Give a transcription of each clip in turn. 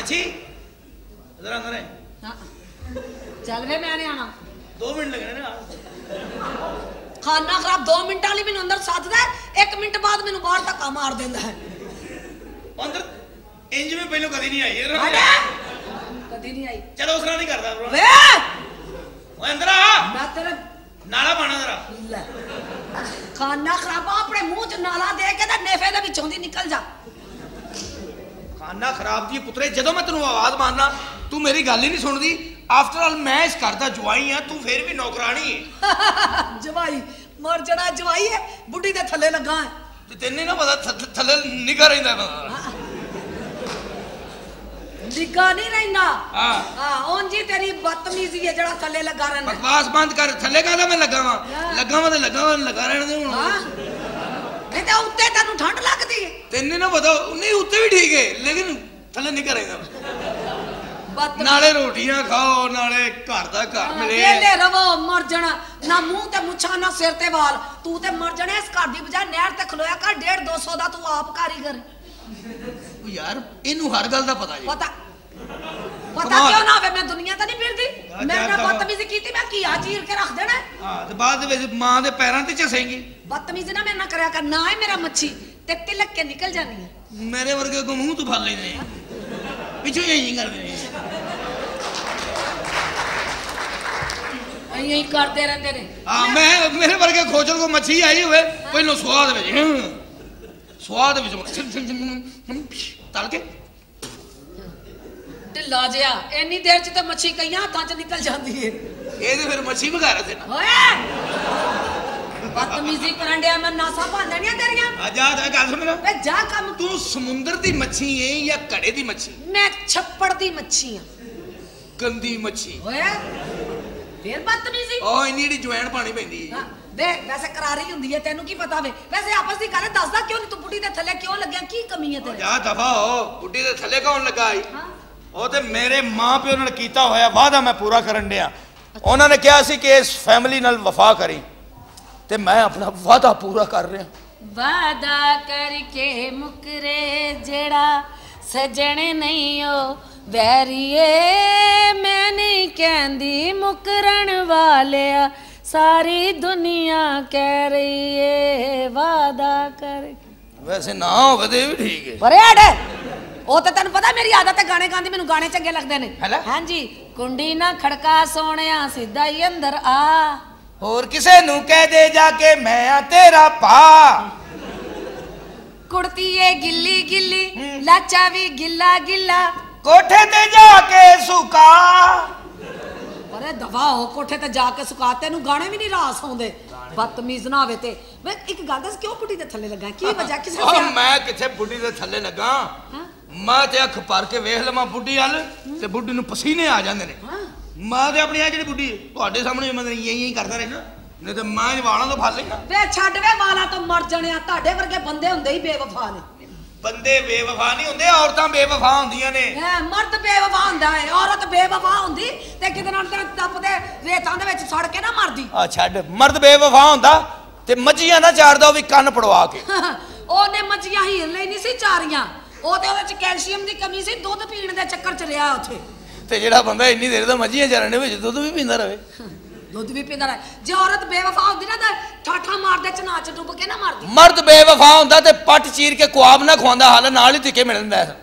ਅੰਦਰ ਹੈ ਹਾਂ। ਚੱਲ ਵੇ ਮੈਂ ਨਹੀਂ ਆਣਾ 2 ਮਿੰਟ ਲੱਗਣੇ ਨੇ ਖਾਣਾ ਖਰਾਬ 2 ਮਿੰਟਾਂ ਲਈ ਮੈਨੂੰ ਅੰਦਰ ਸੱਦਦਾ ਹੈ 1 ਮਿੰਟ ਬਾਅਦ ਮੈਨੂੰ ਬਾਹਰ ਧੱਕਾ ਮਾਰ ਦਿੰਦਾ ਹੈ। ਅੰਦਰ ਇੰਜ ਵੀ ਪਹਿਲਾਂ ਕਦੀ ਨਹੀਂ ਆਈ। ਕਦੀ ਨਹੀਂ ਆਈ। ਚਲੋ ਉਸ ਤਰ੍ਹਾਂ ਨਹੀਂ ਕਰਦਾ ਵੇ! ਓਏ ਅੰਦਰ ਆ। ਮੈਂ ਤੇਰੇ ਨਾਲਾ ਪਾਣਾ ਜ਼ਰਾ। ਲੈ। ਖਾਣਾ ਖਰਾਬ ਆਪਣੇ ਮੂੰਹ 'ਚ ਨਾਲਾ ਦੇ ਕੇ ਤਾਂ ਨੇਫੇ ਦੇ ਵਿੱਚੋਂ ਦੀ ਨਿਕਲ ਜਾ। ਖਾਨਾ ਖਰਾਬ ਦੀ ਪੁੱਤਰੇ ਜਦੋਂ ਮੈਂ ਤੈਨੂੰ ਆਵਾਜ਼ ਮਾਰਨਾ ਤੂੰ ਮੇਰੀ ਗੱਲ ਹੀ ਨਹੀਂ ਸੁਣਦੀ। ਆਫਟਰ ਆਲ ਮੈਂ ਇਸ ਘਰ ਦਾ ਜਵਾਈ ਆ ਤੂੰ ਫੇਰ ਵੀ ਨੌਕਰਾਣੀ ਹੈ ਜਵਾਈ ਮਰ ਜਣਾ ਜਵਾਈ ਹੈ ਬੁੱਢੀ ਦੇ ਥੱਲੇ ਲੱਗਾ ਹੈ ਤੇ ਤੈਨੂੰ ਨਾ ਪਤਾ ਥੱਲੇ ਨਿਗਾ ਰਹਿੰਦਾ ਬੰਦਾ। ਨਿੱਗਾ ਨਹੀਂ ਰਹਿੰਦਾ। ਹਾਂ। ਹਾਂ ਉਂਝ ਤੇਰੀ ਬਦਤਮੀਜ਼ੀ ਹੈ ਜਿਹੜਾ ਥੱਲੇ ਲੱਗਾ ਰਹਿੰਦਾ। ਬਕਵਾਸ ਬੰਦ ਕਰ ਥੱਲੇ ਕਾਹਦਾ ਮੈਂ ਲੱਗਾ ਵਾਂ। ਲੱਗਾ ਵਾਂ ਤੇ ਲੱਗਾ ਵਾਂ ਲੱਗਾ ਰਹਿਣ ਦੇ ਹੁਣ। ਹਾਂ। ਨਹੀਂ ਤਾਂ ਉੱਤੇ ਤੈਨੂੰ ਠੰਡ ਲੱਗਦੀ ਹੈ ਤੈਨੂੰ ਨਾ ਪਤਾ ਨਹੀਂ ਉੱਤੇ ਵੀ ਠੀਕ ਹੈ ਲੇਕਿਨ ਥੱਲੇ ਰਹਿੰਦਾ ਬਦਤਮੀਜ਼। ਨਾਲੇ ਰੋਟੀਆਂ ਖਾਓ ਨਾਲੇ ਘਰ ਦਾ ਘਰ ਮਿਲੇ। ਵੇਲੇ ਰਵੋ ਮਰ ਜਾਣਾ। ਨਾ ਮੂੰਹ ਤੇ ਮੁੱਛਾਂ ਨਾ ਸਿਰ ਤੇ ਵਾਲ। ਤੂੰ ਤੇ ਮਰ ਜਾਣਾ ਇਸ ਘਰ ਦੀ ਬਜਾਏ ਨਹਿਰ ਤੇ ਖਲੋਇਆ ਕਰ 1.5 200 ਦਾ ਤੂੰ ਆਪ ਕਾਰੀਗਰ। ਉਹ ਯਾਰ ਇਹਨੂੰ ਹਰ ਗੱਲ ਦਾ ਪਤਾ ਜੀ। ਪਤਾ। ਪਤਾ। ਕਿਉਂ ਨਾ ਹੋਵੇ? ਮੈਂ ਦੁਨੀਆ ਤਾਂ ਨਹੀਂ ਫਿਰਦੀ। ਮੈਂ ਨਾ। ਬਦਤਮੀਜ਼ੀ ਕੀਤੀ ਮੈਂ ਕੀ ਆ ਚੀਰ ਕੇ ਰੱਖ ਦੇਣਾ। ਹੈ? ਤੇ ਬਾਅਦ ਵਿੱਚ ਮਾਂ ਦੇ ਪੈਰਾਂ ਤੇ ਝਸੇਂਗੀ ਬਦਤਮੀਜ਼ੀ ਨਾ ਮੇਰੇ ਨਾਲ ਕਰਿਆ ਕਰ ਨਾ ਹੈ ਮੇਰਾ ਮੱਛੀ। ਤੇ ਤਿਲਕ ਕੇ ਨਿਕਲ ਜਾਨੀ ਹੈ ਮੇਰੇ ਵਰਗੇ ਕੋ ਮੂੰਹ ਤੋਂ ਫੜ ਲੈਂਦੇ ਆ। ਪਿੱਛੋਂ ਹੀ ਕਰਦੇ ਨੇ। ਐਂ ਹੀ ਕਰਦੇ ਰਹਿੰਦੇ ਨੇ। ਹਾਂ ਮੈਂ ਮੇਰੇ ਵਰਗੇ ਖੋਜਲ ਕੋ ਮੱਛੀ ਆਈ ਹੋਵੇ ਪਹਿਲਾਂ ਸਵਾਦ ਵਿੱਚ ਸਵਾਦ ਵਿੱਚ ਤਲ ਕੇ। ਢਿੱਲਾ ਜਿਆ। ਇੰਨੀ ਦੇਰ ਚ ਤਾਂ ਮੱਛੀ ਕਈਆਂ ਹੱਥਾਂ ਚ ਨਿਕਲ ਜਾਂਦੀ ਏ। ਇਹਦੇ ਫਿਰ ਮੱਛੀ ਵਗਾਰਾ ਤੇ ਨਾ। ਓਏ! ਬਦਤਮੀਜ਼ੀ ਕਰਨ ਡਿਆ ਮੈਂ ਨਾਸਾ ਭਾਂਦਣੀਆਂ ਤੇਰੀਆਂ? ਆ ਜਾ ਜਾ ਗੱਲ ਸੁਣ ਵੇ ਜਾ ਕੰਮ। ਤੂੰ ਸਮੁੰਦਰ ਦੀ ਮੱਛੀ ਹੈ ਜਾਂ ਘੜੇ ਦੀ ਮੱਛੀ? ਮੈਂ ਛੱਪੜ ਦੀ ਮੱਛੀ ਆ। ਗੰਦੀ ਮੱਛੀ। ਓਏ ਫੇਰ ਬਦਤਮੀਜ਼ੀ? ਉਹ ਇੰਨੀ ਜਿਹੜੀ ਜਵੈਣ ਪਾਣੀ ਪੈਂਦੀ ਹੈ ਹਾਂ, ਵੇ ਵੈਸੇ ਕਰਾਰੀ ਹੁੰਦੀ ਏ ਤੈਨੂੰ ਕੀ ਪਤਾ ਵੇ? ਵੈਸੇ ਆਪਸ ਦੀ ਗੱਲ ਹੈ, ਦੱਸਦਾ ਕਿਉਂ ਨਹੀਂ ਤੂੰ ਬੁੱਢੀ ਦੇ ਥੱਲੇ ਕਿਉਂ ਲੱਗਿਆ? ਕੀ ਕਮੀ ਹੈ ਤੇਰੇ? ਜਾ ਦਫਾ ਹੋ। ਬੁੱਢੀ ਦੇ ਥੱਲੇ ਕੌਣ ਲੱਗਾ ਆਈ ਹਾਂ। ਉਹ ਤੇ ਮੇਰੇ ਮਾਂ ਪਿਓ ਨਾਲ ਕੀਤਾ ਹੋਇਆ ਵਾਅਦਾ ਮੈਂ ਪੂਰਾ ਕਰਨ ਡਿਆ। ਉਹਨਾਂ ਨੇ ਕਿਹਾ ਸੀ ਕਿ ਇਸ ਫੈਮਿਲੀ ਨਾਲ ਵਫਾ ਕਰੀ। ਤੇ ਮੈਂ ਆਪਣਾ ਵਾਅਦਾ ਪੂਰਾ ਕਰ ਰਿਹਾ। ਵਾਦਾ ਕਰਕੇ ਮੁਕਰੇ ਜਿਹੜਾ ਸਜਣ ਨਹੀਂ ਓ ਵੈਰੀਏ ਮੈਂ ਨਹੀਂ ਕਹਿੰਦੀ ਮੁਕਰਨ ਵਾਲਿਆ ਸਾਰੀ ਦੁਨੀਆ ਕਹਿ ਰਹੀ ਏ ਵਾਦਾ ਕਰ ਵੈਸੇ ਨਾ ਹੋਵੇ ਤੇ ਵੀ ਠੀਕ ਹੈ ਪਰੇ ਹਟ ਉਹ ਤਾਂ ਤੈਨੂੰ ਪਤਾ ਮੇਰੀ ਆਦਤ ਹੈ ਗਾਣੇ ਗਾਉਂਦੀ ਮੈਨੂੰ ਗਾਣੇ ਚੰਗੇ ਲੱਗਦੇ ਨੇ। ਹੈਲਾ? ਹਾਂਜੀ ਕੁੰਡੀ ਨਾ ਖੜਕਾ ਸੋਹਣਿਆ ਸਿੱਧਾ ਹੀ ਅੰਦਰ ਆ। ਹੋਰ ਕਿਸੇ ਨੂੰ ਕਹਿ ਦੇ ਜਾ ਕੇ ਮੈਂ ਆ ਤੇਰਾ ਭਾ। ਕੁੜਤੀ ਏ ਗਿੱਲੀ ਗਿੱਲੀ ਲਾਚਾ ਵੀ ਗਿੱਲਾ ਗਿੱਲਾ। ਕੋਠੇ ਤੇ ਜਾ ਕੇ ਸੁਕਾ। ਅਰੇ ਦਵਾ ਹੋ ਕੋਠੇ ਤੇ ਜਾ ਕੇ ਸੁਕਾ। ਤੈਨੂੰ ਗਾਣੇ ਵੀ ਨਹੀਂ ਰਾਸ ਆਉਂਦੇ। ਬਦਤਮੀਜ਼ ਨਾ ਹੋਵੇ ਤੇ। ਵੇ ਇੱਕ ਗੱਲ ਦੱਸ ਕਿਉਂ ਪੁੱਟੀ ਦੇ ਥੱਲੇ ਲੱਗਾ? ਕੀ ਵਜ੍ਹਾ? ਕਿਸੇ ਸਿਆਣ- ਮੈਂ ਕਿੱਥੇ ਬੁੱਢੀ ਦੇ ਥੱਲੇ ਲੱਗਾ? ਹਾਂ। ਮੈਂ ਤੇ ਅੱਖ ਭਰ ਕੇ ਵੇਖ ਲਵਾਂ ਬੁੱਢੀ ਵੱਲ ਤੇ ਬੁੱਢੀ ਨੂੰ ਪਸੀਨੇ ਆ ਜਾਂਦੇ ਨੇ। ਮੈਂ ਤੇ ਆਪਣੀ ਆ ਜਿਹੜੀ ਬੁੱਢੀ ਤੁਹਾਡੇ ਸਾਹਮਣੇ ਮੈਂ ਇਹੀ ਇਹੀ ਕਰਦਾ ਰਹਿਣਾ ਨਹੀਂ ਤੇ ਮੈਂ ਇਹ ਵਾਲਾਂ ਤੋਂ ਫੜ ਲੈਣਾ ਵੇ ਛੱਡ ਵੇ ਵਾਲਾ ਤੋਂ ਮਰ ਜਾਣਿਆ ਤੁਹਾਡੇ ਵਰਗੇ ਬੰਦੇ ਹੁੰਦੇ ਹੀ ਬੇਵਫਾ ਨੇ। ਬੰਦੇ ਬੇਵਫਾ ਨਹੀਂ ਹੁੰਦੇ ਔਰਤਾਂ ਬੇਵਫਾ ਹੁੰਦੀਆਂ ਨੇ। ਹੈ ਮਰਦ ਬੇਵਫਾ ਹੁੰਦਾ ਹੈ ਔਰਤ ਬੇਵਫਾ ਹੁੰਦੀ ਤੇ ਕਿਤੇ ਨਾਲ ਤੇ ਟੱਪ ਦੇ ਰੇਤਾਂ ਦੇ ਵਿੱਚ ਸੜ ਕੇ ਨਾ ਮਰਦੀ। ਆ ਛੱਡ ਮਰਦ ਬੇਵਫਾ ਹੁੰਦਾ ਤੇ ਮੱਝੀਆਂ ਨਾ ਚਾਰਦਾ ਉਹ ਵੀ ਕੰਨ ਪੜਵਾ ਕੇ। ਉਹਨੇ ਮੱਝੀਆਂ ਹੀ ਲਈ ਨਹੀਂ ਸੀ ਚਾਰੀਆਂ। ਉਹ ਤੇ ਉਹਦੇ ਚ ਕੈਲਸ਼ੀਅਮ ਦੀ ਕਮੀ ਸੀ ਦੁੱਧ ਪੀਣ ਦੇ ਚੱਕਰ ਚ ਰਿਹਾ ਉੱਥੇ। ਤੇ ਜਿਹੜਾ ਬੰਦਾ ਇੰਨੀ ਦੇਰ ਦਾ ਮੱਝੀਆਂ ਚਾਰਨ ਦੇ ਵਿੱਚ ਦੁੱਧ ਵੀ ਪੀਂਦਾ ਰਵੇ। ਦੁੱਧ ਵੀ ਪੀਂਦਾ ਰਹੇ ਜੇ ਔਰਤ ਬੇਵਫਾ ਹੁੰਦੀ ਨਾ ਤਾਂ ਠਾਠਾ ਮਾਰਦੇ ਚ ਨਾਚ ਡੁੱਬ ਕੇ ਨਾ ਮਰਦੀ। ਮਰਦ ਬੇਵਫਾ ਹੁੰਦਾ ਤੇ ਪੱਟ ਚੀਰ ਕੇ ਕੁਆਬ ਨਾ ਖਵਾਉਂਦਾ ਹਾਲ ਨਾਲ ਹੀ ਧਿੱਕੇ ਮਿਲ ਜਾਂਦਾ ਹੈ।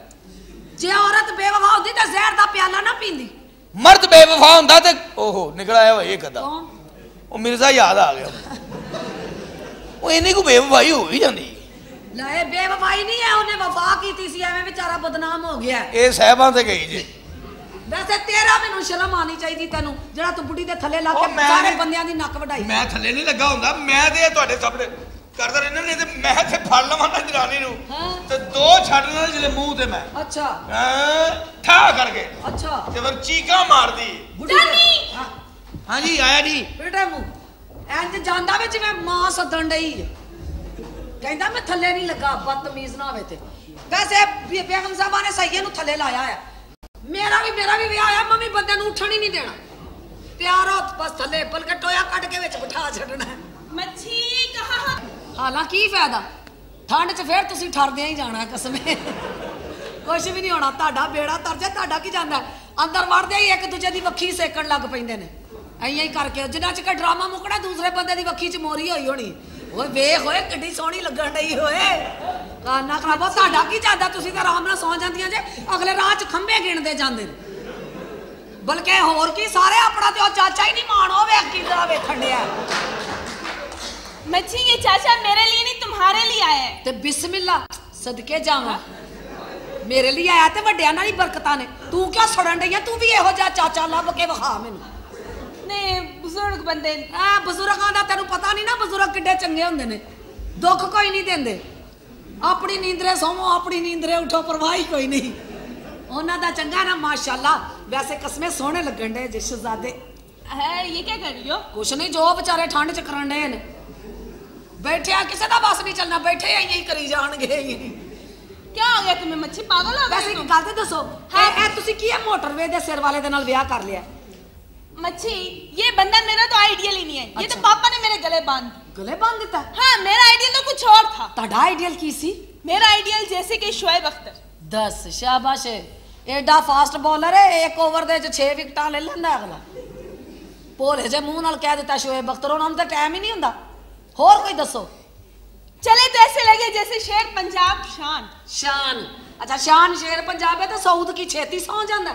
ਜੇ ਔਰਤ ਬੇਵਫਾ ਹੁੰਦੀ ਤਾਂ ਜ਼ਹਿਰ ਦਾ ਪਿਆਲਾ ਨਾ ਪੀਂਦੀ। ਮਰਦ ਬੇਵਫਾ ਹੁੰਦਾ ਤੇ ਓਹੋ ਨਿਕਲ ਆਇਆ ਵਾ ਇਹ ਕਦਾ ਉਹ ਮਿਰਜ਼ਾ ਯਾਦ ਆ ਗਿਆ। ਉਹ ਇੰਨੀ ਕੋ ਬੇਵਫਾਈ ਹੋ ਵੀ ਜਾਂਦੀ। ਲੈ ਬੇਵਫਾਈ ਨਹੀਂ ਹੈ ਉਹਨੇ ਵਫਾ ਕੀਤੀ ਸੀ ਐਵੇਂ ਵਿਚਾਰਾ ਬਦਨਾਮ ਹੋ ਗਿਆ ਇਹ ਸਹਿਬਾਂ ਤੇ ਗਈ ਜੀ। ਵੈਸੇ ਤੇਰਾ ਮੈਨੂੰ ਸ਼ਰਮ ਆਣੀ ਚਾਹੀਦੀ ਤੈਨੂੰ ਜਿਹੜਾ ਤੂੰ ਬੁੱਢੀ ਦੇ ਥੱਲੇ ਲਾ ਕੇ ਮੈਂ ਸਾਰੇ ਬੰਦਿਆਂ ਦੀ ਨੱਕ ਵਢਾਈ। ਮੈਂ ਥੱਲੇ ਨਹੀਂ ਲੱਗਾ ਹੁੰਦਾ ਮੈਂ ਤੇ ਤੁਹਾਡੇ ਸਾਹਮਣੇ ਕਰਦਾ ਰਹਿਣਾ ਨਹੀਂ ਤੇ ਮੈਂ ਇੱਥੇ ਫੜ ਲਵਾਂ ਨਾ ਜਨਾਨੀ ਨੂੰ। ਤੇ ਦੋ ਛੱਡ ਲੈਣਾ ਜਿਹਦੇ ਮੂੰਹ ਤੇ ਮੈਂ। ਅੱਛਾ। ਹੈਂ, ਠਾ ਕਰਕੇ। ਅੱਛਾ। ਤੇ ਫਿਰ ਚੀਕਾਂ ਮਾਰਦੀ। ਹਾਂ, ਹਾਂਜੀ ਆਇਆ ਜੀ। ਬੇਟੇ ਮੂੰਹ। ਇੰਜ ਜਾਂਦਾ ਵੇ ਜਿਵੇਂ ਮਾਂ ਸੱਦਣ ਡਈ ਹੈ। ਕਹਿੰਦਾ ਮੈਂ ਥੱਲੇ ਨਹੀਂ ਲੱਗਾ ਬਦਤਮੀਜ਼ ਨਾ ਹੋਵੇ ਤੇ। ਵੈਸੇ ਬੀਬੀ ਹਮਜ਼ਾਬਾ ਨੇ ਸਈਏ ਨੂੰ ਥੱਲੇ ਲਾਇਆ ਆ। ਮੇਰਾ ਵੀ ਮੇਰਾ ਵੀ ਵਿਆਹ ਆ ਮੰਮੀ ਬੰਦੇ ਨੂੰ ਉੱਠਣ ਹੀ ਨਹੀਂ ਦੇਣਾ। ਪਿਆਰੋ ਬਸ ਥੱਲੇ ਬਲਕਿ ਟੋਇਆ ਕੱਢ ਕੇ ਵਿੱਚ ਬਿਠਾ ਛੱਡਣਾ। ਮੱਛੀ ਕਹਾ ਹਾਲਾਂ ਕੀ ਫਾਇਦਾ? ਠੰਡ 'ਚ ਫੇਰ ਤੁਸੀਂ ਠਰਦਿਆਂ ਹੀ ਜਾਣਾ ਕਸਮੇ। ਕੁਛ ਵੀ ਨਹੀਂ ਹੋਣਾ ਤੁਹਾਡਾ ਬੇੜਾ ਤਰ ਜਾ ਤੁਹਾਡਾ ਕੀ ਜਾਂਦਾ? ਅੰਦਰ ਵੜਦੇ ਹੀ ਇੱਕ ਦੂਜੇ ਦੀ ਵੱਖੀ ਸੇਕਣ ਲੱਗ ਪੈਂਦੇ ਨੇ। ਐਂ ਹੀ ਕਰਕੇ ਜਿੰਨਾ ਚਿਰ ਡਰਾਮਾ ਮੁਕੜਾ ਦੂਸਰੇ ਬੰਦੇ ਦੀ ਵੱਖੀ 'ਚ ਮੋਰੀ ਹੋਈ ਹੋਣੀ। ਓਏ ਵੇਖ ਓਏ ਕਿੱਡੀ ਸੋਹਣੀ ਲੱਗਣ ਡਈ ਓਏ ਕਾਨਾ ਖਰਾਬੋ ਤੁਹਾਡਾ ਕੀ ਜਾਂਦਾ ਤੁਸੀਂ ਤਾਂ ਆਰਾਮ ਨਾਲ ਸੌ ਜਾਂਦੀਆਂ ਜੇ ਅਗਲੇ ਰਾਹ ਚ ਖੰਭੇ ਗਿਣਦੇ ਜਾਂਦੇ ਨੇ ਬਲਕਿ ਹੋਰ ਕੀ ਸਾਰੇ ਆਪਣਾ ਤੇ ਉਹ ਚਾਚਾ ਹੀ ਨਹੀਂ ਮਾਣ ਉਹ ਵੇਖ ਕੀ ਦਾ ਵੇਖਣ ਡਿਆ मच्छी ये चाचा मेरे लिए नहीं तुम्हारे लिए आया है ਤੇ ਬਿਸਮਿਲ੍ਲਾ ਸਦਕੇ ਜਾਵਾਂ ਮੇਰੇ ਲਈ ਆਇਆ ਤੇ ਵੱਡਿਆਂ ਨਾਲ ਹੀ ਬਰਕਤਾਂ ਨੇ ਤੂੰ ਕਿਉਂ ਸੜਨ ਡਈ ਆ ਤੂੰ ਵੀ ਇਹੋ ਜਿਹਾ ਚਾਚਾ ਲੱਭ ਕੇ ਵਿਖਾ ਮੈਨੂੰ ਨਹੀਂ ਬਜ਼ੁਰਗ ਬੰਦੇ ਆ ਬਜ਼ੁਰਗਾਂ ਦਾ ਤੈਨੂੰ ਪਤਾ ਨਹੀਂ ਨਾ ਬਜ਼ੁਰਗ ਕਿੱਡੇ ਚੰਗੇ ਹੁੰਦੇ ਨੇ। ਦੁੱਖ ਕੋਈ ਨਹੀਂ ਦਿੰਦੇ। ਆਪਣੀ ਨੀਂਦਰੇ ਸੋਵੋ ਆਪਣੀ ਨੀਂਦਰੇ ਉਠੋ ਪਰਵਾਹੀ ਕੋਈ ਨਹੀਂ। ਉਹਨਾਂ ਦਾ ਚੰਗਾ ਨਾ ਮਾਸ਼ਾਅੱਲਾ। ਵੈਸੇ ਕਸਮੇ ਸੋਹਣੇ ਲੱਗਣ ਦੇ ਜੇ ਸ਼ਹਜ਼ਾਦੇ ਹੈ ਇਹ ਕੀ ਕਰ ਰਹੀ ਹੋ? ਕੁਛ ਨਹੀਂ ਜੋ ਵਿਚਾਰੇ ਠੰਡ ਚ ਕਰਨ ਦੇ ਨੇ। ਬੈਠਿਆ ਕਿਸੇ ਦਾ ਬਸ ਨਹੀਂ ਚੱਲਣਾ ਬੈਠੇ ਆਈਏ ਹੀ ਕਰੀ ਜਾਣਗੇ ਕੀ ਹੋ ਗਿਆ ਤੁਮੇ ਮੱਛੀ ਪਾਗਲ ਹੋ ਗਏ ਵੈਸੇ ਗੱਲ ਤੇ ਦੱਸੋ ਹੈ। ਤੁਸੀਂ ਕੀ ਹੈ ਮੋਟਰਵੇ ਦੇ ਸਿਰ ਵਾਲੇ ਦੇ ਨਾਲ ਵਿਆਹ ਕਰ ਲਿਆ? मच्छी ये बंदा मेरा तो आइडियल ही नहीं है ये तो अच्छा। पापा ने मेरे गले बांध दिया। ਗਲੇ ਬੰਨ ਦਿੱਤਾ हाँ मेरा आइडियल तो कुछ और था ਤੁਹਾਡਾ ਆਈਡੀਅਲ ਕੀ ਸੀ मेरा आइडियल जैसे कि शोएब अख्तर ਦੱਸ ਸ਼ਾਬਾਸ਼ ਐਡਾ ਫਾਸਟ ਬੋਲਰ ਹੈ ਇੱਕ ਓਵਰ ਦੇ ਚ 6 ਵਿਕਟਾਂ ਲੈ ਲੈਂਦਾ ਅਗਲਾ ਭੋਲੇ ਜੇ ਮੂੰਹ ਨਾਲ ਕਹਿ ਦਿੱਤਾ ਸ਼ੋਏਬ ਅਖਤਰ ਉਹਨਾਂ ਨੂੰ ਤਾਂ ਟਾਈਮ ਹੀ ਨਹੀਂ ਹੁੰਦਾ ਹੋਰ ਕੋਈ ਦੱਸੋ चले तो ऐसे लगे जैसे शेर पंजाब शान ਸ਼ਾਨ ਅੱਛਾ ਸ਼ਾਨ ਸ਼ੇਰ ਪੰਜਾਬ ਹੈ ਤੇ ਸਾਊਦ ਕੀ ਛੇਤੀ ਸੌ ਜਾਂਦਾ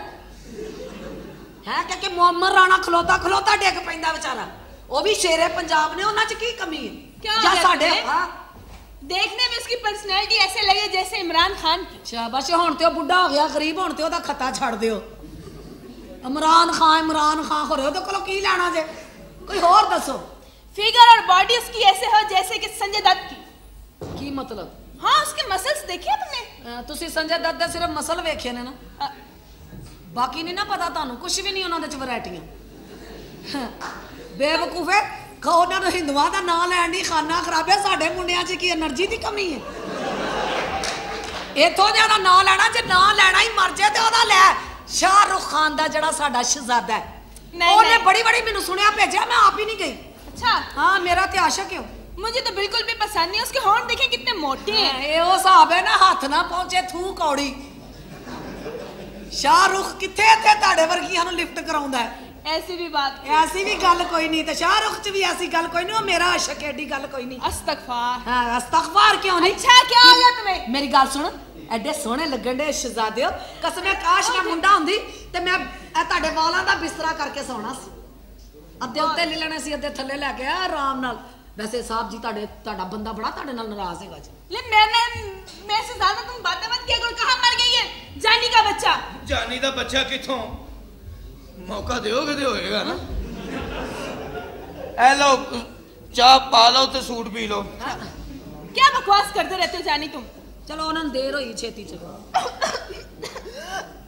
ਹੈ ਕਿ ਕਿ ਮੁਹੰਮਦ ਰਾਣਾ ਖਲੋਤਾ ਖਲੋਤਾ ਡਿੱਗ ਪੈਂਦਾ ਵਿਚਾਰਾ ਉਹ ਵੀ ਸ਼ੇਰੇ ਪੰਜਾਬ ਨੇ ਉਹਨਾਂ 'ਚ ਕੀ ਕਮੀ ਹੈ ਕਿਆ ਹੋ ਜਾਂ ਗਿਆ ਸਾਡੇ तुम्हें? ਹਾਂ देखने में उसकी पर्सनैलिटी ऐसे लगे जैसे इमरान खान की ਸ਼ਾਬਾਸ਼ ਹੁਣ ਤੇ ਉਹ ਬੁੱਢਾ ਹੋ ਗਿਆ ਗਰੀਬ ਹੁਣ ਤੇ ਉਹਦਾ ਖੱਤਾ ਛੱਡ ਦਿਓ ਇਮਰਾਨ ਖਾਨ ਇਮਰਾਨ ਖਾਨ ਹੋ ਰਿਹਾ ਉਹਦੇ ਕੋਲੋਂ ਕੀ ਲੈਣਾ ਜੇ ਕੋਈ ਹੋਰ ਦੱਸੋ फिगर और बॉडी उसकी ऐसे हो जैसे कि संजय दत्त की ਕੀ ਮਤਲਬ हाँ उसके मसल्स देखे तुमने ਅਹ ਤੁਸੀਂ ਸੰਜੇ ਦੱਤ ਦੇ ਸਿਰਫ ਮਸਲ ਵੇਖੇ ਨੇ ਨਾ अ, ਬਾਕੀ ਨਹੀਂ ਨਾ ਪਤਾ ਤੁਹਾਨੂੰ ਕੁਝ ਵੀ ਨਹੀਂ ਉਹਨਾਂ ਦੇ ਚ ਵੈਰਾਈਟੀਆਂ ਬੇਵਕੂਫੇ ਕਹੋ ਉਹਨਾਂ ਨੂੰ ਹਿੰਦੂਆਂ ਦਾ ਨਾਂ ਲੈਣ ਦੀ ਖਾਨਾ ਖਰਾਬ ਹੈ ਸਾਡੇ ਮੁੰਡਿਆਂ 'ਚ ਕੀ એનર્ਜੀ ਦੀ ਕਮੀ ਹੈ ਇਥੋਂ ਜਿਹੜਾ ਨਾਂ ਲੈਣਾ ਜੇ ਨਾਂ ਲੈਣਾ ਹੀ ਮਰ ਜਾ ਤੇ ਉਹਦਾ ਲੈ ਸ਼ਾਹਰੁਖ ਖਾਨ ਦਾ ਜਿਹੜਾ ਸਾਡਾ ਸ਼ਹਜ਼ਾਦਾ ਹੈ ਉਹਨੇ ਬੜੀ ਬੜੀ ਮੈਨੂੰ ਸੁਣਿਆ ਭੇਜਿਆ ਮੈਂ ਆਪ ਹੀ ਨਹੀਂ ਗਈ अच्छा हाँ मेरा तो आशक है मुझे तो बिल्कुल भी पसंद नहीं उसके हॉर्न देखे कितने मोटे हैं ये वो साहब है ना हाथ ना पहुँचे थू कौड़ी ਸ਼ਾਹਰੁਖ ਕਿੱਥੇ ਤੇ ਤੁਹਾਡੇ ਵਰਗੀਆਂ ਨੂੰ ਲਿਫਟ ਕਰਾਉਂਦਾ ਐਸੀ ਵੀ ਬਾਤ ਐਸੀ ਵੀ ਗੱਲ ਕੋਈ ਨਹੀਂ ਤੇ ਸ਼ਾਹਰੁਖ ਚ ਵੀ ਐਸੀ ਗੱਲ ਕੋਈ ਨਹੀਂ ਉਹ ਮੇਰਾ ਅਸ਼ਕ ਐਡੀ ਗੱਲ ਕੋਈ ਨਹੀਂ। ਅਸਤਗਫਾਰ। ਹਾਂ ਅਸਤਗਫਾਰ ਕਿਉਂ ਨਹੀਂ? ਅੱਛਾ ਕੀ ਹੋ ਗਿਆ ਤੁਮੇ ਮੇਰੀ ਗੱਲ ਸੁਣ ਐਡੇ ਸੋਹਣੇ ਲੱਗਣ ਦੇ ਸ਼ਹਜ਼ਾਦਿਓ ਕਸਮੇ ਕਾਸ਼ ਮੈਂ ਮੁੰਡਾ ਹੁੰਦੀ ਤੇ ਮੈਂ ਇਹ ਤੁਹਾਡੇ ਵਾਲਾਂ ਦਾ ਬਿਸਤਰਾ ਕਰਕੇ ਸੌਣਾ ਸੀ। ਅੱਧੇ ਉੱਤੇ ਲੈ ਲੈਣਾ ਸੀ ਅੱਧੇ ਥੱਲੇ ਲੈ ਕੇ ਆਰਾਮ ਨਾਲ। ਵੈਸੇ ਸਾਹਿਬ ਜੀ ਤੁਹਾਡੇ ਤੁਹਾਡਾ ਬੰਦਾ ਬੜਾ ਤੁਹਾਡੇ ਨਾਲ ਨਾਰਾਜ਼ ਹੈਗਾ ਜੀ ले मैंने मेरे से ज्यादा तुम बातें मत किया करो कहाँ मर गई है जानी का बच्चा ਜਾਨੀ ਦਾ ਬੱਚਾ ਕਿੱਥੋਂ ਮੌਕਾ ਦਿਓ ਕਿਤੇ ਹੋਏਗਾ ਨਾ ਐ ਲਓ ਚਾਹ ਪਾ ਲਓ ਤੇ ਸੂਟ ਪੀ ਲਓ क्या बकवास करते रहते हो जानी तुम ਚਲੋ ਉਹਨਾਂ ਨੂੰ ਦੇਰ ਹੋਈ ਛੇਤੀ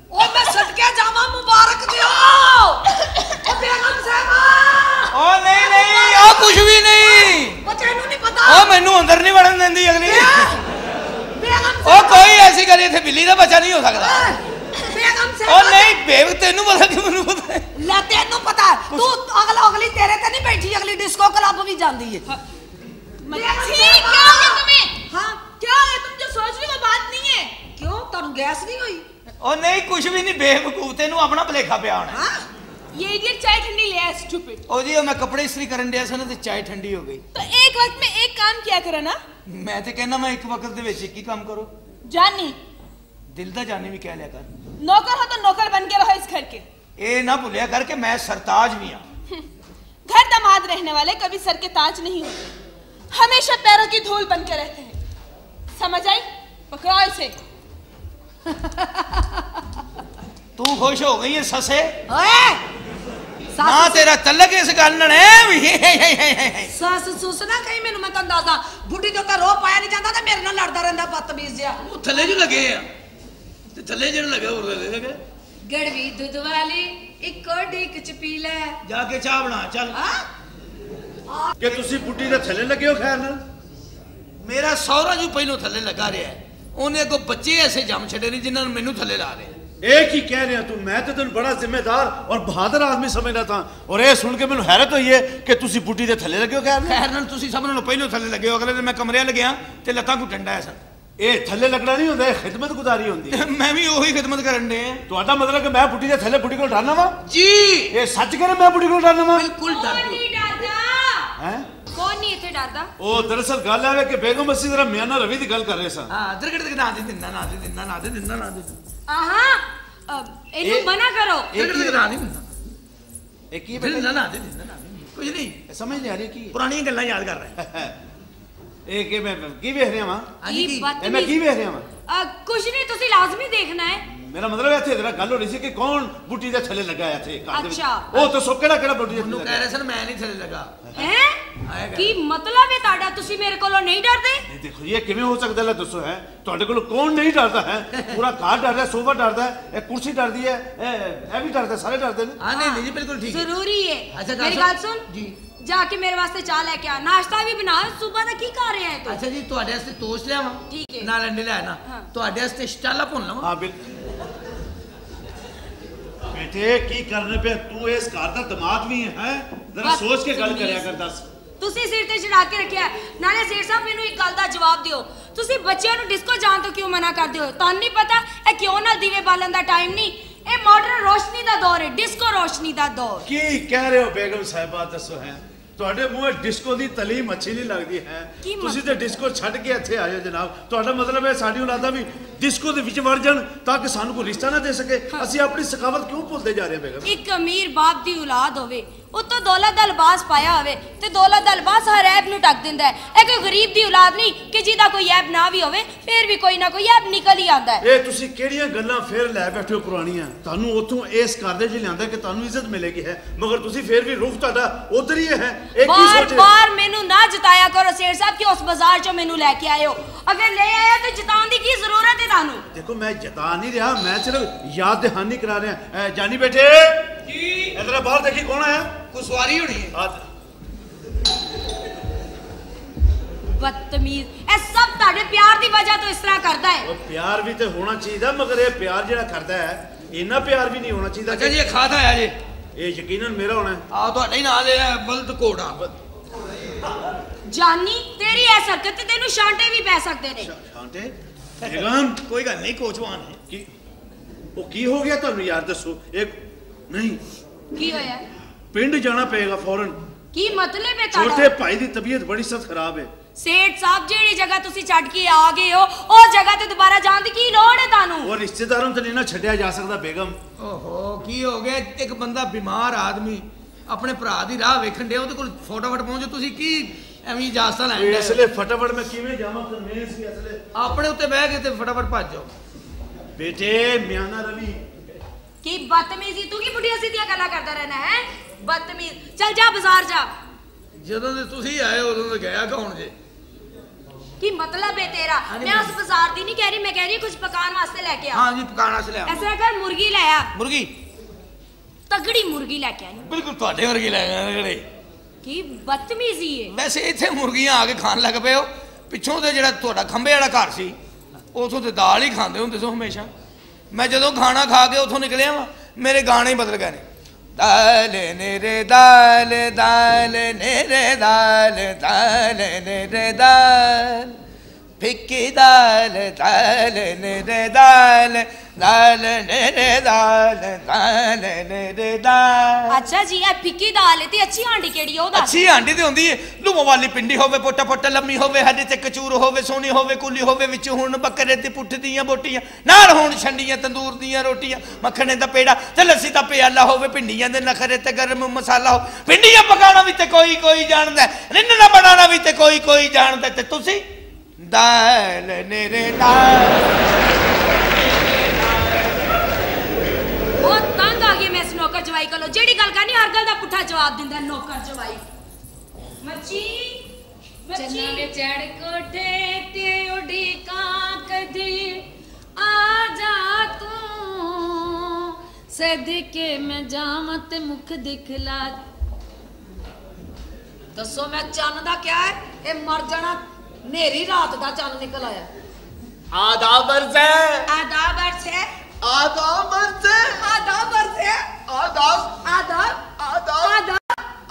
ਚਲੋ ਓ ਮੈਂ ਸਦਕੇ ਜਾਵਾਂ ਮੁਬਾਰਕ ਦਿਓ ਓ ਬੇਗਮ ਸਾਹਿਬਾ ਓ ਨਹੀਂ ਨਹੀਂ ਆ ਕੁਝ ਵੀ ਨਹੀਂ ਓ ਤੈਨੂੰ ਨਹੀਂ ਪਤਾ ਓ ਮੈਨੂੰ ਅੰਦਰ ਨਹੀਂ ਵੜਨ ਦਿੰਦੀ ਅਗਲੀ ਬੇਗਮ ਓ ਕੋਈ ਐਸੀ ਗੱਲ ਇੱਥੇ ਬਿੱਲੀ ਦਾ ਬੱਚਾ ਨਹੀਂ ਹੋ ਸਕਦਾ ਬੇਗਮ ਓ ਸਾਹਿਬਾ ਨਹੀਂ ਬੇਵ ਤੈਨੂੰ ਪਤਾ ਕਿ ਮੈਨੂੰ ਪਤਾ ਹੈ? ਲੈ ਤੈਨੂੰ ਪਤਾ ਹੈ, ਤੂੰ ਅਗਲਾ ਅਗਲੀ ਤੇਰੇ ਤੇ ਨਹੀਂ ਬੈਠੀ ਅਗਲੀ ਡਿਸਕੋ ਕਲੱਬ ਵੀ ਜਾਂਦੀ ਹੈ मच्छी क्या हो गया तुम्हें ਹਾਂ क्या हो गया तुम जो सोच रही हो वो बात नहीं है ਕਿਉਂ ਤੁਹਾਨੂੰ ਗੈਸ ਨਹੀਂ ਹੋਈ ਉਹ ਨਹੀਂ ਕੁਝ ਵੀ ਨਹੀਂ ਬੇਵਕੂਫ ਤੈਨੂੰ ਆਪਣਾ ਭਲੇਖਾ ਪਿਆ ਹੋਣਾ ये चाय ठंडी ले ओ जी मैं कपड़े इस्त्री करन चाय ठंडी हो गई। तो एक वक्त में एक काम किया करो ना। मैं ते कहना मैं एक वक्त एक ही काम करो। जानी। दिल दा जानी भी कह लिया कर। नौकर हो तो नौकर बन के रहो इस घर के। ए ना भूलिया कर के मैं सरताज भी हाँ। घर दामाद रहने वाले कभी सर के ताज नहीं होते। हमेशा पैरों की धूल बनकर रहते हैं। समझ आई? पकड़ाओ इसे। ਤੂੰ ਖੁਸ਼ ਹੋ ਗਈ ਹੈ ਸਸੇ? ਓਏ! ਨਾ ਤੇਰਾ ਤਲਕ ਇਸ ਗੱਲ ਨਾਲ ਐ ਸੱਸ ਸੁਸ ਨਾ ਕਹੀ ਮੈਨੂੰ ਮੈਂ ਤੁਹਾਨੂੰ ਦੱਸਦਾ। ਬੁੱਢੀ ਦੇ ਉੱਤੇ ਰੋਹ ਪਾਇਆ ਨਹੀਂ ਜਾਂਦਾ ਤੇ ਮੇਰੇ ਨਾਲ ਲੜਦਾ ਰਹਿੰਦਾ ਬਦਤਮੀਜ਼ ਜਿਹਾ। ਉਹ ਥੱਲੇ ਜੋ ਲੱਗੇ ਆ। ਤੇ ਥੱਲੇ ਜਿਹੜਾ ਲੱਗਾ ਹੋਰ ਲੱਗੇ ਲੱਗੇ। ਗੜਵੀ ਦੁੱਧ ਵਾਲੀ ਇੱਕੋ ਡਿੱਕ ਚ ਪੀ ਲੈ। ਜਾ ਕੇ ਚਾਹ ਬਣਾ ਚੱਲ। ਹਾਂ? ਕਿ ਤੁਸੀਂ ਬੁੱਢੀ ਦੇ ਥੱਲੇ ਲੱਗੇ ਹੋ ਖੈਰ ਨਾਲ? ਮੇਰਾ ਸਹੁਰਾ ਜੀ ਪਹਿਲੋਂ ਥੱਲੇ ਲੱਗਾ ਰਿਹਾ। ਹੈ। ਉਹਨੇ ਅੱਗੋਂ ਬੱਚੇ ਐਸੇ ਜੰਮ ਛੱਡੇ ਨੇ ਜਿਨ੍ਹਾਂ ਨੂੰ ਮੈਨੂੰ ਥੱਲੇ ਲਾ ਰਿਹਾ। ਇਹ ਕੀ ਕਹਿ ਰਿਹਾ ਤੂੰ? ਮੈਂ ਤਾਂ ਤੈਨੂੰ ਬੜਾ ਜ਼ਿੰਮੇਦਾਰ ਔਰ ਬਹਾਦਰ ਆਦਮੀ ਸਮਝਦਾ ਤਾਂ। ਔਰ ਇਹ ਸੁਣ ਕੇ ਮੈਨੂੰ ਹੈਰਤ ਹੋਈ ਹੈ ਕਿ ਤੁਸੀਂ ਬੁੱਢੀ ਦੇ ਥੱਲੇ ਲੱਗੇ ਹੋ ਖੈਰ। ਖੈਰ ਨਾਲ ਤੁਸੀਂ ਸਭ ਨਾਲੋਂ ਪਹਿਲੋਂ ਥੱਲੇ ਲੱਗੇ ਹੋ। ਅਗਲੇ ਦਿਨ ਮੈਂ ਕਮਰੇ ਲੱਗਿਆ ਤੇ ਲੱਤਾਂ ਘੁੱਟਣ ਡਿਆ ਸਨ ਇਹ ਥੱਲੇ ਲੱਗਣਾ ਨਹੀਂ ਹੁੰਦਾ ਇਹ ਖਿਦਮਤ ਗੁਜ਼ਾਰੀ ਹੁੰਦੀ ਹੈ। ਮੈਂ ਵੀ ਉਹੀ ਖਿਦਮਤ ਕਰਨ ਦੇ ਆ ਤੁਹਾਡਾ ਮਤਲਬ ਕਿ ਮੈਂ ਬੁੱਢੀ ਦੇ ਥੱਲੇ ਬੁੱਢੀ ਕੋਲ ਡਾਲਣਾ ਵਾ? ਜੀ। ਇਹ ਸੱਚ ਕਰੇ ਮੈਂ ਬੁੱਢੀ ਕੋਲ ਡਾਲਣਾ ਵਾ? ਬਿਲਕੁਲ ਡਰਦਾ। ਹੈ? ਕੌਣ ਨਹੀਂ ਇੱਥੇ ਡਰਦਾ? ਉਹ ਦਰਅਸਲ ਗੱਲ ਹੈ ਕਿ ਬੇਗਮ ਅਸੀਂ ਜ਼ਰਾ ਮਿਆਨਾ ਰਵੀ ਦੀ ਗੱਲ ਕਰ ਰਹੇ ਸਾਂ। ਹਾਂ ਦਰਗੜ ਦੇ ਨਾ ਦੇ ਦਿੰਦਾ ਨਾ ਦੇ ਦਿੰਦਾ ਨਾ ਦੇ ਦਿੰਦਾ ਨਾ ਦੇ ਆਹਾਂ ਇਹਨੂੰ ਇਹ- ਮਨਾ ਕਰੋ। ਦਰਗੜ ਦੇ ਨਾ ਦੇ ਦਿੰਦਾ। ਇਹ ਕੀ ਦਿੰਦਾ ਨਾ ਦੇ ਦਿੰਦਾ ਨਾ ਦੇ ਕੁਝ ਨਹੀਂ। ਸਮਝ ਨਹੀਂ ਆ ਰਹੀ ਕੀ ਪੁਰਾਣੀਆਂ ਗੱਲਾਂ ਯਾਦ ਕਰ ਰਿਹਾ। ਇਹ ਕੀ ਮੈਂ ਕੀ ਵੇਖ ਰਿਹਾ ਵਾਂ? ਇਹ ਮੈਂ ਕੀ ਵੇਖ ਰਿਹਾ ਵਾਂ? ਕੁਛ ਨਹੀਂ ਤੁਸੀਂ ਲਾਜ਼ਮੀ ਦੇਖਣਾ ਹੈ। ਮੇਰਾ ਮਤਲਬ ਹੈ ਇੱਥੇ ਜਰਾ ਗੱਲ ਹੋ ਰਹੀ ਸੀ ਕਿ ਕੌਣ ਬੁੱਢੀ ਦੇ ਥੱਲੇ ਲੱਗਾ ਹੈ ਇੱਥੇ ਘਰ ਦੇ ਵਿੱਚ। ਅੱਛਾ। ਉਹ ਦੱਸੋ ਕਿਹੜਾ ਕਿਹੜਾ ਬੁੱਢੀ ਦੇ ਥੱਲੇ ਉਹਨੂੰ ਲੱਗਾ ਕਹਿ ਰਹੇ ਸਨ ਮੈਂ ਨਹੀਂ ਥੱਲੇ ਲੱਗਾ। ਹੈ? ਆਏਗਾ। ਕੀ ਮਤਲਬ ਹੈ ਤੁਹਾਡਾ? ਤੁਸੀਂ ਮੇਰੇ ਕੋਲੋਂ ਨਹੀਂ ਡਰਦੇ? ਇਹ ਦੇਖੋ ਇਹ ਕਿਵੇਂ ਹੋ ਸਕਦਾ ਲੈ ਦੱਸੋ ਹੈ? ਤੁਹਾਡੇ ਕੋਲ ਕੌਣ ਨਹੀਂ ਡਰਦਾ ਹੈ? ਪੂਰਾ ਘਰ ਡਰਦਾ ਹੈ, ਸੋਫਾ ਡਰਦਾ ਹੈ, ਇਹ ਕੁਰਸੀ ਡਰਦੀ ਹੈ ਇਹ ਇਹ ਵੀ ਡਰਦਾ ਸਾਰੇ ਡਰਦੇ ਨੇ? ਹਾਂ ਨਹੀਂ ਨਹੀਂ ਜੀ ਬਿਲਕੁਲ ਠੀਕ ਹੈ। ਜ਼ਰੂਰੀ ਹੈ। ਅੱਛਾ, ਗੱਲ ਮੇਰੀ ਸੁਣ। ਗੱਲ ਸੁਣ। ਜੀ। ਜਾ ਕੇ ਮੇਰੇ ਵਾਸਤੇ ਚਾਹ ਲੈ ਕੇ ਆ। ਨਾਸ਼ਤਾ ਵੀ ਬਣਾ ਸਵੇਰ ਦਾ ਕੀ ਕਰ ਰਿਹਾ ਹੈ ਤੂੰ? ਅੱਛਾ ਜੀ ਤੁਹਾਡੇ ਵਾਸਤੇ ਤੋਸ਼ ਲਿਆਵਾਂ? ਠੀਕ ਹੈ। ਨਾਲ ਅੰਡੇ ਲੈ ਆਣਾ। ਹਾਂ। ਤੁਹਾਡੇ ਵਾਸਤੇ ਸਟਾਲਾ ਭੁੰਨ ਲਵਾਂ? ਹਾਂ ਬਿਲ ਬੇਟੇ ਕੀ ਕਰਨੇ ਪਿਆ? ਤੂੰ ਇਸ ਘਰ ਦਾ ਦਿਮਾਗ ਵੀ ਹੈ? ਜ਼ਰਾ ਸੋਚ ਕੇ ਗੱਲ। ਕਰਿਆ ਕਰ ਦੱਸ। ਤੁਸੀਂ ਸਿਰ ਤੇ ਚੜਾ ਕੇ ਰੱਖਿਆ। ਨਾਲੇ ਸੇਠ ਸਾਹਿਬ ਮੈਨੂੰ ਇੱਕ ਗੱਲ ਦਾ ਜਵਾਬ ਦਿਓ। ਤੁਸੀਂ ਬੱਚਿਆਂ ਨੂੰ ਡਿਸਕੋ ਜਾਣ ਤੋਂ ਕਿਉਂ ਮਨਾ ਕਰਦੇ ਹੋ? ਤੁਹਾਨੂੰ ਨਹੀਂ ਪਤਾ ਇਹ ਕਿਉਂ ਨਾਲ ਦੀਵੇ ਬਾਲਣ ਦਾ ਟਾਈਮ ਨਹੀਂ? ਇਹ ਮਾਡਰਨ ਰੋਸ਼ਨੀ ਦਾ ਦੌਰ ਹੈ ਡਿਸਕੋ ਰੋਸ਼ਨੀ ਦਾ ਦੌਰ। ਕੀ ਕਹਿ ਰਹੇ ਹੋ ਬੇਗਮ ਸਾਹਿਬਾ ਦੱਸੋ ਹੈ? ਤੁਹਾਡੇ ਮੂੰਹ ਡਿਸਕੋ ਦੀ ਤਲੀ ਮੱਛੀ ਨਹੀਂ ਲੱਗਦੀ ਹੈ। ਤੁਸੀਂ ਤੇ ਡਿਸਕੋ ਛੱਡ ਕੇ ਇੱਥੇ ਆਏ ਹੋ ਜਨਾਬ। ਤੁਹਾਡਾ ਮਤਲਬ ਹੈ ਸਾਡੀ ਔਲਾਦਾ ਵੀ ਡਿਸਕੋ ਦੇ ਵਿੱਚ ਵੜ ਜਾਣ ਤਾਂ ਕਿ ਸਾਨੂੰ ਕੋਈ ਰਿਸ਼ਤਾ ਨਾ ਦੇ ਸਕੇ। ਅਸੀਂ ਆਪਣੀ ਸਖਾਵਤ ਕਿਉਂ ਭੁੱਲਦੇ ਜਾ ਰਹੇ ਹਾਂ ਬੇਗਮ? ਇੱਕ ਅਮੀਰ ਬਾਪ ਦੀ ਔਲਾਦ ਹੋਵੇ ਉਤੋਂ ਦੌਲਤ ਦਾ ਲਿਬਾਸ ਪਾਇਆ ਹੋਵੇ ਤੇ ਦੌਲਤ ਦਾ ਲਿਬਾਸ ਹਰ ਐਬ ਨੂੰ ਢੱਕ ਦਿੰਦਾ ਹੈ। ਇਹ ਕੋਈ ਗਰੀਬ ਦੀ ਔਲਾਦ ਨਹੀਂ ਕਿ ਜਿਹਦਾ ਕੋਈ ਐਬ ਨਾ ਵੀ ਹੋਵੇ ਫਿਰ ਵੀ ਕੋਈ ਨਾ ਕੋਈ ਐਬ ਨਿਕਲ ਹੀ ਆਉਂਦਾ ਹੈ। ਇਹ ਤੁਸੀਂ ਕਿਹੜੀਆਂ ਗੱਲਾਂ ਫੇਰ ਲੈ ਬੈਠੇ ਹੋ ਪੁਰਾਣੀਆਂ? ਤੁਹਾਨੂੰ ਉੱਥੋਂ ਇਸ ਘਰ ਦੇ ਚ ਲਿਆਂਦਾ ਕਿ ਤੁਹਾਨੂੰ ਇੱਜ਼ਤ ਮਿਲੇਗੀ ਹੈ ਮਗਰ ਤੁਸੀਂ ਫੇਰ ਵੀ ਰੁਖ ਤੁਹਾਡਾ ਉਧਰ ਹੀ ਹੈ। ਇਹ ਕੀ ਸੋਚ ਰਹੇ ਬਾਰ ਮੈਨੂੰ ਨਾ ਜਿਤਾਇਆ ਕਰੋ ਸੇਠ ਸਾਹਿਬ ਕਿ ਉਸ ਬਾਜ਼ਾਰ ਚੋਂ ਮੈਨੂੰ ਲੈ ਕੇ ਆਇਓ। ਅਗਰ ਲੈ ਆਇਆ ਤੇ ਜਿਤਾਉਣ ਦੀ ਕੀ ਜ਼ਰੂਰਤ ਹੈ ਤੁਹਾਨੂੰ ਦੇਖੋ ਮੈਂ ਜਤਾ ਨਹੀਂ ਰਿਹਾ ਮੈਂ ਸਿਰਫ ਯਾਦ ਦਹਾਨੀ ਕਰਾ ਰਿਹਾ। ਐ, ਜਾਨੀ ਬੇਟੇ ਜੀ ਇਧਰ ਬਾਹਰ ਦੇਖੀ ਕੌਣ ਆਇਆ? ਕੋਈ ਸਵਾਰੀ ਹੋਣੀ ਹੈ? ਆ ਬਦਤਮੀਜ਼। ਇਹ ਸਭ ਤੁਹਾਡੇ ਪਿਆਰ ਦੀ ਵਜ੍ਹਾ ਤੋਂ ਇਸ ਤਰ੍ਹਾਂ ਕਰਦਾ ਹੈ। ਉਹ ਪਿਆਰ ਵੀ ਤੇ ਹੋਣਾ ਚਾਹੀਦਾ ਮਗਰ ਇਹ ਪਿਆਰ ਜਿਹੜਾ ਕਰਦਾ ਹੈ ਇੰਨਾ ਪਿਆਰ ਵੀ ਨਹੀਂ ਹੋਣਾ ਚਾਹੀਦਾ ਅੱਛਾ ਜੀ ਇਹ ਖਾਤਾ ਆਇਆ ਜੀ। ਇਹ ਯਕੀਨਨ ਮੇਰਾ ਹੋਣਾ ਹੈ। ਆ ਤੁਹਾਡਾ ਹੀ ਨਾਲ ਹੈ ਬਲਦ ਘੋੜਾ। ਜਾਨੀ ਤੇਰੀ ਐ ਹਰਕਤ ਤੇ ਤੈਨੂੰ ਸ਼ਾਂਟੇ ਵੀ ਪੈ ਸਕਦੇ ਨੇ। ਸ਼ਾਂਤੇ ਬੇਗਮ ਕੋਈ ਗੱਲ ਨਹੀਂ ਕੋਚਵਾਨ ਹੈ ਕੀ? ਉਹ ਕੀ ਹੋ ਗਿਆ ਤੁਹਾਨੂੰ ਯਾਰ ਦੱਸੋ? ਇਹ ਨਹੀਂ। ਕੀ ਹੋਇਆ? ਪਿੰਡ ਜਾਣਾ ਪਏਗਾ ਫੌਰਨ। ਕੀ ਮਤਲਬ ਹੈ ਛੋਟੇ ਤੁਹਾਡਾ ਭਾਈ ਦੀ ਤਬੀਅਤ ਬੜੀ ਸਖਤ ਖਰਾਬ ਹੈ। ਸੇਠ ਸਾਹਿਬ ਜਿਹੜੀ ਜਗ੍ਹਾ ਤੁਸੀਂ ਛੱਡ ਕੇ ਆ ਗਏ ਹੋ ਉਹ ਜਗ੍ਹਾ ਤੇ ਦੁਬਾਰਾ ਜਾਣ ਦੀ ਕੀ ਲੋੜ ਹੈ ਤੁਹਾਨੂੰ? ਉਹ ਰਿਸ਼ਤੇਦਾਰਾਂ ਨੂੰ ਤਾਂ ਨਹੀਂ ਨਾ ਛੱਡਿਆ ਜਾ ਸਕਦਾ ਬੇਗਮ। ਓਹੋ ਕੀ ਹੋ ਗਿਆ? ਇੱਕ ਬੰਦਾ ਬਿਮਾਰ ਆਦਮੀ ਆਪਣੇ ਭਰਾ ਦੀ ਰਾਹ ਵੇਖਣ ਡਿਆ ਉਹਦੇ ਕੋਲ ਫਟਾਫਟ ਪਹੁੰਚੋ। ਤੁਸੀਂ ਕੀ ਐਵੇਂ ਇਜਾਜ਼ਤਾਂ ਲੈਣ ਇਸ? ਲਈ ਫਟਾਫਟ ਮੈਂ ਕਿਵੇਂ ਜਾਵਾਂ ਕਨਵੀਨਸ ਵੀ ਅਸਲੇ ਆਪਣੇ ਉੱਤੇ ਬਹਿ ਕੇ ਤੇ ਫਟਾਫਟ ਭੱਜ ਜਾਓ। ਬੇਟੇ ਮਿਆਨਾ ਰਵੀ। ਕੀ ਬਦਤਮੀਜ਼ੀ? ਤੂੰ ਕੀ ਬੁੱਢੀਆਂ ਸਿੱਧੀਆਂ ਗੱਲਾਂ ਕਰਦਾ ਰਹਿਣਾ ਹੈ? ਬਦਤਮੀਜ਼। ਚੱਲ ਜਾ ਬਾਜ਼ਾਰ ਜਾ। ਜਦੋਂ ਦੇ ਤੁਸੀਂ ਆਏ ਉਦੋਂ ਦੇ ਗਿਆ ਕੌਣ ਜੇ? ਕੀ ਮਤਲਬ ਹੈ ਤੇਰਾ? ਮੈਂ ਉਸ ਬਾਜ਼ਾਰ ਦੀ ਨਹੀਂ ਕਹਿ ਰਹੀ ਮੈਂ ਕਹਿ ਰਹੀ ਕੁਝ ਪਕਾਉਣ ਵਾਸਤੇ ਲੈ ਕੇ ਆ। ਹਾਂ ਜੀ ਪਕਾਣਾ ਸ ਲਿਆ ਐਸਾ ਕਰ ਮੁਰਗੀ ਲੈ ਆ। ਮੁਰਗੀ? ਤਗੜੀ ਮੁਰਗੀ ਲੈ ਕੇ ਆ ਬਿਲਕੁਲ ਤੁਹਾਡੇ ਵਰਗੀ ਲੈ ਗਏ ਜਿਹੜੇ। ਕੀ ਬਦਤਮੀਜ਼ੀ ਹੈ ਵੈਸੇ ਇੱਥੇ ਮੁਰਗੀਆਂ ਆ ਕੇ ਖਾਣ ਲੱਗ ਪਏ ਹੋ। ਪਿੱਛੋਂ ਤੇ ਜਿਹੜਾ ਤੁਹਾਡਾ ਖੰਬੇ ਵਾਲਾ ਘਰ ਸੀ, ਉਥੋਂ ਤੇ ਦਾਲ ਹੀ ਖਾਂਦੇ ਹੁੰਦੇ ਸੋ ਹਮੇਸ਼ਾ। ਮੈਂ ਜਦੋਂ ਖਾਣਾ ਖਾ ਕੇ ਉਥੋਂ ਨਿਕਲਿਆ ਵਾਂ, ਮੇਰੇ ਗਾਣੇ ਹੀ ਬਦਲ ਗਏ ਨੇ। ਦਾਲ ਨੇਰੇ ਦਾਲ ਦਾਲ ਨੇਰੇ ਦਾਲ ਦਾਲ ਨੇਰੇ ਦਾਲ। ਫਿੱਕੀ ਦਾਲ ਦਾਲ ਨੇਰੇ ਦਾਲ ਦਾਲ ਨੇਰੇ ਦਾਲ ਦਾਲ ਨੇਰੇ ਦਾਲ ਅੱਛਾ ਜੀ ਇਹ ਫਿੱਕੀ ਦਾਲ ਹੈ ਤੇ ਅੱਛੀ ਹਾਂਡੀ ਕਿਹੜੀ ਹੈ ਉਹ ਦੱਸ ਅੱਛੀ ਆਂਡੀ ਤੇ ਹੁੰਦੀ ਏ ਲੂਮੋ ਵਾਲੀ ਪਿੰਡੀ ਹੋਵੇ ਪੋਟਾ ਪੋਟਾ ਲੰਮੀ ਹੋਵੇ ਹੱਡੀ ਤੇ ਕਚੂਰ ਹੋਵੇ ਸੋਹਣੀ ਹੋਵੇ ਕੁਲੀ ਹੋਵੇ ਵਿੱਚ ਹੁਣ ਬੱਕਰੇ ਦੀ ਪੁੱਠ ਦੀਆਂ ਬੋਟੀਆਂ ਨਾਲ ਹੁਣ ਛੰਡੀਆਂ ਤੰਦੂਰ ਦੀਆਂ ਰੋਟੀਆਂ ਮੱਖਣੇ ਦਾ ਪੇੜਾ ਤੇ ਲੱਸੀ ਦਾ ਪਿਆਲਾ ਹੋਵੇ ਪਿੰਡੀਆਂ ਦੇ ਨਖਰੇ ਤੇ ਗਰਮ ਮਸਾਲਾ ਹੋ ਪਿੰਡੀਆਂ ਪਕਾਉਣਾ ਵੀ ਤੇ ਕੋਈ ਕੋਈ ਜਾਣਦਾ ਹੈ, ਰਿੰਨਣਾ ਬਣਾਉਣਾ ਵੀ ਤੇ ਕੋਈ ਕੋਈ ਜਾਣਦਾ ਹੈ, ਤੇ ਤੁਸੀਂ ਦਾਲ ਨੇਰੇ ਦਾਲ ਬਹੁਤ ਤੰਗ ਆ ਗਈ ਮੈਂ ਇਸ ਨੌਕਰ ਜਵਾਈ ਕੋਲੋਂ ਜਿਹੜੀ ਗੱਲ ਕਰਨੀ ਹਰ ਗੱਲ ਦਾ ਪੁੱਠਾ ਜਵਾਬ ਦਿੰਦਾ ਨੌਕਰ ਜਵਾਈ ਮੱਚੀ ਚੰਨਾ ਵੇ ਚੜ ਕੋਠੇ ਤੇ ਉਡੀ ਕਾਂ ਕਦੀ ਆ ਜਾ ਤੂੰ ਸਦਕੇ ਮੈਂ ਜਾਵਾਂ ਤੇ ਮੁਖ ਦਿਖਲਾ ਦੱਸੋ ਮੈਂ ਚੰਨ ਦਾ ਕਿਆ ਹੈ ਇਹ ਮਰ ਜਾਣਾ ਨੇਰੀ ਰਾਤ ਦਾ ਚੰਨ ਨਿਕਲ ਆਇਆ। ਆਦਾਬ ਅਰਜ਼ ਹੈ। ਆਦਾਬ ਅਰਸ਼ ਹੈ। ਆਦਾਬ ਅਰਜ਼ ਹੈ। ਆਦਾਬ ਅਰਸ਼ ਹੈ। ਆਦਾਬ ਆਦਾਬ ਆਦਾਬ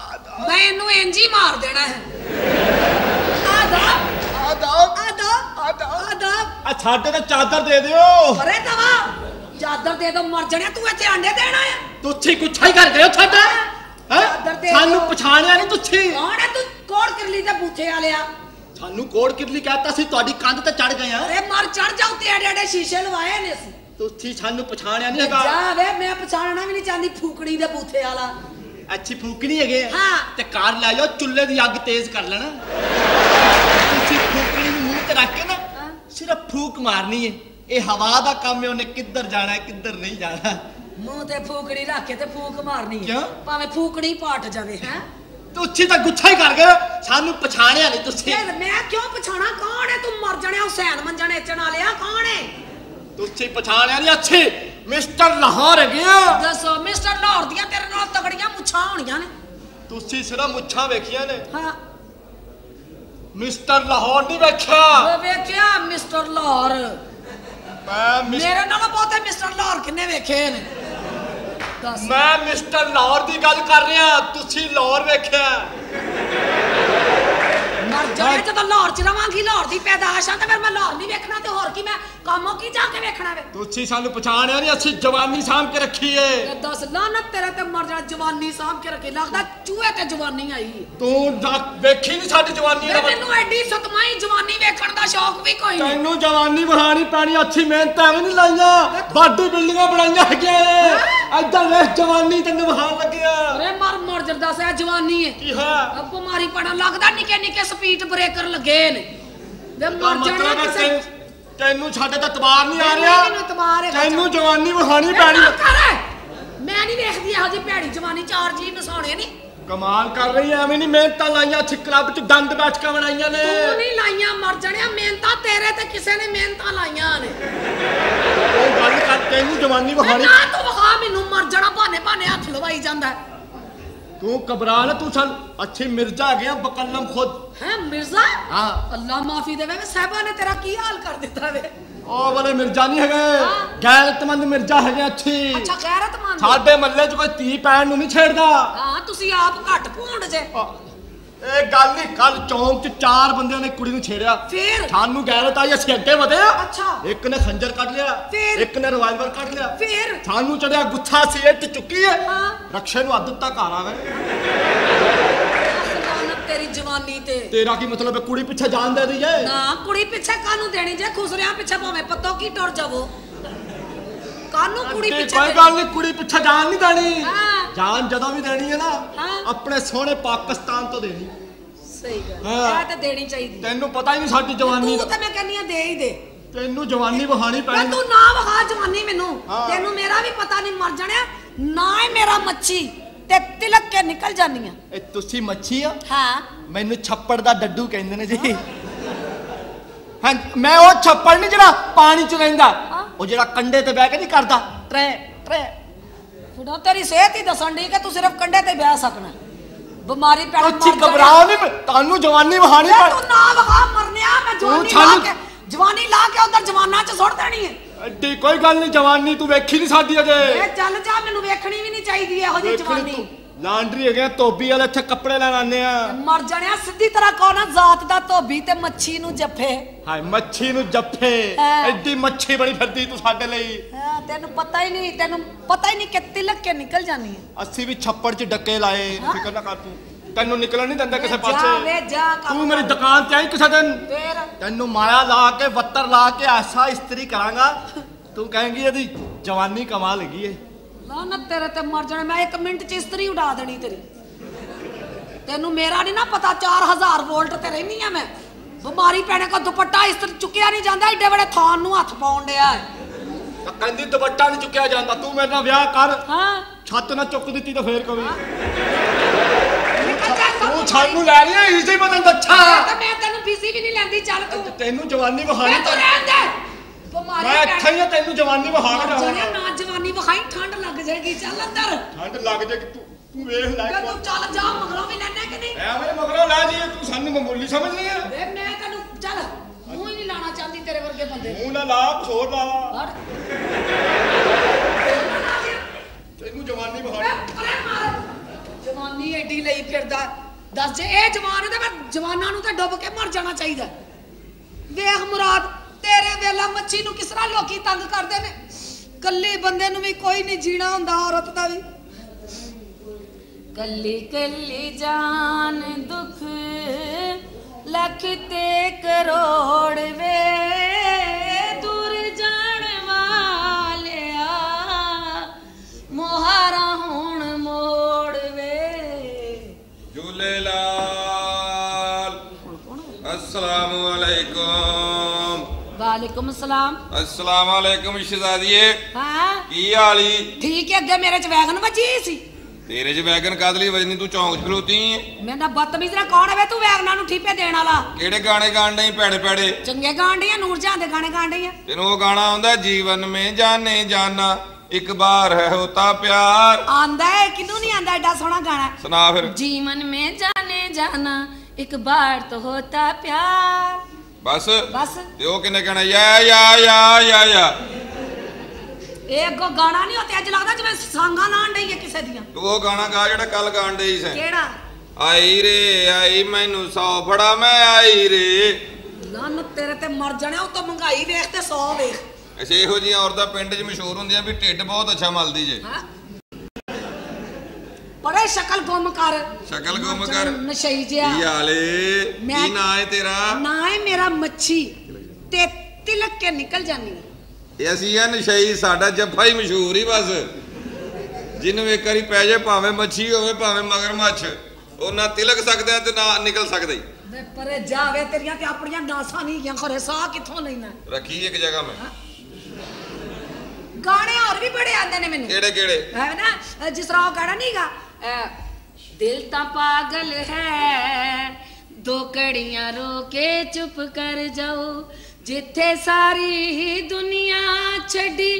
ਆਦਾਬ ਮੈਂ ਇਹਨੂੰ ਇੰਜ ਹੀ ਮਾਰ ਦੇਣਾ ਹੈ। ਆਦਾਬ ਆਦਾਬ ਆਦਾਬ ਆਦਾਬ ਆਦਾਬ ਸਾਡੇ ਤੇ ਚਾਦਰ ਦੇ ਦਿਓ। ਅਰੇ ਦਵਾ ਚਾਦਰ ਦੇ ਦੋ ਮਰ ਜਣਿਆ ਤੂੰ ਇੱਥੇ ਆਂਡੇ ਦੇਣ ਆਇਆ ਤੁਸੀਂ ਗੁੱਛਾ ਹੀ ਕਰ ਗਏ ਹੋ ਸਾਡਾ। ਹੈ? ਸਾਨੂੰ। ਪਛਾਣਿਆ ਨਹੀਂ ਤੁਸੀਂ। ਕੌਣ ਹੈ ਤੂੰ? ਕੋੜ ਕਰਲੀ ਤੇ ਬੂਥੇ ਵਾਲਿਆ? ਸਾਨੂੰ ਕੋੜ ਕਿਰਲੀ ਕਹਤਾ ਸੀ ਤੁਹਾਡੀ ਕੰਧ ਤੇ ਚੜ ਗਏ ਆ। ਅਰੇ ਮਰ ਚੜ ਜਾ ਉੱਤੇ ਐਡੇ ਐਡੇ ਸ਼ੀਸ਼ੇ ਲਵਾਏ ਨੇ ਅਸੀਂ। ਤੁਸੀਂ ਸਾਨੂੰ ਪਛਾਣਿਆ ਨਹੀਂ ਹੈਗਾ ਜਾ ਵੇ ਮੈਂ ਪਛਾਣਨਾ ਵੀ ਨਹੀਂ ਚਾਹੁੰਦੀ ਫੂਕਣੀ ਦੇ ਬੂਥੇ ਵਾਲਾ। ਅੱਛੀ ਫੂਕਣੀ ਹੈਗੇ। ਹਾਂ। ਤੇ ਕਾਰ ਲੈ ਜਾਓ ਚੁੱਲ੍ਹੇ ਦੀ ਅੱਗ ਤੇਜ਼ ਕਰ ਲੈਣਾ। ਤੁਸੀਂ ਫੂਕਣੀ ਨੂੰ ਮੂੰਹ ਤੇ ਰੱਖ ਕੇ ਨਾ ਸਿਰਫ ਫੂਕ ਮਾਰਨੀ ਹੈ ਇਹ ਹਵਾ ਦਾ ਕੰਮ ਹੈ ਉਹਨੇ ਕਿੱਧਰ ਜਾਣਾ ਹੈ ਕਿੱਧਰ ਨਹੀਂ ਜਾਣਾ। ਮੂੰਹ ਤੇ ਫੂਕਣੀ ਰੱਖ ਕੇ ਤੇ ਫੂਕ ਮਾਰਨੀ ਹੈ। ਕਿਉਂ? ਭਾਵੇਂ ਫੂਕਣੀ ਪਾਟ ਜਾਵੇ ਹੈ? ਤੁਸੀਂ ਤਾਂ ਗੁੱਛਾ ਹੀ ਕਰ ਗਏ। ਸਾਨੂੰ ਪਛਾਣਿਆ ਨਹੀਂ ਤੁਸੀਂ। ਯਾਰ ਮੈਂ ਕਿਉਂ ਪਛਾਣਾ? ਕੌਣ ਹੈ? ਤੂੰ ਮਰ ਜਾਣਿਆ ਹੁਸੈਨ ਮੰਜਣ ਏਚਣ ਵਾਲਿਆ ਕੌਣ ਹੈ? ਤੁਸੀਂ ਪਛਾਣਿਆ ਨਹੀਂ ਅੱਛੇ ਮਿਸਟਰ ਲਾਹੌਰ ਹੈਗੇ ਆ। ਦੱਸੋ ਮਿਸਟਰ ਲਾਹੌਰ ਦੀਆਂ ਤੇਰੇ ਨਾਲ ਤਗੜੀਆਂ ਮੁੱਛਾਂ ਹੋਣੀਆਂ ਨੇ। ਤੁਸੀਂ ਸਿਰਫ ਮੁੱਛਾਂ ਵੇਖੀਆਂ ਨੇ। ਹਾਂ। ਮਿਸਟਰ ਲਾਹੌਰ ਨਹੀਂ ਵੇਖਿਆ। ਉਹ ਵੇਖਿਆ ਮਿਸਟਰ ਲਾਹੌਰ। ਮੈਂ ਮੇਰੇ ਨਾਲੋਂ ਬਹੁਤੇ ਮਿਸਟਰ ਲਾਹੌਰ ਕਿੰਨੇ ਵੇਖੇ ਨੇ? ਮੈਂ ਮਿਸਟਰ ਲਾਹੌਰ ਦੀ ਗੱਲ ਕਰ ਰਿਹਾ ਤੁਸੀਂ ਲਾਹੌਰ ਵੇਖਿਆ। ਮਰ ਜਾਣਾ ਜਦੋਂ ਲਾਹੌਰ ਚ ਰਵਾਂਗੀ ਲਾਹੌਰ ਦੀ ਪੈਦਾਸ਼ ਆ ਤੇ ਫਿਰ ਮੈਂ ਲਾਹੌਰ ਨਹੀਂ ਵੇਖਣਾ ਤੇ ਹੋਰ ਕੀ ਮੈਂ ਕੰਮੋਂ ਕੀ ਜਾ ਕੇ ਵੇਖਣਾ ਵੇ? ਤੁਸੀਂ ਸਾਨੂੰ ਪਛਾਣਿਆ ਨਹੀਂ ਅਸੀਂ ਜਵਾਨੀ ਸਾਂਭ ਕੇ ਰੱਖੀ ਏ। ਤੇ ਦੱਸ ਲਾਨਤ ਤੇਰੇ ਤੇ ਮਰ ਜਾਣਾ ਜਵਾਨੀ ਸਾਂਭ ਕੇ ਰੱਖੇ ਲੱਗਦਾ ਚੂਹੇ ਤੇ ਜਵਾਨੀ ਆਈ। ਹੈ। ਤੂੰ ਜਾ- ਵੇਖੀ ਨਹੀਂ ਸਾਡੀ ਜਵਾਨੀ ਵੇ ਦਾ ਤੈਨੂੰ ਐਡੀ ਸਤਮਾਈ ਜਵਾਨੀ ਵੇਖਣ ਦਾ ਸ਼ੌਕ ਵੀ ਕੋਈ ਨਹੀਂ। ਤੈਨੂੰ ਜਵਾਨੀ ਬਹਾਣੀ ਪੈਣੀ ਅੱਛੀ ਮਿਹਨਤ ਐਵੇਂ ਨਹੀਂ ਲਾਈਆਂ ਬਾਡੀ ਬਿਲਡਿੰਗਾਂ ਬਣਾਈਆਂ ਹੈਗੀਆਂ ਏ। ਐਦਾਂ ਵੇਖ ਜਵਾਨੀ ਤੈਨੂੰ ਬਹਾਣ ਲੱਗਿਆ। ਅਰੇ ਮਰ ਮਰ ਜਰਦਾ ਸਿਆ ਜਵਾਨੀ ਹੈ ਕੀ ਅਬ ਬਿਮਾਰੀ ਪੜਨ ਲੱਗਦਾ ਨਿੱਕੇ ਨਿੱਕੇ ਸਪੀਡ ਬ੍ਰੇਕਰ ਲੱਗੇ ਨੇ। ਵੇ ਮਰ ਜਾਣਾ ਕਿਸੇ ਤੈਨੂੰ- ਸਾਡੇ ਤਾਂ ਤਬਾਰ ਨਹੀਂ ਆ ਰਿਹਾ। ਤੈਨੂੰ ਜਵਾਨੀ ਇਹ ਪੈਣੀ। ਮੈਂ ਨਹੀਂ ਵੇਖਦੀ ਇਹੋ ਜਿਹੀ ਭੈੜੀ ਜਵਾਨੀ ਚਾਰ ਜੀ ਨਸਾਉਣੇ ਨਹੀਂ। ਕਮਾਲ ਕਰ ਰਹੀ ਐ ਐਵੇਂ ਨਹੀਂ ਮਿਹਨਤਾਂ ਲਾਈਆਂ ਅੱਛੀ ਕਲੱਬ 'ਚ ਦੰਦ ਬੈਠਕਾਂ ਬਣਾਈਆਂ ਨੇ। ਤੂੰ ਨਹੀਂ ਲਾਈਆਂ ਮਰ ਜਾਣਿਆ ਮਿਹਨਤਾਂ ਤੇਰੇ ਤੇ ਕਿਸੇ ਨੇ ਮਿਹਨਤਾਂ ਲਾਈਆਂ ਨੇ। ਉਹ ਗੱਲ ਕਰ ਤੈਨੂੰ ਜਵਾਨੀ ਵੇ ਬਹਾਣੀ ਨਾ ਤੂੰ ਵਿਖਾ ਮੈਨੂੰ ਮਰ ਜਾਣਾ ਭਾਨੇ ਭਾਨੇ ਹੱਥ ਲਵਾਈ ਜਾਂਦਾ। ਹੈ ਤੂੰ ਘਬਰਾ ਨਾ ਤੂੰ ਚੱਲ। ਅੱਛੀ ਮਿਰਜ਼ਾ ਆ ਗਿਆ ਬਕਲਮ ਖੁਦ। ਹੈਂ, ਮਿਰਜ਼ਾ? ਹਾਂ। ਅੱਲਾ ਮਾਫੀ ਦੇਵੇ ਵੇ ਸਾਹਿਬਾ ਨੇ ਤੇਰਾ ਕੀ ਹਾਲ ਕਰ ਦਿੱਤਾ ਵੇ? ਉਹ ਵਾਲੇ ਮਿਰਜ਼ਾ ਨਹੀਂ ਹੈਗੇ। ਗੈਰਤਮੰਦ ਮਿਰਜ਼ਾ ਹੈਗੇ ਅੱਛੀ। ਅੱਛਾ ਗੈਰਤਮੰਦ? ਸਾਡੇ ਮੱਲੇ 'ਚ ਕੋਈ ਧੀ ਪੈਣ ਨੂੰ ਨਹੀਂ ਛੇੜਦਾ। ਹਾਂ ਤੁਸੀਂ ਆਪ ਘੱਟ ਭੂੰਡ ਜੇ। ਇਹ ਗੱਲ ਨਹੀਂ ਕੱਲ ਚੌਂਕ 'ਚ ਚਾਰ ਬੰਦਿਆਂ ਨੇ ਕੁੜੀ ਨੂੰ ਛੇੜਿਆ। ਫਿਰ? ਸਾਨੂੰ ਗੈਰਤ ਆਈ ਅਸੀਂ ਅੱਗੇ ਵਧੇ ਆ ਅੱਛਾ। ਇੱਕ ਨੇ ਖੰਜਰ ਕੱਢ ਲਿਆ ਫਿਰ? ਇੱਕ ਨੇ ਰਿਵਾਲਵਰ ਕੱਢ ਲਿਆ। ਫਿਰ? ਸਾਨੂੰ ਚੜਿਆ ਗੁੱਛਾ ਸੀ ਇੱਟ ਚੁੱਕੀ ਹੈ ਹਾਂ। ਰਕਸ਼ੇ ਨੂੰ ਅੱਧ ਤੱਕ ਘਰ ਆਵੇ। ਲਾਨਤ ਤੇਰੀ ਜਵਾਨੀ ਤੇ। ਤੇਰਾ ਕੀ ਮਤਲਬ ਹੈ? ਕੁੜੀ ਪਿੱਛੇ ਜਾਣ ਦੇ ਹੈ ਨਾ ਕੁੜੀ ਪਿੱਛੇ ਕਾਨੂੰ ਦੇਣੀ? ਜੇ ਖੁਸਰਿਆਂ ਪਿੱਛੇ ਭਾਵੇਂ ਪੱਤੋ ਕੀ ਟੁਰ ਜਾਵੋ। ਕਾਨੂੰ ਕੁੜੀ ਪਿੱਛੇ ਕੋਈ? ਗੱਲ ਨਹੀਂ ਕੁੜੀ ਪਿੱਛੇ ਜਾਣ ਨਹੀਂ ਦੇਣੀ। ਜਾਨ ਜਦੋਂ ਵੀ ਦੇਣੀ ਹੈ ਨਾ। ਆਪਣੇ ਸੋਹਣੇ ਪਾਕਿਸਤਾਨ ਤੋਂ ਦੇਣੀ। ਸਹੀ ਗੱਲ। ਇਹ ਤੇ ਦੇਣੀ ਚਾਹੀਦੀ। ਤੈਨੂੰ ਪਤਾ ਹੀ ਨਹੀਂ ਸਾਡੀ ਜਵਾਨੀ ਤੂੰ ਤਾਂ ਮੈਂ ਕਹਿੰਨੀ ਆ ਦੇ ਹੀ ਦੇ। ਤੈਨੂੰ ਜਵਾਨੀ ਬਹਾਣੀ ਮੈਂ ਪੈਣੀ। ਤੂੰ ਨਾ ਵਹਾ ਜਵਾਨੀ ਮੈਨੂੰ। ਤੈਨੂੰ ਮੇਰਾ ਵੀ ਪਤਾ ਨਹੀਂ ਮਰ ਜਾਣਿਆ। ਨਾ ਹੀ ਮੇਰਾ ਮੱਛੀ। ਤੇ ਤਿਲਕ ਕੇ ਨਿਕਲ ਜਾਨੀ ਆ ਇਹ ਤੁਸੀਂ ਮੱਛੀ ਆ? ਹਾਂ। ਮੈਨੂੰ ਛੱਪੜ ਦਾ ਡੱਡੂ ਕਹਿੰਦੇ ਨੇ ਜੀ। ਹਾਂ ਮੈਂ ਉਹ ਛੱਪੜ ਨਹੀਂ ਜਿਹੜਾ ਪਾਣੀ 'ਚ ਰਹਿੰਦਾ। ਉਹ ਜਿਹੜਾ ਕੰਡੇ ਤੇ ਬਹਿ ਕੇ ਨਹੀਂ ਕਰਦਾ। ਟਰੇ ਟਰੇ। ਖੁਦਾ ਤੇਰੀ ਸਿਹਤ ਹੀ ਦੱਸਣ ਦੀ ਕਿ ਤੂੰ ਸਿਰਫ ਕੰਡੇ ਤੇ ਬਹਿ ਸਕਣਾ। ਬਿਮਾਰੀ ਪੈਣ ਤੁਸੀਂ ਘਬਰਾਓ ਨਹੀਂ ਤੁਹਾਨੂੰ ਜਵਾਨੀ ਬਹਾਣੀ ਵੇ ਪੈ ਤੂੰ ਨਾ ਵਹਾ ਮਰਨਿਆ ਮੈਂ ਜਵਾਨੀ ਲਾ ਕੇ ਜਵਾਨੀ ਲਾ ਕੇ ਉਧਰ ਜਵਾਨਾਂ ਚ ਸੁੱਟ ਦੇਣੀ ਹੈ। ਐਡੀ ਕੋਈ ਗੱਲ ਨਹੀਂ ਜਵਾਨੀ ਤੂੰ ਵੇਖੀ ਨਹੀਂ ਸਾਡੀ ਅਜੇ। ਇਹ ਚੱਲ ਜਾ ਮੈਨੂੰ ਵੇਖਣੀ ਵੀ ਨਹੀਂ ਚਾਹੀਦੀ ਇਹੋ ਜਿਹੀ ਜਵਾਨੀ। ਲਾਂਡਰੀ ਹੈਗੇ ਧੋਬੀ ਵਾਲੇ ਇੱਥੇ ਕੱਪੜੇ ਲੈਣ ਆਉਂਦੇ ਆ। ਮਰ ਜਾਣਿਆ ਸਿੱਧੀ ਤਰ੍ਹਾਂ ਕਹੋ ਨਾ ਜ਼ਾਤ ਦਾ ਧੋਬੀ ਤੇ ਮੱਛੀ ਨੂੰ ਜੱਫੇ। ਹਾਏ ਮੱਛੀ ਨੂੰ ਜੱਫੇ। ਹਾਂ। ਐਡੀ ਮੱਛੀ ਬਣੀ ਫਿਰਦੀ ਤੂੰ ਸਾਡੇ ਲਈ। ਹਾਂ, ਤੈਨੂੰ ਪਤਾ ਹੀ ਨਹੀਂ ਤੈਨੂੰ ਪਤਾ ਹੀ ਨਹੀਂ ਕਿ ਤਿਲਕ ਕੇ ਨਿਕਲ ਹੈ। ਅਸੀਂ ਵੀ ਛੱਪੜ 'ਚ ਡੱਕੇ ਲਾਏ। ਫਿਕਰ ਨਾ ਕਰ ਤੂੰ। ਤੈਨੂੰ ਨਿਕਲਣ ਨਹੀਂ ਦਿੰਦਾ ਕਿਸੇ ਵੇ ਪਾਸੇ। ਵੇ ਜਾ ਕੰਮ ਤੂੰ ਮੇਰੀ। ਦੁਕਾਨ ਤੇ ਆਈ ਕਿਸੇ ਦਿਨ? ਫੇਰ? ਤੈਨੂੰ ਮਾਇਆ ਲਾ ਕੇ ਵੱਤਰ ਲਾ ਕੇ ਐਸਾ ਇਸਤਰੀ ਕਰਾਂਗਾ। ਤੂੰ ਕਹੇਂਗੀ ਇਹਦੀ ਜਵਾਨੀ ਕਮਾਲ ਹੈਗੀ ਏ। ਨਾ ਤੇਰੇ ਤੇ ਮਰ ਜਾਣਾ ਮੈਂ ਇੱਕ ਮਿੰਟ ਚ ਇਸਤਰੀ ਉਡਾ ਦੇਣੀ ਤੇਰੀ। ਤੈਨੂੰ ਮੇਰਾ ਨਹੀਂ ਨਾ ਪਤਾ 4000 ਵੋਲਟ ਤੇ ਰਹਿਨੀ ਆ ਮੈਂ। ਬਿਮਾਰੀ ਪੈਣੇ ਕੋ ਦੁਪੱਟਾ ਇਸਤਰੀ ਚੁੱਕਿਆ ਨਹੀਂ ਜਾਂਦਾ ਏਡੇ ਬੜੇ ਥਾਨ ਨੂੰ ਹੱਥ ਪਾਉਣ ਡਿਆ ਕਹਿੰਦੀ ਦੁਪੱਟਾ ਨਹੀਂ ਚੁੱਕਿਆ ਜਾਂਦਾ ਤੂੰ ਮੇਰੇ ਨਾਲ ਵਿਆਹ ਕਰ। ਹਾਂ। ਛੱਤ ਨਾ ਚੁੱਕ ਦਿੱਤੀ ਤਾਂ ਫੇਰ ਕਵੀ। ਤੂੰ ਸਾਨੂੰ ਲੈ ਰਹੀ ਹੈ ਇਸੇ ਬਦਨ ਅੱਛਾ ਤਾਂ ਮੈਂ ਤੈਨੂੰ ਬਿਜ਼ੀ ਵੀ ਨਹੀਂ ਲੈਂਦੀ ਚੱਲ ਤੂੰ। ਤੈਨੂੰ ਜਵਾਨੀ ਮੈਂ ਤੂੰ ਰਹਿਣ ਦੇ। ਮੈਂ ਇੱਥੇ ਹੀ ਆ, ਤੈਨੂੰ ਜਵਾਨੀ ਵਿਖਾ ਕੇ ਜਾਵਾਂਗਾ ਨਾ ਜਵਾਨੀ ਵਿਖਾਈ ਠੰਡ ਲੱਗ ਜਾਏਗੀ। ਚੱਲ ਅੰਦਰ। ਠੰਡ ਲੱਗ ਜੇ ਕਿ ਤੂੰ ਤੂੰ ਵੇਖ ਲੈ ਵੇ ਤੂੰ ਚੱਲ ਜਾ ਮਗਰੋਂ ਵੀ ਲੈਣਾ ਕਿ ਨਹੀਂ? ਐ ਮੇਰੇ ਮਗਰੋਂ ਲੈ ਜੀ ਤੂੰ ਸਾਨੂੰ ਮਾਮੂਲੀ ਸਮਝਦੀ ਹੈ ਵੇ ਮੈਂ ਤੈਨੂੰ ਚੱਲ ਮੂੰਹ ਹੀ ਨਹੀਂ ਲਾਣਾ ਚਾਹੁੰਦੀ ਤੇਰੇ ਵਰਗੇ ਬੰਦੇ। ਮੂੰਹ ਨਾ ਲਾ ਹੋਰ ਲਾ। ਹਟ ਤੈਨੂੰ ਜਵਾਨੀ ਵੇ ਵਿਖਾਣੀ ਪਰੇ ਮਾਰ। ਜਵਾਨੀ ਐਡੀ ਲਈ ਫਿਰਦਾ। ਦੱਸ ਜੇ ਇਹ ਜਵਾਨ ਹੈ ਤਾਂ ਫਿਰ ਜਵਾਨਾਂ ਨੂੰ ਤਾਂ ਡੁੱਬ ਕੇ ਮਰ ਜਾਣਾ ਚਾਹੀਦਾ। ਵੇਖ ਮੁਰਾਦ ਤੇਰੇ ਵੇਲਾ ਮੱਛੀ ਨੂੰ ਕਿਸ ਤਰ੍ਹਾਂ ਲੋਕੀ ਤੰਗ ਕਰਦੇ ਨੇ? ਕੱਲੇ ਬੰਦੇ ਨੂੰ ਵੀ ਕੋਈ ਨਹੀਂ ਜੀਣਾ ਹੁੰਦਾ ਔਰਤ ਦਾ ਵੀ। ਕੱਲੀ ਕੱਲੀ ਜਾਨ ਦੁੱਖ ਲੱਖ ਤੇ ਕਰੋੜ ਵੇ। ਦੂਰ ਜਾਣ ਵਾਲਿਆ ਮੁਹਾਰਾ ਹੁਣ ਮੋੜ ਵੇ। ਝੂਲੇਲਾਲ ਅਸਲਾਮੁ ਅਲੈਕੁਮ ਵਾਲੇਕੁਮ ਸਲਾਮ। ਅਸਲਾਮ ਵਾਲੇਕੁਮ ਸ਼ਹਜ਼ਾਦੀਏ ਹਾਂ। ਕੀ ਹਾਲੀ ਠੀਕ ਹੈ ਅੱਗੇ ਮੇਰੇ ਚ ਵੈਗਨ ਵੱਜੀ ਸੀ। ਤੇਰੇ ਚ ਵੈਗਨ ਕਾਦਲੀ ਵਜਨੀ ਤੂੰ ਚੌਂਕ ਖਲੋਤੀ ਮੈਂ ਤਾਂ ਬਦਤਮੀਜ਼ ਨਾ ਕੌਣ ਵੇ ਤੂੰ ਵੈਗਨਾਂ ਨੂੰ ਠੀਪੇ ਦੇਣ ਵਾਲਾ? ਕਿਹੜੇ ਗਾਣੇ ਗਾਣ ਨਹੀਂ ਭੈੜੇ ਭੈੜੇ? ਚੰਗੇ ਗਾਣ ਡਈਆਂ ਨੂਰ ਜਹਾਂ ਦੇ ਗਾਣੇ ਗਾਣ ਡਈਆਂ। ਤੈਨੂੰ ਉਹ ਗਾਣਾ ਆਉਂਦਾ ਜੀਵਨ ਮੇ ਜਾਣੇ ਜਾਨਾ ਇੱਕ ਬਾਰ ਹੈ ਹੋਤਾ ਪਿਆਰ। ਆਂਦਾ ਹੈ ਕਿਨੂੰ ਨਹੀਂ ਆਂਦਾ ਐਡਾ ਸੋਹਣਾ ਗਾਣਾ ਸੁਣਾ ਫਿਰ। ਜੀਵਨ ਮੇ ਜਾਣੇ ਜਾਨਾ ਇੱਕ ਬਾਰ ਤਾਂ ਹੋਤਾ ਪਿਆਰ। ਬਸ। ਬਸ। ਤੇ ਉਹ ਕਿੰਨੇ ਕਹਿਣਾ ਯਾ ਯਾ ਯਾ ਯਾ ਯਾ। ਇਹ ਅੱਗੋਂ ਗਾਣਾ ਨਹੀਂ ਹੁੰਦੇ ਅੱਜ ਲੱਗਦਾ ਜਿਵੇਂ ਸਾਂਗਾ ਲਾਣ ਡਈ ਹੈ ਕਿਸੇ ਦੀਆਂ। ਤੂੰ ਉਹ ਗਾਣਾ ਗਾ ਜਿਹੜਾ ਕੱਲ ਗਾਣ ਡਈ ਸੈਂ। ਕਿਹੜਾ? ਆਈ ਰੇ ਆਈ ਮੈਨੂੰ ਸੌ ਫੜਾ ਮੈਂ ਆਈ ਰੇ। ਲੰਨ ਤੇਰੇ ਤੇ ਮਰ ਜਾਣਾ ਉਹ ਤਾਂ ਮਹਿੰਗਾਈ ਵੇਖ ਤੇ 100 ਵੇਖ। ਅੱਛਾ ਇਹੋ ਜਿਹੀਆਂ ਔਰਤਾਂ ਪਿੰਡ 'ਚ ਮਸ਼ਹੂਰ ਹੁੰਦੀਆਂ ਵੀ ਢਿੱਡ ਬਹੁਤ ਅੱਛਾ ਮਲਦੀ ਜੇ। ਹਾਂ? ਬੜੇ ਸ਼ਕਲ ਗੁੰਮ ਕਰ। ਸ਼ਕਲ ਗੁੰਮ ਕਰ। ਨਸ਼ਈ ਹਾਲੇ ਮੈਂ- ਕੀ ਨਾਂ ਹੈ ਤੇਰਾ? ਨਾ ਹੈ ਮੇਰਾ ਮੱਛੀ। ਤੇ ਤਿਲਕ ਕੇ ਨਿਕਲ ਜਾਨੀ। ਇਹ ਅਸੀਂ ਆ ਨਸ਼ਈ ਸਾਡਾ ਜੱਫਾ ਹੀ ਮਸ਼ਹੂਰ ਹੀ ਬਸ। ਜਿਹਨੂੰ ਇੱਕ ਵਾਰੀ ਪੈ ਜਾਏ ਭਾਵੇਂ ਮੱਛੀ ਹੋਵੇ ਭਾਵੇਂ ਮਗਰਮੱਛ ਉਹ ਨਾ ਤਿਲਕ ਸਕਦਾ ਤੇ ਨਾ ਨਿਕਲ ਸਕਦਾ। ਹੀ ਵੇ ਪਰੇ ਜਾਵੇ ਤੇਰੀਆਂ ਤੇ ਆਪਣੀਆਂ ਨਾਸਾਂ ਨਹੀਂ ਗਿਆ ਖਰੇ ਸਾਹ ਕਿੱਥੋਂ ਲੈਣਾ? ਰੱਖੀ ਇੱਕ ਜਗ੍ਹਾ ਮੈਂ। ਗਾਣੇ ਹੋਰ ਵੀ ਬੜੇ ਆਉਂਦੇ ਨੇ ਮੈਨੂੰ। ਕਿਹੜੇ ਕਿਹੜੇ? ਹੈ ਨਾ? ਜਿਸ ਤਰ੍ਹਾਂ ਉਹ ਗਾਣਾ ਨਹੀਂਗਾ दिल ता पागल है दो कड़ियां रो के चुप कर जाओ जिथे सारी ही दुनिया छड़ी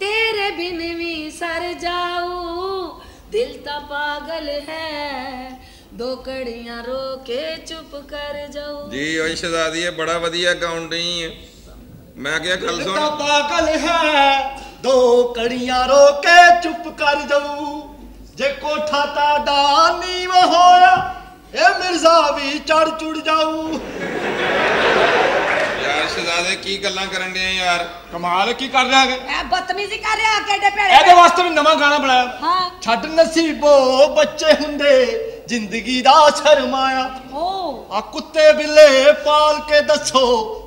तेरे बिन भी सर जाओ दिल ता पागल है दो कड़ियां रो के चुप कर जाओ ਜੀ ਓਏ ਸ਼ਹਜ਼ਾਦੀ ਇਹ ਬੜਾ ਵਧੀਆ ਗਾਉਣ ਡਈ ਹੈ ਮੈਂ ਕਿਹਾ ਗੱਲ ਤਾਂ ਸੁਣ ਪਾਗਲ ਹੈ ਦੋ ਕੜੀਆਂ ਰੋ ਕੇ ਚੁੱਪ ਕਰ ਜਾਊ ਜੇ ਕੋਠਾ ਤਾਡਾ ਨੀਵ ਹੋਇਆ ਇਹ ਮਿਰਜ਼ਾ ਵੀ ਚੜ ਚੁੜ ਜਾਊ। ਯਾਰ ਸ਼ਹਜ਼ਾਦੇ ਕੀ ਗੱਲਾਂ ਕਰਨ ਡਿਆ ਯਾਰ? ਕਮਾਲ ਕੀ ਕਰ ਰਿਹਾ ਹੈ? ਇਹ ਬਦਤਮੀਜ਼ੀ ਕਰ ਰਿਹਾ ਕਿੱਡੇ ਭੇੜੇ ਇਹਦੇ ਵਾਸਤੇ ਵੀ ਨਵਾਂ ਗਾਣਾ ਬਣਾਇਆ। ਹਾਂ। ਛੱਡ ਨਸੀਬੋ ਬੱਚੇ ਹੁੰਦੇ ਜ਼ਿੰਦਗੀ ਦਾ ਸ਼ਰਮਾਇਆ। ਓ। ਆ ਕੁੱਤੇ ਬਿੱਲੇ ਪਾਲ ਕੇ ਦੱਸੋ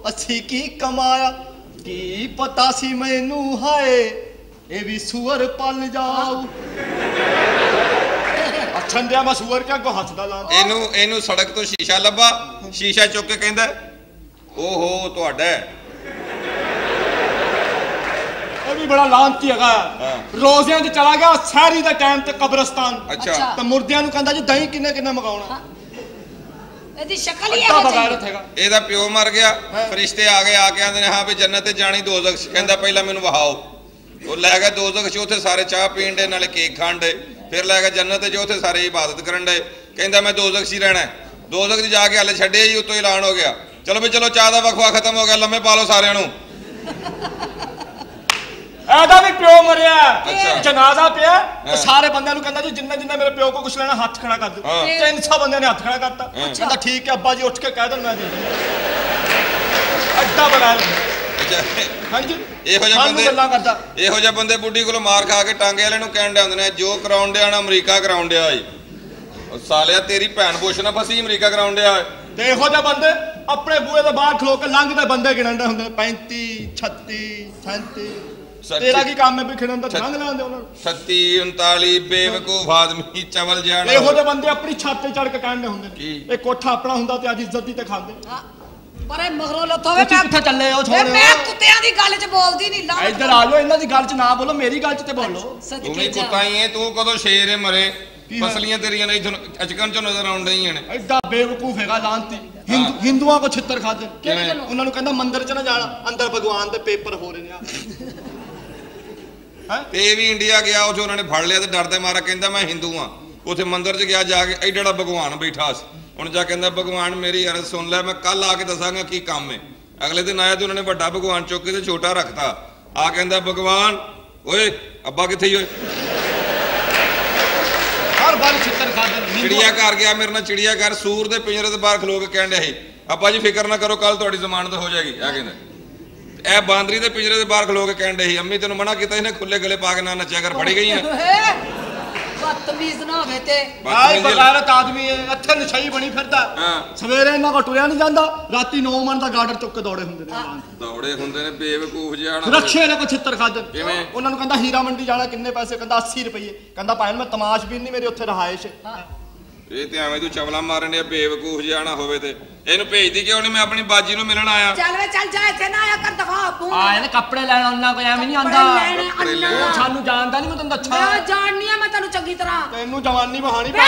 ਅਸੀਂ ਕੀ ਕਮਾਇਆ? ਕੀ ਪਤਾ ਸੀ ਮੈਨੂੰ ਹਾਏ ਇਹ ਵੀ ਸੂਰ ਪਲ ਜਾਊ। ਅੱਛਾ ਦਿਆ ਮੈਂ ਸੂਰ ਕਿਆ ਕੋ ਹੱਸਦਾ ਲਾਂ। ਇਹਨੂੰ ਇਹਨੂੰ ਸੜਕ ਤੋਂ ਸ਼ੀਸ਼ਾ ਲੱਭਾ ਸ਼ੀਸ਼ਾ ਚੁੱਕ ਕੇ ਕਹਿੰਦਾ ਓਹੋ ਤੁਹਾਡਾ। ਇਹ ਵੀ ਬੜਾ ਲਾਂਤੀ ਹੈਗਾ। ਰੋਜ਼ਿਆਂ 'ਚ ਚਲਾ ਗਿਆ ਸਹਿਰੀ ਦਾ ਟਾਈਮ ਤੇ ਕਬਰਸਤਾਨ। ਅੱਛਾ। ਤੇ ਮੁਰਦਿਆਂ ਨੂੰ ਕਹਿੰਦਾ ਜੀ ਦਹੀਂ ਕਿੰਨੇ ਕਿੰਨੇ ਮਗਾਉਣਾ? ਇਹਦੀ ਸ਼ਕਲ ਹੀ ਹੈਗਾ। ਇਹਦਾ ਪਿਓ ਮਰ ਗਿਆ ਫਰਿਸ਼ਤੇ ਆ ਗਏ ਆ ਕੇ ਆਂਦੇ ਨੇ ਹਾਂ ਵੀ ਜੰਨਤ ਤੇ ਜਾਣੀ ਦੋਜ਼ਖ। ਕਹਿੰਦਾ ਪਹਿਲਾਂ ਮੈਨੂੰ ਵਹਾਓ। ਉਹ ਲੈ ਗਿਆ ਦੋਜ਼ਖ 'ਚ ਉੱਥੇ ਸਾਰੇ ਚਾਹ ਪੀਣ ਦੇ ਨਾਲੇ ਕੇਕ ਖਾਣ ਦੇ ਫਿਰ ਲੈ ਗਿਆ ਜੰਨਤ ਤੇ ਜੋ ਉੱਥੇ ਸਾਰੇ ਇਬਾਦਤ ਕਰਨ ਦੇ ਕਹਿੰਦਾ ਮੈਂ ਦੋਜ਼ਖ 'ਚ ਹੀ ਰਹਿਣਾ ਹੈ। ਦੋਜ਼ਖ 'ਚ ਜਾ ਕੇ ਹਲੇ ਛੱਡਿਆ ਜੀ ਉੱਤੋਂ ਐਲਾਨ ਹੋ ਗਿਆ ਚਲੋ ਵੀ ਚਲੋ ਚਾਹ ਦਾ ਵਕਫਾ ਖਤਮ ਹੋ ਗਿਆ ਲੰਮੇ ਪਾ ਲਓ ਸਾਰਿਆਂ ਨੂੰ ਇਹਦਾ ਵੀ ਪਿਓ ਮਰਿਆ। ਜਨਾਜ਼ਾ ਪਿਆ ਤੇ ਹਾਂ। ਸਾਰੇ ਬੰਦਿਆਂ ਨੂੰ ਕਹਿੰਦਾ ਜੀ ਜਿੰਨਾ ਜਿੰਨਾ ਮੇਰੇ ਪਿਓ ਕੋ ਕੁਛ ਲੈਣਾ ਹੱਥ ਖੜਾ ਕਰ ਦਿਓ ਹਾਂ। 300 ਬੰਦਿਆਂ ਨੇ ਹੱਥ ਖੜਾ ਕਰਤਾ ਹਾਂ। ਕਹਿੰਦਾ ਠੀਕ ਹੈ ਅੱਬਾ ਜੀ ਉੱਠ ਕੇ ਕਹਿ ਦੇਣ ਮੈਂ ਦੇ ਅੱਡਾ ਬਣਾ ਲਿਆ ਹਾਂਜੀ। ਇਹੋ ਜਿਹੇ ਬੰਦੇ ਗੱਲਾਂ ਕਰਦਾ। ਇਹੋ ਜਿਹੇ ਬੰਦੇ ਬੁੱਢੀ ਕੋਲੋਂ ਮਾਰ ਖਾ ਕੇ ਟਾਂਗੇ ਵਾਲੇ ਨੂੰ ਕਹਿਣ ਦੇ ਹੁੰਦੇ ਨੇ ਜੋ ਕਰਾਉਣ ਡਿਆ ਨਾ ਅਮਰੀਕਾ ਕਰਾਉਣ ਡਿਆ ਏ। ਉਹ ਸਾਲਿਆ ਤੇਰੀ ਭੈਣ ਪੁੱਛ ਨਾ ਫਸੀ ਅਮਰੀਕਾ ਕਰਾਉਣ ਡਿਆ ਏ। ਤੇ ਇਹੋ ਜਿਹੇ ਬੰਦੇ ਆਪਣੇ ਬੂਏ ਦੇ ਬਾਹਰ ਖਲੋ ਕੇ ਲੰਘਦੇ ਬੰਦੇ ਗਿਣਦੇ ਹੁੰਦੇ ਨੇ 35 36 37 ਸੱਚੀ। ਤੇਰਾ ਕੀ ਕੰਮ ਹੈ ਵੀ ਖਿੜਨ ਦਾ? ਲੰਘ ਲੈਂਦੇ ਉਹਨਾਂ ਨੂੰ। 36 39 ਬੇਵਕੂਫ ਆਦਮੀ ਚਵਲ ਜਾਣ। ਇਹੋ ਜਿਹੇ ਬੰਦੇ ਆਪਣੀ ਛੱਤ ਤੇ ਚੜ ਕੇ ਕਹਿੰਦੇ ਹੁੰਦੇ? ਨੇ। ਇਹ ਕੋਠਾ ਆਪਣਾ ਹੁੰਦਾ ਤੇ ਅੱਜ ਇੱਜ਼ਤ ਦੀ ਤੇ ਖਾਂਦੇ। ਪਰੇ ਮਗਰੋਂ ਲੱਥੋ ਵੇ ਤੁਸੀਂ ਕਿੱਥੇ ਚੱਲੇ ਹੋ ਛੋੜੇ ਮੈਂ ਕੁੱਤਿਆਂ ਦੀ ਗੱਲ 'ਚ ਬੋਲਦੀ ਨਹੀਂ ਲਾ ਇੱਧਰ ਆ ਜਾਓ ਇਹਨਾਂ ਦੀ ਗੱਲ 'ਚ ਨਾ ਬੋਲੋ ਮੇਰੀ ਗੱਲ 'ਚ ਤੇ ਬੋਲੋ। ਤੂੰ ਵੀ ਕੁੱਤਾ ਹੀ ਏ ਤੂੰ ਕਦੋਂ ਸ਼ੇਰ ਏ ਮਰੇ? ਫਸਲੀਆਂ ਤੇਰੀਆਂ ਨਹੀਂ ਅਚਕਨ ਚੋਂ ਨਜ਼ਰ ਆਉਣ ਡਈਆਂ ਨੇ। ਐਡਾ ਬੇਵਕੂਫ ਹੈਗਾ ਲਾਂਤੀ। ਹਿੰਦੂ ਹਿੰਦੂਆਂ ਕੋ ਛਿੱਤਰ ਖਾਦੇ। ਕਿਵੇਂ? ਉਹਨਾਂ ਨੂੰ ਕਹਿੰਦਾ ਮੰਦਿਰ 'ਚ ਨਾ ਜਾਣਾ ਅੰਦਰ ਭਗਵਾਨ ਦੇ ਪੇਪਰ ਹੋ ਰਹੇ ਨੇ ਆ। ਹੈ? ਤੇ ਇਹ ਵੀ ਇੰਡੀਆ ਗਿਆ ਉੱਥੇ ਉਹਨਾਂ ਨੇ ਫੜ ਲਿਆ ਤੇ ਡਰਦੇ ਮਾਰਾ ਕਹਿੰਦਾ ਮੈਂ ਹਿੰਦੂ ਆ ਉੱਥੇ ਮੰਦਿਰ 'ਚ ਗਿਆ ਜਾ ਕੇ ਐਡਾ ਭਗਵਾਨ ਬੈਠਾ ਸੀ। ਹੁਣ ਜਾ ਕਹਿੰਦਾ ਭਗਵਾਨ ਮੇਰੀ ਅਰਜ਼ ਸੁਣ ਲੈ ਮੈਂ ਕੱਲ ਆ ਕੇ ਦੱਸਾਂਗਾ ਕੀ ਕੰਮ ਹੈ ਅਗਲੇ ਦਿਨ ਆਇਆ ਤੇ ਉਹਨਾਂ ਨੇ ਵੱਡਾ ਭਗਵਾਨ ਚੁੱਕ ਕੇ ਤੇ ਛੋਟਾ ਰੱਖਤਾ। ਆ ਕਹਿੰਦਾ ਭਗਵਾਨ ਓਏ ਅੱਬਾ ਕਿੱਥੇ ਹੀ ਓਏ? ਹਰ ਗੱਲ ਛਿੱਤਰ ਖਾਦੇ ਨੇ ਚਿੜੀਆ ਘਰ ਗਿਆ ਮੇਰੇ ਨਾਲ ਚਿੜੀਆ ਘਰ ਸੂਰ ਦੇ ਪਿੰਜਰੇ ਦੇ ਬਾਹਰ ਖਲੋ ਕੇ ਕਹਿਣ ਡਿਆ ਸੀ ਅੱਬਾ ਜੀ ਫਿਕਰ ਨਾ ਕਰੋ ਕੱਲ ਤੁਹਾਡੀ ਜ਼ਮਾਨਤ ਹੋ ਜਾਏਗੀ। ਆ ਕਹਿੰਦਾ। ਇਹ ਬਾਂਦਰੀ ਦੇ ਪਿੰਜਰੇ ਦੇ ਬਾਹਰ ਖਲੋ ਕੇ ਕਹਿਣ ਡਏ ਸੀ ਅੰਮੀ ਤੈਨੂੰ ਮਨਾ ਕੀਤਾ ਇਹਨੇ ਖੁੱਲੇ ਗਲੇ ਪਾ ਕੇ ਨਾ ਨੱਚਿਆ ਕਰ ਫੜੀ ਗਈ ਆ ਬਦਤਮੀਜ਼ ਨਾ ਹੋਵੇ ਤੇ। ਆਈ ਬਦਤਮੀਜ਼ੀ- ਬਗਾਰਤ ਆਦਮੀ ਹੈ ਇੱਥੇ ਨਸ਼ਈ ਬਣੀ ਫਿਰਦਾ। ਹਾਂ। ਸਵੇਰੇ ਇਹਨਾਂ ਕੋ ਟੁਰਿਆ ਨਹੀਂ ਜਾਂਦਾ ਰਾਤੀ 9 ਮਣ ਦਾ ਗਾਰਡਰ ਚੁੱਕ ਕੇ ਦੌੜੇ ਹੁੰਦੇ ਨੇ ਦੌੜੇ ਹੁੰਦੇ ਨੇ ਬੇਵਕੂਫ ਜਿਹਾ ਨਾ ਰੱਖੇ ਨੇ ਕੋ ਛਿੱਤਰ ਖਾਦ? ਉਹਨਾਂ ਨੂੰ ਕਹਿੰਦਾ ਹੀਰਾ ਮੰਡੀ ਜਾਣਾ ਕਿੰਨੇ ਪੈਸੇ? ਕਹਿੰਦਾ 80 ਰੁਪਏ ਕਹਿੰਦਾ ਭਾਈ ਮੈਂ ਤਮਾਸ਼ ਵੀ ਨਹੀਂ ਮੇਰੇ ਉੱਥੇ ਰਹਾਇਸ਼ ਇਹ ਤੇ ਐਵੇਂ ਤੂੰ ਚਵਲਾ ਮਾਰਨ ਡਿਆ ਬੇਵਕੂਫ ਨਾ ਹੋਵੇ ਤੇ। ਇਹਨੂੰ ਭੇਜਦੀ ਕਿਉਂ ਨਹੀਂ? ਮੈਂ ਆਪਣੀ ਬਾਜੀ ਨੂੰ ਮਿਲਣ ਆਇਆ। ਚੱਲ ਵੇ ਚੱਲ ਜਾ ਇੱਥੇ ਨਾ ਆਇਆ ਕਰ ਦਫਾ ਬੂ ਆਏ ਨੇ ਕੱਪੜੇ ਲੈਣ ਉਹਨਾਂ ਕੋਈ ਐਵੇਂ ਨਹੀਂ ਆਂਦਾ ਉਹ ਸਾਨੂੰ ਜਾਣਦਾ ਨਹੀਂ ਮੈਂ ਤੈਨੂੰ ਮੈਂ ਦੱਛਾ ਜਾਣਨੀ ਆ ਮੈਂ ਤੈਨੂੰ ਚੰਗੀ ਤਰ੍ਹਾਂ। ਤੈਨੂੰ ਜਵਾਨੀ ਬਹਾਣੀ ਵੇ!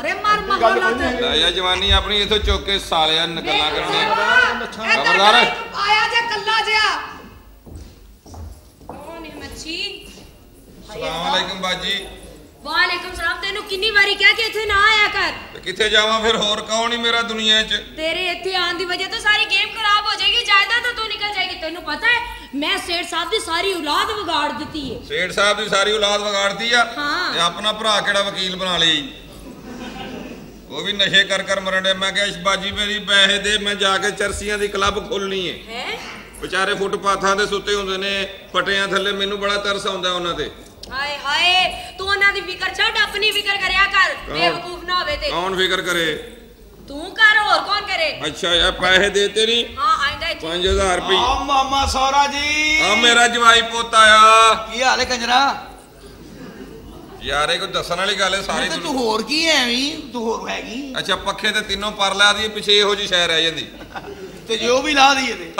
ਅਰੇ ਮਰ ਮਹੌਲਾ ਤੇ ਲੈ ਜਾ ਜਵਾਨੀ ਆਪਣੀ ਇਥੋਂ ਚੁੱਕ ਕੇ ਸਾਲਿਆ ਨਕਲਾਂ ਕਰਨੇ। ਖਬਰਦਾਰ। ਖਬਰਦਾਰ। ਆਇਆ ਜੇ ਕੱਲਾ ਜਿਆ ਕੌਣ ਹੈ ਮੱਛੀ? ਸਲਾਮ ਅਲੈਕਮ ਬਾਜੀ। ਵਾਲੇਕੁਮ ਸਲਾਮ ਤੈਨੂੰ ਕਿੰਨੀ ਵਾਰੀ ਕਿਹਾ ਕਿ ਇੱਥੇ ਨਾ ਆਇਆ ਕਰ। ਤੇ ਕਿੱਥੇ ਜਾਵਾਂ ਫਿਰ? ਹੋਰ ਕੌਣ ਹੀ ਮੇਰਾ ਦੁਨੀਆ 'ਚ? ਤੇਰੇ ਇੱਥੇ ਆਉਣ ਦੀ ਵਜ੍ਹਾ ਤੋਂ ਸਾਰੀ ਗੇਮ ਖਰਾਬ ਹੋ ਜਾਏਗੀ ਜਾਇਦਾਦ ਤਾਂ ਤੂੰ ਨਿਕਲ ਜਾਏਗੀ। ਤੈਨੂੰ ਪਤਾ ਹੈ ਮੈਂ ਸੇਠ ਸਾਹਿਬ ਦੀ ਸਾਰੀ ਔਲਾਦ ਵਿਗਾੜ ਦਿੱਤੀ ਹੈ ਸੇਠ ਸਾਹਿਬ ਦੀ ਸਾਰੀ ਔਲਾਦ ਵਿਗਾੜਦੀ ਆ? ਹਾਂ। ਤੇ ਆਪਣਾ ਭਰਾ ਕਿਹੜਾ ਵਕੀਲ ਬਣਾ ਲਈ? ਉਹ ਵੀ ਨਸ਼ੇ ਕਰ ਕਰ ਮਰਨ ਡਿਆ। ਮੈਂ ਕਿਹਾ ਇਸ ਬਾਜੀ ਮੇਰੀ ਪੈਸੇ ਦੇ ਮੈਂ ਜਾ ਕੇ ਚਰਸੀਆਂ ਦੀ ਕਲੱਬ ਖੋਲਣੀ ਏ। ਹੈ? ਵਿਚਾਰੇ ਫੁੱਟਪਾਥਾਂ ਦੇ ਸੁੱਤੇ ਹੁੰਦੇ ਨੇ ਪਟਿਆਂ ਥੱਲੇ ਮੈਨੂੰ ਬੜਾ ਤਰਸ ਆਉਂਦਾ ਉਹਨਾਂ ਤੇ। ਹਾਏ ਹਾਏ ਤੂੰ ਉਹਨਾਂ ਦੀ ਫਿਕਰ ਛੱਡ ਆਪਣੀ ਫਿਕਰ ਕਰਿਆ ਕਰ। ਬੇਵਕੂਫ ਨਾ ਹੋਵੇ ਤੇ। ਕੌਣ ਫਿਕਰ ਕਰੇ? ਤੂੰ ਕਰ ਹੋਰ ਕੌਣ ਕਰੇ? ਅੱਛਾ ਇਹ ਪੈਸੇ ਦੇਤੇ ਨਹੀਂ? ਹਾਂ ਆਇੰਦਾ ਇੱਥੇ। 5000 ਰੁਪਏ ਆ ਮਾਮਾ ਸੌਰਾ ਜੀ। ਆ ਮੇਰਾ ਜਵਾਈ ਪੁੱਤ ਆਇਆ। ਕੀ ਹਾਲ ਹੈ ਕੰਜਰਾ? ਯਾਰ ਕੋਈ ਦੱਸਣ ਵਾਲੀ ਗੱਲ ਹੈ ਸਾਰੀ ਤੇ ਹੋਰ ਕੀ ਐ ਐਵੇਂ? ਤੂੰ ਹੋਰ ਹੈਗੀ ਅੱਛਾ ਪੱਖੇ ਤੇ ਤਿੰਨੋਂ ਪਰ ਲਾ ਦੀ ਪਿੱਛੇ ਇਹੋ ਜੀ ਸ਼ੈ ਰਹਿ ਜਾਂਦੀ। ਤੇ ਜੋ ਵੀ ਲਾ ਦਈਏ ਤੇ।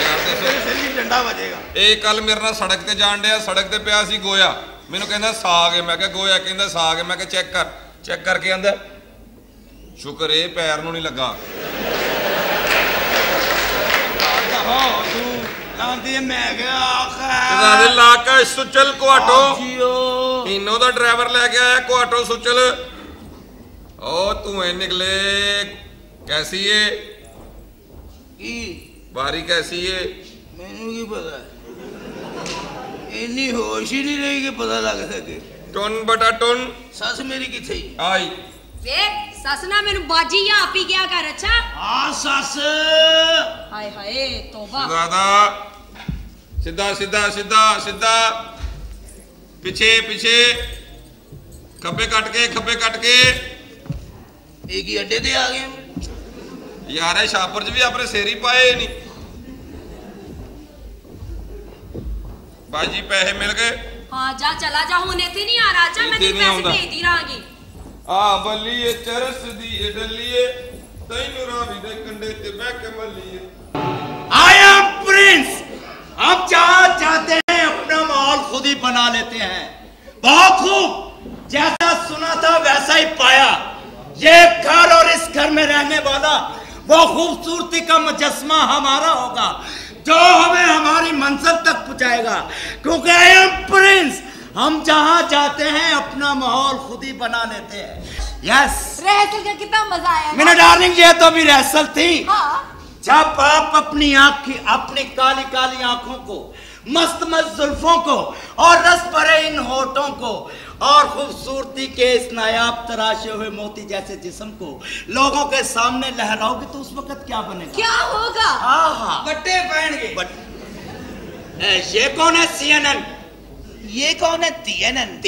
ਯਾਰ ਦੱਸੋ। ਡੰਡਾ ਵੱਜੇਗਾ ਇਹ ਕੱਲ ਮੇਰੇ ਨਾਲ ਸੜਕ ਤੇ ਜਾਣ ਡਿਆ ਸੜਕ ਤੇ ਪਿਆ ਸੀ ਗੋਇਆ। ਮੈਨੂੰ ਕਹਿੰਦਾ ਸਾਗ ਹੈ। ਮੈਂ ਕਿਹਾ ਗੋਇਆ ਕਹਿੰਦਾ ਸਾਗ ਹੈ। ਮੈਂ ਕਿਹਾ ਚੈੱਕ ਕਰ। ਚੈੱਕ ਕਰਕੇ ਆਂਦਾ ਸ਼ੁਕਰ ਇਹ ਪੈਰ ਨੂੰ ਨਹੀਂ ਲੱਗਾ। ਤੂੰ ਲਾਂਦੀ ਮੈਂ ਗਿਆ ਆਖਾ ਲਾਕਾ ਸੁਚਲ ਕੁਆਟੋ ਇਨੋ ਦਾ ਡਰਾਈਵਰ ਲੈ ਕੇ ਆਇਆ ਕੁਆਟੋ ਸੁਚਲ। ਓ ਤੂੰ ਐ ਨਿਕਲੇ ਕੈਸੀ ਏ? ਕੀ? ਬਾਰੀ ਕੈਸੀ ਏ? ਮੈਨੂੰ ਕੀ ਪਤਾ? ਇੰਨੀ ਹੋਸ਼ ਹੀ ਨਹੀਂ ਰਹੀ ਕਿ ਪਤਾ ਲੱਗ ਸਕੇ। ਟੁਨ ਬਟਾ ਟੁਨ। ਸੱਸ ਮੇਰੀ ਕਿੱਥੇ ਆਈ। ਵੇ ਸੱਸ ਨਾ ਮੈਨੂੰ ਬਾਜੀ ਜਾਂ ਆਪੀ ਗਿਆ ਕਰ ਅੱਛਾ? ਆ ਸੱਸ। ਹਾਏ ਹਾਏ ਤੋਬਾ। ਦਾਦਾ ਸਿੱਧਾ ਸਿੱਧਾ ਸਿੱਧਾ ਸਿੱਧਾ। ਪਿੱਛੇ ਪਿੱਛੇ। ਖੱਬੇ ਕੱਟ ਕੇ ਖੱਬੇ ਕੱਟ ਕੇ। ਇਹ ਕੀ ਅੱਡੇ ਤੇ ਆ ਗਏ? ਯਾਰ ਇਹ ਸ਼ਾਪਰ 'ਚ ਵੀ ਆਪਣੇ ਸੇਰੀ ਪਾਏ ਨਹੀਂ। ਬਾਜੀ ਪੈਸੇ ਮਿਲ ਗਏ ਹਾਂ ਜਾ ਚਲਾ ਜਾ ਹੁਣ ਇੱਥੇ ਨਹੀਂ ਆ ਰਹਾ ਅੱਛਾ ਮੈਂ ਇੱਥੇ ਤੈਨੂੰ ਨਹੀਂ ਪੈਸੇ ਆਉਂਦਾ। ਭੇਜਦੀ ਰਹਾਂਗੀ ਆ ਬੱਲੀਏ ਚਰਸ ਦੀ ਏ ਡੱਲੀਏ ਤੈਨੂੰ ਰਾਵੀ ਦੇ ਕੰਡੇ ਤੇ ਬਹਿ ਕੇ ਮੱਲੀਏ आई एम प्रिंस हम जहाँ चाहते हैं अपना माहौल खुद ही बना लेते हैं बहुत खूब जैसा सुना था वैसा ही पाया ये घर और इस घर में रहने वाला वो खूबसूरती का मुजस्मा हमारा होगा जो हमें हमारी मंजिल तक पहुंचाएगा। क्योंकि आई एम प्रिंस हम जहाँ जाते हैं अपना माहौल खुद ही बना लेते हैं। यस रहसल का कितना मज़ा आया। मेरा डार्लिंग ये तो भी रहसल थी। हाँ। जब आप अपनी आँख की अपनी काली काली आँखों को मस्त मस्त जुल्फों को और रस भरे इन होठों को और खूबसूरती के इस नायाब तराशे हुए मोती जैसे जिस्म को लोगों के सामने लहराओगे तो उस वक्त क्या बनेगा? क्या होगा? बट्टे पहनगे। बट ये कौन है सीएनएन ये कौन है टीएनएन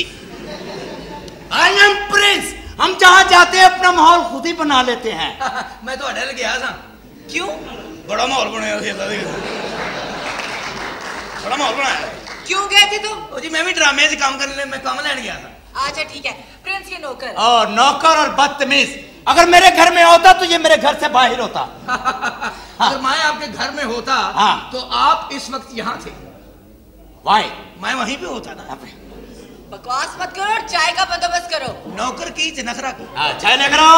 आई एम प्रिंस हम जहाँ जाते हैं अपना माहौल खुद ही बना लेते हैं। मैं तो अडल गया था। क्यों? बड़ा माहौल बनाया तो बड़ा माहौल बनाया। क्यों गए थे तुम? तो? जी मैं भी ड्रामे से काम करने मैं काम लेने गया था। अच्छा ठीक है। प्रिंस के नौकर। और नौकर और बदतमीज। अगर मेरे घर में होता तो ये मेरे घर से बाहर होता। हाँ। अगर मैं आपके घर में होता हाँ। तो आप इस वक्त यहाँ थे। वाई मैं वहीं पे होता ना। बकवास मत करो और चाय का बंदोबस्त करो। नौकर की नखरा की हाँ, चाय अच्छा। नखरा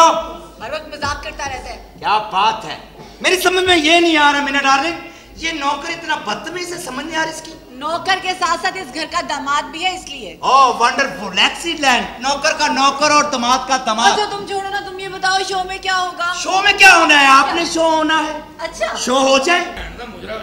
हर वक्त मज़ाक करता रहता है। क्या बात है। मेरी समझ में ये नहीं आ रहा मैंने डार्लिंग ये नौकर इतना बदतमीज है समझ नहीं आ रही इसकी। नौकर के साथ साथ इस घर का दामाद भी है इसलिए। ओह वंडरफुल एक्सीलेंट नौकर का नौकर और दामाद का दामाद। अच्छा तुम छोड़ो ना तुम ये बताओ शो में क्या होगा? शो में क्या होना है? आपने शो होना है। अच्छा। शो हो जाए। मुजरा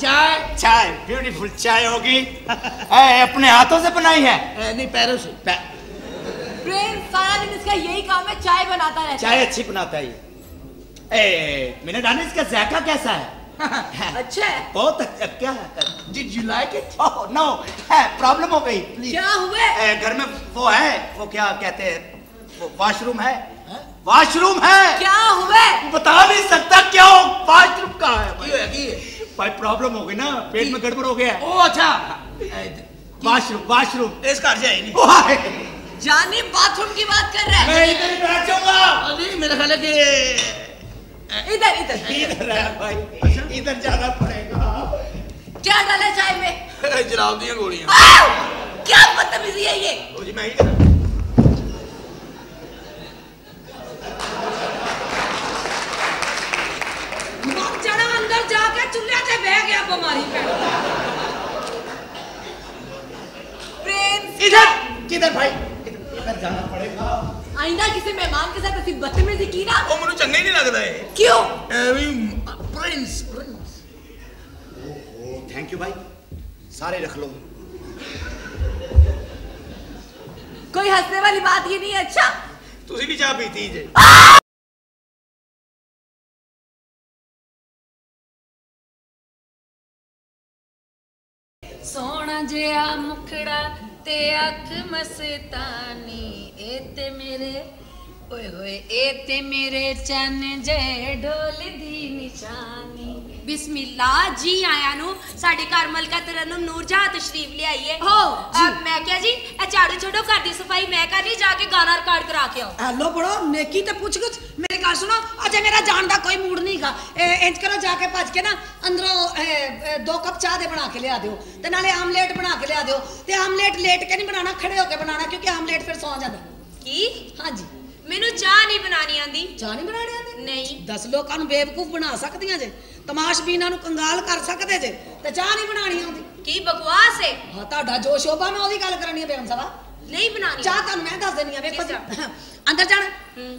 चाय। चाय ब्यूटीफुल चाय होगी। अपने हाथों से बनाई है। नहीं पैरों से। प्रिंस सारा दिन इसका यही काम है चाय बनाता रहता चाय अच्छी बनाता है ये। Hey, Minadani, इसका जायका कैसा है? अच्छा है। बहुत अच्छा क्या है? Did like it oh no है प्रॉब्लम हो गई प्लीज़ क्या हुआ? घर में वो है वो क्या कहते हैं वो वॉशरूम है। हाँ? वॉशरूम है। क्या हुआ? बता नहीं सकता क्या? हो वॉशरूम का है भाई भाई प्रॉब्लम हो गई ना पेट में गड़बड़ हो गया। ओ अच्छा। वॉशरूम वॉशरूम इसका अर्ज़ है जानी बाथरूम की बात कर रहा है। मैं इधर ही बैठूँगा अरे मेरे ख्याल है कि इधर इधर। इधर है भाई। अच्छा। इधर जाना पड़ेगा। क्या डाले चाय में। जलाब दी गोलियाँ। क्या बदतमीजी है ये? जी मैं ही इधर किधर भाई? इधर जाना पड़ेगा। आईना किसी मेहमान के साथ ऐसी बदतमीजी की ना ਉਹ ਮੈਨੂੰ ਚੰਗਾ ਹੀ ਨਹੀਂ ਲੱਗਦਾ ਇਹ क्यों ਐਵੇਂ Prince Prince O thank you भाई सारे रख लो कोई हंसने वाली बात ये नहीं है अच्छा ਤੁਸੀਂ ਵੀ ਚਾਹ ਪੀਤੀ ਜੇ ਸੋਹਣਾ ਜਿਹਾ ਮੁਖੜਾ ਤੇ ਅੱਖ ਮਸਤਾਨੀ ਇਹ ਤੇ ਮੇਰੇ ਓਏ ਹੋਏ ਇਹ ਤੇ ਮੇਰੇ ਚੰਨ ਜੇ ਢੋਲ ਦੀ ਨਿਸ਼ਾਨੀ। ਬਿਸਮਿਲ੍ਲਾ ਜੀ ਆਇਆਂ ਨੂੰ ਸਾਡੇ ਘਰ ਮਲਕਾ ਤਰਨਮ ਨੂਰਜਾਹ ਤਸ਼ਰੀਫ ਲਿਆਈ ਲਿਆਈਏ। ਹੋ ਅਬ ਮੈਂ ਕਿਹਾ ਜੀ ਇਹ ਝਾੜੂ ਛੋੜੋ ਘਰ ਦੀ ਸਫ਼ਾਈ ਮੈਂ ਕਰ ਲਈ ਜਾ ਕੇ ਗਾਣਾ ਰਿਕਾਰਡ ਕਰਾ ਕੇ ਆਓ। ਹੈਲੋ ਬੜੋ ਨੇਕੀ ਤੇ ਪੁੱਛ ਕੁਛ ਗੱਲ ਸੁਣੋ ਅੱਜ ਮੇਰਾ ਜਾਣ ਦਾ ਕੋਈ ਮੂਡ ਨਹੀਂਗਾ ਇੰਜ ਕਰੋ ਜਾ ਕੇ ਭੱਜ ਕੇ ਨਾ ਅੰਦਰੋਂ ਦੋ ਕੱਪ ਚਾਹ ਦੇ ਬਣਾ ਕੇ ਲਿਆ ਦਿਓ। ਤੇ ਨਾਲੇ ਆਮਲੇਟ ਬਣਾ ਕੇ ਲਿਆ ਦਿਓ। ਤੇ ਆਮਲੇਟ ਲੇਟ ਕੇ ਨਹੀਂ ਬਣਾਣਾ ਖੜੇ ਹੋ ਕੇ ਬਣਾਣਾ ਕਿਉਂਕਿ ਆਮਲੇਟ ਫਿਰ ਸੌਂ ਜਾਂਦਾ। ਕੀ? ਹਾਂਜੀ। ਮੈਨੂੰ ਚਾਹ ਨਹੀਂ ਬਣਾਣੀ ਆਂਦੀ ਚਾਹ ਨਹੀਂ ਬਣਾਣੀ ਆਂਦੀ ਨਹੀਂ। ਦੱਸ ਲੋਕਾਂ ਨੂੰ ਬੇਵਕੂਫ ਬਣਾ ਸਕਦੀਆਂ ਜੇ। ਤਮਾਸ਼ ਤਮਾਸ਼ਬੀਨਾਂ ਨੂੰ ਕੰਗਾਲ ਕਰ ਸਕਦੇ ਜੇ। ਤੇ ਚਾਹ ਨਹੀਂ ਬਣਾਣੀ ਆਉਂਦੀ। ਕੀ ਬਕਵਾਸ ਹੈ ਹਾਂ ਤੁਹਾਡਾ ਜੋ ਸ਼ੋਭਾ ਮੈਂ ਉਹਦੀ ਗੱਲ ਕਰਨੀ ਹੈ ਬੇਅੰਸਵਾ ਨਹੀਂ ਬਣਾਣੀ ਚਾਹ ਤੁਹਾਨੂੰ ਮੈਂ ਦੱਸ ਦੇਣੀ ਆ ਵੇਖੋ ਅੰਦਰ ਜਾਣਾ।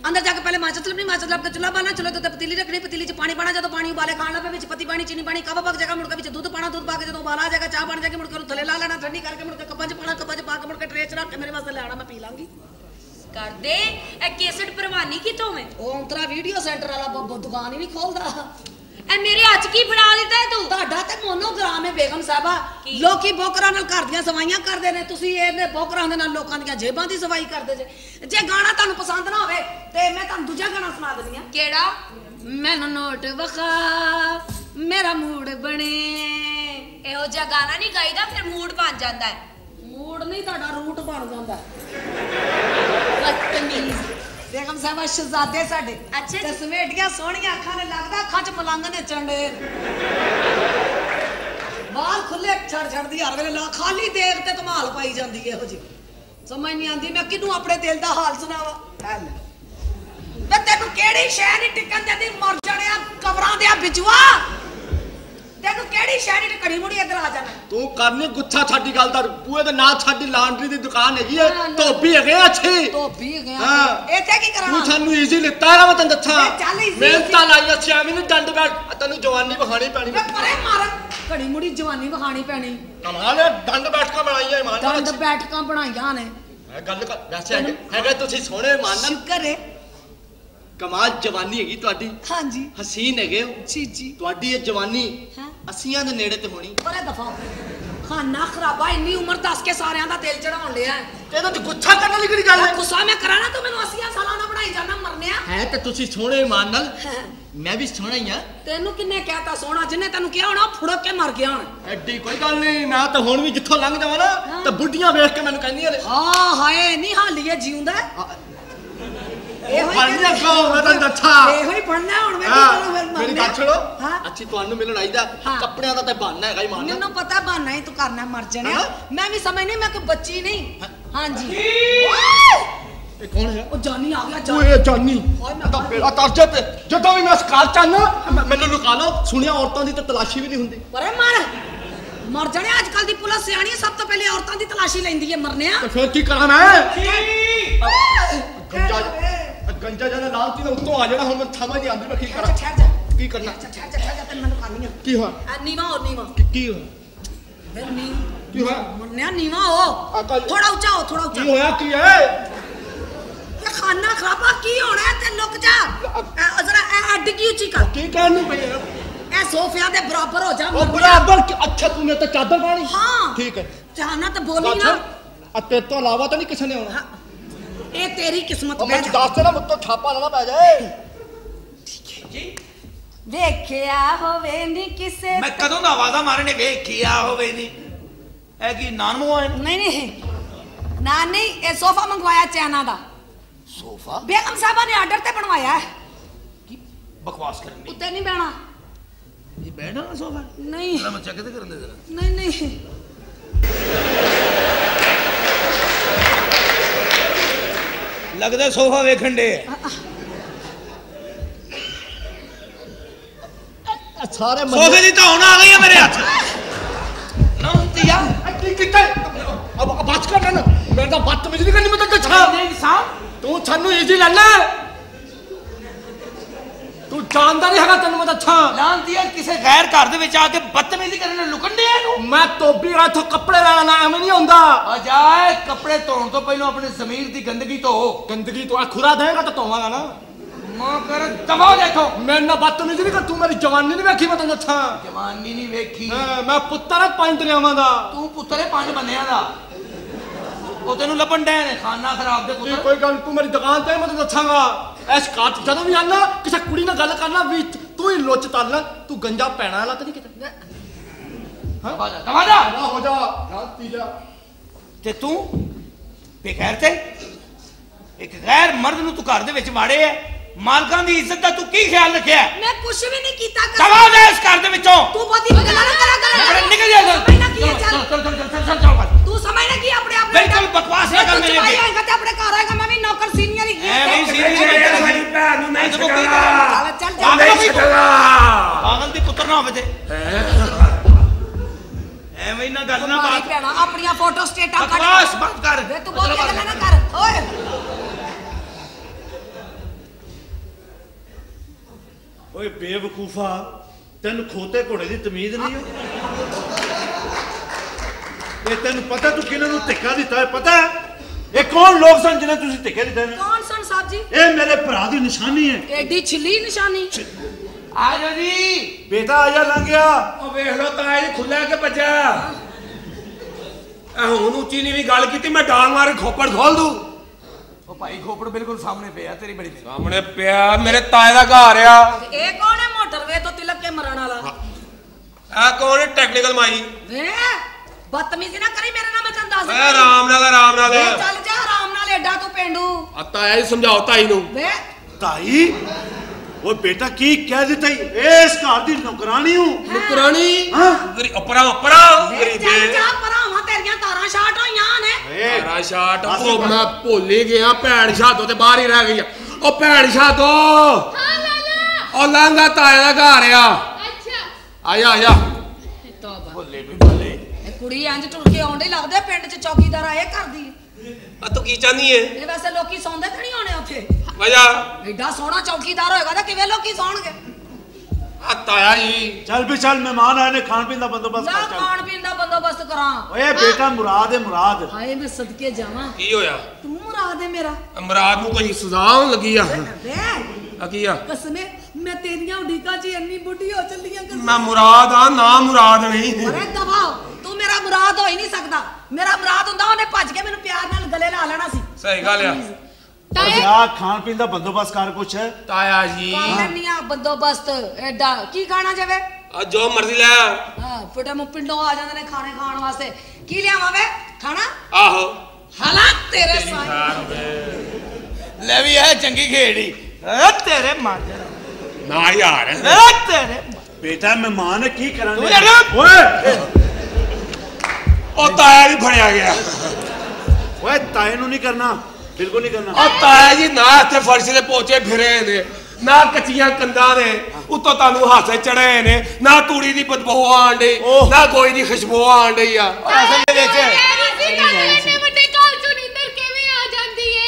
ਅੰਦਰ ਜਾ ਕੇ ਪਹਿਲੇ ਮਾਚਾ ਲੱਭਣੀ ਮਾਚਾ ਲੱਭ ਕੇ ਚੁੱਲ੍ਹਾ ਬਾਲਣਾ ਚੁੱਲ੍ਹੇ ਤੇ ਪਤੀਲੀ ਰੱਖਣੀ ਪਤੀਲੀ 'ਚ ਪਾਣੀ ਪਾਣਾ ਜਦੋਂ ਪਾਣੀ ਉਬਾਲੇ ਖਾਣ ਲੱਗੇ ਵਿੱਚ ਪੱਤੀ ਪਾਣੀ ਚੀਨੀ ਪਾਣੀ ਕਬ ਪੱਕ ਜਾਏਗਾ ਮੁੜ ਕੇ ਵਿੱਚ ਦੁੱਧ ਪਾਣਾ ਦੁੱਧ ਪਾ ਕੇ ਜਦੋਂ ਉਬਾਲਾ ਆ ਜਾਏਗਾ ਚਾਹ ਬਣ ਜਾਏਗੀ ਮੁੜ ਕੇ ਉਹਨੂੰ ਥੱਲੇ ਲਾ ਲੈਣਾ ਠੰਡੀ ਕਰਕੇ ਮੁੜ ਕੇ ਕੱਪਾਂ 'ਚ ਪਾਣਾ ਕੱਪਾਂ 'ਚ ਪਾ ਕੇ ਮੁੜ ਕੇ ਟਰੇ 'ਚ ਰੱਖ ਕੇ ਮੇਰੇ ਵਾਸਤੇ ਲੈ ਆਉਣਾ ਮੈਂ ਪੀ ਲਾਂਗੀ। ਕਰ ਦੇ ਇਹ ਕੇਸਟ ਪ੍ਰਵਾਨੀ ਕਿਤੋਂ ਹੈ? ਉਹ ਉਂਤਰਾ ਵੀਡੀਓ ਸੈਂਟਰ ਵਾਲਾ ਦੁਕਾਨ ਹੀ ਨਹੀਂ ਖੋਲਦਾ। ਇਹ ਮੇਰੇ ਹੱਥ ਕੀ ਫੜਾ ਦਿੱਤਾ ਤੂੰ? ਤੁਹਾਡਾ ਤੇ ਮੋਨੋਗ੍ਰਾਮ ਹੈ ਬੇਗਮ ਸਾਹਿਬਾ? ਲੋਕੀ ਬੋਕਰਾਂ ਨਾਲ ਘਰ ਦੀਆਂ ਸਫਾਈਆਂ ਕਰਦੇ ਨੇ। ਤੁਸੀਂ ਇਹਨੇ ਬੋਕਰਾਂ ਦੇ ਨਾਲ ਲੋਕਾਂ ਦੀਆਂ ਜੇਬਾਂ ਦੀ ਸਫ਼ਾਈ ਕਰਦੇ ਜੇ। ਜੇ ਗਾਣਾ ਤੁਹਾਨੂੰ ਪਸੰਦ ਨਾ ਹੋਵੇ ਤੇ ਮੈਂ ਤੁਹਾਨੂੰ ਦੂਜਾ ਗਾਣਾ ਸੁਣਾ ਦਿੰਦੀ ਆ ਕਿਹੜਾ? ਮੈਨੂੰ ਨੋਟ ਵਖਾ ਮੇਰਾ ਮੂਡ ਬਣੇ। ਇਹੋ ਜਿਹਾ ਗਾਣਾ ਨਹੀਂ ਗਾਈਦਾ ਫਿਰ ਮੂਡ ਬਣ ਜਾਂਦਾ ਹੈ ਮੂਡ ਨਹੀਂ ਤੁਹਾਡਾ ਰੂਟ ਬਣ ਜਾਂਦਾ। ਬਦਤਮੀਜ਼ ਬੇਗਮ ਸਾਹਿਬਾ ਸ਼ਹਜ਼ਾਦੇ ਸਾਡੇ। ਅੱਛਾ ਜੀ। ਤੇ ਸਵੇਟੀਆਂ ਸੋਹਣੀਆਂ ਅੱਖਾਂ ਨੇ ਲੱਗਦਾ ਅੱਖਾਂ 'ਚ ਮਲੰਗ ਨੇ ਚੰਡੇ। ਬਾਲ ਖੁੱਲੇ ਛੜ ਛੜਦੀ ਹਰ ਵੇਲੇ ਲਾ ਖਾਲੀ ਦੇਖ ਤੇ ਧਮਾਲ ਪਾਈ ਜਾਂਦੀ ਇਹੋ ਜੀ ਸਮਝ ਨਹੀਂ ਆਉਂਦੀ ਮੈਂ ਕਿਹਨੂੰ ਆਪਣੇ ਦਿਲ ਦਾ ਹਾਲ ਸੁਣਾਵਾਂ? ਹੱਲ। ਮੈਂ ਤੈਨੂੰ ਕਿਹੜੀ ਸ਼ੈ ਨਹੀਂ ਟਿਕਣ ਦਿੰਦੀ ਮਰ ਜਾਣਿਆ ਕਬਰਾਂ ਦੇ ਵਿਚਵਾ ਤੈਨੂੰ ਕਿਹੜੀ ਸ਼ੈ ਨਹੀਂ ਘੜੀ ਮੁੜੀ ਇੱਧਰ ਆ ਜਾਣਾ? ਤੂੰ ਕਰਨੀ ਗੁੱਛਾ ਸਾਡੀ ਗੱਲ ਦਾ ਬੂਏ ਦੇ ਨਾਲ ਸਾਡੀ ਲਾਂਡਰੀ ਦੀ ਦੁਕਾਨ ਹੈਗੀ ਹੈ ਧੋਬੀ ਹੈਗੇ ਆ ਅੱਛੀ ਧੋਬੀ ਗਿਆ ਹਾਂ। ਇੱਥੇ ਕੀ ਤੂੰ ਸਾਨੂੰ ਈਜ਼ੀ ਲਿੱਤਾ ਮੈਂ ਤੈਨੂੰ ਦੱਸਾਂ। ਇਹ ਚੱਲ easy ਮਿਹਨਤਾਂ ਲਾਈਆਂ ਨੂੰ ਡੰਡ ਬੈਠ ਤੈਨੂੰ ਜਵਾਨੀ ਵਿਖਾਣੀ ਪੈਣੀ। ਮੈਂ ਪਰੇ ਮਾਰਨ ਘੜੀ ਮੁੜੀ ਜਵਾਨੀ ਵਿਖਾਣੀ ਪੈਣੀ। ਕਮਾਲ ਹੈ ਡੰਡ ਬੈਠਕਾਂ ਬਣਾਈਆਂ ਇਮਾਨ ਨਾਲ ਦੰਦ ਬੈਠਕਾਂ ਬਣਾਈਆਂ ਨੇ। ਮੈਂ ਗੱਲ ਕਰ ਵੈਸੇ ਹੈਗੇ ਹੈਗੇ ਤੁਸੀਂ ਸੋਹਣੇ ਇਮਾਨ। ਨਾਲ ਸ਼ੁਕਰ ਹੈ ਕਮਾਲ ਜਵਾਨੀ ਹੈਗੀ ਤੁਹਾਡੀ। ਹਾਂਜੀ। ਹਸੀਨ ਹੈਗੇ ਹੋ। ਜੀ ਜੀ। ਤੁਹਾਡੀ ਇਹ ਜਵਾਨੀ ਹੈਂ? ਅੱਸੀਆਂ ਦੇ ਨੇੜੇ ਤੇ ਹੋਣੀ। ਪਰੇ ਦਫਾ ਖਾਨਾ ਖਰਾਬਾ ਇੰਨੀ ਉਮਰ ਦੱਸ ਕੇ ਸਾਰਿਆਂ ਦਾ ਦਿਲ ਚੜਾਉਣ ਲਿਆ ਤੇ ਇਹਦਾ ਤੇ ਕਰਨ ਵਾਲੀ ਕਿਹੜੀ ਗੱਲ ਹੈ? ਗੁੱਸਾ ਮੈਂ ਕਰਾਣਾ ਤੂੰ ਮੈਨੂੰ 80 ਸਾਲਾਂ ਦਾ ਬਣਾਈ ਜਾਣਾ ਮਰਨਿਆ। ਹੈ ਤੇ ਤੁਸੀਂ ਸੋਹਣੇ ਇਮਾਨ ਨਾਲ। ਮੈਂ ਵੀ ਸੋਹਣਾ ਹੀ ਆ। ਤੈਨੂੰ ਕਿੰਨੇ ਕਹਿਤਾ ਸੋਹਣਾ ਜਿੰਨੇ ਤੈਨੂੰ ਕਿਹਾ ਹੋਣਾ ਫੁੜਕ ਕੇ ਮਰ ਗਿਆ ਹੁਣ। ਐਡੀ ਕੋਈ ਗੱਲ ਨਹੀਂ ਮੈਂ ਤਾਂ ਹੁਣ ਵੀ ਜਿੱਥੋਂ ਲੰਘ ਜਾਵਾਂ ਨਾ ਤਾਂ ਬੁੱਢੀਆਂ ਵੇਖ ਕੇ ਮੈਨੂੰ ਕਹਿੰਦੀਆਂ ਨੇ। ਹਾਂ ਹਾਏ ਨਹੀਂ ਹਾਲੀਏ ਜਿਉਂਦਾ ਇਹੋ ਹੀ ਕਹਿੰਦੇ- ਕੋ ਮੈਂ ਤੈਨੂੰ ਦੱਸਾਂ। ਇਹੋ ਹੀ ਫੜਨਾ ਹੁਣ ਮੈਂ ਕਰਾਂ ਫਿਰ ਮੇਰੀ ਗੱਲ ਹਾਂ। ਅੱਛੀ ਤੁਹਾਨੂੰ ਮਿਲਣ ਆਈਦਾ ਹਾਂ। ਕੱਪੜਿਆਂ ਦਾ ਤਾਂ ਬਹਾਨਾ ਹੈਗਾ ਹੀ ਮਾਨ ਮੈਨੂੰ ਪਤਾ ਬਹਾਨਾ ਹੀ ਤੂੰ ਕਰਨਾ ਮਰ ਜਾਣਿਆ ਹਾਂ। ਮੈਂ ਵੀ ਸਮਝ ਨਹੀਂ ਮੈਂ ਕੋਈ ਬੱਚੀ ਨਹੀਂ। ਹਾਂਜੀ। ਇਹ ਕੌਣ ਹੈ? ਉਹ ਜਾਨੀ ਆ ਗਿਆ ਜਾਨੀ। ਓਏ ਜਾਨੀ ਤਾਂ ਬੇੜਾ ਤਰਜੇ ਤੇ। ਜਦੋਂ ਵੀ ਮੈਂ ਸਕਾਰ ਚਾਹਨਾ ਮੈਨੂੰ ਲੁਕਾ ਲਓ। ਸੁਣਿਆ ਔਰਤਾਂ ਦੀ ਤਾਂ ਤਲਾਸ਼ੀ ਵੀ ਨਹੀਂ ਹੁੰਦੀ। ਪਰੇ ਮਰ। ਮਰ ਜਾਣਿਆ ਅੱਜ ਕੱਲ ਦੀ ਪੁਲਿਸ ਸਿਆਣੀ ਸਭ ਤੋਂ ਪਹਿਲੇ ਔਰਤਾਂ ਦੀ ਤਲਾਸ਼ੀ ਲੈਂਦੀ ਹੈ ਮਰਨਿਆ। ਤੇ ਫਿਰ ਕੀ ਕਰਾਂ ਮੈਂ? ਗੰਜਾ ਜਨਾ ਲਾਲ ਤੀ ਉੱਤੋਂ ਆ ਜਾਣਾ ਹੁਣ ਮੈਂ ਸਮਝ ਨਹੀਂ ਆਉਂਦੀ ਮੈਂ ਕੀ ਕਰਾਂ। ਠਹਿਰ ਜਾ ਕੀ ਕਰਨਾ? ਠਹਿਰ ਜਾ ਠਹਿਰ ਜਾ ਤੈਨੂੰ ਮੈਨੂੰ ਖਾਣੀ ਆ ਕੀ ਹੋਇਆ? ਆ ਨੀਵਾ ਹੋ ਨੀਵਾ। ਕੀ- ਕੀ ਹੋਇਆ? ਫਿਰ ਨੀ। ਕੀ ਹੋਇਆ? ਮਰਨਿਆ ਨੀਵਾ ਹੋ। ਅਕਲ- ਥੋੜਾ ਉੱਚਾ ਹੋ ਥੋੜਾ ਕੀ ਉੱਚਾ ਹੋਇਆ? ਕੀ ਹੈ? ਖਾਨਾ ਖਰਾਬਾ ਕੀ ਹੋਣਾ ਹੈ ਤੇ ਲੁਕ ਜਾ। ਇਹ ਜ਼ਰਾ ਇਹ ਅੱਡ ਕੀ ਉੱਚੀ ਕਰ। ਕੀ ਕਹਿਣ ਨੂੰ ਪਈ ਆ? ਇਹ ਸੋਫਿਆਂ ਦੇ ਬਰਾਬਰ ਹੋ ਜਾ ਉਹ। ਬਰਾਬਰ ਕਿ- ਅੱਛਾ ਤੂੰ ਮੇਰੇ ਤੇ ਚਾਦਰ ਪਾਣੀ ਹਾਂ। ਠੀਕ ਹੈ। ਚਾਹਨਾ ਤਾਂ ਬੋਲੀ ਅੱਛਾ। ਨਾ। ਆ ਤੇਰੇ ਤੋਂ ਇਲਾਵਾ ਤਾਂ ਨਹੀਂ ਕਿਸੇ ਨੇ ਆਉਣਾ। ਇਹ ਤੇਰੀ ਕਿਸਮਤ ਜਾ ਦੱਸ ਤੇ ਨਾ ਮੁੱਤੋਂ ਛਾਪਾ ਨਾ ਪੈ ਜਾਏ। ਵੇਖਿਆ ਹੋਵੇ ਨੀ ਕਿਸੇ ਮੈਂ ਕਦੋਂ ਦਾ ਆਵਾਜ਼ਾਂ ਮਾਰਨੇ ਵੇਖਿਆ ਹੋਵੇ ਨਹੀਂ ਇਹ ਕੀ ਨਾਨਮੋ ਆਏ ਨਹੀਂ ਨਹੀਂ। ਨਾ ਨਹੀਂ ਇਹ ਸੋਫਾ ਮੰਗਵਾਇਆ ਚਾਈਨਾ ਦਾ। ਸੋਫਾ? ਬੇਗਮ ਸਾਹਿਬਾ ਨੇ ਆਰਡਰ ਤੇ ਬਣਵਾਇਆ ਹੈ। ਬਕਵਾਸ ਕਰਨ ਦੀ ਉੱਤੇ ਨਹੀਂ ਬਹਿਣਾ। ਇਹ ਬੈਠਾ ਨਾ ਸੋਫਾ? ਨਹੀਂ। ਮੈਂ ਚੈੱਕ ਤੇ ਕਰਨ ਦੇ ਜਰਾ। ਨਹੀਂ ਨਹੀਂ। ਲੱਗਦਾ ਸੋਫਾ ਵੇਖਣ ਦੇ ਆ। ਸਾਰੇ ਸੋਫੇ ਦੀ ਧੌਣ ਆ ਗਈ ਹੈ ਮੇਰੇ ਹੱਥ। ਨਾ ਹੁੰਦੀ ਆ ਕੀ ਕੀਤਾ? ਅਬ ਅਬ ਬਾਤ ਕਰ ਨਾ ਮੈਂ ਤਾਂ ਬਦਤਮੀਜ਼ੀ ਨਹੀਂ ਕਰਨੀ ਮੈਂ ਤਾਂ ਦੱਸਾਂ ਨਹੀਂ ਸਾਂ ਤੂੰ ਸਾਨੂੰ ਈਜ਼ੀ ਲੈ ਲੈ। ਤੂੰ ਜਾਣਦਾ ਨਹੀਂ ਹੈਗਾ ਤੈਨੂੰ ਮੈਂ ਦੱਸਾਂ। ਲਾਂਦੀ ਆ ਕਿਸੇ ਗੈਰ ਘਰ ਦੇ ਵਿੱਚ ਆ ਕੇ ਬਦਤਮੀਜ਼ੀ ਕਰਨ ਨੂੰ ਲੁਕਣ ਦੇ ਇਹਨੂੰ? ਮੈਂ ਤੋਬੀ ਆ ਕੱਪੜੇ ਲੈਣਾ ਨਾ ਐਵੇਂ ਨਹੀਂ ਹੁੰਦਾ। ਆ ਜਾਏ ਕੱਪੜੇ ਧੋਣ ਤੋਂ ਪਹਿਲਾਂ ਆਪਣੇ ਜ਼ਮੀਰ ਦੀ ਗੰਦਗੀ ਧੋ। ਗੰਦਗੀ ਤੋਂ ਆ ਖੁਰਾ ਦੇਗਾ ਤਾਂ ਧੋਵਾਂਗਾ ਨਾ। ਮਾਂ ਕਰ ਦਬਾ ਦੇਖੋ। ਮੈਂ ਨਾ ਬਦਤਮੀਜ਼ੀ ਨਹੀਂ ਕਰ ਤੂੰ ਮੇਰੀ ਜਵਾਨੀ ਨਹੀਂ ਵੇਖੀ ਮੈਂ ਤੈਨੂੰ ਦੱਸਾਂ। ਜਵਾਨੀ ਨਹੀਂ ਵੇਖੀ। ਮੈਂ ਪੁੱਤਰ ਪੰਜ ਦਰਿਆਵਾਂ ਦਾ। ਤੂੰ ਪੁੱਤਰੇ ਪੰਜ ਬੰਦਿਆਂ ਦਾ। ਉਹ ਤੈਨੂੰ ਲੱਭਣ ਡੈ ਨੇ ਖਾਨਾ ਖਰਾਬ ਦੇ ਪੁੱਤਰ। ਕੋਈ ਗੱਲ ਤੂੰ ਮੇਰੀ ਦੁਕਾਨ ਤੇ ਮੈਂ ਤੈਨੂੰ ਦੱਸਾਂਗਾ। ਐਸ ਕਾਟ ਜਦੋਂ ਵੀ ਆਣਾ ਕਿਸੇ ਕੁੜੀ ਨਾਲ ਗੱਲ ਕਰਨਾ ਵੀ ਤੂੰ ਹੀ ਲੁੱਚ ਤਲ ਤੂੰ ਗੰਜਾ ਪੈਣਾ ਵਾਲਾ ਤਾਂ ਨਹੀਂ ਕਿਤੇ ਹੋ? ਜਾ ਸ਼ਾਂਤੀ ਜਾ। ਤੇ ਤੂੰ ਬੇਖੈਰ ਤੇ ਇੱਕ ਗੈਰ ਮਰਦ ਨੂੰ ਤੂੰ ਘਰ ਦੇ ਵਿੱਚ ਵਾੜੇ ਐ। ਮਾਲਕਾਂ ਦੀ ਇੱਜ਼ਤ ਦਾ ਤੂੰ ਕੀ ਖਿਆਲ ਰੱਖਿਆ? ਮੈਂ ਕੁਝ ਵੀ ਨਹੀਂ ਕੀਤਾ ਕਰ ਦਬਾ ਜਾ ਇਸ ਘਰ ਦੇ ਵਿੱਚੋਂ। ਤੂੰ ਬਹੁਤੀ ਗੱਲਾਂ ਨਾ ਕਰਾ। ਕਰ ਨਿਕਲ ਨਿਕਲ ਜਾ ਸਮਝ ਨਾ ਕੀ ਚਲ ਚੱਲ। ਚਲ ਚਲ ਚਲ ਚਲ ਤੂੰ ਸਮਝ ਨਾ ਕੀ ਆਪਣੇ ਆਪ ਬਿਲਕੁਲ ਬਕਵਾਸ ਨਾ ਕਰ ਮੇਰੇ ਅੱਗੇ। ਆਏਗਾ ਤੇ ਆਪਣੇ ਘਰ ਆਏਗਾ ਮੈਂ ਵੀ ਨੌਕਰ ਸੀਨੀਅਰ ਹੀ। ਐਵੇਂ ਹੀ ਸੀਨੀਅਰ ਹੀ ਸਾਡੀ ਭੈਣ ਨੂੰ ਨਹੀਂ ਚੱਲ ਚੱਲ ਚੱਲ। ਨਹੀਂ ਪਾਗਲ ਦੀ ਪੁੱਤਰ ਨਾ ਹੋਵੇ ਤੇ। ਐਵੇਂ ਹੀ ਨਾ ਗੱਲ ਨਾ ਬਾਤ। ਆਪਣੀਆਂ ਫੋਟੋ ਸਟੇਟਾਂ ਕੱਢ। ਬਕਵਾਸ ਬੰਦ ਕਰ। ਵੇ ਤੂੰ ਬਹੁਤੀਆਂ ਗੱਲਾਂ ਨਾ ਕਰ। ਓਏ। ਓਏ ਬੇਵਕੂਫਾ ਤੈਨੂੰ ਖੋਤੇ ਘੋੜੇ ਦੀ ਤਮੀਜ਼ ਨਹੀਂ ਹੋ ਇਹ ਤੈਨੂੰ ਪਤਾ ਤੂੰ ਕਿਹਨਾਂ ਨੂੰ ਧੱਕਾ ਦਿੱਤਾ ਹੈ ਪਤਾ ਹੈ? ਇਹ ਕੌਣ ਲੋਕ ਸਨ ਜਿਨ੍ਹਾਂ ਤੁਸੀਂ ਧੱਕੇ ਦਿੱਤੇ ਨੇ ਕੌਣ ਸਨ ਸਾਹਿਬ ਜੀ? ਇਹ ਮੇਰੇ ਭਰਾ ਦੀ ਨਿਸ਼ਾਨੀ ਹੈ। ਐਡੀ ਛਿੱਲੀ ਨਿਸ਼ਾਨੀ। ਆ ਜਾ ਜੀ ਬੇਟਾ ਆਇਆ ਲੰਘ ਗਿਆ। ਉਹ ਵੇਖ ਲੋ ਤਾਂ ਇਹ ਖੁੱਲਾ ਕੇ ਇਹ ਹੁਣ ਉੱਚੀ ਨਹੀਂ ਵੀ ਗੱਲ ਕੀਤੀ ਮੈਂ ਡਾਂਗ ਮਾਰ ਕੇ ਖੋਪੜ ਖੋਲ ਦੂੰ। ਭਾਈ ਖੋਪੜ ਬਿਲਕੁਲ ਸਾਹਮਣੇ ਪਿਆ ਤੇਰੀ ਬੜੀ ਬੇਇੱਜ਼ਤੀ। ਸਾਹਮਣੇ ਪਿਆ ਮੇਰੇ ਤਾਏ ਦਾ ਘਰ ਆ। ਇਹ ਕੌਣ ਹੈ ਮੋਟਰਵੇ ਤੋਂ ਤਿਲਕ ਕੇ ਮਰਨ ਵਾਲਾ? ਆ ਕੌਣ ਹੈ ਟੈਕਨੀਕਲ ਮਾਈ? ਵੇ ਬਦਤਮੀਜ਼ੀ ਨਾ ਕਰੀ ਮੇਰੇ ਨਾਲ ਮੈਂ ਤੈਨੂੰ ਦੱਸ ਓਏ ਆਰਾਮ ਨਾਲ ਆਰਾਮ ਨਾਲ। ਚੱਲ ਜਾ ਆਰਾਮ ਨਾਲ ਐਡਾ ਤੂੰ ਪਿੰਡੂ। ਆ ਤਾਇਆ ਜੀ ਸਮਝਾਓ ਤਾਈ ਨੂੰ। ਵੇ ਤਾਈ? ਉਹ ਬੇਟਾ ਕੀ ਕਹਿ ਦਿੱਤਾ ਇਸ ਘਰ ਦੀ ਨੌਕਰਾਨੀ ਹੂੰ। ਨੁਕਰਾਣੀ ਹਾਂ। ਗਰੀ ਅਪਰਾ ਅਪਰਾ ਚੱਲ ਜਾ ਗਰੀਬੇ ਭਰਾਵਾਂ ਤੇਰੀਆਂ ਤਾਰਾਂ ਛਾਟ ਹੋਈਆਂ ਨੇ। ਏ, ਤਾਰਾ ਉਹ ਮੈਂ ਭੁੱਲ ਹੀ ਗਿਆ ਭੈਣ ਛਾਤੋ ਤੇ ਬਾਹਰ ਹੀ ਰਹਿ ਗਈ ਆ। ਉਹ ਭੈਣ ਛਾਤੋ ਹਾਂ ਲਾਲਾ। ਉਹ ਲਾਂਗਾ ਤਾਇਆ ਦਾ ਘਰ ਆ। ਅੱਛਾ। ਆਇਆ ਆਇਆ। ਤੋਬਾ ਭੁੱਲੇ ਵੀ ਭੁੱਲੇ। ਇਹ ਕੁੜੀ ਇੰਜ ਟੁਰ ਕੇ ਆਉਂਦੀ ਲੱਗਦੇ ਪਿੰਡ 'ਚ ਚੌਕੀਦਾਰ ਆਇਆ ਕਰਦੀ ਆ ਤੂੰ ਕੀ ਚਾਹਨੀ ਏ? ਇਹ ਵੈਸੇ ਲੋਕੀ ਸੌਂਦੇ ਤਾਂ ਨਹੀਂ ਹੋਣੇ ਉੱਥੇ। ਵਜਾ। ਐਡਾ ਸੋਹਣਾ ਚੌਕੀਦਾਰ ਹੋਏਗਾ ਤਾਂ ਕਿਵੇਂ ਲੋਕੀ ਸੌਣਗੇ? ਆ ਤਾਇਆ ਜੀ। ਚੱਲ ਵੀ ਚੱਲ ਮਹਿਮਾਨ ਆਏ ਨੇ ਖਾਣ ਪੀਣ ਦਾ ਬੰਦੋਬਸਤ ਕਰ ਚੱਲ। ਖਾਣ ਪੀਣ ਦਾ ਬੰਦੋਬਸਤ ਕਰਾਂ। ਓਏ ਬੇਟਾ ਮੁਰਾਦ ਹੈ ਮੁਰਾਦ। ਹਾਏ ਮੈਂ ਸਦਕੇ ਜਾਵਾਂ। ਕੀ ਹੋਇਆ? ਤੂੰ ਮੁਰਾਦ ਹੈ ਮੇਰਾ। ਅਮਰਾਦ ਨੂੰ ਕੋਈ ਸਜ਼ਾ ਹੋਣ ਲੱਗੀ ਆ? ਆ ਕੀ ਆ? ਕਸਮੇ ਮੈਂ ਤੇਰੀਆਂ ਉਡੀਕਾਂ 'ਚ ਇੰਨੀ ਬੁੱਢੀ ਹੋ ਚੱਲੀਆਂ ਕਸਮੇ। ਮੈਂ ਮੁਰਾਦ ਆ ਨਾ ਮੁਰਾਦ ਨਹੀਂ। ਅਰੇ ਦਬਾਓ। ਮੇਰਾ ਮੁਰਾਦ ਹੋ ਹੀ ਨਹੀਂ ਸਕਦਾ। ਮੇਰਾ ਮੁਰਾਦ ਹੁੰਦਾ ਉਹਨੇ ਭੱਜ ਕੇ ਮੈਨੂੰ ਪਿਆਰ ਨਾਲ ਗਲੇ ਲਾ ਲੈਣਾ ਸੀ। ਸਹੀ ਗੱਲ ਆ। ਜਾ ਖਾਣ ਪੀਣ ਦਾ ਬੰਦੋਬਸਤ ਕਰ ਕੁਛ ਤਾਇਆ ਜੀ। ਕਰ ਲੈਣੀਆਂ ਬੰਦੋਬਸਤ। ਐਡਾ ਕੀ ਖਾਣਾ ਜਾਵੇ? ਆ ਜੋ ਮਰਜ਼ੀ ਲੈ ਆ। ਹਾਂ ਫਟੇ ਮੁ ਪਿੰਡੋਂ ਆ ਜਾਂਦੇ ਨੇ ਖਾਣੇ ਖਾਣ ਵਾਸਤੇ। ਕੀ ਲਿਆਵਾਂ ਵੇ? ਖਾਣਾ? ਆਹੋ। ਹਾਲਾਤ ਤੇਰੇ ਸਾਈਂ ਲੈ ਵੀ ਇਹ ਚੰਗੀ ਖੇੜੀ ਤੇਰੇ ਮਾਜਰ ਨਾ ਯਾਰ। ਤੇਰੇ ਬੇਟਾ ਮਹਿਮਾਨ ਕੀ ਕਰਾਂਗੇ? ਓਏ! ਉਹ ਤਾਇਆ ਵੀ ਫੜਿਆ ਗਿਆ। ਓਏ ਤਾਏ ਨੂੰ ਨਹੀਂ ਕਰਨਾ ਬਿਲਕੁਲ ਨਹੀਂ ਕਰਨਾ। ਉਹ ਤਾਇਆ ਜੀ ਨਾ ਇੱਥੇ ਫਰਸ਼ ਦੇ ਪੋਚੇ ਫਿਰੇ ਨੇ ਨਾ ਕੱਚੀਆਂ ਕੰਧਾਂ ਨੇ ਉੱਤੋਂ ਤੁਹਾਨੂੰ ਹਾਸੇ ਚੜੇ ਨੇ ਨਾ ਤੂੜੀ ਦੀ ਬਦਬੂ ਆਣ ਡਈ। ਨਾ ਕੋਈ ਦੀ ਖੁਸ਼ਬੂ ਆਣ ਡਈ ਆ। ਅਸਲ ਦੇ ਵਿੱਚ।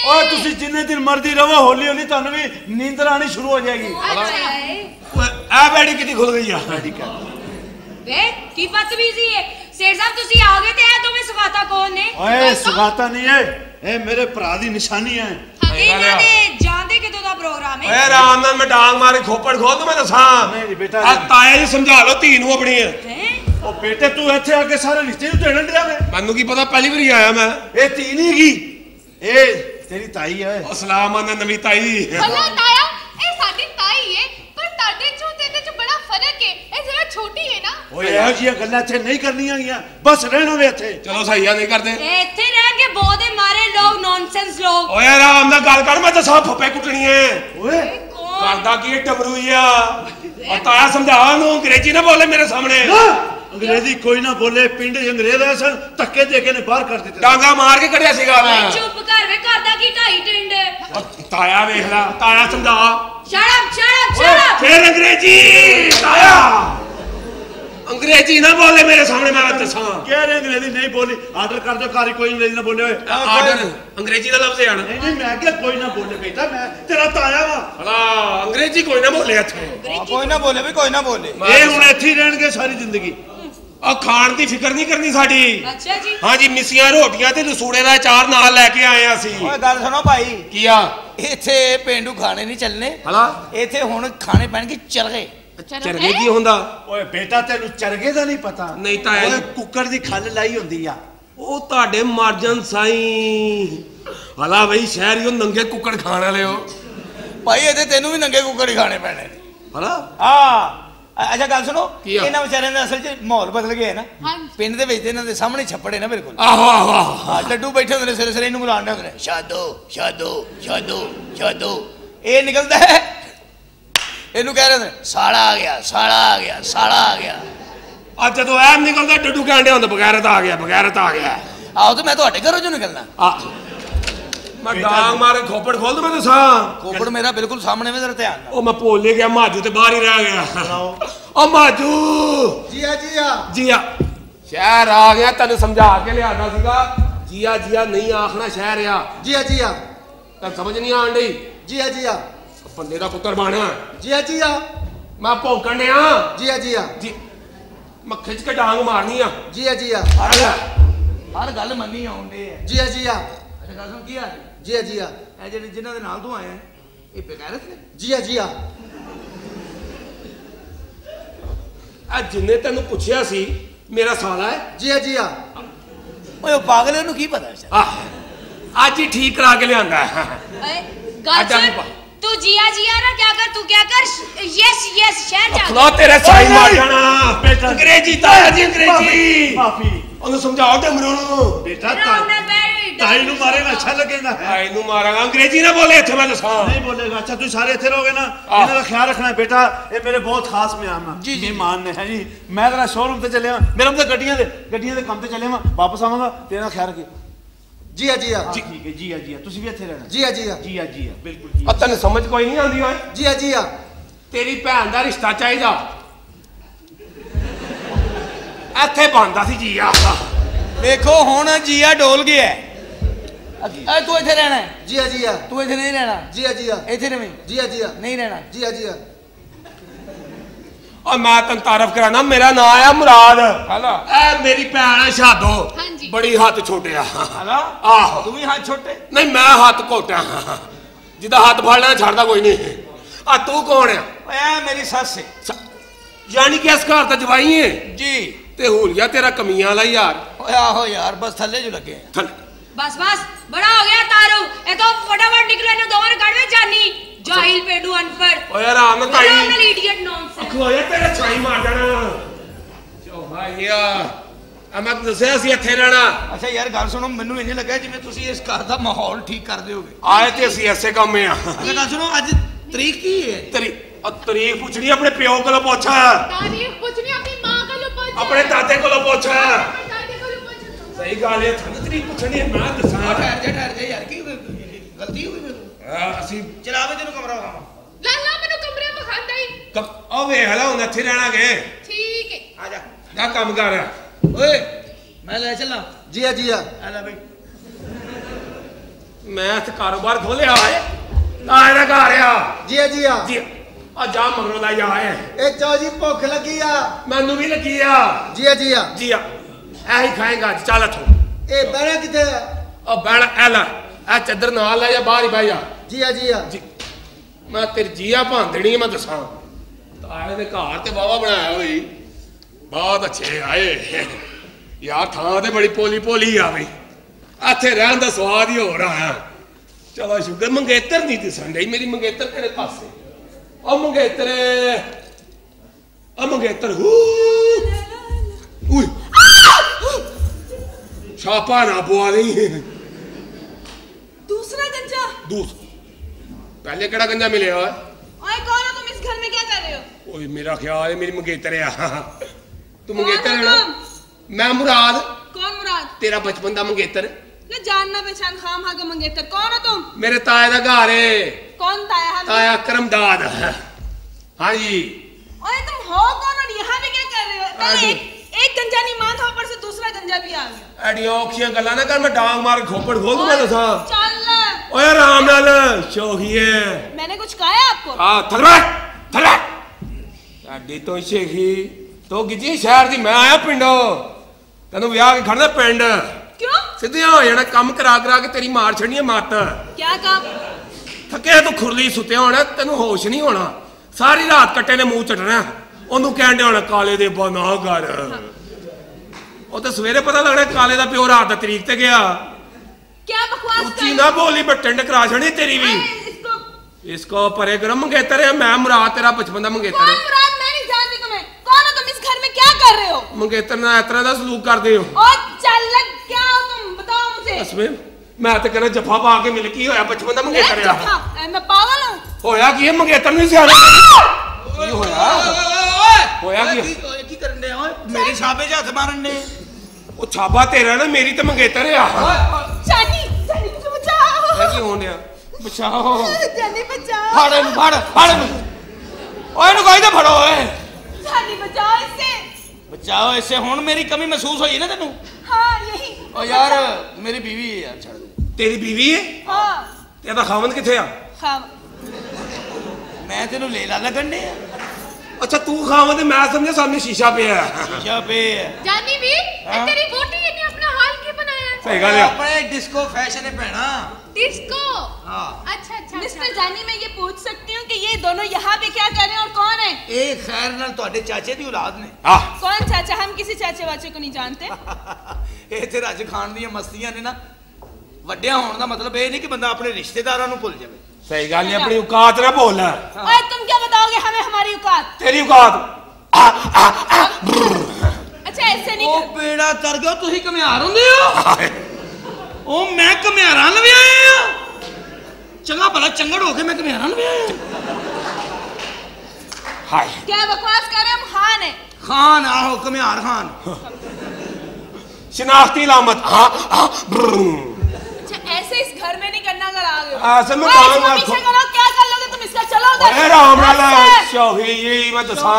ਆ ਓਏ ਤੁਸੀਂ ਜਿੰਨੇ ਦਿਨ ਮਰਦੀ ਰਹੋ ਹੌਲੀ ਹੌਲੀ ਤੁਹਾਨੂੰ ਵੀ ਨੀਂਦਰ ਆਣੀ ਸ਼ੁਰੂ ਹੋ ਜਾਏਗੀ। ਇਹ ਬੈੜੀ ਕਿੱਥੇ ਖੁੱਲ ਗਈ ਆ? ਵੇ ਕੀ ਬਦਤਮੀਜ਼ੀ ਹੈ ਸੇਠ ਸਾਹਿਬ ਤੁਸੀਂ ਆ ਗਏ ਤੇ ਇਹ ਦੋਵੇਂ ਸਗਾਤਾ ਕੌਣ ਨੇ? ਓਏ ਸਗਾਤਾ ਨਹੀਂ ਏ। ਇਹ ਮੇਰੇ ਭਰਾ ਦੀ ਨਿਸ਼ਾਨੀ ਹੈ ਇਹਨਾਂ ਦੇ ਜਾਂਦੇ ਕਿਦੋਂ ਦਾ ਪ੍ਰੋਗਰਾਮ ਓਏ ਹੈ ਆਰਾਮ ਨਾਲ ਮੈਂ ਡਾਂਗ ਮਾਰੇ ਖੋਪੜ ਤੂੰ ਮੈਂ ਦੱਸਾਂ। ਨਹੀਂ ਜੀ ਬੇਟਾ। ਆ ਤਾਇਆ ਜੀ ਸਮਝਾ ਲਓ ਧੀ ਨੂੰ ਆਪਣੀ ਹੈਂ? ਉਹ ਬੇਟੇ ਤੂੰ ਇੱਥੇ ਆ ਕੇ ਸਾਰੇ ਰਿਸ਼ਤੇ ਨੂੰ ਦੇਣ ਡਿਆ ਵੇ। ਮੈਨੂੰ ਕੀ ਪਤਾ ਪਹਿਲੀ ਵਾਰੀ ਆਇਆ ਮੈਂ। ਇਹ ਧੀ ਨਹੀਂ ਹੈਗੀ। ਇਹ ਤੇਰੀ ਤਾਈ ਹੈ ਉਹ ਸਲਾਮ ਆਨਾ ਨਵੀਂ ਤਾਈ। ਭਲਾ ਤਾਇਆ ਇਹ ਸਾਡੀ ਤਾਈ ਹੈ ਪਰ ਤੁਹਾਡੇ ਚੋਂ ਤੇ ਇਹਦੇ ਚ ਬੜਾ ਫ਼ਰਕ ਹੈ ਇਹ ਜਰਾ ਛੋਟੀ ਹੈ ਨਾ। ਓਏ ਇਹੋ ਜਿਹੀਆਂ ਗੱਲਾਂ ਇੱਥੇ ਨਹੀਂ ਕਰਨੀਆਂ ਗੀਆਂ ਬਸ ਰਹਿਣਾ ਵੇ ਇੱਥੇ। ਚਲੋ ਸਹੀ ਆ ਨਹੀਂ ਕਰਦੇ। ਇਹ ਇੱਥੇ ਰਹਿ ਕੇ ਬੋਦੇ ਮਾਰੇ ਲੋਕ ਨੌਨਸੈਂਸ ਲੋਕ। ਓਏ ਆਰਾਮ ਨਾਲ ਗੱਲ ਕਰ ਮੈਂ ਦੱਸਾਂ ਫੱਪੇ ਕੁੱਟਣੀ ਐ ਓਏ। ਕਰਦਾ ਕੀ ਡਮਰੂਈ ਆ ਉਹ ਤਾਇਆ ਸਮਝਾ ਉਹਨੂੰ ਅੰਗਰੇਜ਼ੀ ਨਾ ਬੋਲੇ ਮੇਰੇ ਸਾਹਮਣੇ। ਨਾ। ਅੰਗਰੇਜ਼ੀ ਕੋਈ ਨਾ ਬੋਲੇ ਪਿੰਡ ਅੰਗਰੇਜ਼ ਆਏ ਸਨ ਧੱਕੇ ਦੇ ਕੇ ਨੇ ਬਾਹਰ ਕਰ ਦਿੱਤੇ। ਡਾਂਗਾ ਮਾਰ ਕੇ ਕੱਢਿਆ ਸੀਗਾ ਮੈਂ। ਚੁੱਪ ਕਰ ਵੇ ਕਰਦਾ ਕੀ ਢਾਈ ਟਿੰਡ? ਤਾਇਆ ਵੇਖ ਲੈ ਤਾਇਆ ਸਮਝਾ ਓਏ, ਸ਼ਟ ਅਪ ਫੇਰ ਅੰਗਰੇਜ਼ੀ ਤਾਇਆ। ਅੰਗਰੇਜ਼ੀ ਨਾ ਬੋਲੇ ਮੇਰੇ ਸਾਹਮਣੇ ਮੈਂ ਦੱਸਾਂ। ਕਹਿ ਰਹੇ ਅੰਗਰੇਜ਼ੀ ਨਹੀਂ ਬੋਲੀ। ਆਰਡਰ ਕਰ ਦਿਓ ਘਰ ਹੀ ਕੋਈ ਅੰਗਰੇਜ਼ੀ ਨਾ ਬੋਲੇ ਓਏ ਆਰਡਰ ਅੰਗਰੇਜ਼ੀ ਦਾ ਲਫ਼ਜ਼ ਆਣਾ ਨਹੀਂ ਨਹੀਂ ਮੈਂ ਕਿਹਾ ਕੋਈ ਨਾ ਬੋਲੇ ਬੇਟਾ ਮੈਂ ਤੇਰਾ ਤਾਇਆ ਵਾ। ਹਲਾ ਅੰਗਰੇਜ਼ੀ ਕੋਈ ਨਾ ਬੋਲੇ ਇੱਥੇ। ਹਾਂ, ਕੋਈ ਨਾ ਬੋਲੇ ਵੀ ਕੋਈ ਨਾ ਬੋਲੇ। ਇਹ ਹੁਣ ਇੱਥੇ ਹੀ ਰਹਿਣਗੇ ਸਾਰੀ ਜ਼ਿੰਦਗੀ। ਆ ਖਾਣ ਦੀ ਫਿਕਰ ਨਹੀਂ ਕਰਨੀ ਸਾਡੀ। ਅੱਛਾ ਜੀ। ਹਾਂਜੀ ਮਿਸੀਆਂ ਰੋਟੀਆਂ ਤੇ ਲਸੂੜੇ ਦਾ ਅਚਾਰ ਨਾਲ ਲੈ ਕੇ ਆਏ ਆ ਅਸੀਂ। ਓਏ ਗੱਲ ਸੁਣੋ ਭਾਈ। ਕੀ ਆ? ਇੱਥੇ ਪੇਂਡੂ ਖਾਣੇ ਨਹੀਂ ਚੱਲਣੇ। ਹਲਾ। ਇੱਥੇ ਹੁਣ ਖਾਣੇ ਪੈਣਗੇ ਚਰਗੇ। ਚਰਗੇ ਕੀ ਹੁੰਦਾ? ਓਏ ਬੇਟਾ ਤੈਨੂੰ ਚਰਗੇ ਦਾ ਨਹੀਂ ਪਤਾ। ਨਹੀਂ ਤਾਇਆ ਓਏ ਜੀ। ਕੁੱਕਰ ਦੀ ਖੱਲ ਲਾਈ ਹੁੰਦੀ ਆ। ਉਹ ਤੁਹਾਡੇ ਮਾਰਜਨ ਸਾਈ। ਹਲਾ ਬਈ ਸ਼ਹਿਰੀਓ ਨੰਗੇ ਕੁੱਕੜ ਖਾਣ ਵਾਲੇ ਹੋ। ਭਾਈ ਇਹਦੇ ਤੈਨੂੰ ਵੀ ਨੰਗੇ ਕੁੱਕੜ ਹੀ ਖਾਣੇ ਪੈਣੇ ਹਲਾ। ਹਾਂ। ਅ- ਅੱਛਾ ਗੱਲ ਸੁਣੋ। ਆ? ਇਹਨਾਂ ਵਿਚਾਰਿਆਂ ਦਾ ਅਸਲ 'ਚ ਮਾਹੌਲ ਬਦਲ ਗਿਆ ਹੈ ਨਾ। ਪਿੰਡ ਦੇ ਵਿੱਚ ਤੇ ਇਹਨਾਂ ਦੇ ਸਾਹਮਣੇ ਛੱਪੜੇ ਨਾ ਬਿਲਕੁਲ ਆਹੋ ਆਹੋ ਆਹੋ। ਲੱਡੂ ਬੈਠੇ ਹੁੰਦੇ ਨੇ ਸਿਰੇ ਸਿਰੇ ਇਹਨੂੰ ਬੁਲਾਉਂਦੇ ਹੁੰਦੇ ਨੇ ਸ਼ਾਦੋ ਸ਼ਾਦੋ ਸ਼ਾਦੋ ਸ਼ਾਦੋ। ਇਹ ਨਿਕਲਦਾ ਹੈ। ਇਹਨੂੰ ਕਹਿ ਰਹੇ ਨੇ ਸਾਲਾ ਆ ਗਿਆ ਸਾਲਾ ਆ ਗਿਆ ਸਾਲਾ ਆ ਗਿਆ। ਅੱਜ ਜਦੋਂ ਐ ਨਿਕਲਦਾ ਡੱਡੂ ਕਾਂਡੇ ਹੁੰਦਾ ਬਗੈਰਤ ਆ ਗਿਆ ਬਗੈਰਤ ਆ ਗਿਆ। ਆਓ ਤੇ ਮੈਂ ਤੁਹਾਡੇ ਘਰੋਂ ਜੋ ਨਿਕਲਣਾ? ਆ ਮੈਂ ਡਾਂਗ ਮਾਰੇ ਖੋਪੜ ਖੋਲ ਦੂੰ ਮੈਂ ਦੱਸਾਂ ਕੋਪੜ ਮੇਰਾ ਬਿਲਕੁਲ ਸਾਹਮਣੇ ਮੇਰਾ ਧਿਆਨ ਨਾਲ ਉਹ ਮੈਂ ਭੁੱਲ ਹੀ ਗਿਆ ਮਾਜੂ ਤੇ ਬਾਹਰ ਹੀ ਰਹਿ ਗਿਆ। ਉਹ ਮਾਜੂ ਜੀਆ ਜੀਆ। ਜੀਆ। ਸ਼ਹਿਰ ਆ ਗਿਆ ਤੈਨੂੰ ਸਮਝਾ ਕੇ ਲਿਆਣਾ ਸੀਗਾ। ਜੀਆ ਜੀਆ ਨਹੀਂ ਆਖਣਾ ਸ਼ਹਿਰ ਆ। ਜੀਆ ਜੀਆ। ਤਾਂ ਸਮਝ ਨਹੀਂ ਆਣ ਡਈ? ਜੀਆ ਜੀਆ। ਬੰਦੇ ਦਾ ਪੁੱਤਰ ਬਣਾ ਜੀਆ ਜੀਆ। ਮੈਂ ਭੌਂਕਣ ਡਿਆ। ਜੀਆ ਜੀਆ। ਜੀ। ਮੈਂ ਖਿੱਚ ਕੇ ਡਾਂਗ ਮਾਰਨੀ ਆ? ਜੀਆ ਜੀਆ। ਹਰ ਹਰ ਗੱਲ ਮੰਨੀ ਆਉਂਦੇ ਆ ਜੀਆ ਜੀਆ। ਅੱਛਾ ਗੱਲ ਸੁਣ ਕੀ ਹਾਲ ਹੈ? ਜੀਆ ਜੀਆ ਇਹ ਜਿਹੜੇ ਜਿਨ੍ਹਾਂ ਦੇ ਨਾਲ ਤੂੰ ਆਇਆ ਹੈ, ਇਹ ਬੇਗੈਰਤ ਨੇ? ਜੀਆ ਜੀਆ ਆ ਜਿੰਨੇ ਤੈਨੂੰ ਪੁੱਛਿਆ ਸੀ ਮੇਰਾ ਸਾਲਾ ਹੈ। ਜੀਆ ਜੀਆ ਓਏ ਉਹ ਪਾਗਲ ਹੈ, ਕੀ ਪਤਾ? ਆਹ ਅੱਜ ਹੀ ਠੀਕ ਕਰਾ ਕੇ ਲਿਆਂਦਾ ਓਏ ਗੱਲ। ਤੂੰ ਜੀਆ ਜੀਆ ਨਾ ਕਿਆ ਕਰ ਤੂੰ ਕਿਆ ਕਰ? ਯੈਸ ਯੈਸ ਸ਼ਹਿਰ ਜਾ। ਖਲੋ ਤੇਰੇ ਸਾਈ ਮਾਰ ਜਾਣਾ। ਅੰਗਰੇਜ਼ੀ ਤਾਇਆ ਜੀ ਅੰਗਰੇਜ਼ੀ। ਮਾਫੀ ਉਹਨੂੰ ਸਮਝਾਓ ਡਮਰੂ ਨੂੰ। ਬੇਟਾ ਤਾਈ ਨੂੰ ਮਾਰੇਗਾ ਅੱਛਾ ਲੱਗੇਗਾ। ਤਾਈ ਨੂੰ ਮਾਰਾਂਗਾ ਅੰਗਰੇਜ਼ੀ ਨਾ ਬੋਲੇ ਇੱਥੇ ਮੈਂ ਦੱਸਾਂ ਨਹੀਂ ਬੋਲੇਗਾ। ਅੱਛਾ ਤੁਸੀਂ ਸਾਰੇ ਇੱਥੇ ਰਹੋਗੇ ਨਾ। ਇਹਨਾਂ ਦਾ ਖਿਆਲ ਰੱਖਣਾ ਬੇਟਾ। ਇਹ ਮੇਰੇ ਬਹੁਤ ਖਾਸ ਮਹਿਮਾਨ ਆ। ਜੀ, ਜੀ, ਜੀ। ਮਹਿਮਾਨ ਨੇ ਹੈ ਜੀ। ਮੈਂ ਤੇਰਾ ਸ਼ੋਰੂਮ ਤੇ ਚੱਲਿਆ। ਮੇਰਾ ਮਤਲਬ ਗੱਡੀਆਂ ਦੇ ਗੱਡੀਆਂ ਦੇ ਕੰਮ ਤੇ ਚੱਲਿਆ ਵਾਂ। ਵਾਪਸ ਆਵਾਂਗਾ ਤੇ ਇਹਨਾਂ ਦਾ ਖਿਆਲ ਰੱਖੀ। ਜੀਆ ਜੀਆ ਜੀ ਠੀਕ ਹੈ। ਜੀ ਆ ਜੀ ਆ ਤੁਸੀਂ ਵੀ ਇੱਥੇ ਰਹਿਣਾ। ਜੀਆ ਜੀਆ ਜੀ ਆ ਜੀ ਆ ਬਿਲਕੁਲ ਜੀ ਆ ਤੈਨੂੰ ਸਮਝ ਕੋਈ ਨਹੀਂ ਆਉਂਦੀ ਓਏ? ਜੀਆ ਜੀਆ ਤੇਰੀ ਭੈਣ ਦਾ ਰਿਸ਼ਤਾ ਚਾਹੀਦਾ। ਇੱਥੇ ਬੰਦਾ ਸੀ ਜੀ ਆ ਵੇਖੋ ਹੁਣ ਜੀਆ ਡੋਲ ਗਿਆ ਹੈ। ਅ, ਤੂੰ ਇੱਥੇ ਰਹਿਣਾ ਹੈ। ਜੀਆ ਜੀਆ। ਤੂੰ ਇੱਥੇ ਨਹੀਂ ਰਹਿਣਾ? ਜੀਆ ਜੀਆ। ਇੱਥੇ ਰਵੇਂ ਜੀਆ ਜੀਆ। ਨਹੀਂ ਰਹਿਣਾ? ਜੀਆ ਜੀਆ। ਓ ਮੈਂ ਤੈਨੂੰ ਤਾਰਫ ਕਰਾਣਾ ਮੇਰਾ ਨਾਂ ਆ ਮੁਰਾਦ। ਹਲਾ। ਐ ਮੇਰੀ ਭੈਣ ਆ ਸ਼ਾਦੋ। ਹਾਂਜੀ। ਬੜੀ ਹੱਥ ਛੋਟਿਆ ਹਲਾ। ਆਹੋ। ਤੂੰ ਵੀ ਹੱਥ ਛੋਟੇ? ਨਹੀਂ ਮੈਂ ਹੱਥ ਘੋਟਿਆ। ਜਿਹਦਾ ਹੱਥ ਫੜ ਲੈਣਾ ਛੱਡਦਾ ਕੋਈ ਨਹੀਂ। ਆ ਤੂੰ ਕੌਣ ਆ? ਓਏ ਇਹ ਮੇਰੀ ਸੱਸ ਹੈ ਯਾਨੀ ਕਿ ਇਸ ਘਰ ਦਾ ਜਵਾਈ ਏ? ਜੀ। ਤੇ ਹੂਲੀਆ ਤੇਰਾ ਕਮੀਆਂ ਵਾਲਾ ਹੀ ਯਾਰ। ਓਏ ਆਹੋ ਯਾਰ ਬਸ ਥੱਲੇ ਜੋ ਲੱਗੇ ਆ। ਥੱਲੇ। ਬਸ ਬਸ ਬੜਾ ਹੋ ਗਿਆ ਤਾਰੂ। ਇਹ ਤਾਂ ਫਟਾਫਟ ਨਿਕਲੇ ਨੇ ਦੋਵਾਂ ਨੇ ਜਾਨੀ। ਜਾਹਿਲ ਪੇਡੂ ਅਨਪੜ ਓਏ ਆਰਾਮ ਨਾਲ ਆਰਾਮ ਨਾਲ ਤਾਈ ਇਡੀਅਟ ਨੌਨਸੈਂਸ ਖਲੋਇਆ ਤੇਰਾ ਛਾਈ ਮਾਰ ਜਾਣਾ। ਚੋ ਭਾਈਆ ਮੈਂ ਦੱਸਿਆ ਸੀ ਇੱਥੇ ਰਹਿਣਾ। ਅੱਛਾ ਯਾਰ ਗੱਲ ਸੁਣੋ ਮੈਨੂੰ ਇੰਜ ਲੱਗਾ ਜਿਵੇਂ ਤੁਸੀਂ ਇਸ ਘਰ ਦਾ ਮਾਹੌਲ ਠੀਕ ਕਰ ਦਿਓਗੇ। ਆਏ ਤੇ ਅਸੀਂ ਐਸੇ ਕੰਮ ਆ। ਅੱਛਾ ਗੱਲ ਸੁਣੋ ਅੱਜ ਤਰੀਕ ਕੀ ਹੈ? ਤਰੀ ਤਰੀਕ ਪੁੱਛਣੀ ਆਪਣੇ ਪਿਓ ਕੋਲੋਂ ਪੁੱਛ। ਤਾਰੀਖ ਪੁੱਛਣੀ ਆਪਣੀ ਮਾਂ ਕੋਲੋਂ ਪੁੱਛ ਆਪਣੇ ਦਾਦੇ ਕੋਲੋਂ ਪੁੱਛ। ਸਹੀ ਗੱਲ ਹੈ ਤੁਹਾਨੂੰ ਤਰੀਕ ਪੁੱਛਣੀ ਮੈਂ ਦੱਸਾਂ। ਠਹਿਰ ਜਾ ਠਹਿਰ ਜਾ ਯਾਰ ਕੀ ਗਲਤੀ ਹੋ ਗਈ ਮੇਰੇ ਤੋਂ ਆ, ਅਸੀਂ ਚਲਾ ਵੇ ਤੈਨੂੰ ਕਮਰਾ ਵਿਖਾਵਾਂ। ਲਾਲਾ ਮੈਨੂੰ ਕਮਰੇ ਵਿਖਾਉਂਦਾ ਹੀ। ਉਹ ਵੇਖ ਲੈ ਹੁਣ ਇੱਥੇ ਰਹਿਣਾਗੇ ਠੀਕ ਹੈ। ਆ ਜਾ। ਜਾ ਕੰਮ ਕਰ। ਓਏ ਮੈਂ ਲੈ ਚੱਲਾਂ। ਜੀਆ ਜੀਆ ਆ। ਲੈ ਬਈ। ਮੈਂ ਇੱਥੇ ਕਾਰੋਬਾਰ ਖੋਲਿਆ ਏ ਆ ਇਹਦਾ ਘਰ ਆ। ਜੀਆ ਜੀਆ ਜੀ ਆ। ਜਾ ਮਗਰੋਂ ਲੈ ਜਾ ਆਏ ਇਹ ਚੋ ਜੀ ਭੁੱਖ ਲੱਗੀ ਆ। ਮੈਨੂੰ ਵੀ ਲੱਗੀ ਆ। ਜੀ ਆ ਜੀ ਆ। ਜੀ ਆ ਐ ਹੀ ਖਾਏਗਾ ਚੱਲ ਇੱਥੋਂ। ਇਹ ਬਹਿਣਾ ਕਿੱਥੇ ਆ? ਉਹ ਬੈਣ ਐ ਲੈ। ਐ ਚੱਦਰ ਨਾਲ ਲੈ ਜਾ ਬਾਹਰ ਹੀ ਬਹਿ ਜਾ। ਜੀ ਆ ਜੀ। ਆ ਜੀ ਮੈਂ ਤੇਰੀ ਜੀਆ ਭਾਂ ਦੇਣੀ ਆ, ਮੈਂ ਦੱਸਾਂ। ਤਾਏ ਦੇ ਘਰ ਤੇ ਵਾਵਾ ਬਣਾਇਆ ਹੋਈ। ਬਹੁਤ ਅੱਛੇ ਆਏ। ਯਾਰ ਥਾਂ ਤੇ ਬੜੀ ਪੋਲੀ ਪੋਲੀ ਆ ਬਈ। ਇੱਥੇ ਰਹਿਣ ਦਾ ਸਵਾਦ ਹੀ ਹੋਰ ਆਇਆ ਚਲੋ ਸ਼ੁਕਰ ਮੰਗੇਤਰ ਨਹੀਂ ਦਿਸਣ ਡਈ। ਮੇਰੀ ਮੰਗੇਤਰ ਕਿਹੜੇ ਪਾਸੇ? ਉਹ ਮੰਗੇਤਰ ਉਹ ਮੰਗੇਤਰ ਹੂ ਉਈ ਛਾਪਾ ਨਾ ਪਵਾ ਲਈ दूसरा गंजा ਦੂਸ ਪਹਿਲੇ ਕਿਹੜਾ ਗੰਜਾ ਮਿਲਿਆ ਓਏ ओए कौन हो तुम इस घर में क्या कर रहे हो ਓਏ ਮੇਰਾ ਖਿਆਲ ਹੈ ਮੇਰੀ ਮੰਗੇਤਰ ਆ ਤੂੰ कौन ਮੰਗੇਤਰ हो ਹੈ ਨਾ तुम ਮੈਂ ਮੁਰਾਦ कौन मुराद ਤੇਰਾ ਬਚਪਨ ਦਾ ਮੰਗੇਤਰ ले जानना पहचान खाम खा के मंगेतर कौन हो तुम ਮੇਰੇ ਤਾਏ ਦਾ ਘਰ ਏ कौन ताया है ਤਾਇਆ ਕਰਮਦਾਦ ਹਾਂਜੀ ओए तुम हो कौन और यहाँ पे क्या कर रहे हो पहले आगे। एक एक गंजा नहीं मान था ऊपर से दूसरा गंजा भी आ गया ਐਡੀਆਂ ਔਖੀਆਂ ਗੱਲਾਂ ਨਾ ਕਰ ਮੈਂ ਡਾਂਗ ਮਾਰ ਕੇ ਖੋਪੜ ਖੋਲ ਦੂੰਗਾ ਦੱਸਾਂ चल ਓਏ ਆਰਾਮ ਨਾਲ ਸ਼ੋਖੀਏ मैंने कुछ कहा है आपको ਆ ਥਲਵਾ ਥਲਵਾ ਸਾਡੀ ਤੋਂ ਸ਼ੇਖੀ ਤੋ ਗਿੱਜੀ ਸ਼ਹਿਰ ਦੀ ਮੈਂ ਆਇਆ ਪਿੰਡੋਂ ਤੈਨੂੰ ਵਿਆਹ ਕੇ ਖੜਨਾ ਪਿੰਡ क्यों ਸਿੱਧੀਆਂ ਹੋ ਜਾਣਾ ਕੰਮ ਕਰਾ ਕਰਾ ਕੇ ਤੇਰੀ ਮਾਰ ਛੱਡਣੀ ਆ ਮੱਤ क्या काम ਥੱਕੇ ਤੂੰ ਖੁਰਲੀ ਸੁੱਤਿਆ ਹੋਣਾ ਤੈਨੂੰ ਹੋਸ਼ ਨਹੀਂ ਹੋਣਾ ਸਾਰੀ ਰਾਤ ਕੱਟੇ ਨੇ ਮੂੰਹ ਚਟਣਾ ਉਹਨੂੰ ਕਹਿਣ ਡਿਆ ਹੋਣਾ ਕਾਲੇ ਦੇ ਬਨਾ ਕਰ ਉਹ ਤਾਂ ਸਵੇਰੇ ਪਤਾ ਲੱਗਣਾ ਕਾਲੇ ਦਾ ਪਿਓ ਰਾਤ ਦਾ ਤਰੀਕ ਤੇ ਗਿਆ क्या बकवास ਉੱਚੀ कर ਨਾ ਬੋਲੀ ਮੈਂ ਟੰਡ ਕਰਾ ਛੜੀ ਤੇਰੀ ਵੀ इसको ਇਸਕੋ ਪਰੇ ਕਰਮ ਮੰਗੇਤਰ ਹੈ ਮੈਂ ਮੁਰਾਦ ਤੇਰਾ ਬਚਪਨ ਦਾ ਮੰਗੇਤਰ कौन ਹੈ मुराद मैं नहीं जानती तुम्हें कौन हो तुम इस घर में क्या कर रहे हो ਮੰਗੇਤਰ ਨਾਲ ਇਸ ਤਰ੍ਹਾਂ ਦਾ ਸਲੂਕ ਕਰਦੇ ਹੋ और चल लग क्या हो तुम ਬਸ ਮੈਂ ਤਾਂ ਕਹਿੰਦਾ ਜਫਾ ਪਾ ਕੇ ਮਿਲ ਕੀ ਹੋਇਆ ਬਚਪਨ ਦਾ ਮੰਗੇਤਰ ਆ। ਜਫਾ ਮੈਂ ਪਾਗਲ ਹੋਇਆ ਕੀ ਹੈ ਮੰਗੇਤਰ ਨਹੀਂ ਸਿਆਣਾ? ਕੀ ਹੋਇਆ? ਕੀ? ਕਰਨ ਦੇ ਓਏ? ਮੇਰੇ ਛਾਬੇ 'ਚ ਮਾਰਨ ਨੇ। ਉਹ ਛਾਬਾ ਤੇਰਾ ਨਾ ਮੇਰੀ ਤੇ ਮੰਗੇਤਰ ਆ। ਚਾਨੀ ਚਾਨੀ ਤੂੰ ਬਚਾਓ ਕੀ ਹੋਣਿਆ ਬਚਾਓ। ਚਾਨੀ ਬਚਾਓ। ਫੜ ਇਹਨੂੰ ਫੜ ਫੜ ਇਹਨੂੰ। ਓਏ ਇਹਨੂੰ ਕੋਈ ਤਾਂ ਫੜੋ ਓਏ। ਚਾਨੀ ਬਚਾਓ ਇਸੇ। ਬਚਾਓ ਐਸੇ ਹੁਣ ਮੇਰੀ ਕਮੀ ਮਹਿਸੂਸ ਹੋਈ ਨਾ ਤੈਨੂੰ? ਹਾਂ ਯਹੀ ਓ ਯਾਰ ਮੇਰੀ ਬੀਵੀ ਹੈ ਯਾਰ ਛੱਡ ਦੇ। ਤੇਰੀ ਬੀਵੀ ਹੈ ਹਾਂ। ਤੇ ਖਾਵੰਦ ਕਿੱਥੇ ਆ? ਖਾਵ ਮੈਂ ਤੈਨੂੰ ਲੈ ਲਾ ਲੱਗਣ ਦੇ ਅੱਛਾ ਤੂੰ ਖਾਵੰਦ ਤੇ ਮੈਂ ਸਮਝਿਆ ਸਾਹਮਣੇ ਸ਼ੀਸ਼ਾ ਪਿਆ ਹੈ। ਸ਼ੀਸ਼ਾ ਪੇ ਹੈ ਜਾਨੀ ਵੀ हाँ? ਇਹ ਤੇਰੀ ਵੋਟੀ ਇਹਨੇ ਆਪਣਾ ਹਾਲ ਕੀ ਬਣਾਇਆ ਸਹੀ ਗੱਲ ਆ ਆਪਣੇ ਡਿਸਕੋ ਫੈਸ਼ਨ ਹੈ ਭੈਣਾ डिस्को हाँ। अच्छा अच्छा मिस्टर जानी मैं ये पूछ सकती हूँ कि ये दोनों यहाँ पे क्या कर रहे हैं और कौन है ਇਹ ਖੈਰ ਨਾਲ ਤੁਹਾਡੇ ਚਾਚੇ ਦੀ ਔਲਾਦ ਨੇ ਆਹ कौन चाचा हम किसी चाचे वाचे को नहीं जानते ਇਹ ਤੇ ਰੱਜ ਖਾਣ ਦੀਆਂ ਮਸਤੀਆਂ ਨੇ ਨਾ ਵੱਡਿਆਂ ਹੋਣ ਦਾ ਮਤਲਬ ਇਹ ਨਹੀਂ ਕਿ ਬੰਦਾ ਆਪਣੇ ਰਿਸ਼ਤੇਦਾਰਾਂ ਨੂੰ ਭੁੱਲ ਜਾਵੇ ਸਹੀ ਗੱਲ ਹੈ ਆਪਣੀ ਔਕਾਤ ਨਾ ਭੁੱਲ और तुम क्या बताओगे हमें हमारी औकात ਤੇਰੀ ਔਕਾਤ अच्छा ऐसे नहीं ਉਹ ਬੇੜਾ ਤਰ ਗਿਆ ਤੁਸੀਂ ਘਮਿਆਰ ਹੁੰਦੇ ਹੋ ਉਹ ਮੈਂ ਘਮਿਆਰਾਂ ਲਵੇ ਆਏ ਆ ਚੰਗਾ ਭਲਾ ਚੰਗੜ ਹੋ ਕੇ ਮੈਂ ਘਮਿਆਰਾਂ ਲਵੇ ਆਇਆ ਹਾਏ क्या बकवास कर रहे हैं हम खान है ਖਾਨ ਆਹੋ ਘਮਿਆਰ ਖਾਨ ਸ਼ਨਾਖਤੀ ਲਾਮਤ ਹਾਂ ਹਾਂ ਬਰਰ। अच्छा ऐसे इस घर में नहीं करना अगर आ गए काम करो क्या कर लोगे तुम? इसका चलो उधर। अरे राम लाला ये तो सा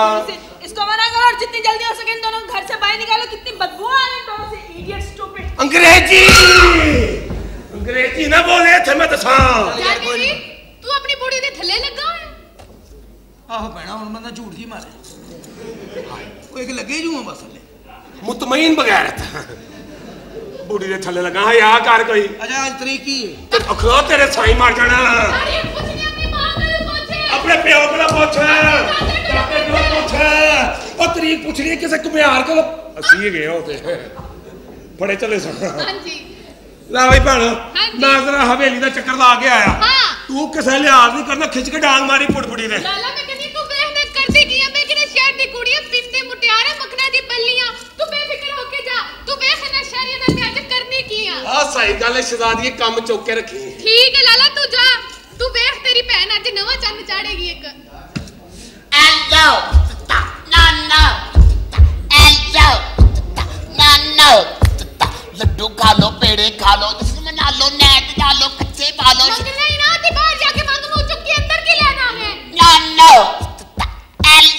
इसको मना करो और जितनी जल्दी हो सके इन दोनों घर से बाहर निकालो। कितनी बदबू आ रही दोनों से इडियट स्टूपिड अंग्रेज़ी! अंग्रेज़ी ना बोले थे तो सा यार तू अपनी बूढ़ी ने लगा है? आहो बंदा झूठ ही मारे। कोई एक लगे जू बस ले मुतमईन बगैर ਬੁੜੀ ਦੇ ਥੱਲੇ ਲਗਾ। ਹਾਂ ਯਾ ਕਰ ਕੋਈ। ਅਜਾ ਅੱਜ ਤਰੀਕ ਕੀ ਹੈ? ਅਖੋ ਤੇਰੇ ਸਾਈ ਮਾਰ ਜਾਣਾ। ਅਰੇ ਕੁਝ ਨਹੀਂ ਆਪਣੀ ਮਾਂ ਕੋਲ ਪਹੁੰਚੇ ਆਪਣੇ ਪਿਓ ਕੋਲ ਪੁੱਛ। ਚਾਚੇ ਕੋਲ ਪੁੱਛ। ਉਹ ਤਰੀਕ ਪੁੱਛ ਰਹੀ ਹੈ ਕਿਸੇ ਕੁਮਿਆਰ ਕੋਲ। ਅਸੀਂ ਹੀ ਗਏ ਹਾਂ ਉਤੇ ਬੜੇ ਚੱਲੇ ਸਨ ਹਾਂਜੀ। ਲੈ ਬਈ ਭੈਣ। ਮੈਂ ਜ਼ਰਾ ਹਵੇਲੀ ਦਾ ਚੱਕਰ ਲਾ ਕੇ ਆਇਆ। ਹਾਂ। ਤੂੰ ਕਿਸੇ ਲਿਹਾਜ਼ ਨਹੀਂ ਕਰਨਾ ਖਿੱਚ ਕੇ ਡਾਂਗ ਮਾਰੀ ਫੁੱਟਫੁੱਟੀ ਨੇ। ਲਾਲਾ ਮੈਂ ਦੀ ਕੁੜੀ ਆ ਪਿੱਤੇ ਮੁਟਿਆਰੇ ਮੱਖਣਾ ਦੀ ਬੱਲੀਆਂ ਤੂੰ ਬੇਫਿਕਰ ਹੋ ਕੇ ਜਾ ਤੂੰ ਵੇਖ ਨਾ ਸ਼ਹਿਰੀਆਂ ਨਾਲ ਮੈਂ ਅੱਜ ਕਰਨੀ ਕੀ ਆ ਆ ਸਹੀ ਗੱਲ ਹੈ ਸ਼ਹਜ਼ਾਦੀ ਇਹ ਕੰਮ ਚੁੱਕ ਕੇ ਰੱਖੀ ਠੀਕ ਹੈ ਲਾਲਾ ਤੂੰ ਜਾ ਤੂੰ ਵੇਖ ਤੇਰੀ ਭੈਣ ਅੱਜ ਨਵਾਂ ਚੰਨ ਚਾੜੇਗੀ ਇੱਕ Hello. No, no. Hello. No, no. ਲੱਡੂ ਖਾ ਲੋ ਪੇੜੇ ਖਾ ਲੋ ਜਿਸਮ ਮਨਾ ਲੋ ਨੈਟ ਖਾ ਲੋ ਕੱਚੇ ਪਾ ਲੋ ਮੰਗਣਾ ਹੀ ਨਾ ਤੇ ਬਾਹਰ ਜਾ ਕੇ ਮੰਗ ਮੂੰਹ ਚੁੱਕ ਅੰਦਰ ਕੀ ਲੈਣਾ ਹੈ No, no.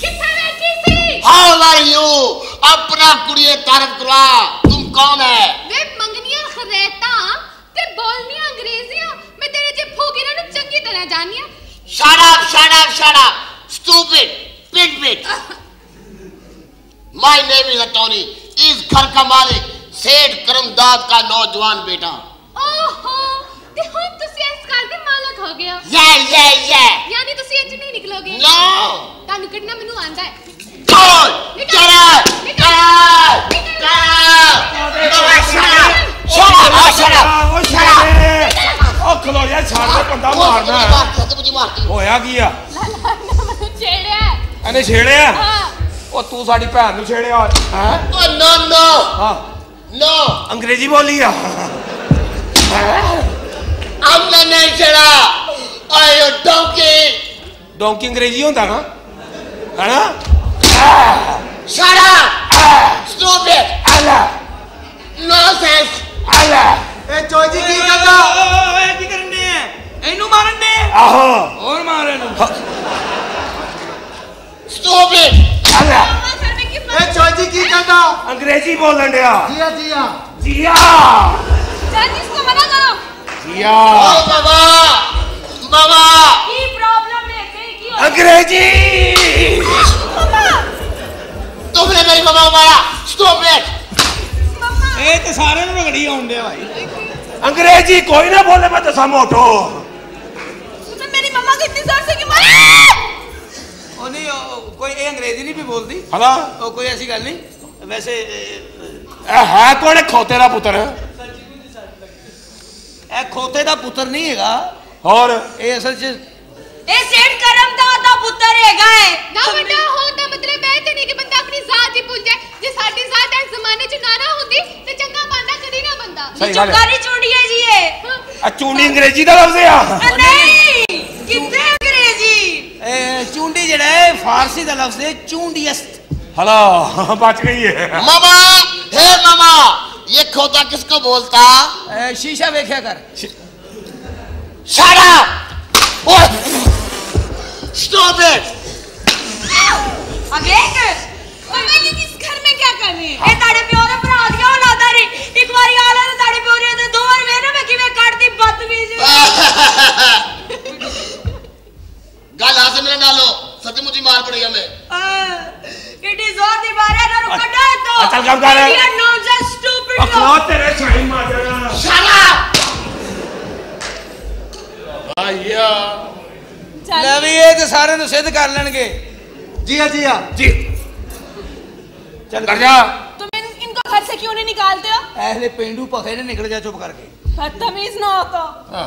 ਦੱਸ ਕਿੱਥੇ ਵੇਖੀ ਸੀ ਹਾਊ ਆਰ ਯੂ ਆਪਣਾ ਕੁੜੀਏ ਤਾਰਫ ਕਰਵਾ ਤੁਮ ਕੌਣ ਹੈ ਵੇ ਮੰਗਨੀਆਂ ਖਰੇਤਾਂ ਤੇ ਬੋਲਨੀਆਂ ਅੰਗਰੇਜ਼ੀਆਂ ਮੈਂ ਤੇਰੇ ਜੇ ਫੋਗੀਰਾਂ ਨੂੰ ਚੰਗੀ ਤਰ੍ਹਾਂ ਜਾਣਨੀ ਆ Shut up, shut up, shut up. Stupid. Pit pit. My name is Tony. इस घर का मालिक सेठ करमदाद का नौजवान बेटा ਓਹੋ ਤੇ ਹੁਣ ਤੁਸੀਂ ਇਸ ਘਰ ਦੇ ਮਾਲਕ ਹੋ ਗਏ ਹੋ। ਯਾ ਯਾ ਯਾ ਯਾਨੀ ਤੁਸੀਂ ਇੰਜ ਨਹੀਂ ਨਿਕਲੋਗੇ। ਨੋ ਤੁਹਾਨੂੰ ਕੱਢਣਾ ਮੈਨੂੰ ਆਂਦਾ ਹੈ। ਚਲ ਚਲ ਚਲ ਹੋਇਆ ਕੀ ਆ? ਛੇੜਿਆ। ਇਹਨੇ ਛੇੜਿਆ? ਉਹ ਤੂੰ ਸਾਡੀ ਭੈਣ ਨੂੰ ਛੇੜਿਆ ਹੈ? ਓ ਨੋ ਨੋ ਹਾਂ। ਨੋ ਅੰਗਰੇਜ਼ੀ ਬੋਲੀ ਆ। I'm the natural. Or you donkey. Donkey अंग्रेज़ी होता ना? है ना? Shut up. Stupid. Allah. Nonsense. Allah. चौजी की कथा ए की करने है इनु मारने आहो और मारने स्टूपिड Allah. ए चौजी की कथा हाँ। अंग्रेज़ी बोलन दिया जिया जिया जिया चाची इसको मना करो जिया बाबा बाबा। की प्रॉब्लम अंग्रेज़ी। तुमने मेरी मम्मा मारा। स्टॉप इट ए ते सारे नु रगड़ी आउंदे भाई। अंग्रेज़ी कोई ना बोले मैं तो समोटो तुमने मेरी मम्मा को इतनी ज़ोर से क्यों मारा? ओ नहीं ओ, कोई ए अंग्रेज़ी नहीं भी बोलती? हाँ। कोई ऐसी गल नहीं? वैसे ए, है कौन? है खोते दा पुत्र। है ਇਹ ਖੋਤੇ ਦਾ ਪੁੱਤਰ ਨਹੀਂ ਹੈਗਾ। ਹੋਰ? ਇਹ ਅਸਲ 'ਚ ਇਹ ਸੇਠ ਕਰਮ ਦਾ ਦਾ ਪੁੱਤਰ ਹੈਗਾ ਹੈ ਨਾ ਵੱਡਾ ਹੋਣ ਦਾ ਮਤਲਬ ਇਹ ਤੇ ਨਹੀਂ ਕਿ ਬੰਦਾ ਆਪਣੀ ਜ਼ਾਤ ਹੀ ਭੁੱਲ ਜਾਏ। ਜੇ ਸਾਡੀ ਜ਼ਾਤ ਇਸ ਜ਼ਮਾਨੇ 'ਚ ਨਾ ਨਾ ਹੁੰਦੀ ਤੇ ਚੰਗਾ ਬੰਦਾ ਕਦੀ ਨਾ ਬੰਦਾ। ਚੁਕਾਰੀ ਚੁੰਡੀ ਹੈ ਜੀ ਇਹ। ਆ ਚੁੰਡੀ ਅੰਗਰੇਜ਼ੀ ਦਾ ਲਫ਼ਜ਼ ਆ। ਨਹੀਂ! ਕਿੱਥੇ ਅੰਗਰੇਜ਼ੀ? ਇਹ ਚੁੰਡੀ ਜਿਹੜਾ ਹੈ ਫਾਰਸੀ ਦਾ ਲਫ਼ਜ਼ ਹੈ ਚੁੰਡੀਅਸਤ। ਹਲਾ ਬਚ ਗਈ ਹੈ ਮਮਾ ਹੇ ਮਮਾ! ये खोता किसको बोलता ਇਹ ਸ਼ੀਸ਼ਾ ਵੇਖਿਆ ਕਰ Shut up! Oh! Stop it! ਅਗੇ ਇੱਕ मम्मा जी किस घर में क्या कर रहे हैं ਇਹ ਤੁਹਾਡੇ ਪਿਓ ਦੇ ਭਰਾ ਦੀਆਂ ਔਲਾਦਾਂ ਨੇ ਇੱਕ ਵਾਰੀ ਆ ਲੈ ਤੇ ਤੁਹਾਡੇ ਪਿਓ ਨੇ ਤੇ ਦੋ ਵਾਰ ਵੇਖ ਨਾ ਮੈਂ ਕਿਵੇਂ ਕੱਢਦੀ ਬਦਤਮੀਜ਼ गाल हाथ से मेरे डालो सचमुच ही मार पड़ी हमें ਕਿੱਡੀ ਜ਼ੋਰ ਦੀ ਮਾਰਿਆ ਇਹਨਾਂ ਨੂੰ ਕੱਢੋ ਇੱਥੋਂ ਚੱਲ ਕੰਮ ਕਰ। You are not just stupid अखलो तेरे शाही माजरा Shut up! आया ਲੈ ਵੀ ਇਹ ਤੇ ਸਾਰਿਆਂ ਨੂੰ ਸਿੱਧ ਕਰ ਲੈਣਗੇ ਜੀਆ ਜੀਆ जी चल कर जा तुम इन, इनको घर से क्यों नहीं निकालते हो ਐਸਲੇ ਪਿੰਡੂ ਭਖੇ ਨੇ ਨਿਕਲ ਜਾ ਚੁੱਪ ਕਰਕੇ बदतमीज ना हो तो हाँ।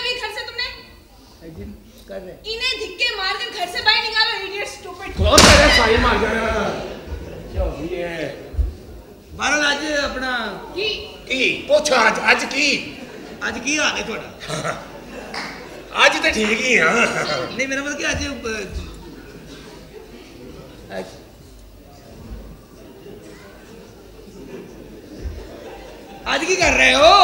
कर रहे हैं। इन्हें धिक्के मार कर घर से बाहर निकालो इडियट स्टूपिड क्लोज कर सारे मार कर क्या हो। ये बहरहाल आज अपना की? की? पूछो आज आज की? आज की हाल है थोड़ा। आज तो ठीक ही है। नहीं मेरा मतलब कि आज आज की कर रहे हो?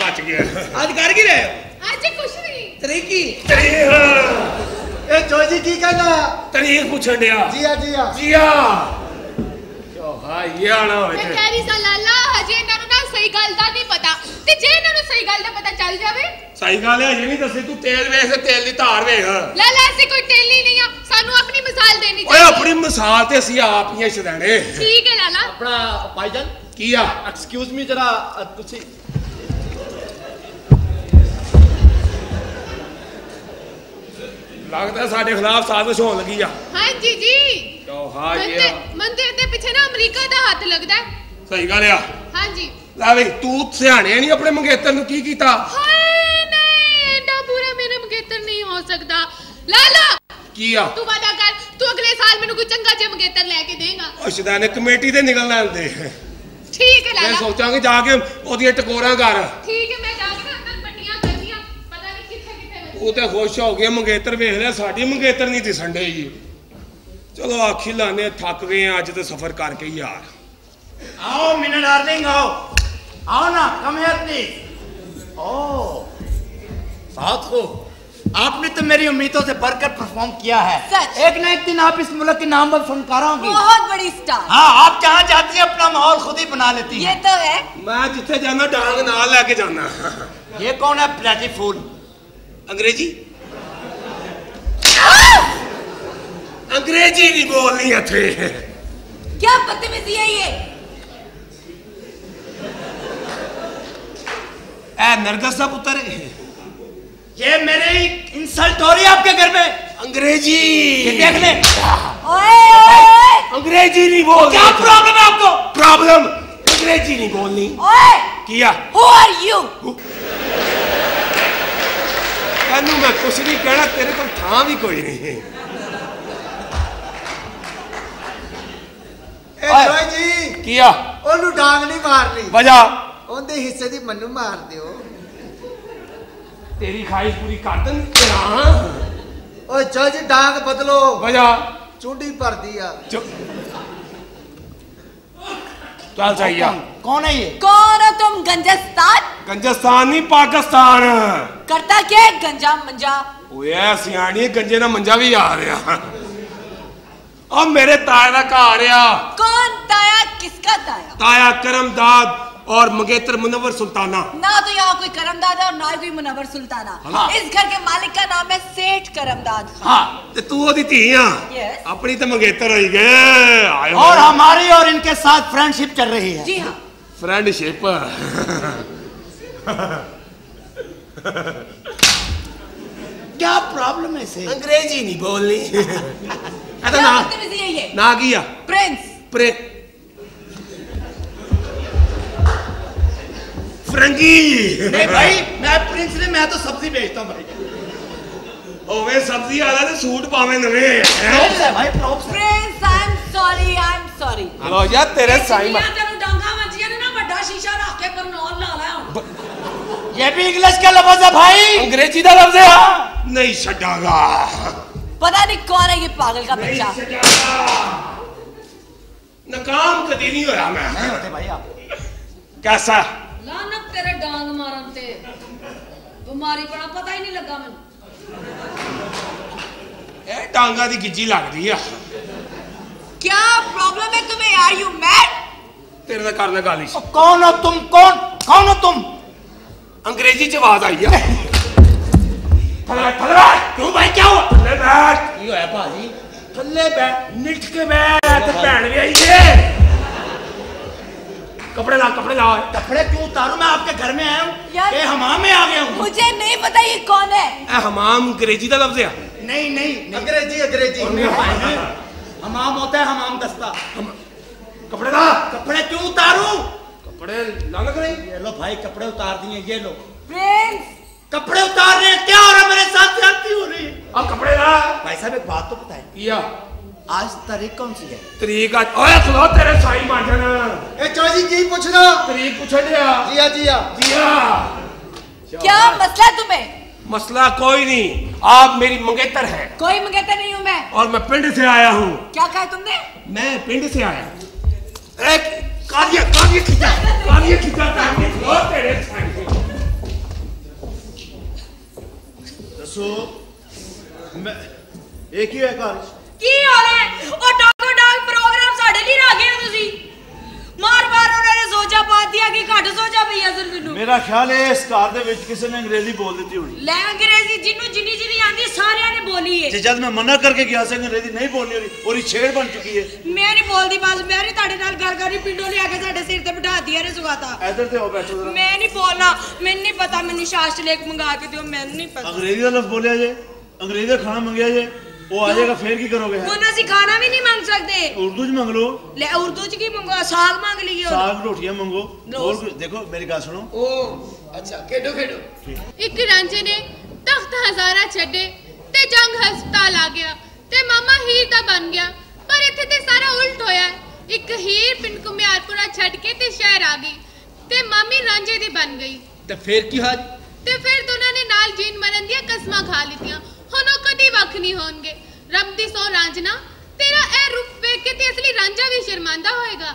बच गया। आज कर की रहे हो? ਅੱਜ ਕੁਛ ਨਹੀਂ। ਤਰੀਕੀ। ਤਰੀਖ ਇਹ ਜੋਜੀ ਕੀ ਕਹਿੰਦਾ? ਤਰੀਖ ਪੁੱਛਣ ਡਿਆ। ਜੀ ਆ ਜੀ ਆ ਜੀ ਆ ਹਾਂ ਇਹ ਆਣਾ ਹੋਏ ਤੇ। ਕਹਿ ਰਹੀ ਸਾ ਲਾਲਾ ਹਜੇ ਇਹਨਾਂ ਨੂੰ ਨਾ ਸਹੀ ਗੱਲ ਦਾ ਨਹੀਂ ਪਤਾ। ਤੇ ਜੇ ਇਹਨਾਂ ਨੂੰ ਸਹੀ ਗੱਲ ਦਾ ਪਤਾ ਚੱਲ ਜਾਵੇ? ਸਹੀ ਗੱਲ ਹੈ ਇਹ ਨਹੀਂ ਦੱਸੇ ਤੂੰ ਤੇਲ ਵੇਖ ਤੇਲ ਦੀ ਧਾਰ ਵੇਖ। ਲੈ ਅਸੀਂ ਕੋਈ ਤੇਲ ਨਹੀਂ ਆ। ਸਾਨੂੰ ਆਪਣੀ ਮਿਸਾਲ ਦੇਣੀ ਚਾਹੀਦੀ। ਓਏ ਆਪਣੀ ਮਿਸਾਲ ਤੇ ਅਸੀਂ ਆਪ ਹੀ ਛੜਾਣੇ ਠੀਕ ਹੈ ਲਾਲਾ। ਆਪਣਾ ਭਾਈਜਾਨ? ਕੀ ਆ? ਐਕਸਕਿਊਜ਼ ਮੀ ਜਰਾ ਤੁਸੀਂ ਲੱਗਦਾ ਸਾਡੇ ਖਿਲਾਫ ਸਾਜ਼ਿਸ਼ ਹੋਣ ਲੱਗੀ ਆ। ਹਾਂਜੀ ਜੀ। ਕਿਉਂ? ਹਾਂ ਇਹ ਮੰਦਿਰ ਦੇ ਪਿੱਛੇ ਨਾ ਅਮਰੀਕਾ ਦਾ ਹੱਥ ਲੱਗਦਾ। ਸਹੀ ਗੱਲ ਆ। ਹਾਂਜੀ। ਲੈ ਵੇ ਤੂੰ ਸਿਆਣੇ ਨਹੀਂ ਆਪਣੇ ਮੰਗੇਤਰ ਨੂੰ ਕੀ ਕੀਤਾ? ਹਾਏ ਨਹੀਂ ਐਡਾ ਬੁਰਾ ਮੇਰਾ ਮੰਗੇਤਰ ਨਹੀਂ ਹੋ ਸਕਦਾ। ਲਾਲਾ ਕੀ ਆ? ਤੂੰ ਵਾਦਾ ਕਰ ਤੂੰ ਅਗਲੇ ਸਾਲ ਮੈਨੂੰ ਕੋਈ ਚੰਗਾ ਜਿਹਾ ਮੰਗੇਤਰ ਲੈ ਕੇ ਦੇਗਾ। ਉਹ ਸ਼ਦਾਨੇ ਕਮੇਟੀ ਤੇ ਨਿਕਲ ਲੈਂਦੇ ਠੀਕ ਹੈ ਮੈਂ ਲਾਲਾ ਸੋਚਾਂਗੇ ਜਾ ਕੇ ਉਹਦੀਆਂ ਟਕੋਰਾਂ ਕਰ। ਠੀਕ ਹੈ ਉਹ ਤੇ ਖੁਸ਼ ਹੋ ਗਿਆ ਮੰਗੇਤਰ ਵੇਖ ਲਿਆ ਸਾਡੀ ਮੰਗੇਤਰ ਨਹੀਂ ਦਿਸਣ ਡਈ ਚਲੋ ਆਖੀ ਲਾਨੇ ਥੱਕ ਗਏ ਆ ਅੱਜ ਤੇ ਸਫ਼ਰ ਕਰਕੇ ਹੀ ਯਾਰ आओ मीना डार्लिंग आओ आओ ना कम हियर प्लीज ओ बहुत खूब आपने तो मेरी उम्मीदों से बढ़कर परफॉर्म किया है सच। एक ना एक दिन आप इस मुल्क के नाम पर फनकारा होंगी बहुत बड़ी स्टार हाँ आप जहाँ जाती हैं अपना माहौल खुद ही बना लेती ये हैं तो है ਮੈਂ ਜਿੱਥੇ ਜਾਣਾ ਡਾਂਗ ਨਾਲ ਲੈ ਕੇ ਜਾਣਾ ये कौन है प्लेटी फूल अंग्रेज़ी? अंग्रेज़ी नहीं बोलनी थे क्या बदतमीजी है ये? नरगस साहब उतरे। ये मेरे इंसल्ट हो रही है आपके घर में। अंग्रेज़ी। ये देख ले। ओए ओए अंग्रेज़ी नहीं बोल तो क्या प्रॉब्लम है आपको? प्रॉब्लम अंग्रेज़ी नहीं बोलनी। ओए। किया। हु आर यू ਇਹਨੂੰ ਮੈਂ ਕੁਛ ਨਹੀਂ ਕਹਿਣਾ ਤੇਰੇ ਕੋਲ ਥਾਂ ਵੀ ਕੋਈ ਨਹੀਂ ਇਹ ਜੋਏ ਜੀ ਕੀ ਆ? ਉਹਨੂੰ ਡਾਂਗ ਨਹੀਂ ਮਾਰਨੀ। ਵਜਾ। ਉਹਦੇ ਹਿੱਸੇ ਦੀ ਮੈਨੂੰ ਮਾਰ ਦਿਓ। ਤੇਰੀ ਖਾਹਿਸ਼ ਪੂਰੀ ਕਰ ਦਨ ਤੇਰਾ। ਓਏ ਜੋਏ ਜੀ ਡਾਂਗ ਬਦਲੋ। ਵਜਾ। ਚੁੰਡੀ ਭਰਦੀ ਆ। चल चाहिए कौन? है ये? कौन हो तुम गंजस्तान? गंजस्तान नहीं पाकिस्तान करता क्या है गंजा मंजा? ओए सियानी गंजे ना मंजा भी आ रहा अब मेरे ताया का आ रहा। कौन ताया? किसका ताया? ताया करमदाद। और मंगेतर मुनवर सुल्ताना। ना तो यहाँ कोई करमदाद और ना कोई मुनवर सुल्ताना। हाँ। इस घर के मालिक का नाम है सेठ करमदाद हाँ तो तू ओदी धी यहाँ? अपनी तो मंगेतर हो गए और हमारी और इनके साथ फ्रेंडशिप चल रही है। जी हाँ। फ्रेंडशिप क्या प्रॉब्लम है से अंग्रेज़ी नहीं बोलनी। अच्छा, मतलब ना। किया प्रिंस प्रिंस फरंगी नहीं भाई मैं प्रिंस ने मैं तो सब्ज़ी बेचता हूँ भाई। ओवे सब्ज़ी वाला तो सूट पावे नवे। भाई props Prince I am sorry I am sorry लो यार तेरे साई मैं तेरे डंगा मजिया ने ना बड़ा शीशा रख के पर नॉन ला ला ये भी इंग्लिश का लफ्ज है भाई। अंग्रेज़ी का लफ्ज है नहीं छड़ागा पता नहीं कौन है ये पागल का बच्चा। नाकाम कदी नहीं हो रहा मैं कैसा? ਲਾਨਤ ਤੇਰੇ ਡਾਂਗ ਮਾਰਨ ਤੇ। ਬਿਮਾਰੀ ਪਣਾ ਪਤਾ ਹੀ ਨਹੀਂ ਲੱਗਾ ਮੈਨੂੰ। ਇਹ ਡਾਂਗਾ ਦੀ ਗਿੱਜੀ ਲੱਗਦੀ ਆ। ਕੀ ਪ੍ਰੋਬਲਮ ਹੈ? ਤੁਮੇ ਆਰ ਯੂ ਮੈਡ ਤੇਰੇ ਨਾਲ ਕਰਨਾ ਗਾਲੀ ਕੌਣ ਹੋ ਤੁਮ? ਕੌਣ? ਕੌਣ ਹੋ ਤੁਮ? ਅੰਗਰੇਜ਼ੀ ਚ ਆਵਾਜ਼ ਆਈ ਆ। ਥਲਾ ਥਲਾ ਕਿਉਂ ਭਾਈ ਕੀ ਥੱਲੇ ਬੈਠ। ਕੀ ਹੋਇਆ ਭਾਜੀ? ਥੱਲੇ ਬੈਠ ਨਿੱਠ ਕੇ ਬੈਠ। ਭੈਣ ਵੀ ਆਈ ਏ। कपड़े ला कपड़े लाओ। कपड़े क्यों उतारू? मैं आपके घर में आया हूँ। हमाम में आ गया हूँ। मुझे नहीं पता ये कौन है। हमाम अंग्रेज़ी का लफ्ज है। नहीं नहीं अंग्रेज़ी अंग्रेज़ी। हमाम होता है हमाम दस्ता। हम... कपड़े ला कपड़े क्यों उतारू? कपड़े लग रहे ये लो भाई कपड़े उतार दिए ये लो। कपड़े उतार रहे क्या हो रहा मेरे साथ जाती हो रही है। अब कपड़े ला भाई साहब एक बात तो बताए। आज तारीख कौन सी है? तारीख आज ओए सुनो तेरे साई मांझन। ए चाची जी पूछना तरीक पूछन दिया जिया जिया। जिया। क्या मसला तुम्हें? मसला कोई नहीं। आप मेरी मंगेतर है। कोई मंगेतर नहीं हूँ मैं। और मैं पिंड से आया हूँ। क्या कहा तुमने? मैं पिंड से आया एक कार्य कार्य खिंचा। कार्य खिंचा तारीख लो तेरे साई दसो मैं एक ही है कार्य ਕੀ ਹਾਲ ਹੈ? ਉਹ ਡਾਕੋ ਡਾਕ ਪ੍ਰੋਗਰਾਮ ਸਾਡੇ ਲਈ ਰੱਖ ਗਏ ਹੋ ਤੁਸੀਂ। ਮਾਰ ਮਾਰ ਉਹਨਾਂ ਨੇ ਸੋਚਾ ਪਾ ਦਿਆ ਕਿ ਘੱਟ ਸੋਚਾ ਪਈ ਅਸਰ ਮੈਨੂੰ। ਮੇਰਾ ਖਿਆਲ ਹੈ ਇਸ ਘਰ ਦੇ ਵਿੱਚ ਕਿਸੇ ਨੇ ਅੰਗਰੇਜ਼ੀ ਬੋਲ ਦਿੱਤੀ ਹੋਣੀ। ਲੈ ਅੰਗਰੇਜ਼ੀ ਜਿਹਨੂੰ ਜਿੰਨੀ ਜਿੰਨੀ ਆਂਦੀ ਸਾਰਿਆਂ ਨੇ ਬੋਲੀ ਏ। ਜੇ ਜਦ ਮੈਂ ਮਨਾ ਕਰਕੇ ਗਿਆ ਸੀ ਅੰਗਰੇਜ਼ੀ ਨਹੀਂ ਬੋਲਣੀ ਹੋਣੀ ਉਹਦੀ ਛੇੜ ਬਣ ਚੁੱਕੀ ਹੈ ਮੈਂ ਨਹੀਂ ਬੋਲਦੀ ਬਸ ਮੈਂ ਨਹੀਂ ਤੁਹਾਡੇ ਨਾਲ ਗੱਲ ਕਰੀ ਪਿੰਡੋਂ ਲਿਆ ਕੇ ਸਾਡੇ ਸਿਰ ਤੇ ਬਿਠਾ ਦਿਆ ਨੇ ਸੁਗਾਤਾ। ਇੱਧਰ ਤੇ ਹੋ ਬੈਠੋ ਜ਼ਰਾ। ਮੈਂ ਨਹੀਂ ਬੋਲਣਾ ਮੈਨੂੰ ਨਹੀਂ ਪਤਾ ਮੈਨੂੰ ਸ਼ਾਸਤ ਲੇਖ ਮੰਗਾ ਕੇ ਦਿਓ ਮੈਨੂੰ ਨਹੀਂ ਪਤਾ। ਅੰਗਰੇਜ਼ੀ ਦਾ ਲਫ਼ਜ਼ ਬੋਲਿਆ ਜੇ ਅੰਗਰੇਜ਼ੀ ਦਾ ਖਾਣਾ ਮੰਗਿਆ ਜੇ। ਉਹ ਆ ਜਾਏਗਾ ਫੇਰ ਕੀ ਕਰੋਗੇ? ਹੁਣ ਅਸੀਂ ਖਾਣਾ ਵੀ ਨਹੀਂ ਮੰਗ ਸਕਦੇ। ਉਰਦੂ 'ਚ ਮੰਗ ਲਓ। ਲੈ ਉਰਦੂ 'ਚ ਕੀ ਮੰਗੋ? ਸਾਗ ਮੰਗ ਲਈਏ ਸਾਗ ਰੋਟੀਆਂ ਮੰਗੋ। ਹੋਰ ਦੇਖੋ ਮੇਰੀ ਗੱਲ ਸੁਣੋ। ਉਹ ਅੱਛਾ ਖੇਡੋ ਖੇਡੋ। ਇੱਕ ਰਾਂਝੇ ਨੇ ਤਖਤ ਹਜ਼ਾਰਾ ਛੱਡੇ ਤੇ ਜੰਗ ਹਸਪਤਾਲ ਆ ਗਿਆ ਤੇ ਮਾਮਾ ਹੀਰ ਦਾ ਬਣ ਗਿਆ। ਪਰ ਇੱਥੇ ਤੇ ਸਾਰਾ ਉਲਟ ਹੋਇਆ। ਇੱਕ ਹੀਰ ਪਿੰਡ ਕੁਮਿਆਰਪੁਰਾ ਛੱਡ ਕੇ ਤੇ ਸ਼ਹਿਰ ਆ ਗਈ ਤੇ ਮਾਮੀ ਰਾਂਝੇ ਦੀ ਬਣ ਗਈ। ਤੇ ਫੇਰ ਕੀ ਹਾਲ? ਤੇ ਫਿਰ ਦੋਨਾਂ ਨੇ ਨਾਲ ਜੀਨ ਮਰਨ ਦੀਆਂ ਕਸਮਾਂ ਖਾ ਲਿੱਤੀਆਂ। ਹੁਣ ਉਹ ਕਦੀ ਵੱਖ ਨਹੀਂ ਹੋਣਗੇ। ਰੱਬ ਦੀ ਸੌ ਰਾਂਝਣਾ ਤੇਰਾ ਇਹ ਰੂਪ ਵੇਖ ਕੇ ਤੇ ਅਸਲੀ ਰਾਂਝਾ ਵੀ ਸ਼ਰਮਾਂਦਾ ਹੋਏਗਾ।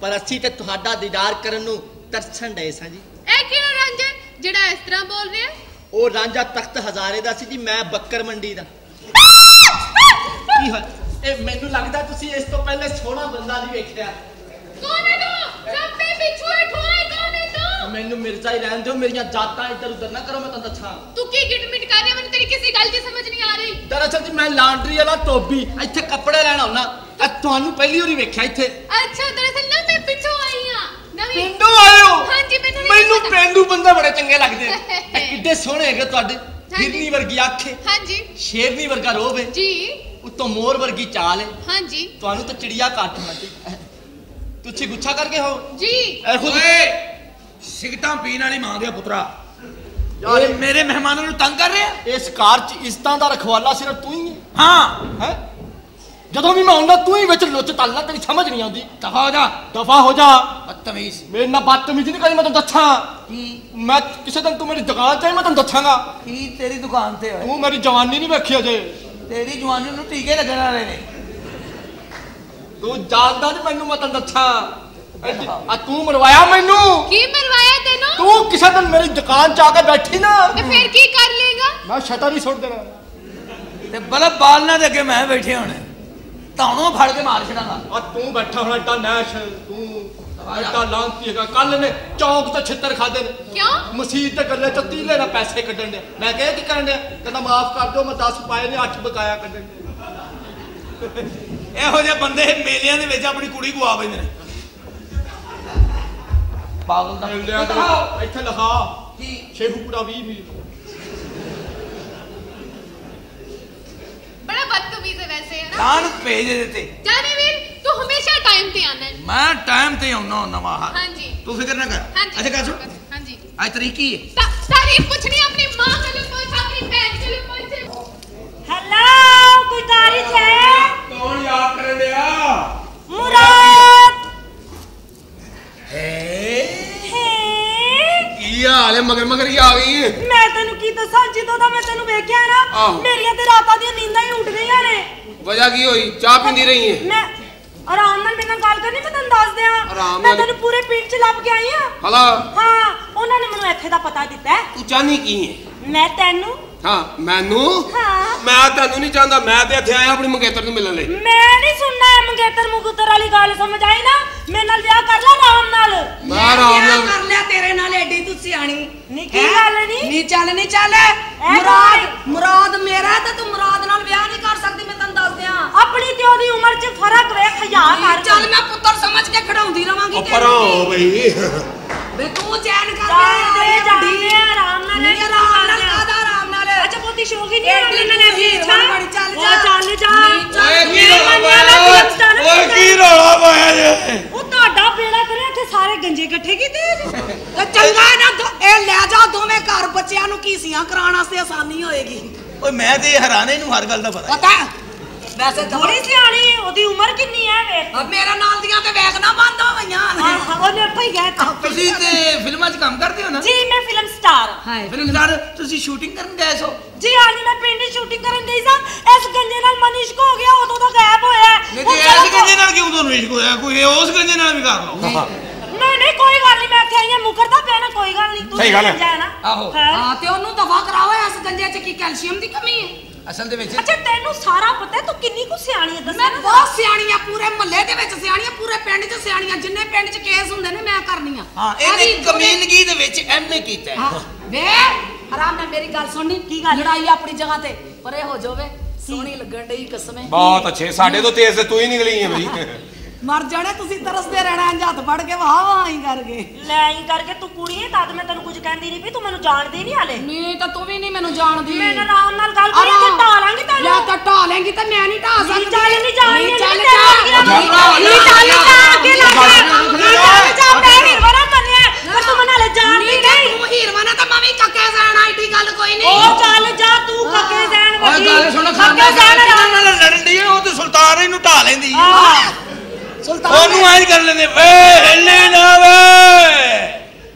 ਪਰ ਅਸੀਂ ਤੇ ਤੁਹਾਡਾ ਦੀਦਾਰ ਕਰਨ ਨੂੰ ਤਰਸਣ ਡਏ ਸਾਂ ਜੀ। ਇਹ ਕਿਹੜਾ ਰਾਂਝਾ ਜਿਹੜਾ ਇਸ ਤਰ੍ਹਾਂ ਬੋਲ ਰਿਹਾ? ਉਹ ਰਾਂਝਾ ਤਖਤ ਹਜ਼ਾਰੇ ਦਾ ਸੀ ਜੀ ਮੈਂ ਬੱਕਰ ਮੰਡੀ ਦਾ। ਕੀ ਹੋਇਆ? ਇਹ ਮੈਨੂੰ ਲੱਗਦਾ ਤੁਸੀਂ ਇਸ ਤੋਂ ਪਹਿਲੇ ਸੋਹਣਾ ਬੰਦਾ ਨਹੀਂ ਵੇਖਿਆ। ਕੌਣ ਹੈ ਤੂੰ? ਰੱਬੇ ਪਿੱਛੂ ਠੋਏ ਕੌਣ ਹੈ? ਮੈਨੂੰ ਮਿਰਜ਼ਾ ਹੀ ਰਹਿਣ ਦਿਓ ਮੇਰੀਆਂ ਜਾਤਾਂ ਇੱਧਰ ਉੱਧਰ ਨਾ ਕਰੋ ਮੈਂ ਤੁਹਾਨੂੰ ਦੱਸਾਂ। ਤੂੰ ਕੀ ਗਿਟਮਿਟ ਕਰ ਰਿਹਾ? ਮੈਨੂੰ ਤੇਰੀ ਕਿਸੇ ਗੱਲ ਦੀ ਸਮਝ ਨਹੀਂ ਆ ਰਹੀ। ਦਰਅਸਲ ਜੀ ਮੈਂ ਲਾਂਡਰੀ ਵਾਲਾ ਟੋਬੀ ਇੱਥੇ ਕੱਪੜੇ ਲੈਣ ਆਉਣਾ ਆ ਤੁਹਾਨੂੰ ਪਹਿਲੀ ਵਾਰੀ ਵੇਖਿਆ ਇੱਥੇ। ਅੱਛਾ ਦਰਅਸਲ ਨਾ ਮੈਂ ਪਿੱਛੋਂ ਆਈ ਹਾਂ। ਨਵੀਂ ਪਿੰਡੋਂ ਹੋ? ਹਾਂਜੀ ਮੈਨੂੰ ਮੈਨੂੰ। ਪਿੰਡੂ ਬੰਦੇ ਬੜੇ ਚੰਗੇ ਲੱਗਦੇ ਕਿੱਡੇ ਸੋਹਣੇ ਹੈਗੇ ਤੁਹਾਡੇ। ਹਿਰਨੀ ਵਰਗੀ ਅੱਖ ਹਾਂਜੀ। ਸ਼ੇਰਨੀ ਵਰਗਾ ਰੋਬ ਹੈ ਜੀ। ਉੱਤੋਂ ਮੋਰ ਵਰਗੀ ਚਾਲ ਹੈ ਹਾਂਜੀ। ਤੁਹਾਨੂੰ ਤਾਂ ਚਿੜੀਆ ਘੱਟ ਮੰਦੀ ਤੁਸੀਂ ਗੁੱਛਾ ਕਰਕੇ ਹੋ? ਜੀ। ਓਏ! ਸਿਗਟਾਂ ਪੀਣ ਵਾਲੀ ਮਾਂ ਦੇ ਪੁੱਤਰਾ। ਇਹ ਮੇਰੇ ਮਹਿਮਾਨਾਂ ਨੂੰ ਤੰਗ ਕਰ ਰਿਹਾ ਇਸ ਕਾਰ 'ਚ ਇਜ਼ਤਾਂ ਦਾ ਰਖਵਾਲਾ ਸਿਰਫ ਤੂੰ ਹੀ ਹੈ? ਹਾਂ। ਹੈ? ਜਦੋਂ ਵੀ ਮੈਂ ਆਉਂਦਾ ਤੂੰ ਹੀ ਵਿੱਚ ਲੁੱਚ ਤਲਣਾ ਤੇਰੀ ਸਮਝ ਨਹੀਂ ਆਉਂਦੀ। ਦਫਾ ਹੋ ਜਾ। ਦਫਾ ਹੋ ਜਾ। ਬਦਤਮੀਜ਼। ਮੇਰੇ ਨਾਲ ਬਦਤਮੀਜ਼ੀ ਨਹੀਂ ਕਰੀ ਮੈਂ ਤੈਨੂੰ ਦੱਸਾਂ। ਕੀ? ਮੈਂ ਕਿਸੇ ਦਿਨ ਤੂੰ ਮੇਰੀ ਦੁਕਾਨ ਤੇ ਆਈ, ਮੈਂ ਤੈਨੂੰ ਦੱਸਾਂਗਾ। ਕੀ ਤੇਰੀ ਦੁਕਾਨ ਤੇ ਹੋਏ ਤੂੰ ਮੇਰੀ ਜਵਾਨੀ ਨਹੀਂ ਵੇਖੀ ਅਜੇ। ਤੇਰੀ ਜਵਾਨੀ ਨੂੰ ਟੀਕੇ ਲੱਗਣ ਵਾਲੇ ਨੇ। ਤੂੰ ਜਾਣਦਾ ਨਹੀਂ ਮੈਨੂੰ ਮੈਂ ਤੈਨੂੰ ਦੱਸਾਂ। ਆ ਤੂੰ ਮਰਵਾਇਆ ਮੈਨੂੰ? ਕੀ ਮਰਵਾਇਆ ਤੈਨੂੰ? ਤੂੰ ਕਿਸੇ ਦਿਨ ਮੇਰੀ ਦੁਕਾਨ 'ਚ ਆ ਕੇ ਬੈਠੀ ਨਾ। ਤੇ ਫਿਰ ਕੀ ਕਰ ਲੇਗਾ? ਮੈਂ ਸ਼ਟਰ ਹੀ ਸੁੱਟ ਦੇਣਾ। ਤੇ ਬਲਬ ਬਾਲਣਾ ਦੇ ਅੱਗੇ ਮੈਂ ਬੈਠੇ ਹੋਣੇ। ਤਾਣੋਂ ਫੜ ਕੇ ਮਾਰ ਛੜਾਂਗਾ ਆ ਤੂੰ ਬੈਠਾ ਹੁਣ ਏਡਾ ਨੈਸ਼ ਤੂੰ ਏਡਾ ਲਾਂਤੀ ਹੈਗਾ ਕੱਲ ਨੇ ਚੌਂਕ ਤੇ ਛਿੱਤਰ ਖਾਦੇ ਨੇ। ਕਿਉਂ? ਮਸੀਤ ਤੇ ਗੱਲੇ ਚ ਤੀਲੇ ਨਾਲ ਪੈਸੇ ਕੱਢਣ ਦੇ ਮੈਂ ਕਿਹਾ ਕੀ ਕਰਨ ਦੇ ਕਹਿੰਦਾ ਮਾਫ ਕਰ ਦਿਓ ਮੈਂ 10 ਪਾਏ ਨੇ 8 ਬਕਾਇਆ ਕੱਢਣ ਦੇ ਇਹੋ ਜਿਹੇ ਬੰਦੇ ਮੇਲਿਆਂ ਦੇ ਵਿੱਚ ਆਪਣੀ ਕੁੜੀ ਗਵਾ ਬੈਂਦੇ ਨੇ। ਪਾਗਲ ਦਾ। ਦੇ, ਦਿਖਾਓ। ਇੱਥੇ ਲਿਖਾ। ਕੀ? ਸ਼ੇਖੂਪੁਰਾ 20 ਮੀਲ। ਬੜਾ ਬਦਤਮੀਜ਼ ਹੈ ਵੈਸੇ ਹੈ ਨਾ? ਜਾਨ ਭੇਜ ਦਿੱਤੇ ਜਾਨੇ ਵੀਰ ਤੂੰ ਹਮੇਸ਼ਾ ਟਾਈਮ ਤੇ ਆਣਾ ਮੈਂ ਟਾਈਮ ਤੇ ਆਉਣਾ ਹੁੰਦਾ ਵਾਹ ਹਾਂਜੀ। ਤੂੰ ਫਿਕਰ ਨਾ ਕਰ। ਅੱਛਾ ਕਰ ਸੁਣ। ਹਾਂਜੀ। ਅੱਜ ਤਰੀਕ ਕੀ ਹੈ? ਤਾ- ਤਾਰੀਫ ਕੁਛ ਨਹੀਂ ਆਪਣੀ ਮਾਂ ਕੋਲੋਂ ਪੁੱਛ ਆਪਣੀ ਭੈਣ ਕੋਲੋਂ ਪੁੱਛ। ਹੈਲੋ ਕੋਈ ਤਾਰੀਖ ਹੈ ਕੌਣ ਯਾਦ ਕਰਨ ਡਿਆ? ਮੁਰਾਦ। ਕੀ ਹਾਲ ਹੈ? ਮਗਰ ਮਗਰ ਹੀ ਆ ਗਈ ਹੈ ਮੈਂ ਤੈਨੂੰ ਕੀ ਦੱਸਾਂ? ਜਦੋਂ ਦਾ ਮੈਂ ਤੈਨੂੰ ਵੇਖਿਆ ਨਾ ਆਹੋ। ਮੇਰੀਆਂ ਤੇ ਰਾਤਾਂ ਦੀਆਂ ਨੀਂਦਾਂ ਹੀ ਉੱਡ ਗਈਆਂ ਨੇ। ਵਜ੍ਹਾ ਕੀ ਹੋਈ? ਚਾਹ ਪੀਂਦੀ ਰਹੀ ਹੈ ਮੈਂ ਆਰਾਮ ਨਾਲ ਮੇਰੇ ਨਾਲ ਗੱਲ ਕਰਨੀ ਮੈਂ ਤੈਨੂੰ ਦੱਸ ਦਿਆਂ। ਆਰਾਮ ਮੈਂ ਨਾਲ? ਤੈਨੂੰ ਪੂਰੇ ਪਿੰਡ 'ਚ ਲੱਭ ਕੇ ਆਈ ਆ। ਹਲਾ। ਹਾਂ ਉਹਨਾਂ ਨੇ ਮੈਨੂੰ ਇੱਥੇ ਦਾ ਪਤਾ ਦਿੱਤਾ। ਹੈ। ਤੂੰ ਚਾਹਨੀ ਕੀ ਹੈ ਮੈਂ ਤੈਨੂੰ ਹਾਂ ਮੈਨੂੰ? ਹਾਂ। ਮੈਂ ਤੈਨੂੰ ਨਹੀਂ ਚਾਹੁੰਦਾ ਮੈਂ ਤੇ ਇੱਥੇ ਆਇਆ ਆਪਣੀ ਮੰਗੇਤਰ ਨੂੰ ਮਿਲਣ ਲਈ। ਮੈਂ ਨਹੀਂ ਸੁਣਨਾ ਇਹ ਮੰਗੇਤਰ ਮੁਗਤਰ ਵਾਲੀ ਗੱਲ ਸਮਝ ਆਈ ਨਾ? ਮੇਰੇ ਨਾਲ ਵਿਆਹ ਕਰ ਲੈ ਆਰਾਮ ਨਾਲ। ਮੈਂ ਆਰਾਮ ਨਾਲ ਕਰ ਲਿਆ ਤੇਰੇ ਨਾਲ ਐਡੀ ਤੂੰ ਸਿਆਣੀ। ਨੀ ਕੀ ਗੱਲ ਨੀ? ਨਹੀਂ ਚੱਲ ਨਹੀਂ ਚੱਲ। ਮੁਰਾਦ ਮੁਰਾਦ ਮੇਰਾ ਤੇ ਤੂੰ ਮੁਰਾਦ ਨਾਲ ਵਿਆਹ ਨਹੀਂ ਕਰ ਸਕਦੀ ਮੈਂ ਤੈਨੂੰ ਦੱਸ ਦਿਆਂ ਆਪਣੀ ਤੇ ਉਹਦੀ ਉਮਰ 'ਚ ਫ਼ਰਕ ਵੇਖ ਹਯਾ ਕਰ ਚੱਲ ਮੈਂ ਪੁੱਤਰ ਸਮਝ ਕੇ ਖੜਾਉਂਦੀ ਰਵਾਂਗੀ ਪਰਾਂ ਹੋ ਬਈ। ਵੇ ਤੂੰ ਚੈਨ ਕਰ ਜਾਣਦੇ ਜਾਣਦੇ ਆਰਾਮ ਨਾਲ ਨਹੀਂ ਆਰਾਮ ਨਾਲ ਕਾਦਾ ਉਹ ਚੱਲ ਜਾ। ਨਹੀਂ, ਚੱਲ। ਓਏ ਕੀ ਮੈਂ ਰੌਲਾ ਮੰਨਿਆ ਮੈਂ ਪਾਇਆ ਫਿਲਮ ਸਟਾਰ ਓਏ ਨਹੀਂ ਕੀ ਰੌਲਾ ਪਾਇਆ ਜੇ? ਉਹ ਤੁਹਾਡਾ ਬੇੜਾ ਕਰੇ ਇੱਥੇ ਸਾਰੇ ਗੰਜੇ ਇਕੱਠੇ ਕੀਤੇ। ਤੇ ਚੰਗਾ ਹੈ ਨਾ ਦੋ- ਇਹ ਲੈ ਜਾ ਦੋਵੇਂ ਘਰ ਬੱਚਿਆਂ ਨੂੰ ਕੀਸੀਆਂ ਕਰਾਉਣ ਵਾਸਤੇ ਆਸਾਨੀ ਹੋਏਗੀ। ਓਏ ਮੈਂ ਤੇ ਹਰਾਣੇ ਨੂੰ ਹਰ ਗੱਲ ਦਾ ਪਤਾ ਪਤਾ ਹੈ? ਵੈਸੇ ਥੋੜੀ ਸਿਆਣੀ ਹੈ, ਉਹਦੀ ਉਮਰ ਕਿੰਨੀ ਹੈ ਵੇਖ ਮੇਰੇ ਨਾਲ ਦੀਆਂ ਤੇ ਵੇਖ ਨਾ ਬੰਦ ਹੋ ਗਈਆਂ ਉਹਨੇ ਉੱਥੇ ਹੀ ਗਿਆ ਤਾਂ। ਤੁਸੀਂ ਤੇ ਫਿਲਮਾਂ 'ਚ ਕੰਮ ਕਰਦੇ ਹੋ ਨਾ? ਜੀ ਮੈਂ ਫਿਲਮ ਸਟਾਰ ਹਾਂ ਫਿਲਮਦਾਰ ਤੁਸੀਂ ਸ਼ੂਟਿੰਗ ਕਰਨ ਗਏ ਸੋ? ਜੀ ਅੱਜ ਮੈਂ ਪਿੰਡ ਦੀ ਸ਼ੂਟਿੰਗ ਕਰਨ ਗਈ ਸਾਂ। ਇਸ ਗੰਜੇ ਨਾਲ ਮਨੀਸ਼ਕ ਹੋ ਗਿਆ ਉਦੋਂ ਦਾ ਗਾਇਬ ਹੋਇਆ। ਹੈ। ਨਹੀਂ ਤੇ ਇਸ ਗੰਜੇ ਨਾਲ ਕਿਉਂ ਤੁਹਾਨੂੰ ਇਸ਼ਕ ਹੋਇਆ? ਕੋਈ ਉਸ ਗੰਜੇ ਨਾਲ ਵੀ ਕਰ ਲਓ। ਨਹੀਂ ਨਹੀਂ ਕੋਈ ਗੱਲ ਨਹੀਂ ਮੈਂ ਇੱਥੇ ਆਈ ਹਾਂ ਮੁਕਰਦਾ ਪਿਆ ਨਾ ਕੋਈ ਗੱਲ ਨਹੀਂ ਤੂੰ ਸਹੀ ਗੱਲ ਹੈ। ਸਮਝਿਆ ਨਾ। ਆਹੋ। ਹਾਂ। ਹਾਂ ਤੇ ਉਹਨੂੰ ਦਫਾ ਕਰਾਓ ਇਸ ਗੰਜੇ 'ਚ ਕੀ ਕੈਲਸ਼ੀਅਮ ਦੀ ਕਮੀ ਹੈ? ਅਸਲ ਦੇ ਵਿੱਚ ਅੱਛਾ ਤੈਨੂੰ ਸਾਰਾ ਪਤਾ ਹੈ ਤੂੰ ਕਿੰਨੀ ਕੁ ਸਿਆਣੀ ਹੈ ਦੱਸ ਮੈਂ ਬਹੁਤ ਸਿਆਣੀ ਆ ਪੂਰੇ ਮਹੱਲੇ ਦੇ ਵਿੱਚ ਸਿਆਣੀ ਆ ਪੂਰੇ ਪਿੰਡ 'ਚ ਸਿਆਣੀ ਆ ਜਿੰਨੇ ਪਿੰਡ 'ਚ ਕੇਸ ਹੁੰਦੇ ਨੇ ਮੈਂ ਕਰਨੀ ਆ। ਹਾਂ ਇਹਨੇ ਕਮੀਨਗੀ ਦੇ ਵਿੱਚ ਐਮਏ ਕੀਤਾ ਹੈ। ਵੇ ਆਰਾਮ ਨਾਲ ਮੇਰੀ ਗੱਲ ਸੁਣਨੀ ਕੀ ਗੱਲ? ਲੜਾਈ ਆਪਣੀ ਜਗ੍ਹਾ ਤੇ ਪਰੇ ਹੋ ਜਾਵੇ ਸੋਹਣੀ ਲੱਗਣ ਡਈ ਕਸਮੇ। ਬਹੁਤ ਅੱਛੇ ਸਾਡੇ ਤੋਂ ਤੇਜ਼ ਤੇ ਤੂੰ ਹੀ ਨਿਕਲੀ ਹੈ ਬਈ। ਮਰ ਜਾਣੇ ਤੁਸੀਂ ਤਰਸਦੇ ਰਹਿਣਾ ਇੰਜ ਹੱਥ ਫੜ ਕੇ ਵਾਹ ਵਾਹ ਹੀ ਕਰਕੇ ਲੈ ਆਈ ਕਰਕੇ ਤੂੰ ਕੁੜੀ ਹੈ ਤਦ ਮੈਂ ਤੈਨੂੰ ਕੁਝ ਕਹਿੰਦੀ ਨਹੀਂ ਵੀ ਤੂੰ ਮੈਨੂੰ ਜਾਣਦੀ ਨਹੀਂ ਹਾਲੇ ਨਹੀਂ ਤਾਂ ਤੂੰ ਵੀ ਨਹੀਂ ਮੈਨੂੰ ਜਾਣਦੀ ਮੈਂ ਨਾਲ ਆਰਾਮ ਨਾਲ ਗੱਲ ਕਰੀ ਤੇ ਢਾਲਾਂਗੀ ਤੈਨੂੰ ਜਾਂ ਤਾਂ ਢਾ ਲੇਂਗੀ ਤਾਂ ਮੈਂ ਨਹੀਂ ਢਾ ਨਹੀਂ ਸਕਦੀ ਚੱਲ ਨਹੀਂ ਜਾਣੀ ਨਹੀਂ ਚੱਲ ਨਹੀਂ ਚੱਲ ਜਾ ਅੱਗੇ ਲੱਗ ਜਾ ਨਹੀਂ ਚੱਲ ਜਾ ਮੈਂ ਹੀਰਵਾਨਾ ਮੰਨਿਆ ਪਰ ਤੂੰ ਮਨਾ ਲੈ ਜਾਣਦੀ ਨਹੀਂ ਤੂੰ ਹੀਰਵਾਨਾ ਤਾਂ ਮੈਂ ਵੀ ਕੱਕੇ ਜਾਣਾ ਏਡੀ ਗੱਲ ਕੋਈ ਨਹੀਂ ਉਹ ਚੱਲ ਜਾ ਤੂੰ ਕੱਕੇ ਜ਼ੈਨ ਓਏ ਵੱਡੀ ਗੱਲ ਸੁਣ ਕੱਕੇ ਖਾਂਦਾ ਜ਼ੈਨ ਕਿਹਨਾਂ ਨਾਲ ਲੜਨ ਦੀ ਉਹ ਤੇ ਸੁਲਤਾਨ ਇਹਨੂੰ ਢਾ ਲੈਂਦੀ ਆਹ, ਉਹਨੂੰ ਐਂ ਕਰ ਲੈਂਦੇ ਵੇ ਹਿੱਲੇ ਨਾ ਵੇ।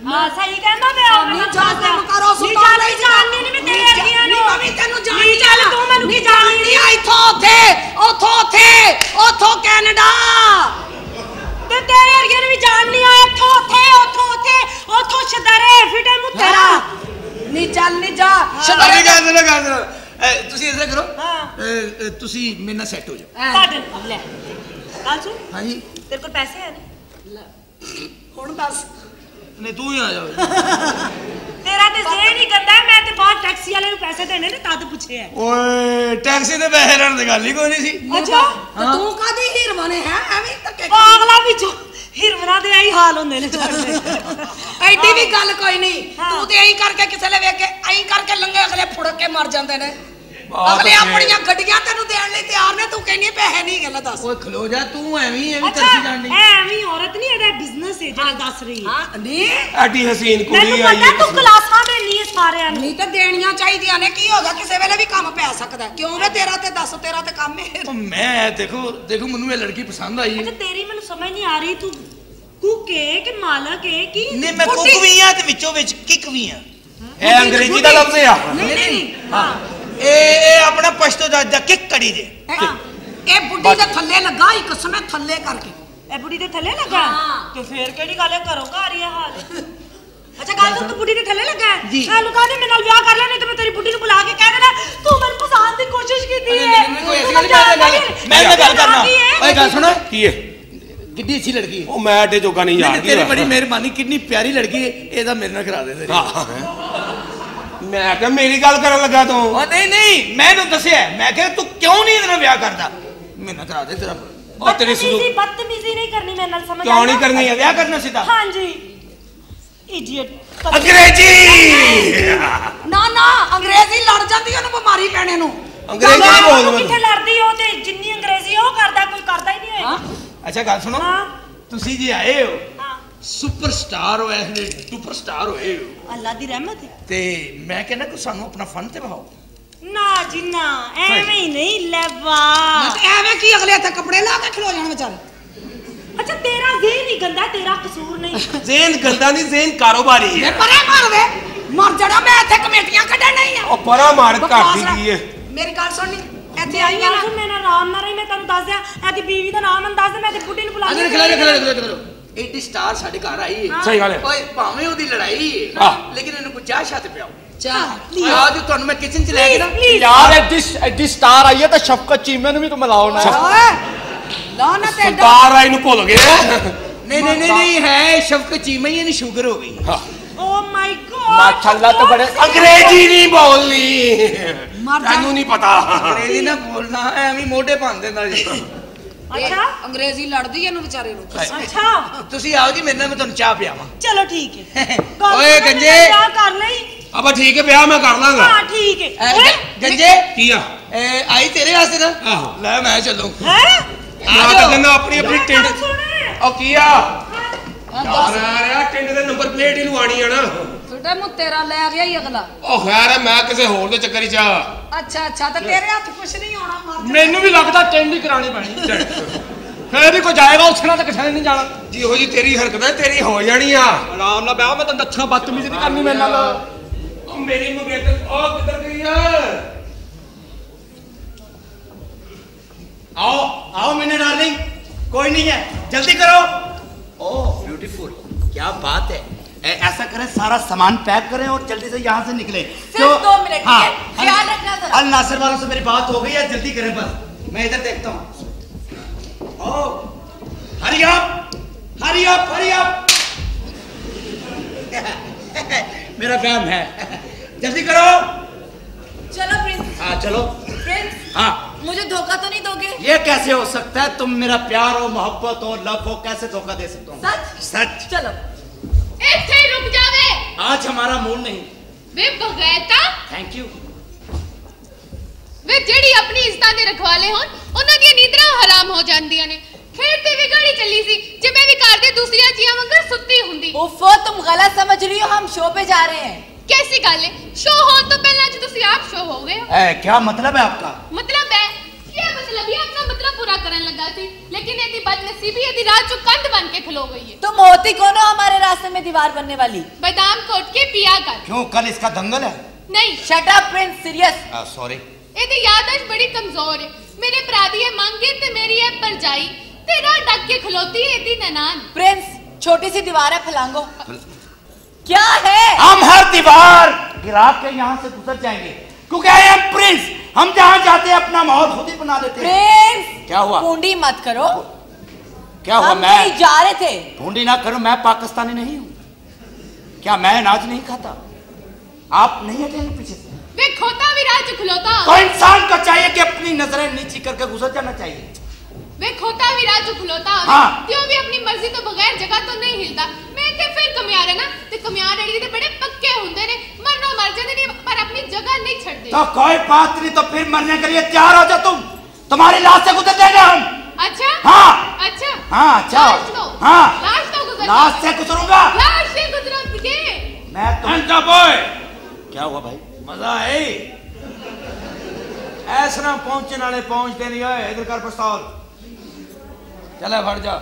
ਹਾਂ ਸਹੀ ਕਹਿੰਦਾ ਪਿਆ ਨਹੀਂ ਜਾਣਦੇ ਨੂੰ ਕਰੋ ਨਹੀਂ ਸੁਲਤਾਨ ਚੱਲ ਜਾਣਨੀ ਨਹੀਂ ਮੈਂ ਤੇਰੇ ਵਰਗੀਆਂ ਨੂੰ ਨਹੀਂ ਮੈਂ ਵੀ ਤੈਨੂੰ ਜਾਣਦੀ ਨਹੀਂ ਚੱਲ ਤੂੰ ਮੈਨੂੰ ਕੀ ਜਾਣਦੀ ਆ ਇੱਥੋਂ ਉੱਥੇ ਉੱਥੋਂ ਉੱਥੇ ਉੱਥੋਂ ਕੈਨੇਡਾ। ਤੇ ਤੇਰੇ ਵਰਗੀਆਂ ਨੂੰ ਵੀ ਜਾਣਨੀ ਆ ਇੱਥੋਂ ਉੱਥੇ ਉੱਥੋਂ ਉੱਥੇ ਉੱਥੋਂ ਛਦਰੇ ਫਿਟੇ ਮੂੰਹ ਤੇਰਾ। ਨਹੀਂ ਚੱਲ ਨਹੀਂ ਜਾ। ਗੱਲ ਸੁਣੋ ਗੱਲ ਸੁਣੋ ਐ, ਤੁਸੀਂ ਇਸ ਕਰੋ। ਹਾਂ। ਤੁਸੀਂ ਮੇਰੇ ਨਾਲ ਸੈੱਟ ਹੋ ਜਾਓ। ਸਾਡੇ ਲੈ। ਗੱਲ ਸੁਣ ਹਾਂਜੀ। ਤੇਰੇ ਕੋਲ ਪੈਸੇ ਹੈ ਨੇ ਹੁਣ ਦੱਸ। ਨਹੀਂ ਤੂੰ ਹੀ ਆ ਜਾ। ਤੇਰਾ ਤੇ ਜ਼ੇਨ ਹੀ ਗੰਦਾ ਮੈਂ ਤੇ ਬਾਹਰ ਟੈਕਸੀ ਵਾਲੇ ਨੂੰ ਪੈਸੇ ਦੇਣੇ ਨੇ ਤਦ ਪੁੱਛਿਆ ਓਏ ਟੈਕਸੀ ਦੇ ਪੈਸੇ ਲੈਣ ਦੀ ਗੱਲ ਹੀ ਕੋਈ ਨਹੀਂ ਸੀ। ਅੱਛਾ। ਤੇ ਤੂੰ ਕਾਦੀ ਹੀਰਵਾ ਨੇ ਹੈ? ਐਵੇਂ ਧੱਕੇ ਪਾਗਲਾ ਵਿੱਚੋਂ ਹਿਰਵਣਾ ਦੇ ਆਈ ਹਾਲ ਹੁੰਦੇ ਨੇ ਐਡੀ ਵੀ ਗੱਲ ਕੋਈ ਨਹੀਂ। ਤੂੰ ਤੇ ਐਂ ਕਰਕੇ ਕਿਸੇ ਲੈ ਵੇਖ ਕੇ ਐਂ ਕਰਕੇ ਲੰਗੇ ਅਗਲੇ ਫੁੜਕ ਕੇ ਮਰ ਜਾਂਦੇ ਨੇ। ਅਗਲੇ। ਆਪਣੀਆਂ ਗੱਡੀਆਂ ਤੈਨੂੰ ਦੇਣ ਲਈ ਤਿਆਰ ਨੇ ਤੂੰ ਕਹਿੰਦੀ ਪੈਸੇ ਨਹੀਂ ਗੱਲ ਦੱਸ। ਓਏ ਖਲੋ ਜਾ ਤੂੰ ਐਵੇਂ ਹੀ ਐਵੇਂ ਕਰਸੀ ਜਾਂਦੀ ਐਵੇਂ ਔਰਤ ਨਹੀਂ ਇਹਦਾ ਬਿਜ਼ਨਸ ਹੈ ਜਿਹੜਾ ਦੱਸ ਰਹੀ ਹੈ। ਹਾਂ ਨਹੀਂ। ਐਡੀ ਹਸੀਨ ਮੈਨੂੰ ਕੁੜੀ ਆਈ ਪਤਾ ਤੂੰ ਕਲਾਸਾਂ ਦੇਣੀ ਹੈ ਸਾਰਿਆਂ ਨੂੰ। ਨਹੀਂ ਤੇ ਦੇਣੀਆਂ ਚਾਹੀਦੀਆਂ ਨੇ ਕੀ ਹੋ ਗਿਆ? ਕਿਸੇ ਵੇਲੇ ਵੀ ਕੰਮ ਪੈ ਸਕਦਾ ਹੈ। ਕਿਉਂ ਵੇ ਤੇਰਾ ਤੇ ਦੱਸ ਤੇਰਾ ਤੇ ਕੰਮ ਹੈ? ਮੈਂ ਦੇਖੋ ਦੇਖੋ ਮੈਨੂੰ ਇਹ ਲੜਕੀ ਪਸੰਦ ਆਈ ਅੱਛਾ ਤੇਰੀ ਮੈਨੂੰ ਸਮਝ ਨਹੀਂ ਆ ਰਹੀ ਤੂੰ ਕੁੱਕ ਹੈ ਕਿ ਮਾਲਕ ਹੈ ਕਿ ਨਹੀਂ ਮੈਂ ਕੁੱਕ ਵੀ ਆ ਤੇ ਵਿੱਚੋਂ ਵਿੱਚ ਕਿੱਕ ਵੀ ਆ ਇਹ ਅੰਗਰੇਜ਼ੀ ਦਾ ਲਫ਼ਜ਼ ਆ। ਨਹੀਂ ਨਹੀਂ ਹਾਂ। ਇਹ ਇਹ ਆਪਣਾ ਪਸ਼ਤੋ ਦਾ ਦਾ ਕਿੱਕ ਕੜੀ ਦੇ ਇਹ- ਇਹ ਬੁੱਢੀ ਦੇ ਥੱਲੇ ਲੱਗਾ ਹੀ ਕਸਮੇ ਥੱਲੇ ਕਰਕੇ। ਇਹ ਬੁੱਢੀ ਦੇ ਥੱਲੇ ਲੱਗਾ? ਹਾਂ। ਤੇ ਫੇਰ ਕਿਹੜੀ ਗੱਲ ਹੈ? ਘਰੋਂ ਘਰ ਹੀ ਇਹ ਹਾਲ। ਹੈ। ਅੱਛਾ ਗੱਲ ਸੁਣ, ਤੂੰ ਬੁੱਢੀ ਦੇ ਥੱਲੇ ਲੱਗਾ ਹੈ? ਜੀ। ਮੈਂ ਲੁਕਾ ਦੇ ਮੇਰੇ ਨਾਲ ਵਿਆਹ ਕਰ ਲੈ ਨਹੀਂ ਤੇ ਮੈਂ ਤੇਰੀ ਬੁੱਢੀ ਨੂੰ ਬੁਲਾ ਕੇ ਕਹਿ ਦੇਣਾ ਤੂੰ ਮੈਨੂੰ ਫਸਾਉਣ ਦੀ ਕੋਸ਼ਿਸ਼ ਕੀਤੀ ਹੈ ਨਹੀਂ, ਨਹੀਂ, ਕੋਈ ਐਸੀ ਗੱਲ ਨਹੀਂ, ਮੈਂ ਤਾਂ ਗੱਲ- ਮੈਂ ਤਾਂ ਗੱਲ ਕਰਨਾ ਓਏ ਗੱਲ ਸੁਣੋ। ਕੀ ਹੈ ਕਿੱਡੀ ਅੱਛੀ ਲੜਕੀ ਹੈ ਉਹ ਮੈਂ ਐਡੇ ਜੋਗਾ ਨਹੀਂ ਯਾਰ ਤੇਰੀ ਬੜੀ ਮਿਹਰਬਾਨੀ ਕਿੰਨੀ ਪਿਆਰੀ ਲੜਕੀ ਹੈ ਇਹਦਾ ਮੇਰੇ ਨਾਲ ਕਰਾ ਦੇ ਤੇਰੀ। ਮੈਂ ਕਿਹਾ ਮੇਰੀ ਗੱਲ ਕਰਨ ਲੱਗਾ ਤੂੰ? ਉਹ ਨਹੀਂ ਨਹੀਂ ਮੈਂ ਇਹਨੂੰ ਦੱਸਿਆ ਮੈਂ ਕਿਹਾ ਤੂੰ ਕਿਉਂ ਨਹੀਂ ਇਹਦੇ ਨਾਲ ਵਿਆਹ ਕਰਦਾ? ਮੇਰੇ ਨਾਲ ਕਰਾ ਦੇ ਤੇਰਾ ਉਹ ਤੇਰੀ ਸਲੂਕ ਬਦਤਮੀਜ਼ੀ ਨਹੀਂ ਕਰਨੀ ਮੇਰੇ ਨਾਲ ਸਮਝ ਕਿਉਂ ਆਈ ਨਹੀਂ ਨਾ? ਕਰਨੀ ਹੈ? ਵਿਆਹ ਕਰਨਾ ਸਿੱਧਾ? ਹਾਂਜੀ। ਇਡੀਅਟ ਅੰਗਰੇਜ਼ੀ! ਨਾ ਨਾ ਅੰਗਰੇਜ਼ੀ ਲੜ ਜਾਂਦੀ ਉਹਨੂੰ ਬਿਮਾਰੀ ਪੈਣੇ ਨੂੰ। ਅੰਗਰੇਜ਼ੀ ਨਹੀਂ ਬੋਲਦਾ ਕਿੱਥੇ ਲੜਦੀ ਹੋ ਤੇ ਜਿੰਨੀ ਅੰਗਰੇਜ਼ੀ ਉਹ ਕਰਦਾ ਕੋਈ ਕਰਦਾ ਹੀ ਨਹੀਂ ਹੋਏਗਾ ਅੱਛਾ ਗੱਲ ਸੁਣੋ। ਤੁਸੀਂ ਜੀ ਆਏ ਹਾਂ ਸੁਪਰਸਟਾਰ ਹੋ ਐਸੇ ਸੁਪਰਸਟਾਰ ਹੋਏ ਅੱਲਾ ਦੀ ਰਹਿਮਤ ਹੈ। ਤੇ ਮੈਂ ਕਹਿੰਦਾ ਕਿ ਸਾਨੂੰ ਆਪਣਾ ਫਨ ਤੇ ਵਹਾਓ। ਨਾ ਜੀ ਨਾ ਐਵੇਂ ਹੀ ਨਹੀਂ ਲੈਵਾ। ਮੈਂ ਤੇ ਐਵੇਂ ਕੀ ਅਗਲੇ ਹੱਥ ਕੱਪੜੇ ਲਾ ਕੇ ਖਲੋ ਜਾਣ ਵਿਚਾਰੇ? ਅੱਛਾ ਤੇਰਾ ਜ਼ੇਨ ਹੀ ਗੰਦਾ ਤੇਰਾ ਕਸੂਰ ਨਹੀਂ। ਜ਼ੇਨ ਗੰਦਾ ਨਹੀਂ ਜ਼ੇਨ ਕਾਰੋਬਾਰੀ ਹੈ। ਪਰੇ ਮਾਰ ਵੇ ਮਰ ਜਾਣਾ ਮੈਂ ਇੱਥੇ ਕਮੇਟੀਆਂ ਕੱਢਣ ਨਹੀਂ ਆ। ਉਹ ਪਰਾ ਮਾਰ ਘਰ ਨਾ। ਦੀ ਕੀ ਹੈ? ਮੇਰੀ ਗੱਲ ਸੁਣਨੀ ਇੱਥੇ ਆਈ ਆ ਨਾ। ਮੈਂ ਨਾ ਆਰਾਮ ਨਾਲ ਰਹੀ ਮੈਂ ਤੈਨੂੰ ਦੱਸ ਦਿਆਂ ਇਹਦੀ ਬੀਵੀ ਦਾ ਨਾਮ ਮੈਨੂੰ ਦੱਸ ਦੇ ਮੈਂ ਤੇ ਬੁੱਢੀ ਨੂੰ ਬੁਲਾ ਅਗਰ ਖਿਲਾ ਖਿਲਾ ਖਿਲਾ ਏਡੀ ਸਟਾਰ ਸਾਡੇ ਘਰ ਆਈ। ਹੈ। ਸਹੀ ਗੱਲ ਹੈ। ਓਏ ਭਾਵੇਂ ਉਹਦੀ ਲੜਾਈ ਹੈ। ਲੇਕਿਨ ਇਹਨੂੰ ਕੋਈ ਚਾਹ ਛੱਤ ਪਿਆਓ। ਚਾਹ ਆ ਜੀ ਤੁਹਾਨੂੰ ਮੈਂ ਕਿਚਨ ਚ ਲੈ ਕੇ ਨਾ ਯਾਰ ਐਡੀ ਐਡੀ ਸਟਾਰ ਆਈ ਹੈ ਤਾਂ ਸ਼ਫਕਤ ਚੀਮੇ ਨੂੰ ਵੀ ਤੂੰ ਮਿਲਾਓ ਨਾ। ਓਏ ਲਾ ਨਾ ਤੇ ਸਰਦਾਰ ਆਈ ਨੂੰ ਭੁੱਲ ਗਏ। ਨਹੀਂ ਨਹੀਂ ਨਹੀਂ ਨਹੀਂ ਹੈ ਸ਼ਫਕਤ ਚੀਮਾ ਹੀ ਇਹਨੂੰ ਸ਼ੂਗਰ ਹੋ ਗਈ। ਓ ਮਾਈ ਗॉड ਮਾਸ਼ਾਅੱਲਾ ਤਾਂ ਬੜੇ ਅੰਗਰੇਜ਼ੀ ਨਹੀਂ ਜਾ। ਤੈਨੂੰ ਨਹੀਂ ਪਤਾ। ਅੰਗਰੇਜ਼ੀ ਨਾ ਬੋਲਣਾ ਐਵੇਂ ਮੋਢੇ ਭੰਨ ਦਿੰਦਾ ਜੀ। ਅੱਛਾ। ਅੰਗਰੇਜ਼ੀ ਲੜਦੀ ਇਹਨੂੰ ਵਿਚਾਰੇ ਨੂੰ। ਅੱਛਾ। ਤੁਸੀਂ ਆਓ ਜੀ ਮੇਰੇ ਨਾਲ ਮੈਂ ਤੁਹਾਨੂੰ ਚਾਹ ਪਿਆਵਾਂ। ਚਲੋ ਠੀਕ ਹੈ। ਓਏ ਗੰਜੇ। ਵਿਆਹ ਕਰ ਲਈ। ਅਬਾ ਠੀਕ ਹੈ ਵਿਆਹ ਮੈਂ ਕਰ ਲਾਂਗਾ। ਹਾਂ ਠੀਕ ਹੈ। ਗੰਜੇ। ਕੀ ਆ? ਆਈ ਤੇਰੇ ਵਾਸਤੇ ਨਾ? ਆਹੋ। ਲੈ ਮੈਂ ਚੱਲੂ। ਹੈ? ਆ ਤਾਂ ਕਹਿੰਦਾ ਆਪਣੀ ਆਪਣੀ ਟਿੰਡ ਉਹ ਕੀ ਆ? ਯਾਰ ਆ ਰਿਹਾ ਟਿੰਡ ਦੇ ਨੰਬਰ ਪਲੇਟ ਹੀ ਲਵਾਣੀ ਆ ਨਾ। ਛੋਟੇ ਨੂੰ ਤੇਰਾ ਲੈ ਗਿਆ ਹੀ ਅਗਲਾ ਉਹ ਖੈਰ ਹੈ ਮੈਂ ਕਿਸੇ ਹੋਰ ਦੇ ਚੱਕਰ 'ਚ ਆ ਅੱਛਾ ਅੱਛਾ ਤੇ ਤੇਰੇ ਹੱਥ ਕੁਛ ਨਹੀਂ ਆਉਣਾ ਮਰ ਜਾ ਮੈਨੂੰ ਵੀ ਲੱਗਦਾ ਟਿੰਡ ਹੀ ਕਰਾਣੀ ਪੈਣੀ ਫੇਰ ਹੀ ਕੋਈ ਜਾਏਗਾ ਉੱਥੇ ਨਾਲ ਤਾਂ ਕਿਸੇ ਨੇ ਨਹੀਂ ਜਾਣਾ ਜਿਹੋ ਜੀ ਤੇਰੀ ਹਰਕਤ ਹੈ ਤੇਰੀ ਹੋ ਜਾਣੀ ਆ ਆਰਾਮ ਨਾਲ ਵਿਆਹ ਮੈਂ ਤਾਂ ਦੱਛਾ ਬਦਤਮੀਜ਼ੀ ਨਹੀਂ ਕਰਨੀ ਮੇਰੇ ਨਾਲ ਉਹ ਮੇਰੀ ਮੰਗੇਤਰ ਉਹ ਕਿੱਧਰ ਗਈ ਆ आओ आओ मैंने डार्लिंग कोई नहीं है जल्दी करो ओह ब्यूटीफुल क्या बात है ए, ऐसा करें सारा सामान पैक करें और जल्दी से यहाँ से निकले। सिर्फ़ दो मिनट, ठीक है? अल नासिर वालों से मेरी बात हो गई है जल्दी करें बस। मैं इधर देखता हूँ। ओह hurry up hurry up hurry up मेरा काम है। जल्दी करो। चलो प्रिंस। हाँ चलो। प्रिंस हाँ। मुझे धोखा तो नहीं दोगे? ये कैसे हो सकता है? तुम मेरा प्यार हो मोहब्बत हो लव हो कैसे धोखा दे सकते हो? सच? सच। चलो। ਇੱਥੇ ਹੀ ਰੁਕ ਜਾਵੇ आज हमारा मूड नहीं ਵੇ ਬਗੈਤਾ थैंक यू ਵੇ ਜਿਹੜੀ ਆਪਣੀ ਇੱਜ਼ਤਾਂ ਦੇ ਰਖਵਾਲੇ ਹੋਣ ਉਹਨਾਂ ਦੀਆਂ ਨੀਂਦਰਾਂ ਹਰਾਮ ਹੋ ਜਾਂਦੀਆਂ ਨੇ ਖੇਡ ਤੇ ਵੀ ਗਾੜੀ ਚੱਲੀ ਸੀ ਜਿਵੇਂ ਵੀ ਘਰ ਦੇ ਦੂਸਰੀਆਂ ਚੀਆਂ ਵਾਂਗਰ ਸੁੱਤੀ ਹੁੰਦੀ उफ़ो तुम गलत समझ रही हो हम शो पे जा रहे हैं कैसी गल है शो हो तो पहला जो तुसी आप शो हो गए हो ए, क्या मतलब है आपका मतलब है ये मतलब ये अपना मतलब पूरा करने लगा थी लेकिन यदि बदनसीबी यदि रात जो कंध बन के खलो गई है तुम होती कौन हो हमारे रास्ते में दीवार बनने वाली बादाम कोट के पिया कर क्यों कल इसका दंगल है नहीं shut up Prince serious sorry ਇਹਦੀ ਯਾਦਾਸ਼ਤ ਬੜੀ ਕਮਜ਼ੋਰ ਹੈ ਮੇਰੇ ਭਰਾ ਦੀ ਹੈ ਮੰਗੇ ਤੇ ਮੇਰੀ ਹੈ ਪਰਜਾਈ ਤੇਰਾ ਡੱਕ ਕੇ ਖਲੋਤੀ ਹੈ ਇਹਦੀ ਨਨਾਨ प्रिंस छोटी सी दीवार है फलांगो क्या है हम हर दीवार गिरा के यहाँ से गुजर जाएंगे क्योंकि आई एम प्रिंस हम जहाँ जाते हैं अपना माहौल खुद ही बना देते हैं। क्या हुआ? कुंडी मत करो। क्या हुआ? मैं जा रहे थे। ढूंढी ना करो मैं पाकिस्तानी नहीं हूँ। क्या मैं अनाज नहीं खाता? आप नहीं हटे पीछे से। खोता भी राज खुलोता। तो इंसान को चाहिए कि अपनी नज़रें नीची करके गुजर जाना चाहिए? वे खोता भी राज खुलोता। हाँ। भी अपनी मर्ज़ी तो बगैर जगह तो नहीं हिलता? ਤੋਂ ਨਹੀਂ ਹਿਲਦਾ ਮੈਂ ਤੇ ਫਿਰ ਕਮਿਆਰ ਹੈ ਨਾ ਤੇ ਕਮਿਆਰ ਅੜੀ ਦੇ ਬੜੇ ਪੱਕੇ ਹੁੰਦੇ ਨੇ ਮਰਨੋਂ ਮਰ ਜਾਂਦੇ ਨੇ ਪਰ ਆਪਣੀ ਜਗ੍ਹਾ ਨਹੀਂ ਛੱਡਦੇ तो कोई बात नहीं तो फिर मरने के लिए तैयार हो जाओ तुम तुम्हारी लाश से गुजर देंगे हम ਅੱਛਾ हाँ ਅੱਛा हाँ अच्छा लाश तो हाँ लाश तो गुजर लाश से गुजरूंगा लाश से गुजरोगे मैं ਅੰਤਾ ਬੋਏ क्या हुआ भाई ਮਜ਼ਾ ਆਏ ਐਸ ਨਾ ਪਹੁੰਚਣ ਵਾਲੇ ਪਹੁੰਚਦੇ ਨਹੀਂ ਓਏ ਇਧਰ ਕਰ ਪਿਸਤੌਲ ਚੱਲੇ ਫੜ ਜਾ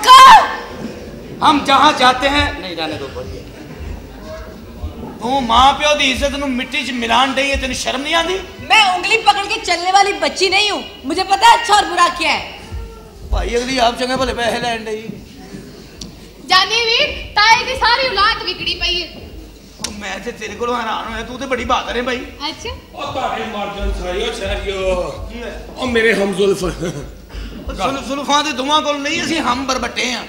धोखा हम जहाँ जाते हैं नहीं जाने दो बोलिए ਤੂੰ ਮਾਂ ਪਿਓ ਦੀ ਇੱਜ਼ਤ ਨੂੰ ਮਿੱਟੀ 'ਚ ਮਿਲਾਣ ਡਈ ਹੈ ਤੈਨੂੰ ਸ਼ਰਮ ਨਹੀਂ ਆਂਦੀ मैं उंगली पकड़ के चलने वाली बच्ची नहीं हूँ मुझे पता है अच्छा और बुरा क्या है ਭਾਈ ਅਗਲੀ ਆਪ ਚੰਗੇ ਭਲੇ ਪੈਸੇ ਲੈਣ ਡਈ ਜਾਨੀ ਵੀਰ ਤਾਏ ਦੀ ਸਾਰੀ ਔਲਾਦ ਵਿਗੜੀ ਪਈ ਹੈ ਉਹ ਮੈਂ ਤੇ ਤੇਰੇ ਕੋਲੋਂ ਹੈਰਾਨ ਹੋਇਆ ਤੂੰ ਤੇ ਬੜੀ ਬਹਾਦਰ ਹੈ ਭਾਈ ਅੱਛਾ ਉਹ ਤੁਹਾਡੇ ਮਰਜਨ ਸਾਈਓ ਸ਼ਹਿਰੀਓ ਉਹ ਮੇਰੇ ਹਮਜ਼ੁਲਫ ਸੁਲ ਸੁਲਫਾਂ ਦੇ ਦੋਵਾਂ ਕੋਲ ਨਹੀਂ ਅਸੀਂ ਹਮ ਬਰਬੱਟੇ ਆ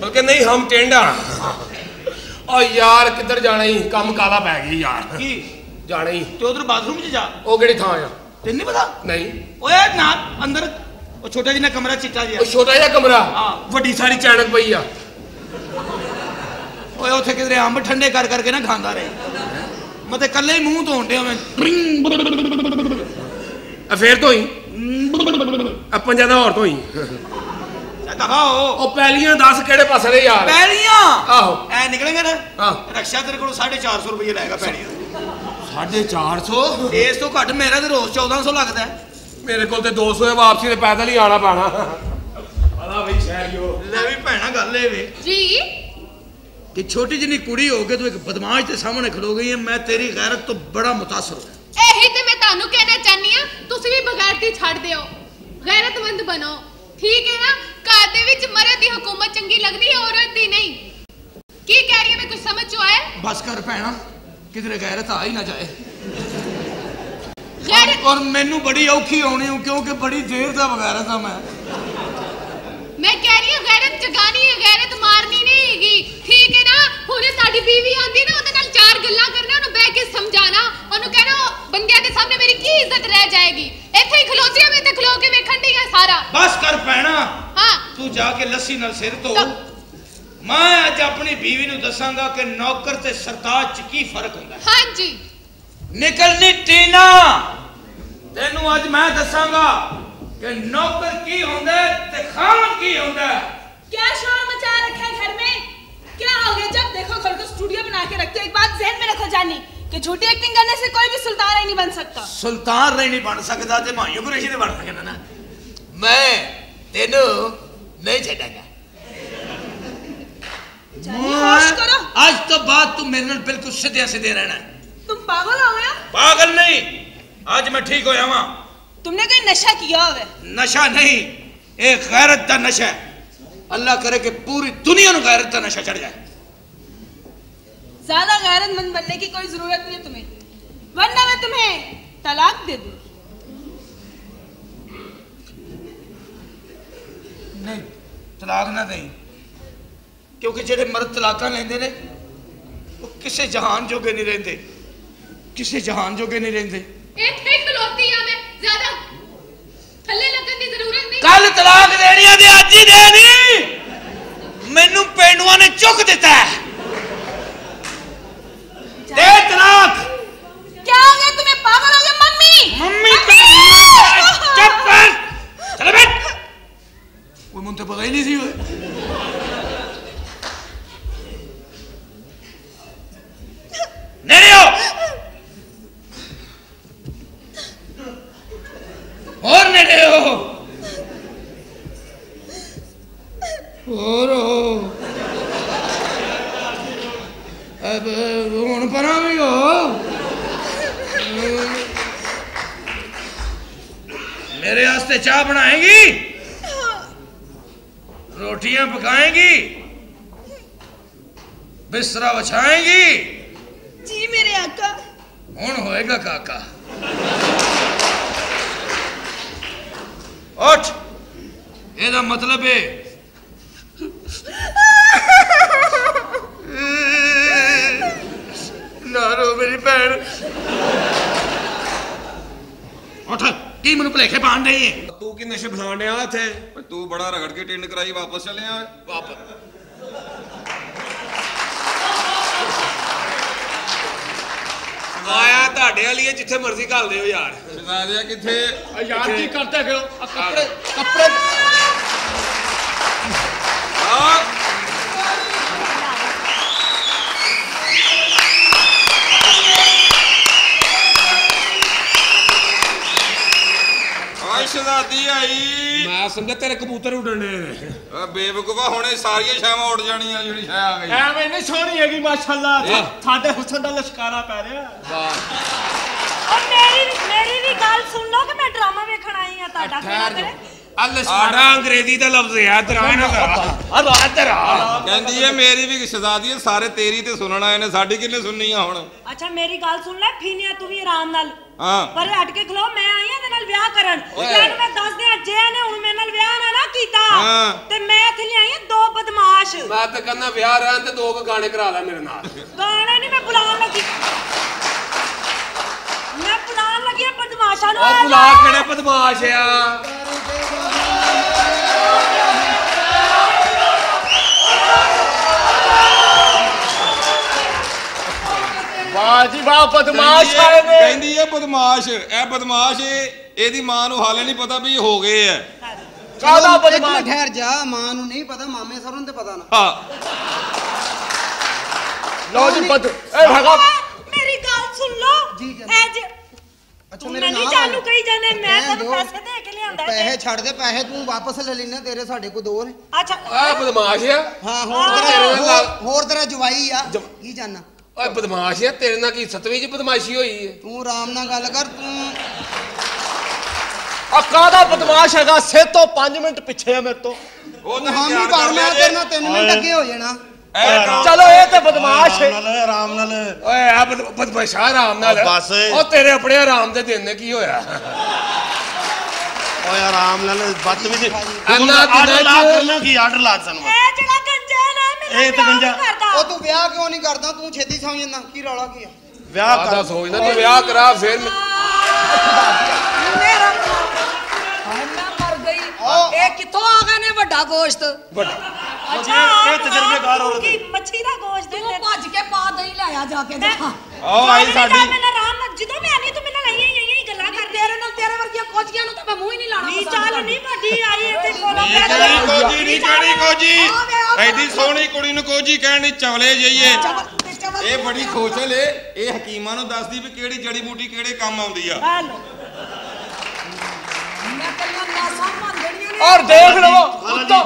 ਬਲਕਿ ਨਹੀਂ ਹਮ ਟੇਂਡਾ ਓ ਯਾਰ ਕਿੱਧਰ ਜਾਣਾ ਹੀ ਕੰਮ ਕਾਲਾ ਪੈ ਗਈ ਯਾਰ ਕੀ ਜਾਣਾ ਹੀ ਤੇ ਉਧਰ ਬਾਥਰੂਮ 'ਚ ਜਾ ਉਹ ਕਿਹੜੀ ਥਾਂ ਆ ਤੈਨੂੰ ਨਹੀਂ ਪਤਾ ਨਹੀਂ ਓਏ ਨਾ ਅੰਦਰ ਉਹ ਛੋਟਾ ਜਿਹਾ ਕਮਰਾ ਚਿੱਟਾ ਜਿਹਾ ਉਹ ਛੋਟਾ ਜਿਹਾ ਕਮਰਾ ਹਾਂ। ਵੱਡੀ ਸਾਰੀ ਚੈਨਕ ਪਈ ਆ ਓਏ ਉੱਥੇ ਕਿਧਰੇ ਅੰਬ ਠੰਡੇ ਕਰ ਕਰਕੇ ਨਾ ਖਾਂਦਾ ਰਹੇ ਮੈਂ ਤੇ ਕੱਲੇ ਹੀ ਮੂੰਹ ਧੋਣ ਡਿਆ ਮੈਂ ਆ ਫੇਰ ਤੋਂ ਹੀ ਆ ਪੰਜਾਂ ਦਾ ਹੋਰ ਤੋਂ ਹੀ ਦਫਾਓ ਉਹ ਪਹਿਲੀਆਂ 10 ਕਿਹੜੇ ਪਾਸੇ ਨੇ ਯਾਰ? ਪੈਲੀਆਂ? ਆਹੋ। ਐ ਨਿਕਲੇਗਾ ਨਾ? ਹਾਂ ਰਕਸ਼ਾ ਤੇਰੇ ਕੋਲ 450 ਰੁਪਏ ਲੈਗਾ ਪੈਲੀਆਂ 450 ਇਸ ਤੋਂ ਘੱਟ ਮੇਰਾ ਤੇ ਰੋਜ਼ 1400 ਲੱਗਦਾ। ਹੈ। ਮੇਰੇ ਕੋਲ ਤੇ 200 ਹੈ ਵਾਪਸੀ ਤੇ ਪੈਦਲ ਹੀ ਆਣਾ ਪੈਣਾ। ਆਦਾ ਬਈ ਸ਼ਹਿਰੀਓ ਲੈ ਵੀ ਭੈਣਾ ਗੱਲ ਇਹ ਵੇ। ਜੀ। ਕਿ ਛੋਟੀ ਜਿਹੀ ਕੁੜੀ ਹੋ ਕੇ ਤੂੰ ਇੱਕ ਬਦਮਾਸ਼ ਦੇ ਸਾਹਮਣੇ ਖਲੋ ਗਈ ਹੈ ਮੈਂ ਤੇਰੀ ਗੈਰਤ ਤੋਂ ਬੜਾ ਮੁਤਾਸਰ ਹੋਇਆ ਇਹੀ ਤੇ ਮੈਂ ਤੁਹਾਨੂੰ ਕਹਿਣਾ ਚਾਹਨੀ ਆ ਤੁਸੀਂ ਵੀ ਬਗੈਰਤੀ ਛੱਡ ਦਿਓ। ਗੈਰਤਮੰਦ ਬਣੋ। ਠੀਕ ਹੈ ਨਾ? ਘਰ ਦੇ ਵਿੱਚ ਮਰਦ ਦੀ ਹਕੂਮਤ ਚੰਗੀ ਲੱਗਦੀ ਹੈ ਔਰਤ ਦੀ ਨਹੀਂ? ਕੀ ਕਹਿ ਰਹੀ ਹੈ ਮੈਂ ਕੁਝ ਸਮਝ ਚ ਆਇਆ? ਬਸ ਕਰ ਭੈਣਾ ਕਿਧਰੇ ਗੈਰਤ ਆ ਹੀ ਨਾ ਜਾਏ। ਗੈਰਤ ਔਰ ਮੈਨੂੰ ਬੜੀ ਔਖੀ ਹੂੰ ਕਿਉਂਕਿ ਬੜੀ ਦੇਰ ਦਾ ਬਗੈਰਤ ਆ ਮੈਂ। ਮੈਂ ਕਹਿ ਰਹੀ ਹਾਂ ਗੈਰਤ ਜਗਾਣੀ ਹੈ ਗੈਰਤ ਮਾਰਨੀ ਨਹੀਂ ਹੈਗੀ। ਠੀਕ ਹੈ ਨਾ? ਹੁਣੇ ਤੁਹਾਡੀ ਬੀਵੀ ਆਂਦੀ ਨਾ ਉਹਦੇ ਨਾਲ ਚਾਰ ਗੱਲਾਂ ਕਰਨਾ ਉਹਨੂੰ ਬਹਿ ਕੇ ਸਮਝਾਣਾ ਉਹਨੂੰ ਕਹਿਣਾ ਬੰਦਿਆਂ ਦੇ ਸਾਹਮਣੇ ਮੇਰੀ ਕੀ ਇੱਜ਼ਤ ਰਹਿ ਜਾਏਗੀ? ਇੱਥੇ ਹੀ ਖਲੋਤੀ ਆ ਮੈਂ ਤੇ ਖਲੋ ਕੇ ਵੇਖਣ ਦੀ ਆ ਸਾਰਾ। ਬਸ ਕਰ ਭੈਣਾ। ਹਾਂ। ਤੂੰ ਜਾ ਕੇ ਲੱਸੀ ਨਾਲ ਸਿਰ ਧੋ। ਮੈਂ ਅੱਜ ਆਪਣੀ ਬੀਵੀ ਨੂੰ ਦੱਸਾਂਗਾ ਕਿ ਨੌਕਰ ਤੇ ਸਰਤਾਜ ਚ ਕੀ ਫ਼ਰਕ ਹੁੰਦਾ ਹੈ। ਹਾਂਜੀ। ਨਿਕਲਨੀ ਟੀਨਾ। ਤੈਨੂੰ ਅੱਜ ਮੈਂ ਦੱਸਾਂਗਾ ये नौकर की होंगे ते खामन की होंगे। क्या शोर मचा रखा है घर में? क्या हो गया? जब देखो घर को स्टूडियो बना के रखते हो एक बात जहन में रखो जानी कि झूठी एक्टिंग करने से कोई भी सुल्तान नहीं बन सकता। सुल्तान नहीं बन सकता ते मायूब कुरैशी ने बन सकता ना। मैं तेनु नहीं छेड़ेगा आज तो बात तू मेरे बिल्कुल सीधे सीधे रहना है। तुम पागल हो गया पागल नहीं आज मैं ठीक हो जावा। तुमने कोई नशा किया हुआ नशा नहीं एक गैरत का नशा है। अल्लाह करे कि पूरी दुनिया में गैरत का नशा चढ़ जाए। ज़्यादा गैरतमंद बनने की कोई ज़रूरत नहीं तुम्हें। वरना मैं तुम्हें तलाक दे दूँ। नहीं तलाक ना दे। क्योंकि जेडे मर्द तलाक लेंदे ने वो किसे जहान जोगे नहीं रहते किसी जहान जोगे नहीं रहते ਕੱਲ पता ही नहीं और नडे हो। और हो। अब हूँ पर भी हो। मेरे वास्ते चाह बनाएगी? रोटियाँ पकाएगी? बिस्तरा बछाएगी? जी मेरे आका। हूँ होएगा काका? ਉੱਠ। ਇਹਦਾ ਮਤਲਬ ਹੈ ਨਾ ਰੋ ਮੇਰੀ ਭੈਣ। ਉੱਠ। ਕੀ ਮੈਨੂੰ ਭਲੇਖੇ ਪਾਣ ਰਹੀ ਤੂੰ ਕੀ ਨਸ਼ੇ ਫਸਾਣ ਡਿਆ ਇੱਥੇ? ਤੂੰ ਬੜਾ ਰਗੜ ਕੇ ਟਿੰਡ ਕਰਾਈ ਵਾਪਸ ਚੱਲਿਆ। ਓਏ ਵਾਪਸ। ਆਇਆ ਤੁਹਾਡੇ ਵਾਲੀ ਹੈ ਜਿੱਥੇ ਮਰਜ਼ੀ ਘੱਲ ਦਿਓ ਯਾਰ। ਸ਼ਹਿਜ਼ਾਦਿਆ ਕਿੱਥੇ? ਯਾਰ ਕੀ ਕਰਦਾ ਫਿਰੋ ਆ ਕੱਪੜੇ ਕੱਪੜੇ ਸ਼ਹਿਜ਼ਾਦੀ ਆਈ। ਸਮਝਿਆ ਤੇਰੇ ਕਬੂਤਰ ਉੱਡਣੇ ਨੇ। ਆ ਬੇਵਕੂਫਾ ਹੁਣੇ ਸਾਰੀਆਂ ਛਾਵਾਂ ਉੱਡ ਜਾਣੀਆਂ ਜਿਹੜੀ ਛਾਇਆ ਆ ਗਈ। ਐਵੇਂ ਨਹੀਂ ਸੋਹਣੀ ਹੈਗੀ ਮਾਸ਼ਾਅੱਲਾ। ਸਾਡੇ ਹੁਸਨ ਦਾ ਲਸ਼ਕਾਰਾ ਪੈ ਰਿਹਾ। ਔਰ ਮੇਰੀ ਮੇਰੀ ਵੀ ਗੱਲ ਸੁਣ ਲਓ ਕਿ ਮੈਂ ਡਰਾਮਾ ਵੇਖਣ ਆਈ ਆ ਤੁਹਾਡਾ ਜਾਓ। ਆੜਾ ਅੰਗਰੇਜ਼ੀ ਦਾ ਲਫ਼ਜ਼ ਹੈ ਦਰਾਂ ਨਾ ਆ ਰਾਤ ਰਾ ਕਹਿੰਦੀ ਏ ਮੇਰੀ ਵੀ ਸ਼ਹਿਜ਼ਾਦੀ ਸਾਰੇ ਤੇਰੀ ਤੇ ਸੁਣਨ ਆਏ ਨੇ ਸਾਡੀ ਕਿੰਨੇ ਸੁਣਨੀ ਆ ਹੁਣ? ਅੱਛਾ ਮੇਰੀ ਗੱਲ ਸੁਣ ਲੈ ਫੀਨੀਆ ਤੂੰ ਵੀ ਆਰਾਮ ਨਾਲ। ਹਾਂ। ਪਰ ਹਟ ਕੇ ਖਲੋ ਮੈਂ ਆਈ ਆ ਇਹਦੇ ਨਾਲ ਵਿਆਹ ਕਰਨ। ਤੈਨੂੰ ਮੈਂ ਦੱਸ ਦਿਆਂ ਜੇ ਇਹਨੇ ਹੁਣ ਮੇਰੇ ਨਾਲ ਵਿਆਹ ਨਾ ਨਾ ਕੀਤਾ ਹਾਂ। ਤੇ ਮੈਂ ਇੱਥੇ ਲਿਆਈ ਆ ਦੋ ਬਦਮਾਸ਼। ਮੈਂ ਤਾਂ ਕਹਿੰਦਾ ਵਿਆਹ ਰਹਿਣ ਤੇ ਦੋ ਗਾਣੇ ਕਰਾ ਲੈ ਮੇਰੇ ਨਾਲ। ਗਾਣੇ ਨਹੀਂ ਮੈਂ ਬੁਲਾਉਣ ਲੱਗੀ। ਮੈਂ ਆ ਬਦਮਾਸ਼ਾਂ ਨੂੰ ਉਹ ਆ ਬੁਲਾ। ਕਿਹੜੇ ਬਦਮਾਸ਼ ਆ? ਵਾਹ ਜੀ ਵਾਹ ਬਦਮਾਸ਼ ਆਏ ਨੇ। ਕਹਿੰਦੀ ਏ ਬਦਮਾਸ਼ ਇਹ ਬਦਮਾਸ਼ ਏ ਇਹਦੀ ਮਾਂ ਨੂੰ ਹਾਲੇ ਨਹੀਂ ਪਤਾ ਵੀ ਇਹ ਹੋ ਗਏ ਐ ਕਾਹਦਾ ਇੱਕ ਬਦਮਾਸ਼? ਮਿੰਟ ਠਹਿਰ ਜਾ ਮਾਂ ਨੂੰ ਨਹੀਂ ਪਤਾ ਮਾਮੇ ਸਰ ਨੂੰ ਤੇ ਪਤਾ ਨਾ। ਹਾਂ। ਲਓ ਜੀ ਬਦ ਇਹ ਭਗਾ ਮੇਰੀ ਗੱਲ ਸੁਣ ਲਓ। ਜੀ ਜੇ ਅੱਛਾ ਤੂੰ ਮੇਰੇ ਮੈਨੂੰ ਚਾਲੂ ਕਹੀ ਜਾਣੇ ਮੈਂ ਤੈਨੂੰ। ਪੈਸੇ ਦੇ ਕੇ ਲਿਆਂਦਾ ਪੈਸੇ ਛੱਡ ਦੇ ਪੈਸੇ ਤੂੰ ਵਾਪਸ ਲੈ ਲੈਣਾ ਤੇਰੇ ਸਾਡੇ ਕੋਲ ਦੋ ਨੇ। ਅੱਛਾ। ਆ ਬਦਮਾਸ਼ ਆ। ਹਾਂ ਹੋਰ। ਤੇਰਾ ਹੋਰ- ਤੇਰਾ ਜਵਾਈ ਆ। ਕੀ ਜਾਨਾ ਓਏ ਬਦਮਾਸ਼ ਆ ਤੇਰੇ ਨਾਲ ਕੀ ਸਤਵੀਂ ਚ ਬਦਮਾਸ਼ੀ ਹੋਈ ਏ? ਤੂੰ ਆਰਾਮ ਨਾਲ ਗੱਲ ਕਰ ਤੂੰ ਆ ਕਾਹਦਾ ਬਦਮਾਸ਼ ਹੈਗਾ? ਸੇ ਤੋਂ 5 ਮਿੰਟ ਪਿੱਛੇ ਆ ਮੇਰੇ ਤੋਂ। ਉਹ ਹਾਂ ਵੀ ਪਰ ਮੈਂ ਤੇਰੇ ਨਾਲ 3 ਮਿੰਟ ਅੱਗੇ ਹੋ ਜਾਣਾ। ਚਲੋ ਇਹ ਤੇ ਬਦਮਾਸ਼ ਹੈ ਆਰਾਮ ਨਾਲ। ਓਏ ਆ ਬਦ- ਬਦਮਾਸ਼ਾ ਆਰਾਮ ਨਾਲ। ਬਸ। ਉਹ ਤੇਰੇ ਆਪਣੇ ਆਰਾਮ ਦੇ ਦਿਨ ਨੇ ਕੀ ਹੋਇਆ? ਓਏ ਆਰਾਮ ਨਾਲ ਬਦਤਮੀਜ਼ੀ ਅੰਨਾ ਆਰਡਰ ਦਿਨਾਂ ਲਾ ਚ- ਕਰਨਾ ਕੀ ਆਰਡਰ ਲਾ ਸਾਨੂੰ। ਇਹ ਜਿਹੜਾ ਗੰਜਾ ਨਾ ਮੇਰਾ ਇਹ ਤਾਂ ਗੰਜਾ। ਉਹ ਤੂੰ ਵਿਆਹ ਕਿਉਂ ਨਹੀਂ ਕਰਦਾ? ਤੂੰ ਛੇਤੀ ਸਮਝ ਜਾਂਦਾ ਕੀ ਰੌਲਾ ਕੀ ਆ? ਵਿਆਹ ਕਰ। ਸੋਚਦਾ ਤੂੰ ਵਿਆਹ ਕਰਾ ਫਿਰ ਮੇਰਾ ਇਹ ਕਿੱਥੋਂ ਆ ਗਏ ਨੇ ਵੱਡਾ ਗੋਸ਼ਤ? ਅੱਛਾ ਇਹ ਤਜਰਬੇਕਾਰ ਔਰਤ ਕੀ ਮੱਛੀ ਦਾ ਗੋਸ਼ਤ ਤੂੰ ਦਿੰਦੇ ਭੱਜ ਕੇ ਪਾ ਦਹੀਂ ਲਾਇਆ ਜਾ ਕੇ ਜਾ। ਆਓ ਆਈ ਸਾਡੀ। ਮੈਂ ਆਰਾਮ ਨਾਲ ਜਦੋਂ ਮੈਂ ਆਨੀ ਤੂੰ ਮੈਨੂੰ ਲਈਆਂ ਹੀ ਹੀ ਗੱਲਾਂ ਕਰ ਤੇਰੇ ਨਾਲ ਤੇਰੇ ਵਰਗੀਆਂ ਕੋਚੀਆਂ ਨੂੰ ਤਾਂ ਮੈਂ ਮੂੰਹ ਹੀ ਨਹੀਂ ਲਾਣਾ ਨੀ ਪਸੰਦ ਚੱਲ ਕਰਦੀ। ਨਹੀਂ ਵੱਡੀ ਆਈ ਇੱਥੇ ਕੋਲ ਨੀ ਕਿਹੜੀ ਕੋਜੀ ਨੀ ਕਿਹੜੀ ਕੋਜੀ ਐਡੀ ਸੋਹਣੀ ਕੁੜੀ ਨੂੰ ਕੋਜੀ ਕਹਿਣ ਚਵਲੇ ਜਾਈਏ। ਇਹ ਬੜੀ ਖੋਚਲ ਏ। ਇਹ ਹਕੀਮਾਂ ਨੂੰ ਦੱਸਦੀ ਵੀ ਕਿਹੜੀ ਜੜੀ ਬੂਟੀ ਕਿਹੜੇ ਕੰਮ ਆਉਂਦੀ ਆ। ਨੇ। ਔਰ ਦੇਖ ਲਵੋ ਉੱਤੋਂ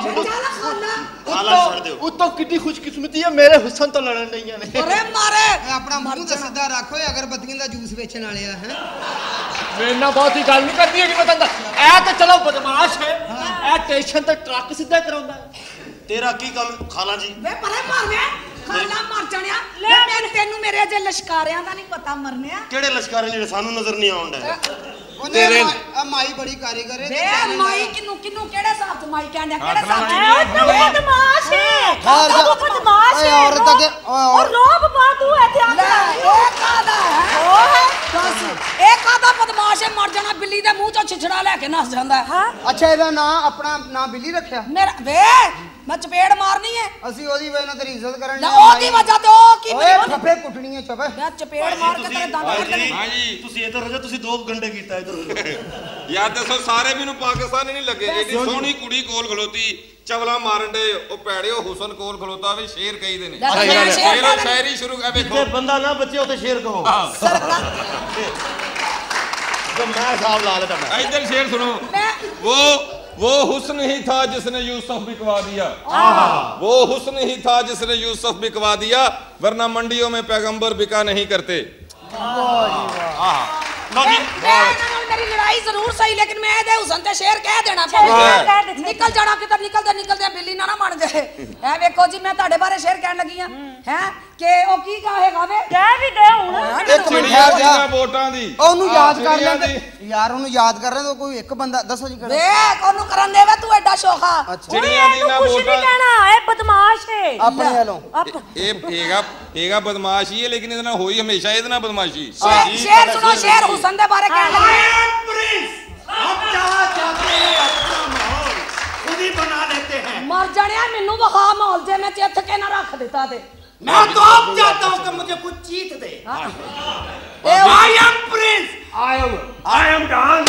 ਉੱਤੋਂ ਕਿੰਨੀ ਖੁਸ਼ਕਿਸਮਤੀ ਹੈ ਮੇਰੇ ਹੁਸਨ ਤੋਂ ਲੜਨ ਲਈਆਂ ਨੇ। ਅਰੇ ਮਾਰੇ। ਆਪਣਾ ਮੂੰਹ ਤਾਂ ਸਿੱਧਾ ਰੱਖ ਅਗਰਬੱਤੀਆਂ ਦਾ ਜੂਸ ਵੇਚਣ ਵਾਲੇ ਆ ਹੈ। ਮੇਰੇ ਨਾਲ ਬਹੁਤੀ ਗੱਲ ਨਹੀਂ ਕਰਦੀ ਹੈਗੀ ਮੈਂ ਤੁਹਾਨੂੰ ਇਹ ਤਾਂ ਚਲੋ ਬਦਮਾਸ਼ ਹੈ। ਇਹ ਸਟੇਸ਼ਨ ਤੇ ਟਰੱਕ ਸਿੱਧਾ ਕਰਾਉਂਦਾ। ਤੇਰਾ ਕੀ ਕੰਮ? ਖਾਲਾ ਜੀ। ਵੇ ਪਰੇ ਮਰ ਵੇ ਖਾਣਾ ਮਰ ਜਾਣਿਆ। ਲੈ ਮੈਂ ਤੈਨੂੰ ਮੇਰੇ ਅਜੇ ਲਸ਼ਕਾਰਿਆਂ ਦਾ ਨਹੀਂ ਪਤਾ ਮਰਨਿਆ। ਕਿਹੜੇ ਲਸ਼ਕਾਰੇ ਜਿਹੜੇ ਸਾਨੂੰ ਨਜ਼ਰ ਨਹੀਂ ਆਉਣ ਡੇ ਉਹਨੇ ਆ ਮਾਈ ਬੜੀ ਕਾਰੀਗਰ ਹੈ ਤੇ ਵੇ channel ਮਾਈ ਦਾ- ਕਿਨੂੰ ਕਿਨੂੰ ਕਿਹੜੇ ਹਿਸਾਬ ਚ ਮਾਈ ਕਹਿੰਦੇ ਕਿਹੜੇ ਹਿਸਾਬ ਐ ਚ ਤੂੰ ਬਦਮਾਸ਼ ਹੈ ਠਹਿਰ ਜਾ। ਤੂੰ ਬਦਮਾਸ਼ ਓਏ ਹੈ ਔਰਤ ਅੱਗੇ ਓਏ ਔਰ ਔਰ ਰੋਬ ਪਾ ਤੂੰ ਇੱਥੇ ਆ ਲੈ ਇਹ ਕਾਦਾ ਹੈ? ਉਹ ਹੈ। ਦੱਸ। ਇਹ ਕਾਦਾ ਬਦਮਾਸ਼ ਹੈ? ਮਰ ਜਾਣਾ ਬਿੱਲੀ ਦੇ ਮੂੰਹ ਚੋਂ ਛਿਛੜਾ ਲੈ ਕੇ ਨਸ ਜਾਂਦਾ ਹੈ। ਅੱਛਾ ਇਹਦਾ ਨਾਂ ਆਪਣਾ ਨਾਂ ਬਿੱਲੀ ਰੱਖਿਆ? ਮੇਰਾ ਵੇ ਮੈਂ ਚਪੇੜ ਮਾਰਨੀ ਹੈ ਅਸੀਂ ਉਹਦੀ ਵਜ੍ਹਾ ਨਾਲ ਤੇਰੀ ਇੱਜ਼ਤ ਕਰਨ ਲੈ ਉਹ ਵਜ੍ਹਾ ਤੇ ਉਹ ਕੀ ਓਏ ਮੈਨੂੰ ਖੱਪੇ ਕੁੱਟਣੀ ਹੈ ਚਪੇ। ਮੈਂ ਚਪੇੜ ਮਾਰ ਕੇ ਤੇਰੇ ਦੰਦ ਕੱਢ ਦੇਣੇ ਹਾਂਜੀ ਤੁਸੀਂ ਇੱਧਰ ਹੋ ਜਾ ਤੁਸੀਂ ਦੋ ਗੰਡੇ ਕੀਤਾ ਇੱਧਰ। ਯਾਰ ਦੱਸੋ ਸਾਰੇ ਮੈਨੂੰ ਪਾਕਿਸਤਾਨੀ ਨਹੀਂ ਲੱਗੇ ਜਿਹੜੀ ਸੋਹਣੀ ਕੁੜੀ ਕੋਲ ਖਲੋਤੀ ਚਵਲਾ ਮਾਰਨ ਦੇ ਉਹ ਪੈੜਿਓ ਹੁਸਨ ਕੋਲ ਖਲੋਤਾ ਵੀ ਸ਼ੇਰ ਕਹੀਦੇ ਨੇ। ਸ਼ੇਰ ਸ਼ਾਇਰੀ ਸ਼ੁਰੂ ਕਰ ਵੇਖੋ। ਤੇ ਬੰਦਾ ਨਾ ਬੱਚੇ ਉੱਤੇ ਸ਼ੇਰ ਕਹੋ। ਸਰਕਾਰ ਮੈਂ ਸਾਹਿਬ ਲਾ ਲੈ ਇੱਧਰ ਸ਼ੇਰ ਸੁਣੋ। ਉਹ वो हुस्न ही था जिसने यूसुफ बिकवा दिया। वो हुस्न ही था जिसने यूसुफ बिकवा दिया वरना मंडियों में पैगंबर बिका नहीं करते। ਲਓ ਜੀ। ਮੈਂ ਇਹਨਾਂ ਨਾਲ ਮੇਰੀ ਲੜਾਈ ਜ਼ਰੂਰ ਸਹੀ ਲੇਕਿਨ ਮੈਂ ਇਹਦੇ ਹੁਸਨ ਤੇ ਸ਼ੇਰ ਕਹਿ ਦੇਣਾ ਚੱਲ ਪਊਗਾ। ਕਹਿ ਦੇ, ਚੱਲ। ਨਿਕਲ ਜਾਣਾ ਕਿਤੇ ਨਿਕਲਦੇ ਨਿਕਲਦੇ ਬਿੱਲੀ ਨਾ ਨਾ ਬਣ ਜਾਏ। ਐ ਵੇਖੋ ਜੀ ਮੈਂ ਤੁਹਾਡੇ ਬਾਰੇ ਸ਼ੇਰ ਕਹਿਣ ਲੱਗੀ ਆ ਹੈ? ਕਿ ਉਹ ਕੀ ਕਹੇਗਾ ਵੇ? ਕਹਿ ਵੀ ਦੇ ਹੁਣ। ਇੱਕ ਮਿੰਟ ਚਿੜੀਆਂ ਠਹਿਰ ਜਾ ਦੀਆਂ ਵੋਟਾਂ ਦੀ। ਉਹਨੂੰ ਯਾਦ ਕਰ ਚਿੜੀਆਂ ਲੈਂਦੇ ਯਾਰ ਉਹਨੂੰ ਯਾਦ ਕਰ ਰਹੇ ਕੋਈ ਇੱਕ ਬੰਦਾ ਦੱਸੋ ਜੀ ਕਿਹੜਾ? ਵੇਖ ਉਹਨੂੰ ਕਰਨ ਦੇਵੇ ਤੂੰ ਐਡਾ ਸ਼ੋਖਾ। ਚਿੜੀਆਂ ਦੀ ਨਾ ਕੁਛ ਨਹੀਂ ਵੋਟਾਂ ਕਹਿਣਾ ਇਹ ਬਦਮਾਸ਼ ਹੈ ਆਪਣੇ ਵੱਲੋਂ। ਆਪ ਇਹ ਫੇਗਾ ਫੇਗਾ ਬਦਮਾਸ਼ ਹੀ ਹੈ ਲੇਕਿਨ ਇਹਦੇ ਨਾਲ ਹੋਈ ਹਮੇਸ਼ਾ ਇਹਦੇ ਨਾਲ ਬਦਮਾਸ਼ੀ। ਸ਼ੇਰ ਸ਼ੇਰ ਸੁਣੋ ਸ਼ੇਰ तू संध्या बारे क्या अब जहाँ जाते हैं अपना माहौल खुद ही बना लेते हैं। मर जाने मेनू बखा माहौल जे मैं चेत के ना रख देता दे। मैं तो अब चाहता हूँ कि मुझे कुछ चीत दे। I am Prince I am I am dance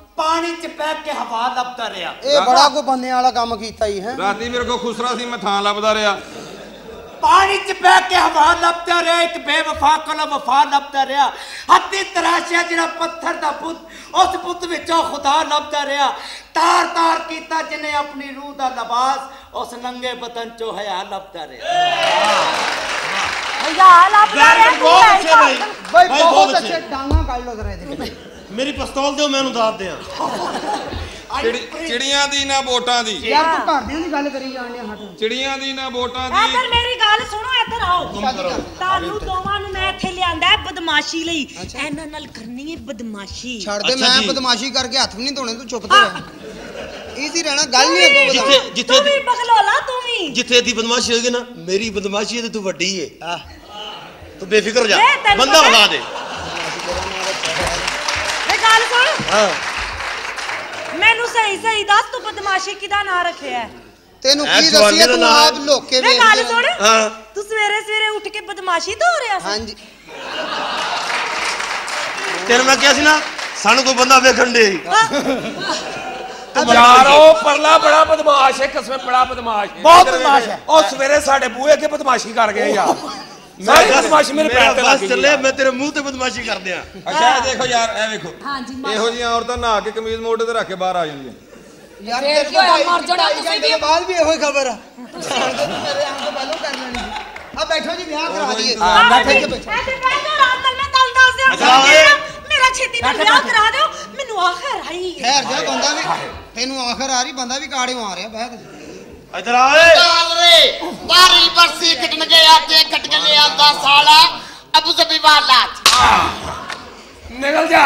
पानी चिपैक के हवा लपता रहा ਇਹ ਬੜਾ ਕੋ ਬੰਦੇ ਵਾਲਾ ਕੰਮ ਕੀਤਾ ਹੀ ਹੈ ਰਾਤੀ ਮੇਰੇ ਕੋ ਖੁਸਰਾ ਸੀ ਮੈਂ ਥਾਂ ਲੱਭਦਾ ਰਿਹਾ पानी चिपैक के हवा लपता रहा एक बेवफा कोल वफा लपता रहा हत्ती तराशिया ਜਿਹੜਾ ਪੱਥਰ ਦਾ ਪੁੱਤ ਉਸ ਪੁੱਤ ਵਿੱਚੋਂ ਖੁਦਾ ਲੱਭਦਾ ਰਿਹਾ ਤਾਰ ਤਾਰ ਕੀਤਾ ਜਿਨੇ ਆਪਣੀ ਰੂਹ ਦਾ ਲਿਬਾਸ ਉਸ ਨੰਗੇ ਬਦਨ ਚੋਂ ਹਯਾ ਲੱਭਦਾ ਰਿਹਾ भैया आप ਬਹੁਤ ਅੱਛੇ ਭਾਈ ਬਈ ਭਾਈ ਬਹੁਤ ਅੱਛੇ ਡਾਂਗਾ ਇਹਦੇ। ਮੇਰੀ ਪਿਸਤੌਲ ਦਿਓ ਮੈਂ ਉਹਨੂੰ ਦਾਤ ਦਿਆਂ। ਚਿੜੀ- ਚਿੜੀਆਂ ਦੀ ਨਾ ਵੋਟਾਂ ਦੀ। ਯਾਰ ਤੂੰ ਘਰਦਿਆਂ ਦੀ ਗੱਲ ਕਰੀ ਜਾਣ ਡਿਆ ਹਟ ਚਿੜੀਆਂ ਦੀ ਨਾ ਵੋਟਾਂ ਦੀ। ਇੱਧਰ ਮੇਰੀ ਗੱਲ ਸੁਣੋ ਇੱਧਰ ਆਓ। ਤੁਹਾਨੂੰ ਦੋਵਾਂ ਨੂੰ ਮੈਂ ਇੱਥੇ ਲਿਆਂਦਾ ਹੈ ਬਦਮਾਸ਼ੀ ਲਈ। ਇਹਨਾਂ ਨਾਲ ਕਰਨੀ ਹੈ ਬਦਮਾਸ਼ੀ। ਛੱਡ ਦੇ ਅੱਛਾ ਮੈਂ ਜੀ। ਬਦਮਾਸ਼ੀ ਕਰਕੇ ਹੱਥ ਵੀ ਨਹੀਂ ਧੋਣੇ ਤੂੰ ਚੁੱਪ ਤੇ ਰਹਿ। ਈਜ਼ੀ ਰਹਿਣਾ ਗੱਲ ਨਹੀਂ ਅੱਗੋਂ ਜਿੱਥੇ ਵਧਾਉਣੀ। ਜਿੱਥੇ ਤੂੰ ਵੀ ਬਖਲੋਲਾ ਤੂੰ ਵੀ। ਜਿੱਥੇ ਦੀ ਬਦਮਾਸ਼ੀ ਹੋਏਗੀ ਨਾ ਮੇਰੀ ਬਦਮਾਸ਼ੀ ਹੈ ਤੇ ਤੂੰ ਵੱਡੀ ਏ। ਤੂੰ ਬੇਫਿਕਰ ਹੋ ਜਾ। ਤੈਨੂੰ ਬੰਦਾ ਪਤਾ- ਦੇ। ਗੱਲ ਸੁਣ। ਹਾਂ। ਮੈਨੂੰ ਸਹੀ ਸਹੀ ਦੱਸ ਤੂੰ ਬਦਮਾਸ਼ੀ ਕਿਦਾ ਨਾਂ ਰੱਖਿਆ ਹੈ? ਤੈਨੂੰ ਕੀ ਦੱਸੀਏ ਤੂੰ। ਆਪ ਲੋਕੇ ਵੇ ਗੱਲ। ਸੁਣ। ਹਾਂ। ਤੂੰ ਸਵੇਰੇ ਸਵੇਰੇ ਉੱਠ ਕੇ ਬਦਮਾਸ਼ੀ ਤੋਂ ਹੋ ਰਿਹਾ ਸੀ। ਹਾਂਜੀ। ਤੈਨੂੰ ਮੈਂ ਕਿਹਾ ਸੀ ਨਾ ਸਾਨੂੰ ਕੋਈ ਬੰਦਾ ਵੇਖਣ ਦੇ ਯਾਰੋ ਪਰਲਾ ਬੜਾ ਬਦਮਾਸ਼ ਹੈ ਕਸਮੇ ਬੜਾ ਬਦਮਾਸ਼ ਹੈ। ਬਹੁਤ ਬਦਮਾਸ਼ ਹੈ। ਉਹ ਸਵੇਰੇ ਸਾਡੇ ਬੂਹੇ ਅੱਗੇ ਬਦਮਾਸ਼ੀ ਕਰ ਗਏ ਯਾਰ। ਸਾਰੀ ਬਦਮਾਸ਼ੀ ਮੇਰੇ ਪੈਰ ਤੇ ਲੱਗ ਗਈ ਚੱਲੇ। ਮੈਂ ਤੇਰੇ ਮੂੰਹ ਤੇ ਬਦਮਾਸ਼ੀ ਕਰ ਦਿਆਂ ਅੱਛਾ ਇਹ ਦੇਖੋ ਯਾਰ ਇਹ ਵੇਖੋ ਹਾਂਜੀ ਇਹੋ ਜਿਹੀਆਂ ਔਰਤਾਂ ਨਹਾ ਕੇ ਕਮੀਜ਼ ਮੋਢੇ ਤੇ ਰੱਖ ਕੇ ਬਾਹਰ ਆ ਜਾਂਦੀਆਂ। ਯਾਰ ਫੇਰ ਤੇਰੇ ਕੀ ਹੋਇਆ, ਮਰ ਜਾਣਾ ਤੁਸੀਂ ਵੀ। ਤੋਂ ਬਾਅਦ ਵੀ ਇਹੋ ਹੀ ਖਬਰ ਆ। ਜਾਣ ਕੇ ਤੂੰ ਮੇਰੇ ਆਉਣ ਤੋਂ ਪਹਿਲਾਂ ਕਰ ਲੈਣੀ ਸੀ। ਆ ਬੈਠੋ ਜੀ ਵਿਆਹ ਕਰਾ ਦਈਏ। ਆਹ ਬੈਠੇ ਜੀ, ਜੀ ਬੈਠੋ। ਇੱਥੇ ਬਹਿ ਜਾਓ ਆਰਾਮ ਨਾਲ ਮੈਂ ਤੁਹਾਨੂੰ ਦੱਸ ਦਿਆਂ। ਅੱਛਾ, ਓਏ। ਮੇਰਾ ਛੇਤੀ ਨਾਲ ਵਿਆਹ ਕਰਾ ਦਿਓ। ਮੈਨੂੰ ਆਖਰ ਆਈ। ਹੈ। ਠਹਿਰ ਜਾ ਬੰਦਾ ਵੀ ਤੈਨੂੰ ਆਖਰ ਆ ਰਹੀ ਬੰਦਾ ਵੀ ਕਾੜਿਓ ਆ ਰਿਹਾ ਬਹਿ ਕੇ। ਇਧਰ ਆ ਓਏ। ਚੱਲ ਰੇ ਬਾਰੀ ਬਰਸੀ ਕਟਣਗੇ ਆਤੇ ਕਟ ਕੇ ਲਿਆਂਦਾ ਸਾਲਾ ਅਬੂ ਜ਼ਬੀ ਵਾਲਾ ਨਿਕਲ ਜਾ।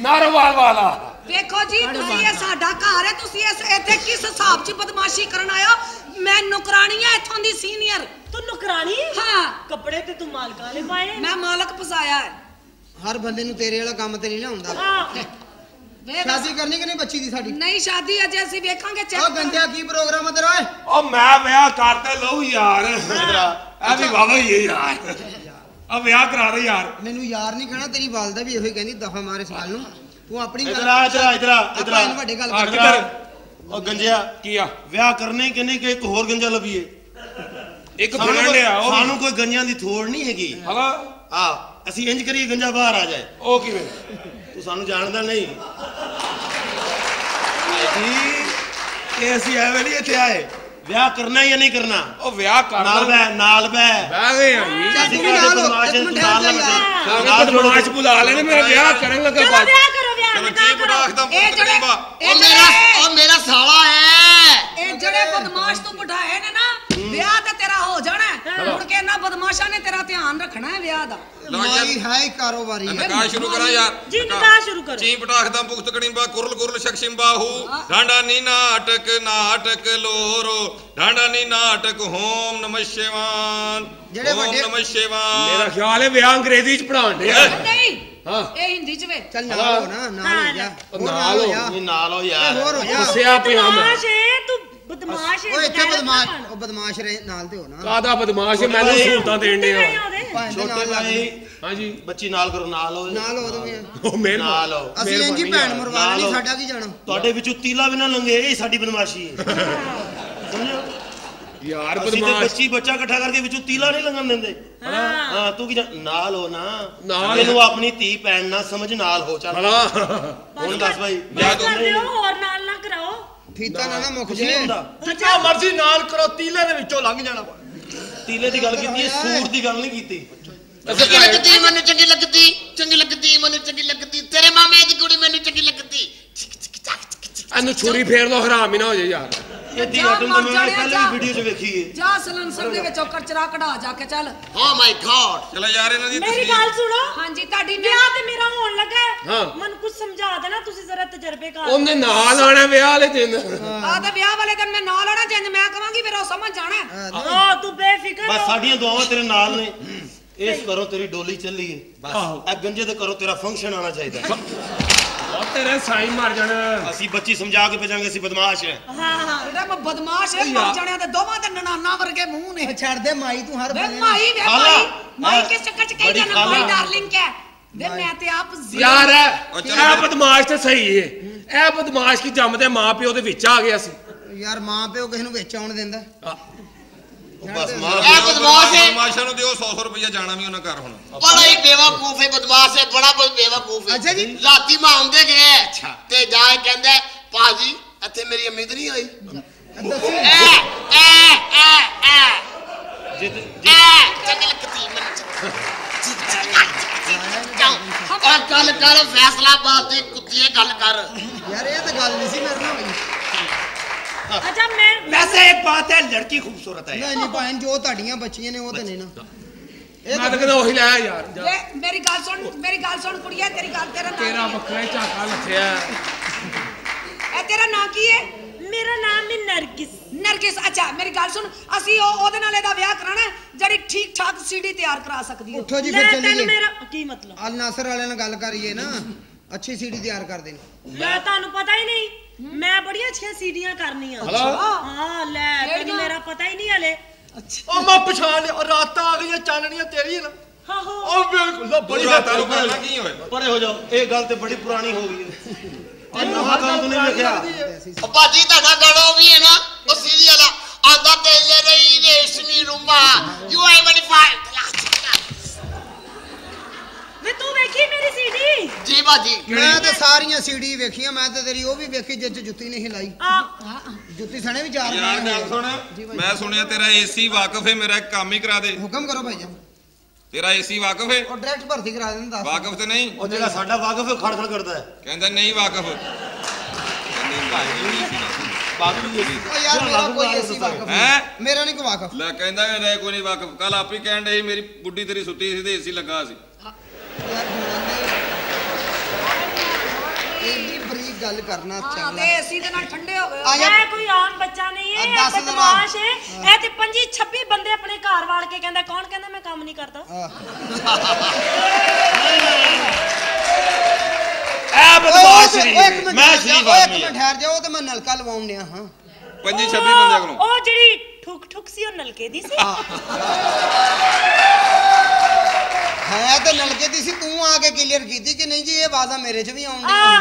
ਨਾਰਵਾਲ ਵਾਲਾ ਦੇਖੋ ਜੀ ਇਹ ਸਾਡਾ ਘਰ ਹੈ ਤੁਸੀਂ ਇਸ ਇੱਥੇ ਕਿਸ ਹਿਸਾਬ 'ਚ ਬਦਮਾਸ਼ੀ ਕਰਨ ਆਇਓ ਮੈਂ ਨੁਕਰਾਨੀ ਆ ਇੱਥੋਂ ਦੀ ਸੀਨੀਅਰ। ਤੂੰ ਨੁਕਰਾਨੀ ਹਾਂ। ਕੱਪੜੇ ਤੇ ਤੂੰ ਮਾਲਕਾਂ ਵਾਲੇ ਪਾਏ ਮੈਂ ਮਾਲਕ ਪਸਾਇਆ ਹਰ ਬੰਦੇ ਨੂੰ ਤੇਰੇ ਵਾਲਾ ਕੰਮ ਤੇ ਨਹੀਂ ਲਿਆਉਂਦਾ। ਸ਼ਾਦੀ ਕਰਨੀ ਕਿ ਨਹੀਂ ਬੱਚੀ ਦੀ ਸਾਡੀ? ਨਹੀਂ ਸ਼ਾਦੀ ਅਜੇ ਅਸੀਂ ਵੇਖਾਂਗੇ ਆ ਚੈੱਕ ਗੰਜਾ ਕੀ ਪ੍ਰੋਗਰਾਮ ਆ ਤੇਰਾ ਓਏ? ਉਹ ਮੈਂ ਵਿਆਹ ਕਰਤੇ ਲਊ ਯਾਰ। ਇਹ ਵੀ ਵਾਵਾ ਹੀ ਹੈ ਯਾਰ। ਆ ਵਿਆਹ ਕਰਾ ਦੇ ਯਾਰ। ਮੈਨੂੰ ਯਾਰ ਨਹੀਂ ਕਹਿਣਾ ਤੇਰੀ ਵਾਲਦਾ ਵੀ ਇਹੋ ਹੀ ਕਹਿੰਦੀ ਦਫਾ ਮਾਰੇ ਸਾਲ ਨੂੰ। ਤੂੰ ਆਪਣੀ ਇਧਰ ਆ ਇਧਰ ਆ ਇਧਰ ਆ ਇਧਰ ਆ। ਵੱਡੇ ਗੱਲ ਆ, ਕਰ? ਉਹ ਗੰਜਿਆ ਕੀ ਆ? ਵਿਆਹ ਕਰਨੇ ਕਿ ਨਹੀਂ ਕਿ ਇੱਕ ਹੋਰ ਗੰਜਾ ਲੱਭੀਏ। ਇੱਕ ਆ ਉਹ ਸਾਨੂੰ ਕੋਈ ਗੰਜਿਆਂ ਦੀ ਥੋੜ ਨਹੀਂ ਹੈਗੀ। ਹਲਾ ਆ ਅਸੀਂ ਇੰਜ ਕਰੀਏ ਗੰਜਾ ਬਾਹਰ ਆ ਜਾਏ। ਉਹ ਕਿਵੇਂ? ਤੂੰ ਸਾਨੂੰ ਜਾਣਦਾ ਨਹੀਂ ਜੀ ਕਿ ਅਸੀਂ ਐਵੇਂ ਨਹੀਂ ਇੱਥੇ ਆਏ ਵਿਆਹ ਕਰਨਾ ਜਾਂ ਨਹੀਂ ਕਰਨਾ ਉਹ ਵਿਆਹ ਕਰ ਨਾਲ ਬੈ ਨਾਲ ਬੈ ਬਹਿ ਗਏ ਆ ਜੀ ਚੱਲ ਤੂੰ ਵੀ ਨਾਲ ਹੋ, ਇੱਕ ਮਿੰਟ ਠਹਿਰ ਜਾ ਯਾਰ। ਸਾਵੇਂ ਬਦਮਾਸ਼ ਬੁਲਾ ਲੈਣੇ ਮੇਰਾ ਵਿਆਹ ਕਰਨ ਲੱਗਾ ਚਲੋ ਬਾਅਦ ਵਿਆਹ ਕਰੋ ਵਿਆਹ ਚਲੋ ਨਿਕਾਹ ਜੀ ਕਰੋ ਬਰਾਖ ਦਾ ਇਹ ਪੁੱਤ ਜਿਹੜੇ ਕਰੀਬਾ ਇਹ ਇਹ ਜਿਹੜੇ ਬਦਮਾਸ਼ ਤੂੰ ਬਿਠਾਏ ਨੇ ਨਾ ਵਿਆਹ ਤੇ ਤੇਰਾ ਹੋ ਜਾਣਾ ਮੁੜ ਕੇ ਇਹਨਾਂ ਬਦਮਾਸ਼ਾਂ ਨੇ ਤੇਰਾ ਧਿਆਨ ਰੱਖਣਾ ਹੈ ਵਿਆਹ ਦਾ। ਮਾਈ ਹੈ ਕਾਰੋਬਾਰੀ ਨਿਕਾਹ ਸ਼ੁਰੂ ਕਰਾਂ ਯਾਰ। ਜੀ ਨਿਕਾਹ ਸ਼ੁਰੂ ਕਰੋ। ਚੀਂ ਪਟਾਖ ਮੁਕਤ ਕਣੀਂਬਾ ਕੁਰਲ ਕੁਰਲ ਸ਼ਕਸ਼ਿੰਬਾ ਹੂ। ਡਾਂਡਾ ਨੀ ਨਾਟਕ ਨਾਟਕ ਲੋਰੋ। ਡਾਂਡਾ ਨੀ ਨਾਟਕ ਹੋਮ ਨਮਸ਼ੇਵਾਨ ਜਿਹੜੇ ਵੱਡੇ ਨਮਸ਼ੇਵਾਨ ਮੇਰਾ ਖਿਆਲ ਹੈ ਵਿਆਹ ਅੰਗਰੇਜ਼ੀ ਚ ਪੜਾਉਣ ਦੇ ਨਹੀਂ ਹਾਂ। ਇਹ ਹਿੰਦੀ 'ਚ ਵੇ। ਚੱਲ ਨਾਲ ਹੋ ਨਾ ਨਾਲ ਹੋ ਜਾ। ਨਾਲ ਹੋ। ਨਹੀਂ ਨਾਲ ਹੋ ਓਏ ਯਾਰ ਹੋਰ ਹੋ ਜਾ। ਗੁੱਸਿਆ ਪਿਆ ਮੈਂ ਬਦਮਾਸ਼ ਹੈ ਤੂੰ ਬਦਮਾਸ਼ ਉਹ ਇੱਥੇ ਬਦਮਾਸ਼ ਉਹ ਬਦਮਾਸ਼ ਰਹੇ ਨਾਲ ਤੇ ਹੋ ਨਾ। ਕਾਦਾ ਬਦਮਾਸ਼ ਹੈ, ਮੈਨੂੰ ਸਹੂਲਤਾਂ ਦੇਣ ਦੇ ਆ। ਛੋਟੇ ਭਾਈ। ਹਾਂਜੀ। ਬੱਚੀ ਨਾਲ ਕਰੋ ਨਾਲ ਹੋਵੇ ਨਾਲ ਹੋ ਦੋਵੇਂ ਉਹ ਮਿਹਰਬਾਨੀ। ਨਾਲ ਆਓ ਅਸੀਂ ਇੰਜੀ ਭੈਣ ਮਰਵਾ ਆਓ। ਸਾਡਾ ਕੀ ਜਾਣਾ? ਤੁਹਾਡੇ ਵਿੱਚੋਂ ਤੀਲਾ ਵੀ ਨਾ ਲੰਗੇ ਇਹ ਸਾਡੀ ਬਦਮਾਸ਼ੀ ਹੈ। ਸਮਝੋ ਯਾਰ ਅਸੀਂ ਤੇ ਬਦਮਾਸ਼। ਬੱਚੀ ਬੱਚਾ ਇਕੱਠਾ ਕਰਕੇ ਵਿੱਚੋਂ ਤੀਲਾ ਨਹੀਂ ਲੰਗਣ ਦਿੰਦੇ। ਹਾਂ। ਤੂੰ ਕੀ ਨਾਲ ਹੋ ਨਾ। ਨਾਲ। ਇਹਨੂੰ ਆਪਣੀ ਧੀ ਭੈਣ ਨਾ ਸਮਝ ਨਾਲ ਹੋ ਚੱਲ। ਹਲਾ ਹੁਣ ਦੱਸ ਭਾਈ ਬਸ ਕਰ ਦਿਓ ਹੋਰ ਨਾਲ ਨਾ ਕਰਾਓ। ਫੀਤਾ ਨਾ ਨਾ ਮੁੱਕ ਨਹੀਂ ਜੇ। ਹੁੰਦਾ। ਜਿੰਨਾ ਮਰਜ਼ੀ ਨਾਲ ਕਰੋ ਤੀਲੇ ਦੇ ਵਿੱਚੋਂ ਲੰਘ ਜਾਣਾ ਵਾ। ਤੀਲੇ ਦੀ ਗੱਲ ਕੀਤੀ ਹੈ ਸੂਰ ਦੀ ਗੱਲ ਨਹੀਂ ਕੀਤੀ। ਚੰਗੀ ਲੱਗਦੀ ਮੈਨੂੰ ਚੰਗੀ ਲੱਗਦੀ ਚੰਗੀ ਲੱਗਦੀ ਮੈਨੂੰ ਚੰਗੀ ਲੱਗਦੀ। ਤੇਰੇ ਮਾਮੇ ਦੀ ਕੁੜੀ ਮੈਨੂੰ ਚੰਗੀ ਲੱਗਦੀ। ਇਹਨੂੰ ਛੁਰੀ ਫੇਰ ਲੋ ਹਰਾਮ ਹੀ ਨਾ ਹੋ ਜਾਏ ਯਾਰ। ਇਹ ਦੀ ਜਾ ਆਟਮ ਮਰ ਤਾਂ ਮੈਂ ਜਾਣਿਆ, ਪਹਿਲੇ ਜਾ। ਵੀ ਵੀਡੀਓ 'ਚ ਵੇਖੀ ਹੈ ਜਾ ਸਲੰਸਰ ਦੇ ਵਿੱਚੋਂ ਕਚਰਾ ਕਢਾ ਜਾ ਕੇ ਚੱਲ। ਓ ਮਾਈ ਗॉड ਚਲੋ ਯਾਰ ਇਹਨਾਂ ਦੀ ਮੇਰੀ ਗੱਲ ਸੁਣੋ। ਹਾਂਜੀ ਤੁਹਾਡੀ ਵਿਆਹ ਤੇ ਮੇਰਾ ਹੋਣ ਲੱਗਾ ਹੈ। ਹਾਂ। ਮੈਨੂੰ ਕੁਝ ਸਮਝਾ ਦੇਣਾ ਤੁਸੀਂ ਜ਼ਰਾ ਤਜਰਬੇਕਾਰ ਉਹਨੇ ਨਾਲ ਆਣਾ ਵਿਆਹ ਵਾਲੇ ਦਿਨ। ਆ ਤੇ ਵਿਆਹ ਵਾਲੇ ਦਿਨ ਮੈਂ ਨਾਲ ਆਣਾ ਜਿੰਜ ਮੈਂ ਕਵਾਂਗੀ ਫਿਰ ਉਹ ਸਮਝ ਜਾਣਾ। ਹਾਂ ਤੂੰ ਬੇਫਿਕਰ ਬਸ ਹੋ। ਸਾਡੀਆਂ ਦੁਆਵਾਂ ਤੇਰੇ ਨਾਲ ਨੇ। ਇਸ ਘਰੋਂ ਤੇਰੀ ਡੋਲੀ ਚੱਲੀ ਹੈ ਬਸ। ਇਹ ਗੰਜੇ ਦੇ ਘਰੋਂ ਤੇਰਾ ਫੰਕਸ਼ਨ ਆਣਾ ਚਾਹੀਦਾ ਹੈ। ਤੇਰੇ ਸਾਈ ਮਾਰ ਜਾਣਾ। ਅਸੀਂ ਬੱਚੀ ਸਮਝਾ ਕੇ ਭੇਜਾਂਗੇ ਅਸੀਂ ਬਦਮਾਸ਼ ਹੈ। ਹਾਂ ਹਾਂ ਇਹਦਾ ਮੈਂ ਬਦਮਾਸ਼ ਹੈ ਮਰ ਜਾਣਿਆ ਤੇ ਦੋਵਾਂ ਤੇ ਨਨਾਨਾ ਵਰਗੇ ਮੂੰਹ ਨੇ। ਛੱਡ ਦੇ ਮਾਈ ਤੂੰ ਹਰ ਵੇ ਬੰਦੇ ਮਾਈ ਵੇ। ਮਾਈ ਮਾਈ। ਹਾਂ। ਕਿਸ ਚੱਕਰ ਚ ਕਹੀ ਜਾਣਾ ਮਾਈ। ਡਾਰਲਿੰਗ ਕਹਿ ਵੇ ਮੈਂ ਤੇ ਆਪ ਯਾਰ ਉਹ ਇਹ ਬਦਮਾਸ਼ ਤੇ ਸਹੀ ਹੈ ਇਹ ਬਦਮਾਸ਼ ਕੀ ਜੰਮਦੇ ਮਾਂ ਪਿਓ ਦੇ ਵਿੱਚ ਆ ਗਿਆ ਸੀ। ਯਾਰ ਮਾਂ ਪਿਓ ਕਿਸੇ ਨੂੰ ਵਿੱਚ ਆਉਣ ਦਿੰਦਾ। ਬਸ ਇਹ ਬਦਮਾਸ਼ ਹੈ। ਬਦਮਾਸ਼ਾਂ ਨੂੰ ਦਿਓ 100 100 ਰੁਪਇਆ ਜਾਣਾ ਵੀ ਉਹਨਾਂ ਘਰ ਹੁਣ। ਬੜਾ ਹੀ ਬੇਵਕੂਫ ਹੈ ਬਦਮਾਸ਼ ਹੈ ਬੜਾ ਬਹੁਤ ਬੇਵਕੂਫ ਹੈ। ਅੱਛਾ ਜੀ। ਰਾਤੀ ਮਾਂ ਆਉਂਦੇ ਗਏ ਤੇ ਜਾ ਕੇ ਕਹਿੰਦਾ ਪਾਜੀ ਇੱਥੇ ਮੇਰੀ ਉਮੀਦ ਨਹੀਂ ਹੋਈ ਦੱਸੀ। ਐ ਐ ਐ ਐ। ਜਿੱਦ ਐ ਚੰਗੀ ਲੱਗਦੀ ਮੈਨੂੰ। ਔਰ ਗੱਲ ਕਰ ਫੈਸਲਾ ਬਾਤ ਦੀ ਕੁੱਤੀਏ ਗੱਲ ਕਰ। ਯਾਰ ਇਹ ਤਾਂ ਗੱਲ ਨਹੀਂ ਸੀ ਮੇਰੇ ਨਾਲ ਹੋਈ। ਅੱਛਾ ਮੈਂ ਵੈਸੇ ਇੱਕ ਬਾਤ ਹੈ ਲੜਕੀ ਖੂਬਸੂਰਤ ਹੈ। ਨਹੀਂ ਨਹੀਂ ਭਾਣ ਜੋ ਤੁਹਾਡੀਆਂ ਬੱਚੀਆਂ ਨੇ ਉਹ ਤਾਂ ਨਹੀਂ ਨਾ। ਇਹ ਤਾਂ ਕਦੇ ਉਹੀ ਲਾਇਆ ਯਾਰ ਮੇਰੀ ਗੱਲ ਸੁਣ ਮੇਰੀ ਗੱਲ ਸੁਣ ਕੁੜੀਆ ਤੇਰੀ ਗੱਲ ਤੇਰਾ ਨਾਮ ਤੇਰਾ ਵੱਖਰਾ ਹੀ ਝਾਕਾ ਲੱਥਿਆ। ਇਹ ਤੇਰਾ ਨਾਮ ਕੀ ਹੈ? ਮੇਰਾ ਨਾਮ ਹੈ ਨਰਗਿਸ। ਨਰਗਿਸ ਅੱਛਾ ਮੇਰੀ ਗੱਲ ਸੁਣ ਅਸੀਂ ਉਹ ਉਹਦੇ ਨਾਲ ਇਹਦਾ ਵਿਆਹ ਕਰਾਣਾ ਜਿਹੜੀ ਠੀਕ ਠਾਕ ਸੀੜੀ ਤਿਆਰ ਕਰਾ ਸਕਦੀ ਹੈ। ਉੱਠੋ ਜੀ ਫਿਰ ਚੱਲੀਏ। ਮੇਰਾ ਕੀ ਮਤਲਬ? ਅਲ ਨਾਸਰ ਵਾਲਿਆਂ ਨਾਲ ਗੱਲ ਕਰੀਏ ਨਾ ਅੱਛੀ ਸੀੜੀ ਤਿਆਰ ਕਰ ਦੇਣ। ਮੈਂ ਤੁਹਾਨੂੰ ਪਤਾ ਹੀ ਨਹੀਂ। ਮੈਂ ਬੜੀਆਂ ਅੱਛੀਆਂ ਸੀਡੀਆਂ ਕਰਨੀਆਂ। ਹਾਂ ਲੈ ਤੈਨੂੰ ਮੇਰਾ ਪਤਾ ਹੀ ਨਹੀਂ ਹਲੇ। ਉਹ ਮੈਂ ਪਛਾਣ ਲਿਆ ਉਹ ਰਾਤਾਂ ਆ ਗਈਆਂ ਚਾਨਣੀਆਂ ਤੇਰੀ ਨਾ। ਹਾਂ ਹੋ ਉਹ ਬਿਲਕੁਲ ਬੜੀ ਰਾਤਾਂ ਨੂੰ ਪਹਿਲਾਂ ਕੀ ਹੋਏ ਪਰੇ ਹੋ ਜਾਓ ਇਹ ਗੱਲ ਤੇ ਬੜੀ ਪੁਰਾਣੀ ਹੋ ਗਈ ਹੈ। ਇਹ ਨਵਾਂ ਕੰਮ ਤੂੰ ਨਹੀਂ ਵੇਖਿਆ। ਉਹ ਭਾਜੀ ਤੁਹਾਡਾ ਗਾਣਾ ਵੀ ਹੈ ਨਾ ਉਹ ਸੀਰੀਅਲ ਆਂਦਾ ਤੇਲੇ ਰਹੀ ਰੇਸ਼ਮੀ ਰੁਮਾ ਯੂ ਆਈ ਬੜੀ ਫਾਈਨ ਵੇ ਤੂੰ ਵੇਖੀ ਮੇਰੀ ਸੀਡੀ? ਜੀ ਭਾਜੀ ਮੈਂ ਤਾਂ ਸਾਰੀਆਂ ਸੀਡੀ ਵੇਖੀਆਂ ਮੈਂ ਤਾਂ ਤੇਰੀ ਉਹ ਵੀ ਵੇਖੀ ਜਿੱਚ ਜੁੱਤੀ ਨਹੀਂ ਲਾਈ। ਆ। ਜੁੱਤੀ ਸਣੇ ਵੀ ਚਾਰ ਯਾਰ ਗੱਲ। ਸੁਣ ਮੈਂ ਸੁਣਿਆ ਤੇਰਾ ਏਸੀ ਵਾਕਫ ਹੈ ਮੇਰਾ ਇੱਕ ਕੰਮ ਹੀ ਕਰਾ ਦੇ। ਹੁਕਮ ਕਰੋ ਭਾਈ ਜਾਨ ਤੇਰਾ ਏਸੀ ਵਾਕਫ ਹੈ ਉਹ ਡਾਇਰੈਕਟ ਭਰਤੀ ਕਰਾ ਦੇਣ ਦੱਸ। ਵਾਕਫ ਤੇ ਨਹੀਂ? ਉਹ ਜਿਹੜਾ ਸਾਡਾ ਵਾਕਫ ਹੈ ਉਹ ਖੜ ਖੜ ਕਰਦਾ ਹੈ। ਕਹਿੰਦਾ ਨਹੀਂ ਵਾਕਫ। ਮੇਰਾ ਕੋਈ ਐਸੀ ਵਾਕਫ ਹੈਂ? ਨਹੀਂ ਮੇਰਾ ਨਹੀਂ ਕੋਈ ਵਾਕਫ। ਲੈ ਕਹਿੰਦਾ ਮੇਰਾ ਕੋਈ ਨਹੀਂ ਵਾਕਫ। ਕੱਲ ਆਪ ਹੀ ਕਹਿਣ ਸੀ ਮੇਰੀ ਬੁੱਢੀ ਤੇਰੀ ਸੁੱਤੀ ਸੀ ਤੇ ਏਸੀ ਲੱਗਾ ਸੀ। ਯਾਰ ਜਵਾਨੇ ਇੰਨੀ ਬਰੀਕ ਗੱਲ ਕਰਨਾ ਹਾਂ ਚੰਗਾ ਤੇ ਅਸੀਂ ਦੇ ਨਾਲ ਠੰਡੇ ਹੋ ਗਏ। ਆ ਇਹ ਕੋਈ ਆਮ ਬੱਚਾ ਨਹੀਂ ਹੈ ਆ ਇਹ। ਬਦਮਾਸ਼ ਹੈ। ਇਹ ਤੇ 25 26 ਬੰਦੇ ਆਪਣੇ ਘਰ ਵਾੜ ਕੇ ਕਹਿੰਦਾ ਕੌਣ ਕਹਿੰਦਾ ਮੈਂ ਕੰਮ ਨਹੀਂ ਕਰਦਾ। ਇਹ ਬਦਮਾਸ਼ ਨਹੀਂ ਮੈਂ ਸ਼ਰੀਫ ਇੱਕ ਮਿੰਟ ਠਹਿਰ ਜਾ ਉਹ ਤੇ ਮੈਂ ਨਲਕਾ ਲਵਾਉਣ ਡਿਆ ਹਾਂ। ਪੰਜੀ 26 ਬੰਦਿਆਂ ਕੋਲੋਂ। ਉਹ ਜਿਹੜੀ ਠੁਕ ਠੁਕ ਸੀ ਉਹ ਨਲਕੇ ਦੀ ਸੀ। ਹੈ ਤਾਂ ਨਲਕੇ ਦੀ ਸੀ ਤੂੰ ਆ ਕੇ ਕਲੀਅਰ ਕੀਤੀ ਕਿ ਨਹੀਂ ਜੀ ਇਹ ਆਵਾਜ਼ਾਂ ਮੇਰੇ 'ਚ ਵੀ ਆਉਣ ਆ। ਡੀਆਂ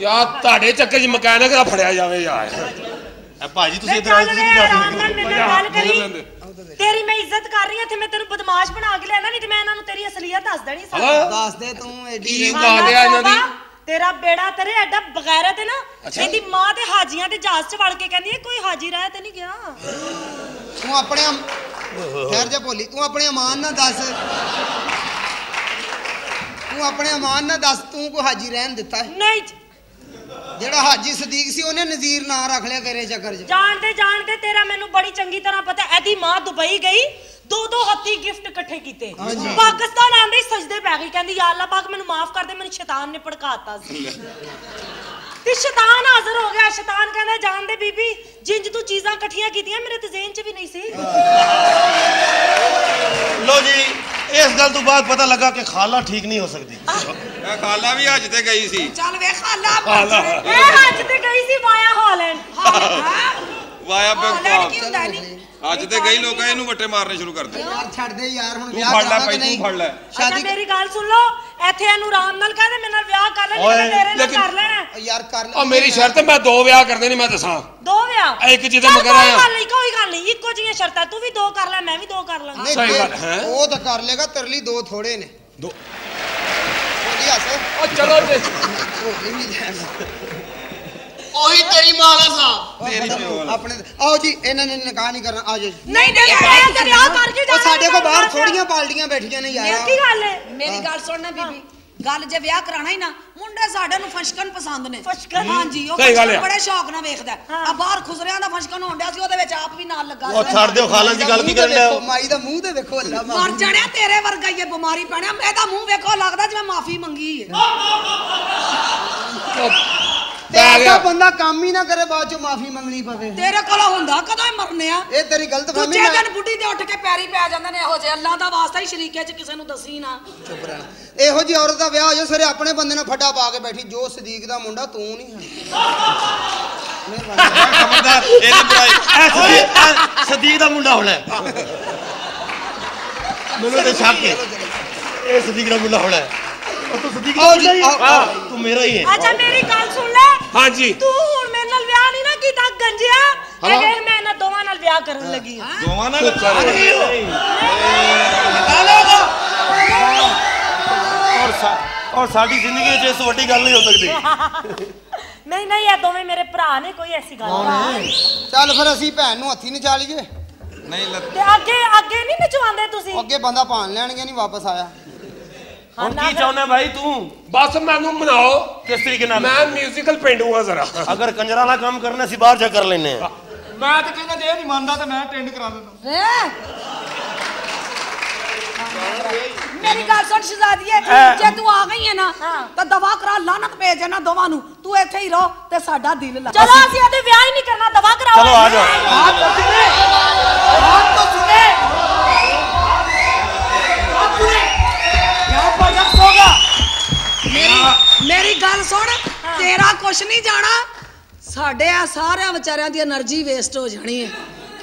ਯਾਰ ਤੁਹਾਡੇ ਚੱਕਰ 'ਚ ਮਕੈਨਿਕ ਦਾ ਫੜਿਆ ਜਾਵੇ ਯਾਰ। ਇਹ ਭਾਜੀ ਤੁਸੀਂ ਇੱਧਰ ਆਏ ਤੁਸੀਂ ਵੇ ਨਹੀਂ ਆਰਾਮ ਨਾਲ ਮੇਰੇ ਨਾਲ ਗੱਲ ਕਰੀ। ਲੈਂਦੇ। ਤੇਰੀ ਮੈਂ ਇੱਜ਼ਤ ਕਰ ਰਹੀ ਹਾਂ ਤੇ ਮੈਂ ਤੈਨੂੰ ਬਦਮਾਸ਼ ਬਣਾ ਕੇ ਲਿਆਣਾ ਨਹੀਂ ਤੇ ਮੈਂ ਇਹਨਾਂ ਨੂੰ ਤੇਰੀ ਅਸਲੀਅਤ ਦੱਸ ਦੇਣੀ ਸੀ। ਦੱਸ ਦੇ ਤੂੰ ਐਡੀ ਕੀ ਖਾਨਾ ਗੱਲ ਆ ਇਹਨਾਂ ਦੀ? ਤੇਰਾ ਬੇੜਾ ਤੇਰੇ ਐਡਾ ਬਗੈਰਤ ਹੈ ਨਾ ਇਹਦੀ ਮਾਂ ਤੇ ਹਾਜੀਆਂ ਤੇ ਜਹਾਜ਼ 'ਚ ਵੜ ਕੇ ਕਹਿੰਦੀ ਹੈ ਕੋਈ ਹਾਜੀ ਰਹਿ ਤੇ ਨਹੀਂ ਗਿਆ। ਤੂੰ ਆਪਣੇ ਅਮ- ਠਹਿਰ ਜਾ ਭੋਲੀ ਤੂੰ ਆਪਣੇ ਅਮਾਨ ਨਾਲ ਦੱਸ ਤੂੰ ਆਪਣੇ ਅਮਾਨ ਨਾਲ ਦੱਸ ਤੂੰ ਕੋਈ ਹਾਜੀ ਰਹਿਣ ਦਿੱਤਾ ਹੈ ਨਹੀਂ ਜਿਹੜਾ ਹਾਜੀ ਸਦੀਕ ਸੀ ਉਹਨੇ ਨਜ਼ੀਰ ਨਾਂ ਰੱਖ ਲਿਆ ਤੇਰੇ ਚੱਕਰ 'ਚ ਜਾਣਦੇ ਜਾਣਦੇ ਤੇਰਾ ਮੈਨੂੰ ਬੜੀ ਚੰਗੀ ਤਰ੍ਹਾਂ ਪਤਾ ਹੈ, ਇਹਦੀ ਮਾਂ ਦੁਬਈ ਗਈ ਦੋ ਦੋ ਹੱਥੀ ਗਿਫਟ ਇਕੱਠੇ ਕੀਤੇ ਹਾਂਜੀ। ਪਾਕਿਸਤਾਨ ਆਂਦੇ ਹੀ ਸਜਦੇ ਪੈ ਗਈ ਕਹਿੰਦੀ ਯਾ ਅੱਲਾ ਪਾਕ ਮੈਨੂੰ ਮਾਫ ਕਰ ਦੇ ਮੈਨੂੰ ਸ਼ੈਤਾਨ ਨੇ ਭੜਕਾਤਾ ਸੀ ਤੇ ਸ਼ੈਤਾਨ ਹਾਜ਼ਰ ਹੋ ਗਿਆ ਸ਼ੈਤਾਨ ਕਹਿੰਦਾ ਜਾਣਦੇ ਬੀਬੀ ਜਿੰਜ ਤੂੰ ਚੀਜ਼ਾਂ ਇਕੱਠੀਆਂ ਕੀਤੀਆਂ ਮੇਰੇ ਤੇ ਜ਼ਿਹਨ 'ਚ ਵੀ ਨਹੀਂ ਸੀ ਲੋ ਜੀ ਇਸ ਗੱਲ ਤੋਂ ਬਾਅਦ ਪਤਾ ਲੱਗਾ ਕਿ ਖਾਲਾ ਠੀਕ ਨਹੀਂ ਹੋ ਸਕਦੀ ਇਹ ਖਾਲਾ ਵੀ ਹੱਜ ਤੇ ਗਈ ਸੀ ਚੱਲ ਵੇਖ ਹਾਲਾ ਹਾਲਾ। ਇਹ ਹੱਜ ਤੇ ਗਈ ਸੀ ਵਾਇਆ ਹਾਲੈਂਡ ਵਾਇਆ ਹੁੰਦਾ ਨਹੀਂ। ਅੱਜ ਤੇ ਗਈ ਲੋਕਾਂ ਇਹਨੂੰ ਵੱਟੇ ਮਾਰਨੇ ਸ਼ੁਰੂ ਕਰ ਦਿੱਤੇ ਯਾਰ ਛੱਡ ਦੇ ਯਾਰ ਹੁਣ ਵਿਆਹ ਫੜ ਲੈ ਕਿ ਨਹੀਂ? ਫੜ ਮੇਰੀ ਗੱਲ ਸੁਣ ਲਓ ਇੱਥੇ ਇਹਨੂੰ ਆਰਾਮ ਨਾਲ ਕਹਦੇ ਮੇਰੇ ਨਾਲ ਵਿਆਹ ਕਰ ਲੈ ਓਏ, ਨਹੀਂ ਤੇਰੇ ਨਾਲ ਲੇਕਿਨ- ਕਰ ਲੈਣਾ ਯਾਰ ਕਰ ਉਹ ਮੇਰੀ ਸ਼ਰਤ ਮੈਂ ਦੋ ਵਿਆਹ ਕਰਨੇ ਨਹੀਂ ਮੈਂ ਦੱਸਾਂ। ਦੋ ਵਿਆਹ? ਇੱਕ ਜਿਹਦੇ ਕੋਈ ਆਇਆ। ਗੱਲ ਨਹੀਂ ਕੋਈ ਗੱਲ ਨਹੀਂ ਇੱਕੋ ਜਿਹੀਆਂ ਸ਼ਰਤਾਂ ਤੂੰ ਵੀ ਦੋ ਕਰ ਲੈ ਮੈਂ ਵੀ ਦੋ ਕਰ ਲਾਂਗਾ। ਨਹੀਂ, ਸਹੀ ਫਿਰ ਗੱਲ ਹੈ। ਉਹ ਤਾਂ ਕਰ ਲੇਗਾ ਤੇਰੇ ਲਈ ਦੋ ਥੋੜੇ ਨੇ। ਦੋ। ਉਹ ਚਲੋ ਜਾਣਾ ਉਹੀ ਤੇਰੀ ਮਾਂ ਦਾ ਸਾਹ ਤੇਰੀ ਆਪਣੇ ਆਓ ਜੀ ਇਹਨਾਂ ਨੇ ਨਿਕਾਹ ਨਹੀਂ ਕਰਨਾ ਆ ਜਾਓ ਜੀ। ਨਹੀਂ ਨਹੀਂ ਮੈਂ ਤੇ ਵਿਆਹ ਕਰਕੇ ਉਹ ਜਾਣਾ ਸਾਡੇ ਕੋਲ ਬਾਹਰ ਥੋੜੀਆਂ ਪਾਲਟੀਆਂ ਬੈਠੀਆਂ ਨੇ ਯਾਰ। ਕੀ ਗੱਲ ਹੈ? ਮੇਰੀ ਗੱਲ ਸੁਣਨਾ ਬੀਬੀ। ਗੱਲ ਜੇ ਵਿਆਹ ਕਰਾਣਾ ਹੀ ਨਾ ਮੁੰਡੇ ਸਾਡੇ ਨੂੰ ਫਸ਼ਕਨ ਪਸੰਦ ਨੇ। ਫਸ਼ਕਨ? ਹਾਂਜੀ ਉਹ ਸਹੀ ਗੱਲ ਫਸ਼ਕਨ ਆ। ਬੜੇ ਸ਼ੌਕ ਨਾਲ ਵੇਖਦਾ ਆ ਬਾਹਰ ਖੁਸਰਿਆਂ ਦਾ ਫਸ਼ਕਨ ਹੋਣ ਡਿਆ ਸੀ ਉਹਦੇ ਵਿੱਚ ਆਪ ਵੀ ਨਾਲ ਲੱਗਾ ਉਹ ਛੱਡ ਦਿਓ ਖਾਲਾਂ ਦੀ ਗੱਲ ਕੀ ਕਰਨ ਡਿਆ? ਮਾਈ ਦਾ ਮੂੰਹ ਤੇ ਵੇਖੋ ਅੱਲਾ ਮਰ ਜਾਣਿਆ ਤੇਰੇ ਵਰਗਾ ਹੀ ਇਹ ਬਿਮਾਰੀ ਪੈਣਿਆ। ਇਹਦਾ ਮੂੰਹ ਵੇਖੋ ਲੱਗਦਾ ਜਿਵੇਂ ਮਾਫੀ ਮੰਗੀ ਹੈ। ਤੇ ਐਸਾ ਬੰਦਾ ਕੰਮ ਹੀ ਨਾ ਕਰੇ ਬਾਅਦ ਚ ਮਾਫੀ ਮੰਗਣੀ ਪਵੇ। ਤੇਰੇ ਕੋਲੋਂ ਹੁੰਦਾ ਕਦੋਂ ਹੀ ਮਰਨੇ ਆ? ਇਹ ਤੇਰੀ ਗਲਤ ਫਹਿਮੀ ਦੂਜੇ ਮੈਂ ਦਿਨ ਬੁੱਢੀ ਦੇ ਉੱਠ ਕੇ ਪੈਰੀ ਪੈ ਜਾਂਦੇ ਨੇ ਇਹੋ ਜਿਹੇ। ਅੱਲਾ ਦਾ ਵਾਸਤਾ ਹੀ ਸ਼ਰੀਕੇ ਚ ਕਿਸੇ ਨੂੰ ਦੱਸੀ ਨਾ। ਚੁੱਪ ਰਹਿਣਾ। ਇਹੋ ਜੀ ਔਰਤ ਦਾ ਵਿਆਹ ਹੋ ਜਾਏ ਸਰੇ ਆਪਣੇ ਬੰਦੇ ਨਾਲ ਫੱਟਾ ਪਾ ਕੇ ਬੈਠੀ ਜੋ ਸਦੀਕ ਦਾ ਮੁੰਡਾ ਤੂੰ ਨਹੀਂ ਹੈ। ਖਬਰਦਾਰ ਇਹਦੀ ਬੁਰਾਈ ਓਏ। ਇਹ ਸਦੀਕ ਦਾ ਮੁੰਡਾ ਹੋਣਾ ਹੈ। ਮੈਨੂੰ ਤੇ ਸ਼ੱਕ ਹੈ। ਇਹ ਸਦੀਕ ਦਾ ਮੁੰਡਾ ਹੋਣਾ ਹੈ। ਉਹ ਤੂੰ ਸਦੀਕ ਦਾ ਆਓ ਮੁੰਡਾ ਹੀ ਜੀ, ਹੈ? ਆਓ, ਹਾਂ, ਆਓ। ਤੂੰ ਮੇਰਾ ਹੀ ਹੈ। ਅੱਛਾ ਮੇਰੀ ਗੱਲ ਸੁਣ ਲੈ। ਹਾਂਜੀ। ਤੂੰ ਹੁਣ ਮੇਰੇ ਨਾਲ ਵਿਆਹ ਨਹੀਂ ਨਾ ਕੀਤਾ ਗੰਜਿਆ। ਹਾਂ। ਇਹ ਵੇਖ ਮੈਂ ਇਹਨਾਂ ਦੋਵਾਂ ਨਾਲ ਵਿਆਹ ਕਰਨ ਲੱਗੀ ਹਾਂ। ਦੋਵਾਂ ਨਾਲ? ਔਰ ਸਾ- ਔਰ ਸਾਡੀ ਜ਼ਿੰਦਗੀ ਵਿੱਚ ਇਸ ਤੋਂ ਵੱਡੀ ਗੱਲ ਨਹੀਂ ਹੋ ਸਕਦੀ। ਨਹੀਂ ਨਹੀਂ ਇਹ ਦੋਵੇਂ ਮੇਰੇ ਭਰਾ ਨੇ ਕੋਈ ਐਸੀ ਗੱਲ ਨਹੀਂ। ਚੱਲ ਫਿਰ ਅਸੀਂ ਭੈਣ ਨੂੰ ਹੱਥੀ ਨਚਾ ਲਈਏ। ਨਹੀਂ ਤੇ ਅੱਗੇ ਅੱਗੇ ਨਹੀਂ ਨਚਵਾਉਂਦੇ ਤੁਸੀਂ? ਅੱਗੇ ਬੰਦਾ ਭਾਣ ਲੈਣਗੇ ਨਹੀਂ ਵਾਪਸ ਆਇਆ। ਹੁਣ ਕੀ ਚਾਹੁੰਦਾ ਭਾਈ ਤੂੰ? ਬਸ ਮੈਨੂੰ ਮਨਾਓ। ਕਿਸ ਤਰੀਕੇ ਨਾਲ? ਮੈਂ ਮਿਊਜ਼ੀਕਲ ਪਿੰਡੂ ਆ ਜ਼ਰਾ। ਅਗਰ ਕੰਜਰਾ ਵਾਲਾ ਕੰਮ ਕਰਨਾ ਅਸੀਂ ਬਾਹਰ ਜਾ ਕਰ ਲੈਨੇ ਆ ਮੈਂ ਤਾਂ ਕਹਿੰਦਾ ਜੇ ਇਹ ਨਹੀਂ ਮੰਨਦਾ ਤਾਂ ਮੈਂ ਅਟੈਂਡ ਕਰਾ ਦਿੰਦਾ। ਹੈ? ਮੇਰੀ ਗੱਲ ਸੁਣ ਸ਼ਹਜ਼ਾਦੀਏ ਜੇ ਤੂੰ ਆ ਗਈ ਹੈ ਨਾ ਤਾਂ ਦਵਾ ਕਰਾ ਲਾਨਤ ਭੇਜ ਨਾ ਦੋਵਾਂ ਨੂੰ। ਤੂੰ ਇੱਥੇ ਹੀ ਰਹੋ ਤੇ ਸਾਡਾ ਦਿਲ ਲਾ। ਚਲੋ ਅਸੀਂ ਇਹਦੇ ਵਿਆਹ ਹੀ ਨਹੀਂ ਕਰਨਾ ਦਵਾ ਕਰਾਓ ਚਲੋ ਆ ਜਾਓ। ਆਪ ਤਾਂ ਸੁਣੇ ਆਪ ਤਾਂ ਸੁਣੇ ਆਪ ਸੁਣੇ ਕਿਆ ਪਲਕ ਹੋਗਾ ਮੇਰੀ ਮੇਰੀ ਗੱਲ ਸੁਣ ਤੇਰਾ ਕੁਛ ਨਹੀਂ ਜਾਣਾ। ਸਾਡੇ ਆ ਸਾਰਿਆਂ ਵਿਚਾਰਿਆਂ ਦੀ એનર્ਜੀ ਵੇਸਟ ਹੋ ਜਾਣੀ ਹੈ।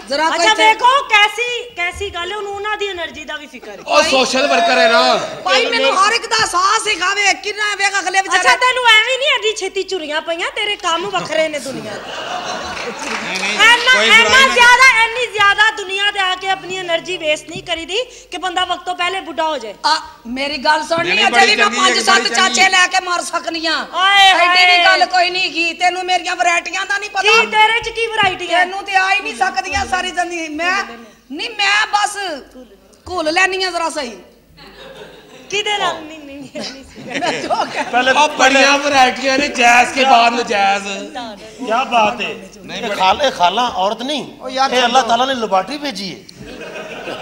ਜਰਾ ਅੱਛਾ ਦੇਖੋ ਕੈਸੀ ਕੈਸੀ ਗੱਲ ਉਹਨੂੰ ਉਹਨਾਂ ਦੀ એનર્ਜੀ ਦਾ ਵੀ ਫਿਕਰ ਹੈ। ਉਹ ਸੋਸ਼ਲ ਵਰਕਰ ਹੈ ਨਾ। ਭਾਈ ਮੈਨੂੰ ਹਰ ਇੱਕ ਦਾ ਸਾਹ ਸਿਖਾਵੇ ਕਿੰਨਾ ਵੇਖ ਅਗਲੇ ਵਿਚਾਰੇ ਅੱਛਾ ਤੈਨੂੰ ਐਵੇਂ ਨਹੀਂ ਅੱਜ ਛੇਤੀ ਚੁਰੀਆਂ ਪਈਆਂ ਤੇਰੇ ਕੰਮ ਵੱਖਰੇ ਨੇ ਦੁਨੀਆ ਦੇ। ਇੰਨਾ ਜ਼ਿਆਦਾ ਇੰਨੀ ਜ਼ਿਆਦਾ ਦੁਨੀਆ ਤੇ ਆ ਕੇ ਆਪਣੀ એનર્ਜੀ ਵੇਸਟ ਨਹੀਂ ਕਰੀਦੀ ਕਿ ਬੰਦਾ ਵਕਤੋਂ ਪਹਿਲੇ ਬੁੱਢਾ ਹੋ ਜਾਏ। ਆ ਮੇਰੀ ਗੱਲ ਸੁਣਨੀ ਅਜੇ ਵੀ ਮੈਂ ਪੰਜ ਸੱਤ ਚਾਚੇ ਲੈ ਕੇ ਮਰ ਸਕਨੀ ਆ ਐਡੀ ਵੀ ਗੱਲ ਕੋਈ ਨਹੀਂ ਕੀ ਤੈਨੂੰ ਮੇਰੀਆਂ ਵੈਰਾਈਟੀਆਂ ਦਾ ਨਹੀਂ ਪਤਾ। ਕੀ ਤੇਰੇ ਚ ਕੀ ਵੈਰਾਈਟੀ ਹੈ ਤੈਨੂੰ ਤੇ ਆ ਹੀ ਨਹੀਂ ਸਕਦੀਆਂ ਸਾਰੀ ਜ਼ਿੰਦਗੀ। ਮੈਂ ਨਹੀਂ ਮੈਂ ਬਸ ਘੁਲ ਲੈਣੀ ਆ ਜ਼ਰਾ ਸਹੀ। ਕਿਹਦੇ ਨਾਲ ਨਹੀਂ ਨਹੀਂ ਨਹੀਂ ਨਹੀਂ ਸੀ। ਮੈਂ ਜੋ ਕਹਿ ਪਹਿਲੇ ਉਹ ਬੜੀਆਂ ਵੈਰਾਈਟੀਆਂ ਨੇ ਜਾਇਜ਼ ਕੇ ਬਾਅਦ ਨਜਾਇਜ਼ क्या बात है ये खाला खाला औरत नहीं यार ये छोड़ो। अल्लाह ताला ने लेबोरेटरी भेजी है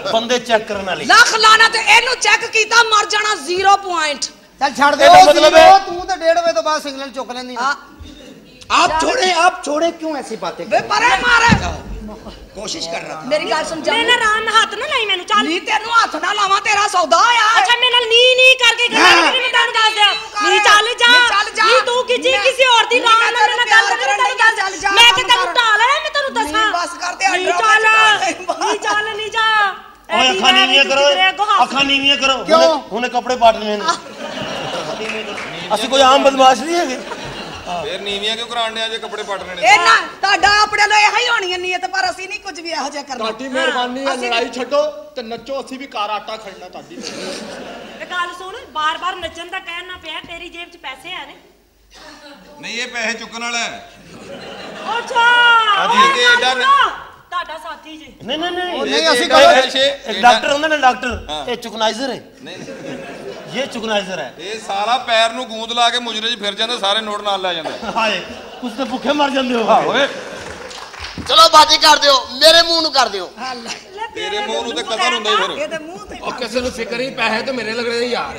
बंदे चेक करने वाली ਲੱਖ ਲਾਣਾ ਤੇ ਇਹਨੂੰ ਚੈੱਕ ਕੀਤਾ ਮਰ ਜਾਣਾ 0 ਪੁਆਇੰਟ ਚੱਲ ਛੱਡ ਦੇ ਇਹਦਾ ਉਹ ਮਤਲਬ zero, ਹੈ- ਤੂੰ ਤਾਂ 1:30 ਵਜੇ ਤੋਂ ਬਾਅਦ ਸਿਗਨਲ ਚੁੱਕ ਲੈਂਦੀ ਨਾ। आप छोड़े आप छोड़े क्यों ऐसी बातें ਵੇ ਪਰੇ ਮਾਰ ਕੋਸ਼ਿਸ਼ ਕਰ ਰਹਾ ਮੇਰੀ ਗੱਲ ਸੁਣ ਜਾ ਮੇਰੇ ਰਾਮ ਨਾਲ ਹੱਥ ਨਾ ਲਾਈ ਮੈਨੂੰ ਚੱਲ। ਨਹੀਂ ਤੈਨੂੰ ਹੱਥ ਨਾ ਲਾਵਾਂ ਤੇਰਾ ਸੌਦਾ ਆ। ਅੱਛਾ ਮੇਰੇ ਨਾਲ ਨੀ ਨੀ ਕਰਕੇ ਗੱਲ ਮੈਂ ਤੈਨੂੰ ਦੱਸ ਦਿਆ। ਨਹੀਂ ਚੱਲ ਜਾ। ਨਹੀਂ ਤੂੰ ਕਿਸੇ ਕਿਸੇ ਹੋਰ ਦੀ ਰਾਮ ਨਾਲ ਮੇਰੇ ਨਾਲ ਗੱਲ ਕਰੀ ਮੈਂ ਤੈਨੂੰ ਚੱਲ ਜਾ ਮੈਂ ਕਿ ਤੈਨੂੰ ਢਾਲ ਹੈ ਮੈਂ ਤੈਨੂੰ ਦੱਸਾਂ। ਨਹੀਂ ਬਸ ਕਰ ਤੇ ਨਹੀਂ ਚੱਲ। ਨਹੀਂ ਚੱਲ ਨਹੀਂ ਜਾ। ਓਏ ਅੱਖਾਂ ਨੀਵੀਆਂ ਕਰੋ। ਅੱਖਾਂ ਨੀਵੀਆਂ ਕਰੋ। ਹੁਣੇ ਕੱਪੜੇ ਪਾਟ ਲੈਣ ਅਸੀਂ ਕੋਈ ਆਮ ਬਦਮਾਸ਼ ਨਹੀਂ ਹੈਗੇ। ਫੇਰ ਨੀਵੀਆਂ ਕਿਉਂ ਕਰਾਣ ਡਿਆ ਜੇ ਕੱਪੜੇ ਪਟ ਲੈਣੇ ਇਹ ਨਾ ਤੁਹਾਡਾ ਆਪਣੇ ਨਾਲ ਇਹੋ ਹੀ ਹੋਣੀ ਹੈ ਨੀਅਤ ਪਰ ਅਸੀਂ ਨਹੀਂ ਕੁਝ ਵੀ ਇਹੋ ਜਿਹਾ ਕਰਨਾ। ਤੁਹਾਡੀ ਮਿਹਰਬਾਨੀ ਹੈ ਲੜਾਈ ਛੱਡੋ ਤੇ ਨੱਚੋ ਅਸੀਂ ਵੀ ਕਾਰ ਆਟਾ ਖੜਨਾ ਤੁਹਾਡੀ ਇਹ ਗੱਲ ਸੁਣ ਬਾਰ-ਬਾਰ ਨੱਚਣ ਦਾ ਕਹਿਣਾ ਪਿਆ ਤੇਰੀ ਜੇਬ 'ਚ ਪੈਸੇ ਆ ਨੇ। ਨਹੀਂ ਇਹ ਪੈਸੇ ਚੁੱਕਣ ਵਾਲਾ ਹੈ। ਅੱਛਾ ਅਜੀ ਇਹ ਐਡਾ ਤੁਹਾਡਾ ਸਾਥੀ ਜੀ। ਨਹੀਂ ਨਹੀਂ ਨਹੀਂ ਅਸੀਂ ਕਹਿੰਦੇ ਡਾਕਟਰ ਉਹਨਾਂ ਨੇ ਡਾਕਟਰ। ਇਹ ਚੁਕਨਾਈਜ਼ਰ ਹੈ। ਨਹੀਂ। ਇਹ ਚੁਗਨਾਈਜ਼ਰ ਹੈ। ਇਹ ਸਾਰਾ ਪੈਰ ਨੂੰ ਗੂੰਦ ਲਾ ਕੇ ਮੁਜਰੇ 'ਚ ਫਿਰ ਜਾਂਦੇ ਸਾਰੇ ਨੋਟ ਨਾਲ ਲੈ ਜਾਂਦੇ। ਹਾਏ ਕੁਛ ਤੇ ਭੁੱਖੇ ਮਰ ਜਾਂਦੇ ਹੋ ਓਏ। ਚਲੋ ਬਾਜੀ ਕਰ ਦਿਓ ਮੇਰੇ ਮੂੰਹ ਨੂੰ ਕਰ ਦਿਓ। ਤੇਰੇ ਮੂੰਹ ਨੂੰ ਤੇ ਕਦਰ ਹੁੰਦਾ ਹੀ ਫਿਰ। ਉਹ ਕਿਸੇ ਨੂੰ ਫਿਕਰ ਹੀ ਪੈਸੇ ਤੇ ਮੇਰੇ ਲੱਗਦੇ ਯਾਰ।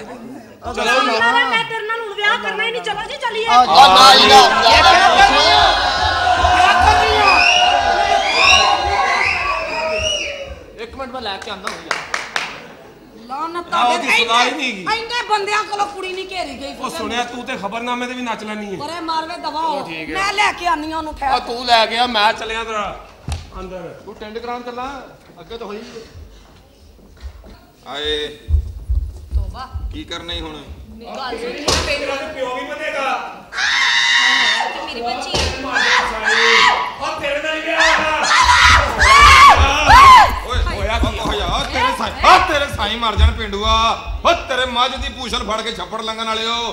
ਚਲੋ ਮੈਂ ਤੇਰੇ ਨਾਲ ਹੁਣ ਵਿਆਹ ਕਰਨਾ ਹੀ ਨਹੀਂ ਚਲੋ ਜੀ ਚਲੀਏ। ਆ ਨਾ ਯਾਰ ਇੱਕ ਮਿੰਟ ਮੈਂ ਲੈ ਕੇ ਆਉਂਦਾ ਹੂੰ ਲਾਨਤ ਆਹ, ਉਹਦੀ ਸੁਣਾਈ ਨਹੀਂ ਗਈ। ਇੰਨੇ ਬੰਦਿਆਂ ਕੋਲੋਂ ਕੁੜੀ ਨਹੀਂ ਘੇਰੀ ਗਈ ਉਹ ਸੁਣਿਆ ਤੂੰ ਤੇ ਖਬਰਨਾਮੇ ਤੇ ਵੀ ਨੱਚ ਲੈਣੀ ਹੈ ਪਰੇ ਮਾਰਵੇ ਦਵਾ ਉਹ। ਠੀਕ ਹੈ। ਮੈਂ ਲੈ ਕੇ ਆਨੀ ਆ ਉਹਨੂੰ ਆ ਠਹਿਰ ਤੂੰ ਲੈ ਗਿਆ ਮੈਂ ਚੱਲਿਆ ਤੇਰਾ ਅੰਦਰ। ਤੂੰ ਟੈਂਡ ਕਰਾਉਣ ਚੱਲਾ ਅੱਗੇ ਤਾਂ ਹੋਈ ਆਏ ਤੋਬਾ। ਕੀ ਕਰਨਾ ਹੀ ਹੁਣ? ਗੱਲ ਸੁਣ ਤੇਰਾ ਪਿਓ ਵੀ ਬਣੇਗਾ ਮੇਰੀ ਬੱਚੀ ਉਹ ਤੇਰੇ ਨਾਲ ਹੀ ਆ ਤੇਰੇ ਸਾਈ ਮਰ ਜਾਣ ਪਿੰਡੂਆ ਓ ਤੇਰੇ ਮੱਝ ਦੀ ਪੂਛਲ ਫੜ ਕੇ ਛੱਪੜ ਲੰਗਣ ਵਾਲਿਓ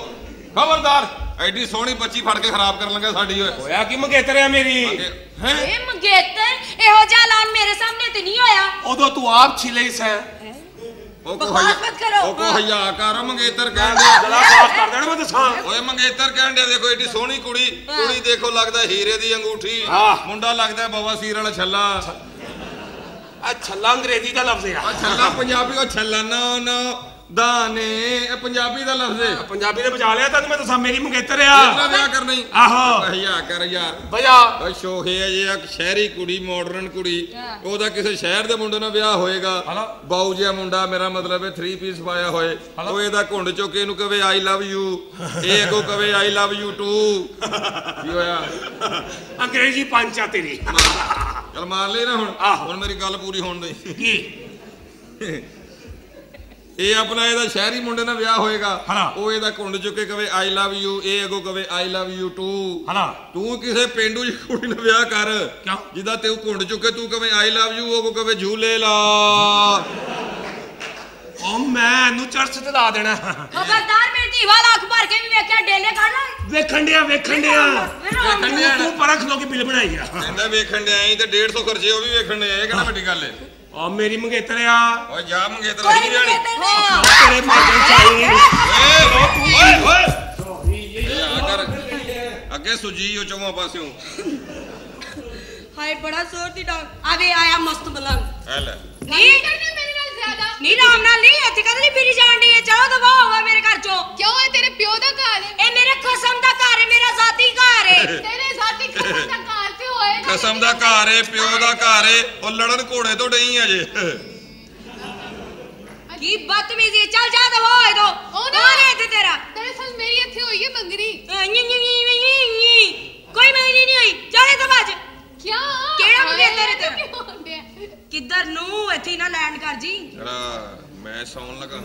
ਖਬਰਦਾਰ ਐਡੀ ਸੋਹਣੀ ਬੱਚੀ ਫੜ ਕੇ ਖਰਾਬ ਕਰਨ ਲੱਗਾ ਸਾਡੀ ਓਏ ਹੋਇਆ ਕੀ ਮੰਗੇਤਰਿਆ ਮੇਰੀ ਹੈ ਇਹ ਮੰਗੇਤਰ ਇਹੋ ਜਿਹਾ ਐਲਾਨ ਮੇਰੇ ਸਾਹਮਣੇ ਤੇ ਨਹੀਂ ਹੋਇਆ। ਉਦੋਂ ਤੂੰ ਆਪ ਛਿਲੇ ਸੈਂ ਉਹ ਕੋ ਬਕਵਾਸ ਮਤ ਕਰੋ। ਉਹ ਕੋ ਹਯਾ ਕਰ ਮੰਗੇਤਰ ਕਹਿਣ ਗਲਾ ਪਾਸ ਕਰ ਦੇਣਾ ਮੈਂ ਦੱਸਾਂ ਓਏ ਮੰਗੇਤਰ ਕਹਿਣ ਦੇ ਦੇਖੋ ਏਡੀ ਸੋਹਣੀ ਕੁੜੀ। ਕੁੜੀ ਦੇਖੋ ਲੱਗਦਾ ਹੀਰੇ ਦੀ ਅੰਗੂਠੀ। ਮੁੰਡਾ ਲੱਗਦਾ ਬਵਾਸੀਰ ਵਾਲਾ ਛੱਲਾ। ਆ ਛੱਲਾ ਅੰਗਰੇਜ਼ੀ ਦਾ ਲਫ਼ਜ਼ ਆ। ਆ ਛੱਲਾ ਪੰਜਾਬੀ ਉਹ ਛੱਲਾ ਨਾ ਨਾ। ਦਾਨੇ ਇਹ ਪੰਜਾਬੀ ਦਾ ਲਫ਼ਜ਼ ਹੈ। ਪੰਜਾਬੀ ਨੇ ਬਚਾ ਲਿਆ ਤੈਨੂੰ ਮੈਂ ਦੱਸਾਂ ਮੇਰੀ ਮੰਗੇਤਰ ਇਹਦਾ ਆ ਵਿਆਹ ਕਰਨਾ ਹੀ। ਆਹੋ। ਹਯਾ ਕਰ ਯਾਰ। ਬਜਾ ਓਏ ਸ਼ੋਖੇ ਆ ਜੇ ਇੱਕ ਸ਼ਹਿਰੀ ਕੁੜੀ ਮਾਡਰਨ ਕੁੜੀ। ਉਹਦਾ ਕਿਸੇ ਸ਼ਹਿਰ ਦੇ ਮੁੰਡੇ ਨਾਲ ਵਿਆਹ ਹੋਏਗਾ। ਬਾਊ ਜਿਹਾ ਮੁੰਡਾ ਮੇਰਾ ਮਤਲਬ ਹੈ 3 ਪੀਸ ਪਾਇਆ ਹੋਏ। ਉਹ ਇਹਦਾ ਘੁੰਡ ਚੁੱਕ ਕੇ ਇਹਨੂੰ ਕਵੇ ਆਈ ਲਵ ਯੂ ਇਹ ਅੱਗੋਂ ਕਵੇ ਆਈ ਲਵ ਯੂ ਟੂ ਕੀ ਹੋਇਆ? ਅੰਗਰੇਜ਼ੀ ਪੰਚ ਤੇਰੀ। ਚਲ ਮਾਰ ਲੈ ਨਾ ਹੁਣ। ਆਹੋ। ਹੁਣ ਮੇਰੀ ਗੱਲ ਪੂਰੀ ਹੋਣ ਦੇ। ਕੀ? ਇਹ ਆਪਣਾ ਇਹਦਾ ਸ਼ਹਿਰੀ ਮੁੰਡੇ ਨਾਲ ਵਿਆਹ ਹੋਏਗਾ। ਉਹ ਇਹਦਾ ਘੁੰਡ ਚੁੱਕ ਕੇ ਕਵੇ ਆਈ ਲਵ ਯੂ ਇਹ ਅੱਗੋਂ ਕਵੇ ਆਈ ਲਵ ਯੂ ਟੂ ਹਨਾ। ਤੂੰ ਕਿਸੇ ਪਿੰਡੂ ਜਿਹੀ ਕੁੜੀ ਨਾਲ ਵਿਆਹ ਕਰ। ਕਿਉਂ? ਜਿੱਦਾਂ ਤੇ ਉਹ ਘੁੰਡ ਚੁੱਕੇ ਤੂੰ ਕਵੇਂ ਆਈ ਲਵ ਯੂ ਉਹ ਕਵੇ ਝੂਲੇ ਲਾ ਉਹ ਮੈਂ ਇਹਨੂੰ ਚਰਚ ਤੇ ਲਾ ਦੇਣਾ। ਖਬਰਦਾਰ ਮੇਰੀ ਧੀ ਵਾਲਾ ਅੱਖ ਭਰ ਕੇ ਵੀ ਵੇਖਿਆ ਡੇਲੇ ਕੱਢ ਲੈ। ਵੇਖਣ ਡਿਆ ਵੇਖਣ ਡਿਆ। ਵੇਖਣ ਡਿਆ ਤੂੰ ਪਰਖ ਲੋ ਕੇ ਬਿੱਲ ਬਣਾਈ ਆ। ਕਹਿੰਦਾ ਵੇਖਣ ਦੇ ਆਈ ਤੇ 150 ਖਰਚੇ ਉਹ ਵੀ ਵੇਖਣ ਦੇ ਆਏ ਕਿਹੜਾ ਵੱਡੀ ਗੱਲ ਹੈ ਆ ਮੇਰੀ ਮੰਗੇਤਰ ਆ। ਓਏ ਜਾ ਮੰਗੇ ਤੇਰਾ ਹੀ। ਰਿਆਣੀ ਤੇਰੇ ਮਾਜਨ ਚਾਹੀ ਓਏ ਓਏ ਕਰ। ਅੱਗੇ ਸੁਜੀ ਉਹ ਚੌਵਾਂ ਪਾਸਿਓਂ। ਹਾਏ ਬੜਾ ਜ਼ੋਰ ਦੀ ਡਾਂਗ ਆਵੇ ਆਇਆ ਮਸਤ ਮਲੰਗ ਐ ਲੈ। ਨਹੀਂ। ਕਰਨੀ ਮੇਰੇ ਜ਼ਿਆਦਾ? ਨਹੀਂ ਰਾਮ ਨਾਲ ਨਹੀਂ ਇੱਥੇ ਕਦੇ ਨਹੀਂ ਫਿਰੀ ਜਾਣ ਦੀ ਹੋਵਾ ਮੇਰੇ ਘਰ ਚੋਂ। ਕਿਉਂ? ਇਹ ਤੇਰੇ ਪਿਓ ਦਾ ਘਰ ਹੈ। ਇਹ ਮੇਰੇ ਖਸਮ ਦਾ ਘਰ ਹੈ ਮੇਰਾ ਜ਼ਾਤੀ ਘਰ ਹੈ। ਤੇਰੇ ਜ਼ਾਤੀ ਕਸਮ ਦਾ ਘਰ ਤੇ ਹੋਏਗਾ ਕਸਮ ਦਾ ਘਰ ਏ ਪਿਓ ਦਾ ਘਰ ਏ ਉਹ ਲੜਨ ਘੋੜੇ ਤੋਂ ਡਈ ਅਜੇ ਕੀ ਬਦਤਮੀਜ਼ੀ ਚੱਲ ਜਾ ਦਬਾ ਹੋਏ ਦੋ ਉਹ ਨਾ- ਕੌਣ ਹੈ ਇੱਥੇ ਤੇਰਾ। ਦਰਅਸਲ ਮੇਰੀ ਇੱਥੇ ਹੋਈ ਹੈ ਨੀ। ਕੋਈ ਮੇਰੀ ਨਹੀਂ ਹੋਈ। ਚੱਲ ਇੱਥੇ ਬਾਜ ਕਿਆ ਕਿਹੜਾ ਮੰਗਿਆ ਤੇਰੇ ਤੇ? ਕਿੱਧਰ ਨੂੰ? ਇੱਥੇ ਹੀ ਨਾ ਲੈਂਡ ਕਰ ਜੀ। ਜਿਹੜਾ ਮੈਂ ਸੌਣ ਲੱਗਾ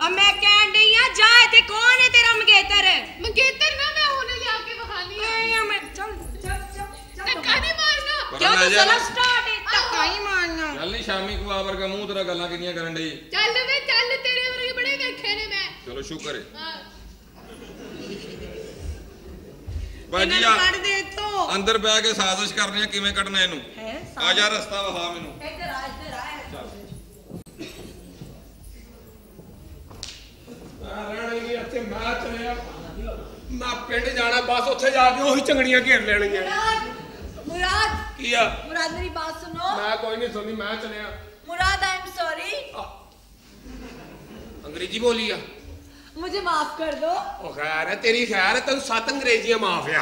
ਆ ਮੈਂ ਕਹਿਣ ਡਈ ਆ ਜਾ ਇੱਥੇ ਕੌਣ ਹੈ ਤੇਰਾ ਮੰਗੇਤਰ? ਮੰਗੇਤਰ ਨਾ ਮੈਂ ਹੁਣੇ ਲਿਆ ਕੇ ਵਿਖਾਣੀ ਆ। ਆ ਮੈਂ ਚੱਲ ਚੱਲ ਚੱਲ ਧੱਕਾ ਨਹੀਂ ਮਾਰਨਾ। ਕਿਉਂ ਤੂੰ ਜਾ। ਸਲਮ ਸਟਾਰਟ ਹੈ ਧੱਕਾ ਹੀ ਮਾਰਨਾ। ਚੱਲ ਨਹੀਂ ਸ਼ਾਮੀ ਕੋ ਵਰਗਾ ਮੂੰਹ ਤੇਰਾ ਗੱਲਾਂ ਕਿੰਨੀਆਂ ਕਰਨ ਡਈ ਚੱਲ ਵੇ ਚੱਲ ਤੇਰੇ ਵਰਗੇ ਬੜੇ ਵੇਖੇ ਨੇ ਮੈਂ। ਚਲੋ ਸ਼ੁਕਰ ਏ। ਹਾਂ। ਭਾਜੀ ਆ ਕੱਢ ਦੇ ਇੱਥੋਂ। ਅੰਦਰ ਬੈ ਕੇ ਸਾਜ਼ਿਸ਼ ਕਰਨੀ ਆ ਕਿਵੇਂ ਕੱਢਣਾ ਇਹਨੂੰ? ਆ ਜਾ ਰਸਤਾ ਵਹਾ ਮੈਨੂੰ। ਇੱਧਰ ਆ ਇੱਧਰ ਆ ਰਹਿਣਗੇ ਇੱਥੇ ਮੈਂ ਚਲਿਆ। ਮੈਂ ਪਿੰਡ ਜਾਣਾ ਬਸ ਉੱਥੇ ਜਾ ਕੇ ਉਹੀ ਚੰਗੜੀਆਂ ਘੇਰ ਲੈਣਗੀਆਂ। ਮੁਰਾਦ ਕੀ ਆ? ਮੁਰਾਦ ਮੇਰੀ ਬਾਤ ਸੁਣੋ। ਮੈਂ ਕੋਈ ਨਹੀਂ ਸੁਣੀ ਮੈਂ ਚਲਿਆ। ਮੁਰਾਦ ਆਈ ਐਮ ਸੌਰੀ ਅੰਗਰੇਜ਼ੀ ਬੋਲੀ ਆ। मुझे माफ़ कर दो। ओ खैर है तेरी खैर है तन सत अंग्रेजियाँ माफ़ या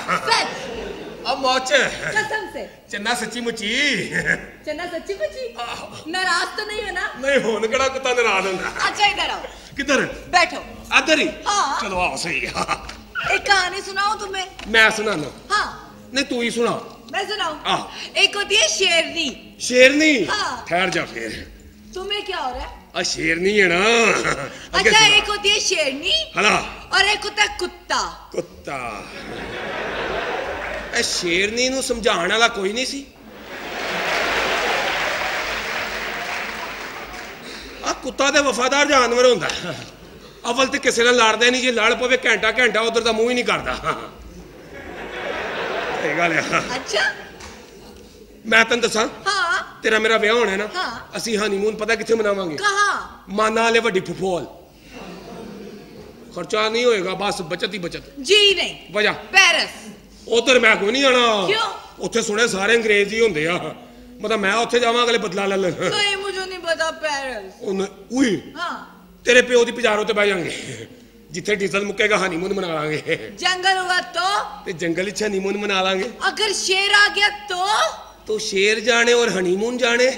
अब मौच कसम से। चन्ना सच्ची मुची चन्ना सच्ची मुची नाराज़ तो नहीं है ना? नहीं होन कड़ा कुत्ता नाराज़ होगा अच्छा इधर आओ। किधर? बैठो। इधर ही। हाँ। चलो आओ सही। एक कहानी सुनाऊं तुम्हें। मैं सुना सुनाना। हाँ। नहीं तू ही सुना। मैं सुनाऊं? हाँ। एक होती है शेरनी। शेरनी? हाँ। ठहर जा फिर। तुम्हें क्या हो रहा है? ਆ ਸ਼ੇਰਨੀ ਹੈ ਨਾ ਅੱਗੇ अच्छा ਸੁਣਾ। एक होती है शेरनी ਹਲਾ और एक होता है कुत्ता ਕੁੱਤਾ ਇਹ ਸ਼ੇਰਨੀ ਨੂੰ ਸਮਝਾਉਣ ਵਾਲਾ ਕੋਈ ਨਹੀਂ ਸੀ ਆ ਕੁੱਤਾ ਤੇ ਵਫਾਦਾਰ ਜਾਨਵਰ ਹੁੰਦਾ ਅਵਲ ਤੇ ਕਿਸੇ ਨਾਲ ਲੜਦਾ ਨਹੀਂ ਜੇ ਲੜ ਪਵੇ ਘੰਟਾ ਘੰਟਾ ਉਧਰ ਦਾ ਮੂੰਹ ਹੀ ਨਹੀਂ ਕਰਦਾ ਇਹ ਗੱਲ ਆ अच्छा ਮੈਂ ਤੈਨੂੰ ਦੱਸਾਂ? ਹਾਂ। ਤੇਰਾ ਮੇਰਾ ਵਿਆਹ ਹੋਣਾ ਹੈ ਨਾ? ਅਸੀਂ ਹਨੀਮੂਨ ਪਤਾ ਕਿੱਥੇ ਮਨਾਵਾਂਗੇ? ਕਹਾ? ਮਾਨਾ ਵਾਲੇ ਵੱਡੀ ਫੁੱਫੋਲ। ਖਰਚਾ ਨਹੀਂ ਹੋਏਗਾ ਬਸ ਬਚਤ ਹੀ ਬਚਤ। ਜੀ ਨਹੀਂ। ਵਜਾ। ਪੈਰਿਸ। ਉਧਰ ਮੈਂ ਕੋਈ ਨਹੀਂ ਆਣਾ ਕਿਉਂ? ਉੱਥੇ ਸੁਣੇ ਸਾਰੇ ਅੰਗਰੇਜ਼ ਹੀ ਹੁੰਦੇ ਆ। ਮਤਲਬ ਮੈਂ ਉੱਥੇ ਜਾਵਾਂ ਅਗਲੇ ਬਦਲਾ ਲੈ ਲੈ ਨਹੀਂ ਮੈਨੂੰ ਨਹੀਂ ਪਤਾ ਪੈਰਿਸ। ਉਹਨੇ ਉਈ। ਹਾਂ। ਤੇਰੇ ਪਿਓ ਦੀ ਪਿਜਾਰੋ ਤੇ ਬਹਿ ਜਾਾਂਗੇ। ਜਿੱਥੇ ਡੀਜ਼ਲ ਮੁੱਕੇਗਾ ਹਨੀਮੂਨ ਮਨਾ ਲਾਂਗੇ। ਜੰਗਲ ਹੋਗਾ ਤੋ? ਤੇ ਜੰਗਲ ਵਿੱਚ ਹਨੀਮੂਨ ਮਨਾ ਲਾਂਗੇ। ਅਗਰ ਸ਼ੇਰ ਆ ਗਿਆ ਤੋ? तो शेर जाने और हनीमून जाने।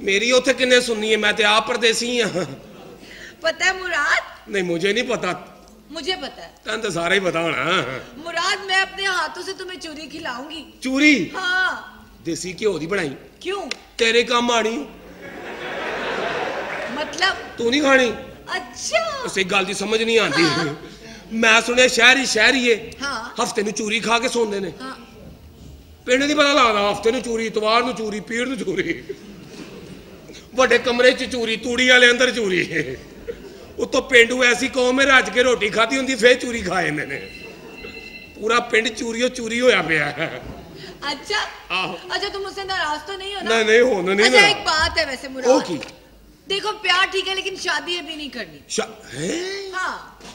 मेरी उथे किन्ने सुननी है? मैं तो आप परदेसी हाँ पता है मुराद? नहीं मुझे नहीं पता। मुझे पता है। तो सारा ही पता होना। हाँ, हाँ। मुराद मैं अपने हाथों से तुम्हें चूरी खिलाऊँगी। चूरी? हाँ। देसी घ्यो की बनाई। क्यों? तेरे काम आनी। मतलब? तू नहीं खानी? अच्छा। उस गल की समझ नहीं आती हाँ। मैं सुने शहरी शहरी है। हाँ। हफ़्ते चूरी खा के सोंदे ने। हाँ। ਪਿੰਡ ਦੀ ਪਤਾ ਲੱਗਦਾ ਹਫਤੇ ਨੂੰ ਚੂਰੀ ਇਤਵਾਰ ਨੂੰ ਚੂਰੀ ਪੀਰ ਨੂੰ ਚੂਰੀ ਵੱਡੇ ਕਮਰੇ 'ਚ ਚੂਰੀ ਤੂੜੀ ਵਾਲੇ ਅੰਦਰ ਚੂਰੀ ਉਤੋਂ ਪਿੰਡੂ ਐਸੀ ਕੌਮ ਹੈ ਰੱਜ ਕੇ ਰੋਟੀ ਖਾਧੀ ਹੁੰਦੀ ਫੇਰ ਚੂਰੀ ਖਾ ਜਾਂਦੇ ਨੇ ਪੂਰਾ ਪਿੰਡ ਚੂਰੀਓ ਚੂਰੀ ਹੋਇਆ ਪਿਆ ਹੈ अच्छा ਆਹੋ अच्छा तुम मुझसे नाराज तो नहीं हो ना नहीं, नहीं, होना नहीं अच्छा ना। एक बात है वैसे ਉਹ मुराद ਕੀ देखो प्यार ठीक है लेकिन शादी अभी नहीं करनी ਸ਼ਾ ਹੈ हाँ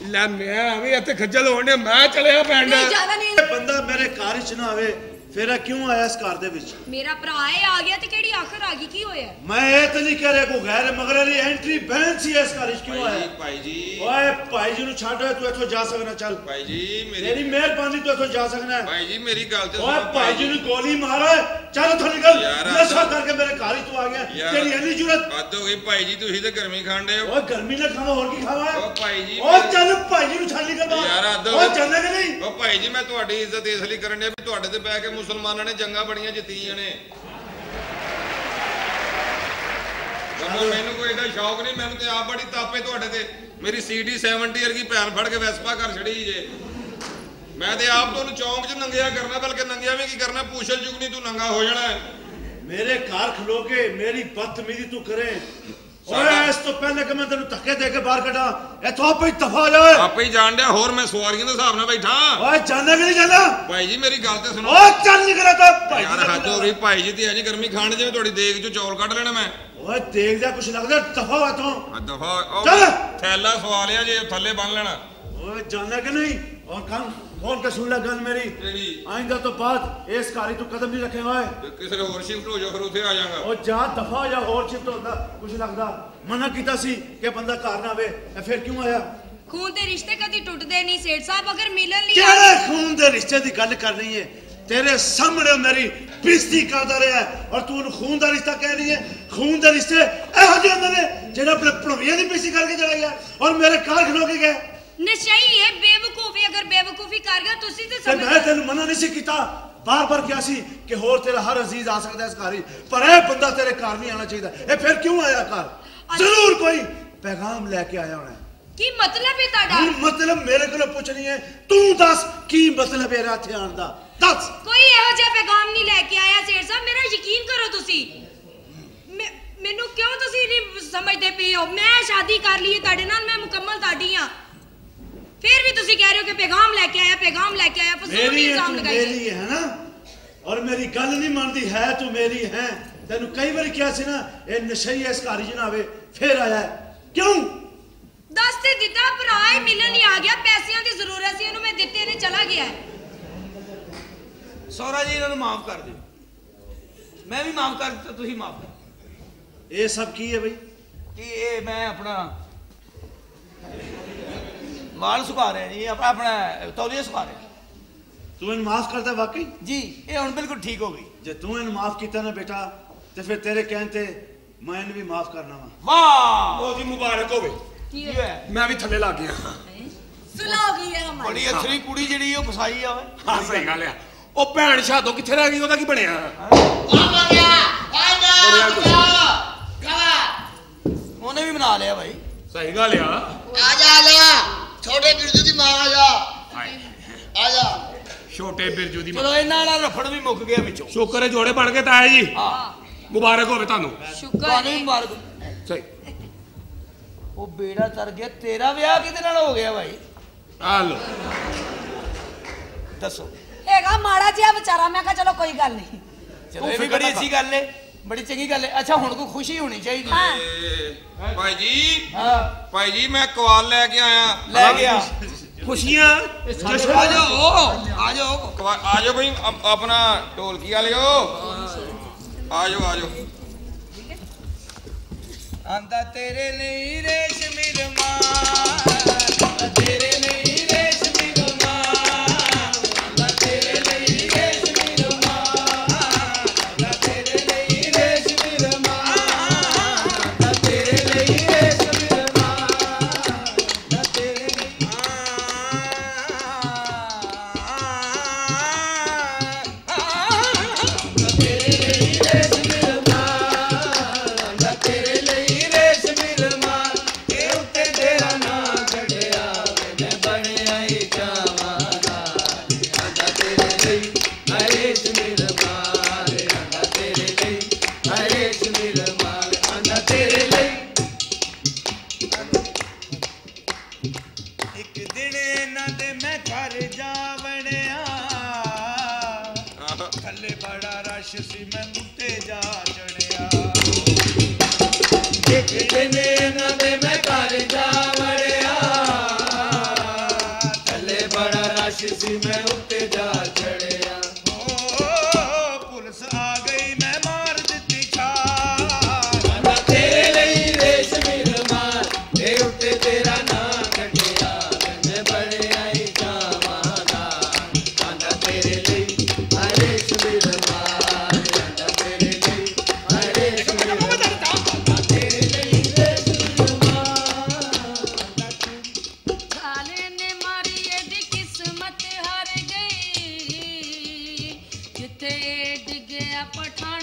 ਲੈ ਮੈਂ ਵੀ ਇੱਥੇ ਖੱਜਲ ਹੋਣ ਡਿਆ ਮੈਂ ਚਲਿਆ ਪਿੰਡ नहीं ज्यादा नहीं ਬੰਦਾ ਮੇਰੇ ਘਰ ਚ ਨਾ ਆਵੇ ਫਿਰ ਇਹ ਕਿਉਂ ਆਇਆ ਇਸ ਘਰ ਦੇ ਵਿੱਚ? ਮੇਰਾ ਭਰਾ ਇਹ ਆ ਗਿਆ ਤੇ ਕਿਹੜੀ ਆਖਰ ਆ ਗਈ? ਕੀ ਹੋਇਆ? ਮੈਂ ਇਹ ਤਾਂ ਨਹੀਂ ਕਹਿ ਰਿਹਾ ਕੋ ਗੈਰ ਮਗਰ ਵਾਲੀ ਐਂਟਰੀ ਬੈਨ ਸੀ ਇਸ ਘਰ ਚ ਕਿਉਂ ਆਇਆ? ਭਾਈ ਜੀ। ਓਏ ਭਾਈ ਜੀ ਨੂੰ ਛੱਡ ਓਏ ਤੂੰ ਇੱਥੋਂ ਜਾ ਸਕਣਾ ਚੱਲ। ਭਾਈ ਜੀ ਤੇਰੀ ਮੇਰੀ ਮਿਹਰਬਾਨੀ ਤੂੰ ਇੱਥੋਂ ਜਾ ਸਕਣਾ ਹੈ। ਭਾਈ ਜੀ ਮੇਰੀ ਗੱਲ ਤੇ ਓਏ ਸੁਣੋ ਭਾਈ ਜੀ ਨੂੰ ਗੋਲੀ ਮਾਰ ਓਏ ਚੱਲ ਉੱਥੋਂ ਨਿਕਲ ਯਾਰ, ਨਸ਼ਾ ਕਰਕੇ ਮੇਰੇ ਘਰ ਹੀ ਤੂੰ ਆ ਗਿਆ ਯਾਰ, ਤੇਰੀ ਇੰਨੀ ਜੁਰਤ ਹੱਦ ਹੋ ਗਈ ਭਾਈ ਜੀ ਤੁਸੀਂ ਤੇ ਗਰਮੀ ਖਾਂਦੇ ਹੋ। ਓਏ ਗਰਮੀ ਨਾ ਖਾਵਾ ਹੋਰ ਕੀ ਖਾਵਾ? ਓ ਭਾਈ ਜੀ ਓਏ ਚੱਲ ਭਾਈ ਜੀ ਨੂੰ ਛੱਡ ਨਿਕਲ ਬਾਹਰ ਯਾਰ ਹੋ ਕਿ ਨਹੀਂ? ਓ ਭਾਈ ਜੀ ਮੈਂ ਤੁਹਾਡੀ ਇੱਜ਼ਤ ਇਸ ਲਈ ਕਰਨ ਡਿਆ ਵੀ ਤੁਹਾਡੇ ਤੇ ਬਹਿ ਕੇ ਮੁਸਲਮਾਨਾਂ ਨੇ ਜੰਗਾਂ ਬੜੀਆਂ ਜਿੱਤੀਆਂ ਨੇ। ਜਦੋਂ ਮੈਨੂੰ ਕੋਈ ਇਹਦਾ ਸ਼ੌਕ ਨਹੀਂ, ਮੈਨੂੰ ਤੇ ਆਪ ਬੜੀ ਤਾਪੇ ਤੁਹਾਡੇ ਤੇ। ਮੇਰੀ ਸੀਡੀ 70 ਵਰਗੀ ਭੈਣ ਫੜ ਕੇ ਵੈਸਪਾ ਕਰ ਛੜੀ ਜੇ ਮੈਂ ਤੇ ਆਪ ਤੁਹਾਨੂੰ ਚੌਂਕ 'ਚ ਨੰਗਿਆ ਕਰਨਾ, ਬਲਕਿ ਨੰਗਿਆ ਵੀ ਕੀ ਕਰਨਾ, ਪੂਛਲ ਜੁਗਨੀ ਤੂੰ ਨੰਗਾ ਹੋ ਜਾਣਾ। ਮੇਰੇ ਘਰ ਖਲੋ ਕੇ ਮੇਰੀ ਬਦਤਮੀਜ਼ੀ ਤੂੰ ਕਰੇ। ਓਏ ਇਸ ਤੋਂ ਪਹਿਲੇ ਕਿ ਮੈਂ ਤੈਨੂੰ ਧੱਕੇ ਦੇ ਕੇ ਬਾਹਰ ਕੱਢਾਂ ਇੱਥੋਂ ਆਪੇ ਹੀ ਦਫਾ ਜਾਏ ਆਪੇ ਹੀ ਜਾਣ ਡਿਆ ਹੋਰ ਮੈਂ ਸਵਾਰੀਆਂ ਦੇ ਹਿਸਾਬ ਨਾਲ ਬੈਠਾ। ਓਏ ਜਾਣਾ ਕਿ ਨਹੀਂ ਜਾਣਾ ਭਾਈ ਜੀ ਮੇਰੀ ਗੱਲ ਤੇ ਸੁਣੋ। ਓਏ ਚੱਲ ਨਿਕਲ ਤਾ। ਭਾਈ ਯਾਰ ਜੀ ਹੱਦ ਹੋ ਭਾਈ ਜੀ ਤੇ ਐ ਗਰਮੀ ਖਾਣ ਜਿਵੇਂ ਤੁਹਾਡੀ ਦੇਗ ਚੋਂ ਚੌਲ ਕੱਢ ਲੈਣਾ ਮੈਂ। ਓਏ ਦੇਖ ਜਾ ਕੁਛ ਲੱਗਦਾ ਦਫਾ ਵਾ ਤੂੰ ਆ ਦਫਾ ਚੱਲ। ਥੈਲਾ ਸਵਾਲਿਆ ਜੇ ਥੱਲੇ ਬੰਨ ਲੈਣਾ। ਓਏ ਜਾਣਾ ਕਿ ਨਹੀਂ? ਔਰ ਕੰਮ? ਖੋਲ ਕੇ ਸੁਣ ਲੈ ਗੱਲ ਮੇਰੀ? ਆਇੰਦਾ ਤੋਂ ਬਾਅਦ ਇਸ ਘਰ ਤੂੰ ਕਦਮ ਨਹੀਂ ਤੇ ਕਿਸੇ ਹੋਰ ਸ਼ਿਫਟ ਹੋ ਜਾ ਫਿਰ ਉੱਥੇ ਆ ਜਾਗਾ ਉਹ ਜਾ ਦਫਾ ਜਾਂ ਹੋਰ ਸ਼ਿਫਟ ਹੁੰਦਾ ਕੁਛ ਲੱਗਦਾ। ਮਨਾ ਕੀਤਾ ਸੀ ਕਿ ਬੰਦਾ ਘਰ ਨਾ ਆਵੇ ਫਿਰ ਕਿਉਂ ਆਇਆ? ਖੂਨ ਦੇ ਰਿਸ਼ਤੇ ਕਦੀ ਟੁੱਟਦੇ ਨਹੀਂ ਸੇਠ ਸਾਹਿਬ ਅਗਰ ਮਿਲਣ ਲਈ ਕਿਹੜੇ ਖੂਨ ਦੇ ਰਿਸ਼ਤੇ ਦੀ ਗੱਲ ਕਰ ਰਹੀ ਹੈ ਤੇਰੇ ਸਾਹਮਣੇ ਮੇਰੀ ਬੇਇੱਜ਼ਤੀ ਕਰਦਾ ਰਿਹਾ ਹੈ ਔਰ ਤੂੰ ਉਹਨੂੰ ਖੂਨ ਦਾ ਰਿਸ਼ਤਾ ਕਹਿ ਰਹੀ ਹੈ ਖੂਨ ਦੇ ਰਿਸ਼ਤੇ ਇਹੋ ਜਿਹੇ ਹੁੰਦੇ ਨੇ ਜਿਹੜੇ ਆਪਣੇ ਭਣਵੀਆਂ ਦੀ ਬੇਇੱਜ਼ਤੀ ਕਰਕੇ ਚਲਾ ਗਿਆ ਔਰ ਮੇਰੇ ਘਰ ਖਲੋ ਕੇ ਗਏ ਨਸ਼ਈ ਹੈ ਬੇਵਕੂਫੀ ਅਗਰ ਬੇਵਕੂਫੀ ਕਰ ਗਿਆ ਤੁਸੀਂ ਤੇ ਤੇ ਮੈਂ ਸਮਝ ਤੈਨੂੰ ਮਨਾ ਨਹੀਂ ਸੀ ਕੀਤਾ। ਬਾਰ ਬਾਰ ਕਿਹਾ ਸੀ ਕਿ ਹੋਰ ਤੇਰਾ ਹਰ ਅਜ਼ੀਜ਼ ਆ ਸਕਦਾ ਇਸ ਘਰ ਵਿੱਚ। ਪਰ ਇਹ ਬੰਦਾ ਤੇਰੇ ਘਰ ਨਹੀਂ ਆਣਾ ਚਾਹੀਦਾ। ਇਹ ਫਿਰ ਕਿਉਂ ਆਇਆ ਘਰ? ਜ਼ਰੂਰ ਕੋਈ ਪੈਗਾਮ ਲੈ ਕੇ ਆਇਆ ਹੋਣਾ। ਕੀ ਮਤਲਬ ਹੈ ਤੁਹਾਡਾ? ਮਤਲਬ ਮੇਰੇ ਕੋਲੋਂ ਪੁੱਛਣੀ ਹੈ। ਤੂੰ ਦੱਸ ਕੀ ਮਤਲਬ ਹੈ ਰਾਥੇ ਆਣ ਦਾ? ਦੱਸ। ਕੋਈ ਇਹੋ ਜਿਹਾ ਪੈਗਾਮ ਨਹੀਂ ਲੈ ਕੇ ਆਇਆ ਸੇਠ ਸਾਹਿਬ। ਮੇਰਾ ਯਕੀਨ ਕਰੋ ਤੁਸੀਂ। ਮੈਨੂੰ ਕਿਉਂ ਤੁਸੀਂ ਨਹੀਂ ਸਮਝਦੇ ਪਏ ਹੋ? ਮੈਂ ਸ਼ਾਦੀ ਕਰ ਲਈ ਤੁਹਾਡੇ ਨਾਲ ਮੈਂ ਮੁਕੰਮਲ ਤੁਹਾਡੀ ਆ ਫਿਰ ਵੀ ਤੁਸੀਂ ਕਹਿ ਰਹੇ ਹੋ ਕਿ ਪੈਗਾਮ ਲੈ ਕੇ ਆਇਆ ਪੈਗਾਮ ਲੈ ਕੇ ਆਇਆ ਫਜ਼ੂਲ ਦੀ ਇਲਜ਼ਾਮ ਲਗਾਈ ਮੇਰੀ ਹੈ ਨਾ? ਔਰ ਮੇਰੀ ਗੱਲ ਨਹੀਂ ਮੰਨਦੀ ਹੈ ਤੂੰ ਮੇਰੀ ਹੈ? ਤੈਨੂੰ ਕਈ ਵਾਰੀ ਕਿਹਾ ਸੀ ਨਾ ਇਹ ਨਸ਼ਈ ਇਸ ਘਰ 'ਚ ਨਾ ਆਵੇ ਫਿਰ ਆਇਆ। ਕਿਉਂ? ਦੱਸ ਤੇ ਦਿੱਤਾ ਭਰਾ ਇਹ ਮਿਲਣ ਹੀ ਆ ਗਿਆ ਪੈਸਿਆਂ ਦੀ ਜ਼ਰੂਰਤ ਸੀ ਇਹਨੂੰ ਮੈਂ ਦਿੱਤੇ ਨੇ ਚਲਾ ਗਿਆ। ਸੌਰਾ ਜੀ ਇਹਨਾਂ ਨੂੰ ਮਾਫ ਕਰ ਦਿਓ। ਮੈਂ ਵੀ ਮਾਫ ਕਰ ਦਿੱਤਾ ਤੁਸੀਂ ਮਾਫ ਕਰ ਇਹ ਸਭ ਕੀ ਹੈ ਬਈ? ਕਿ ਇਹ ਮੈਂ ਆਪਣਾ ਵਾਲ ਸੁਕਾ ਰਿਹਾ ਜੀ ਆਪਣਾ ਆਪਣਾ ਤੌਲੀਆ ਸੁਕਾ ਰਿਹਾ ਤੂੰ ਇਹਨੂੰ ਮਾਫ ਕਰਦਾ ਵਾਕਈ ਜੀ ਇਹ ਹੁਣ ਬਿਲਕੁਲ ਠੀਕ ਹੋ ਗਈ ਜੇ ਤੂੰ ਇਹਨੂੰ ਮਾਫ ਕੀਤਾ ਨਾ ਬੇਟਾ ਤੇ ਫਿਰ ਤੇਰੇ ਕਹਿਣ ਤੇ ਮੈਂ ਇਹਨੂੰ ਵੀ ਮਾਫ ਕਰਨਾ ਵਾ ਵਾਹ ਉਹਦੀ ਮੁਬਾਰਕ ਹੋਵੇ ਕੀ ਕੀ ਹੋਇਆ ਮੈਂ ਵੀ ਥੱਲੇ ਲੱਗ ਗਿਆ सुलह हो गई है हमारी ਬੜੀ ਅਥਰੀ ਕੁੜੀ ਜਿਹੜੀ ਉਹ ਫਸਾਈ ਆ ਓਏ ਹਾਂ ਸਹੀ ਗੱਲ ਆ ਉਹ ਭੈਣ ਸ਼ਾਦੋ ਕਿੱਥੇ ਰਹਿ ਗਈ ਉਹਦਾ ਕੀ ਬਣਿਆ ਉਹਨੇ ਵੀ ਬਣਾ ਲਿਆ ਭਾਈ ਸਹੀ ਗੱਲ ਆ ਆ ਜਾ ਆ ਜਾ ਛੋਟੇ ਬਿਰਜੂ ਦੀ ਮਾਂ ਆ ਜਾ। ਆ ਜਾ। ਛੋਟੇ ਬਿਰਜੂ ਦੀ ਮਾਂ। ਚਲੋ ਇਹਨਾਂ ਨਾਲ ਰਫੜ ਵੀ ਮੁੱਕ ਗਿਆ ਵਿੱਚੋਂ। ਸ਼ੁਕਰ ਹੈ ਜੋੜੇ ਬਣ ਗਏ ਤਾਇਆ ਜੀ। ਹਾਂ। ਮੁਬਾਰਕ ਹੋਵੇ ਤੁਹਾਨੂੰ। ਸ਼ੁਕਰ ਤੁਹਾਨੂੰ ਮੁਬਾਰਕ। ਸਹੀ। ਉਹ ਬੇੜਾ ਤਰ ਗਿਆ। ਤੇਰਾ ਵਿਆਹ ਕਿਹਦੇ ਨਾਲ ਹੋ ਗਿਆ ਭਾਈ ਆ ਲੋ ਦੱਸੋ। ਹੈਗਾ ਮਾੜਾ ਜਿਹਾ ਵਿਚਾਰਾ। ਮੈਂ ਕਿਹਾ ਚਲੋ ਕੋਈ ਗੱਲ ਨਹੀਂ। ਚਲੋ ਇਹ ਵੀ ਬੜੀ ਅੱਛੀ ਗੱਲ ਹੈ ਬੜੀ ਚੰਗੀ ਗੱਲ ਹੈ। ਅੱਛਾ ਹੁਣ ਕੋਈ ਖੁਸ਼ੀ ਹੋਣੀ ਚਾਹੀਦੀ। ਹੈ। ਭਾਈ ਜੀ ਹਾਂ। ਭਾਈ ਜੀ ਮੈਂ ਕਵਾਲ ਲੈ ਕੇ ਆਇਆ। ਲੈ ਗਿਆ। ਖੁਸ਼ੀਆਂ। ਜਸ਼ਨ ਆ ਜਾਓ। ਆ ਜਾਓ। ਕਵਾ- ਆ ਜਾਓ ਬਈ ਅਪ- ਆਪਣਾ ਢੋਲਕੀ ਵਾਲਿਓ। ਆ ਜਾਓ ਆ ਜਾਓ ਆਂਦਾ ਤੇਰੇ ਲਈ ਰੇਸ਼ਮੀ ਰਮਾਨ पठा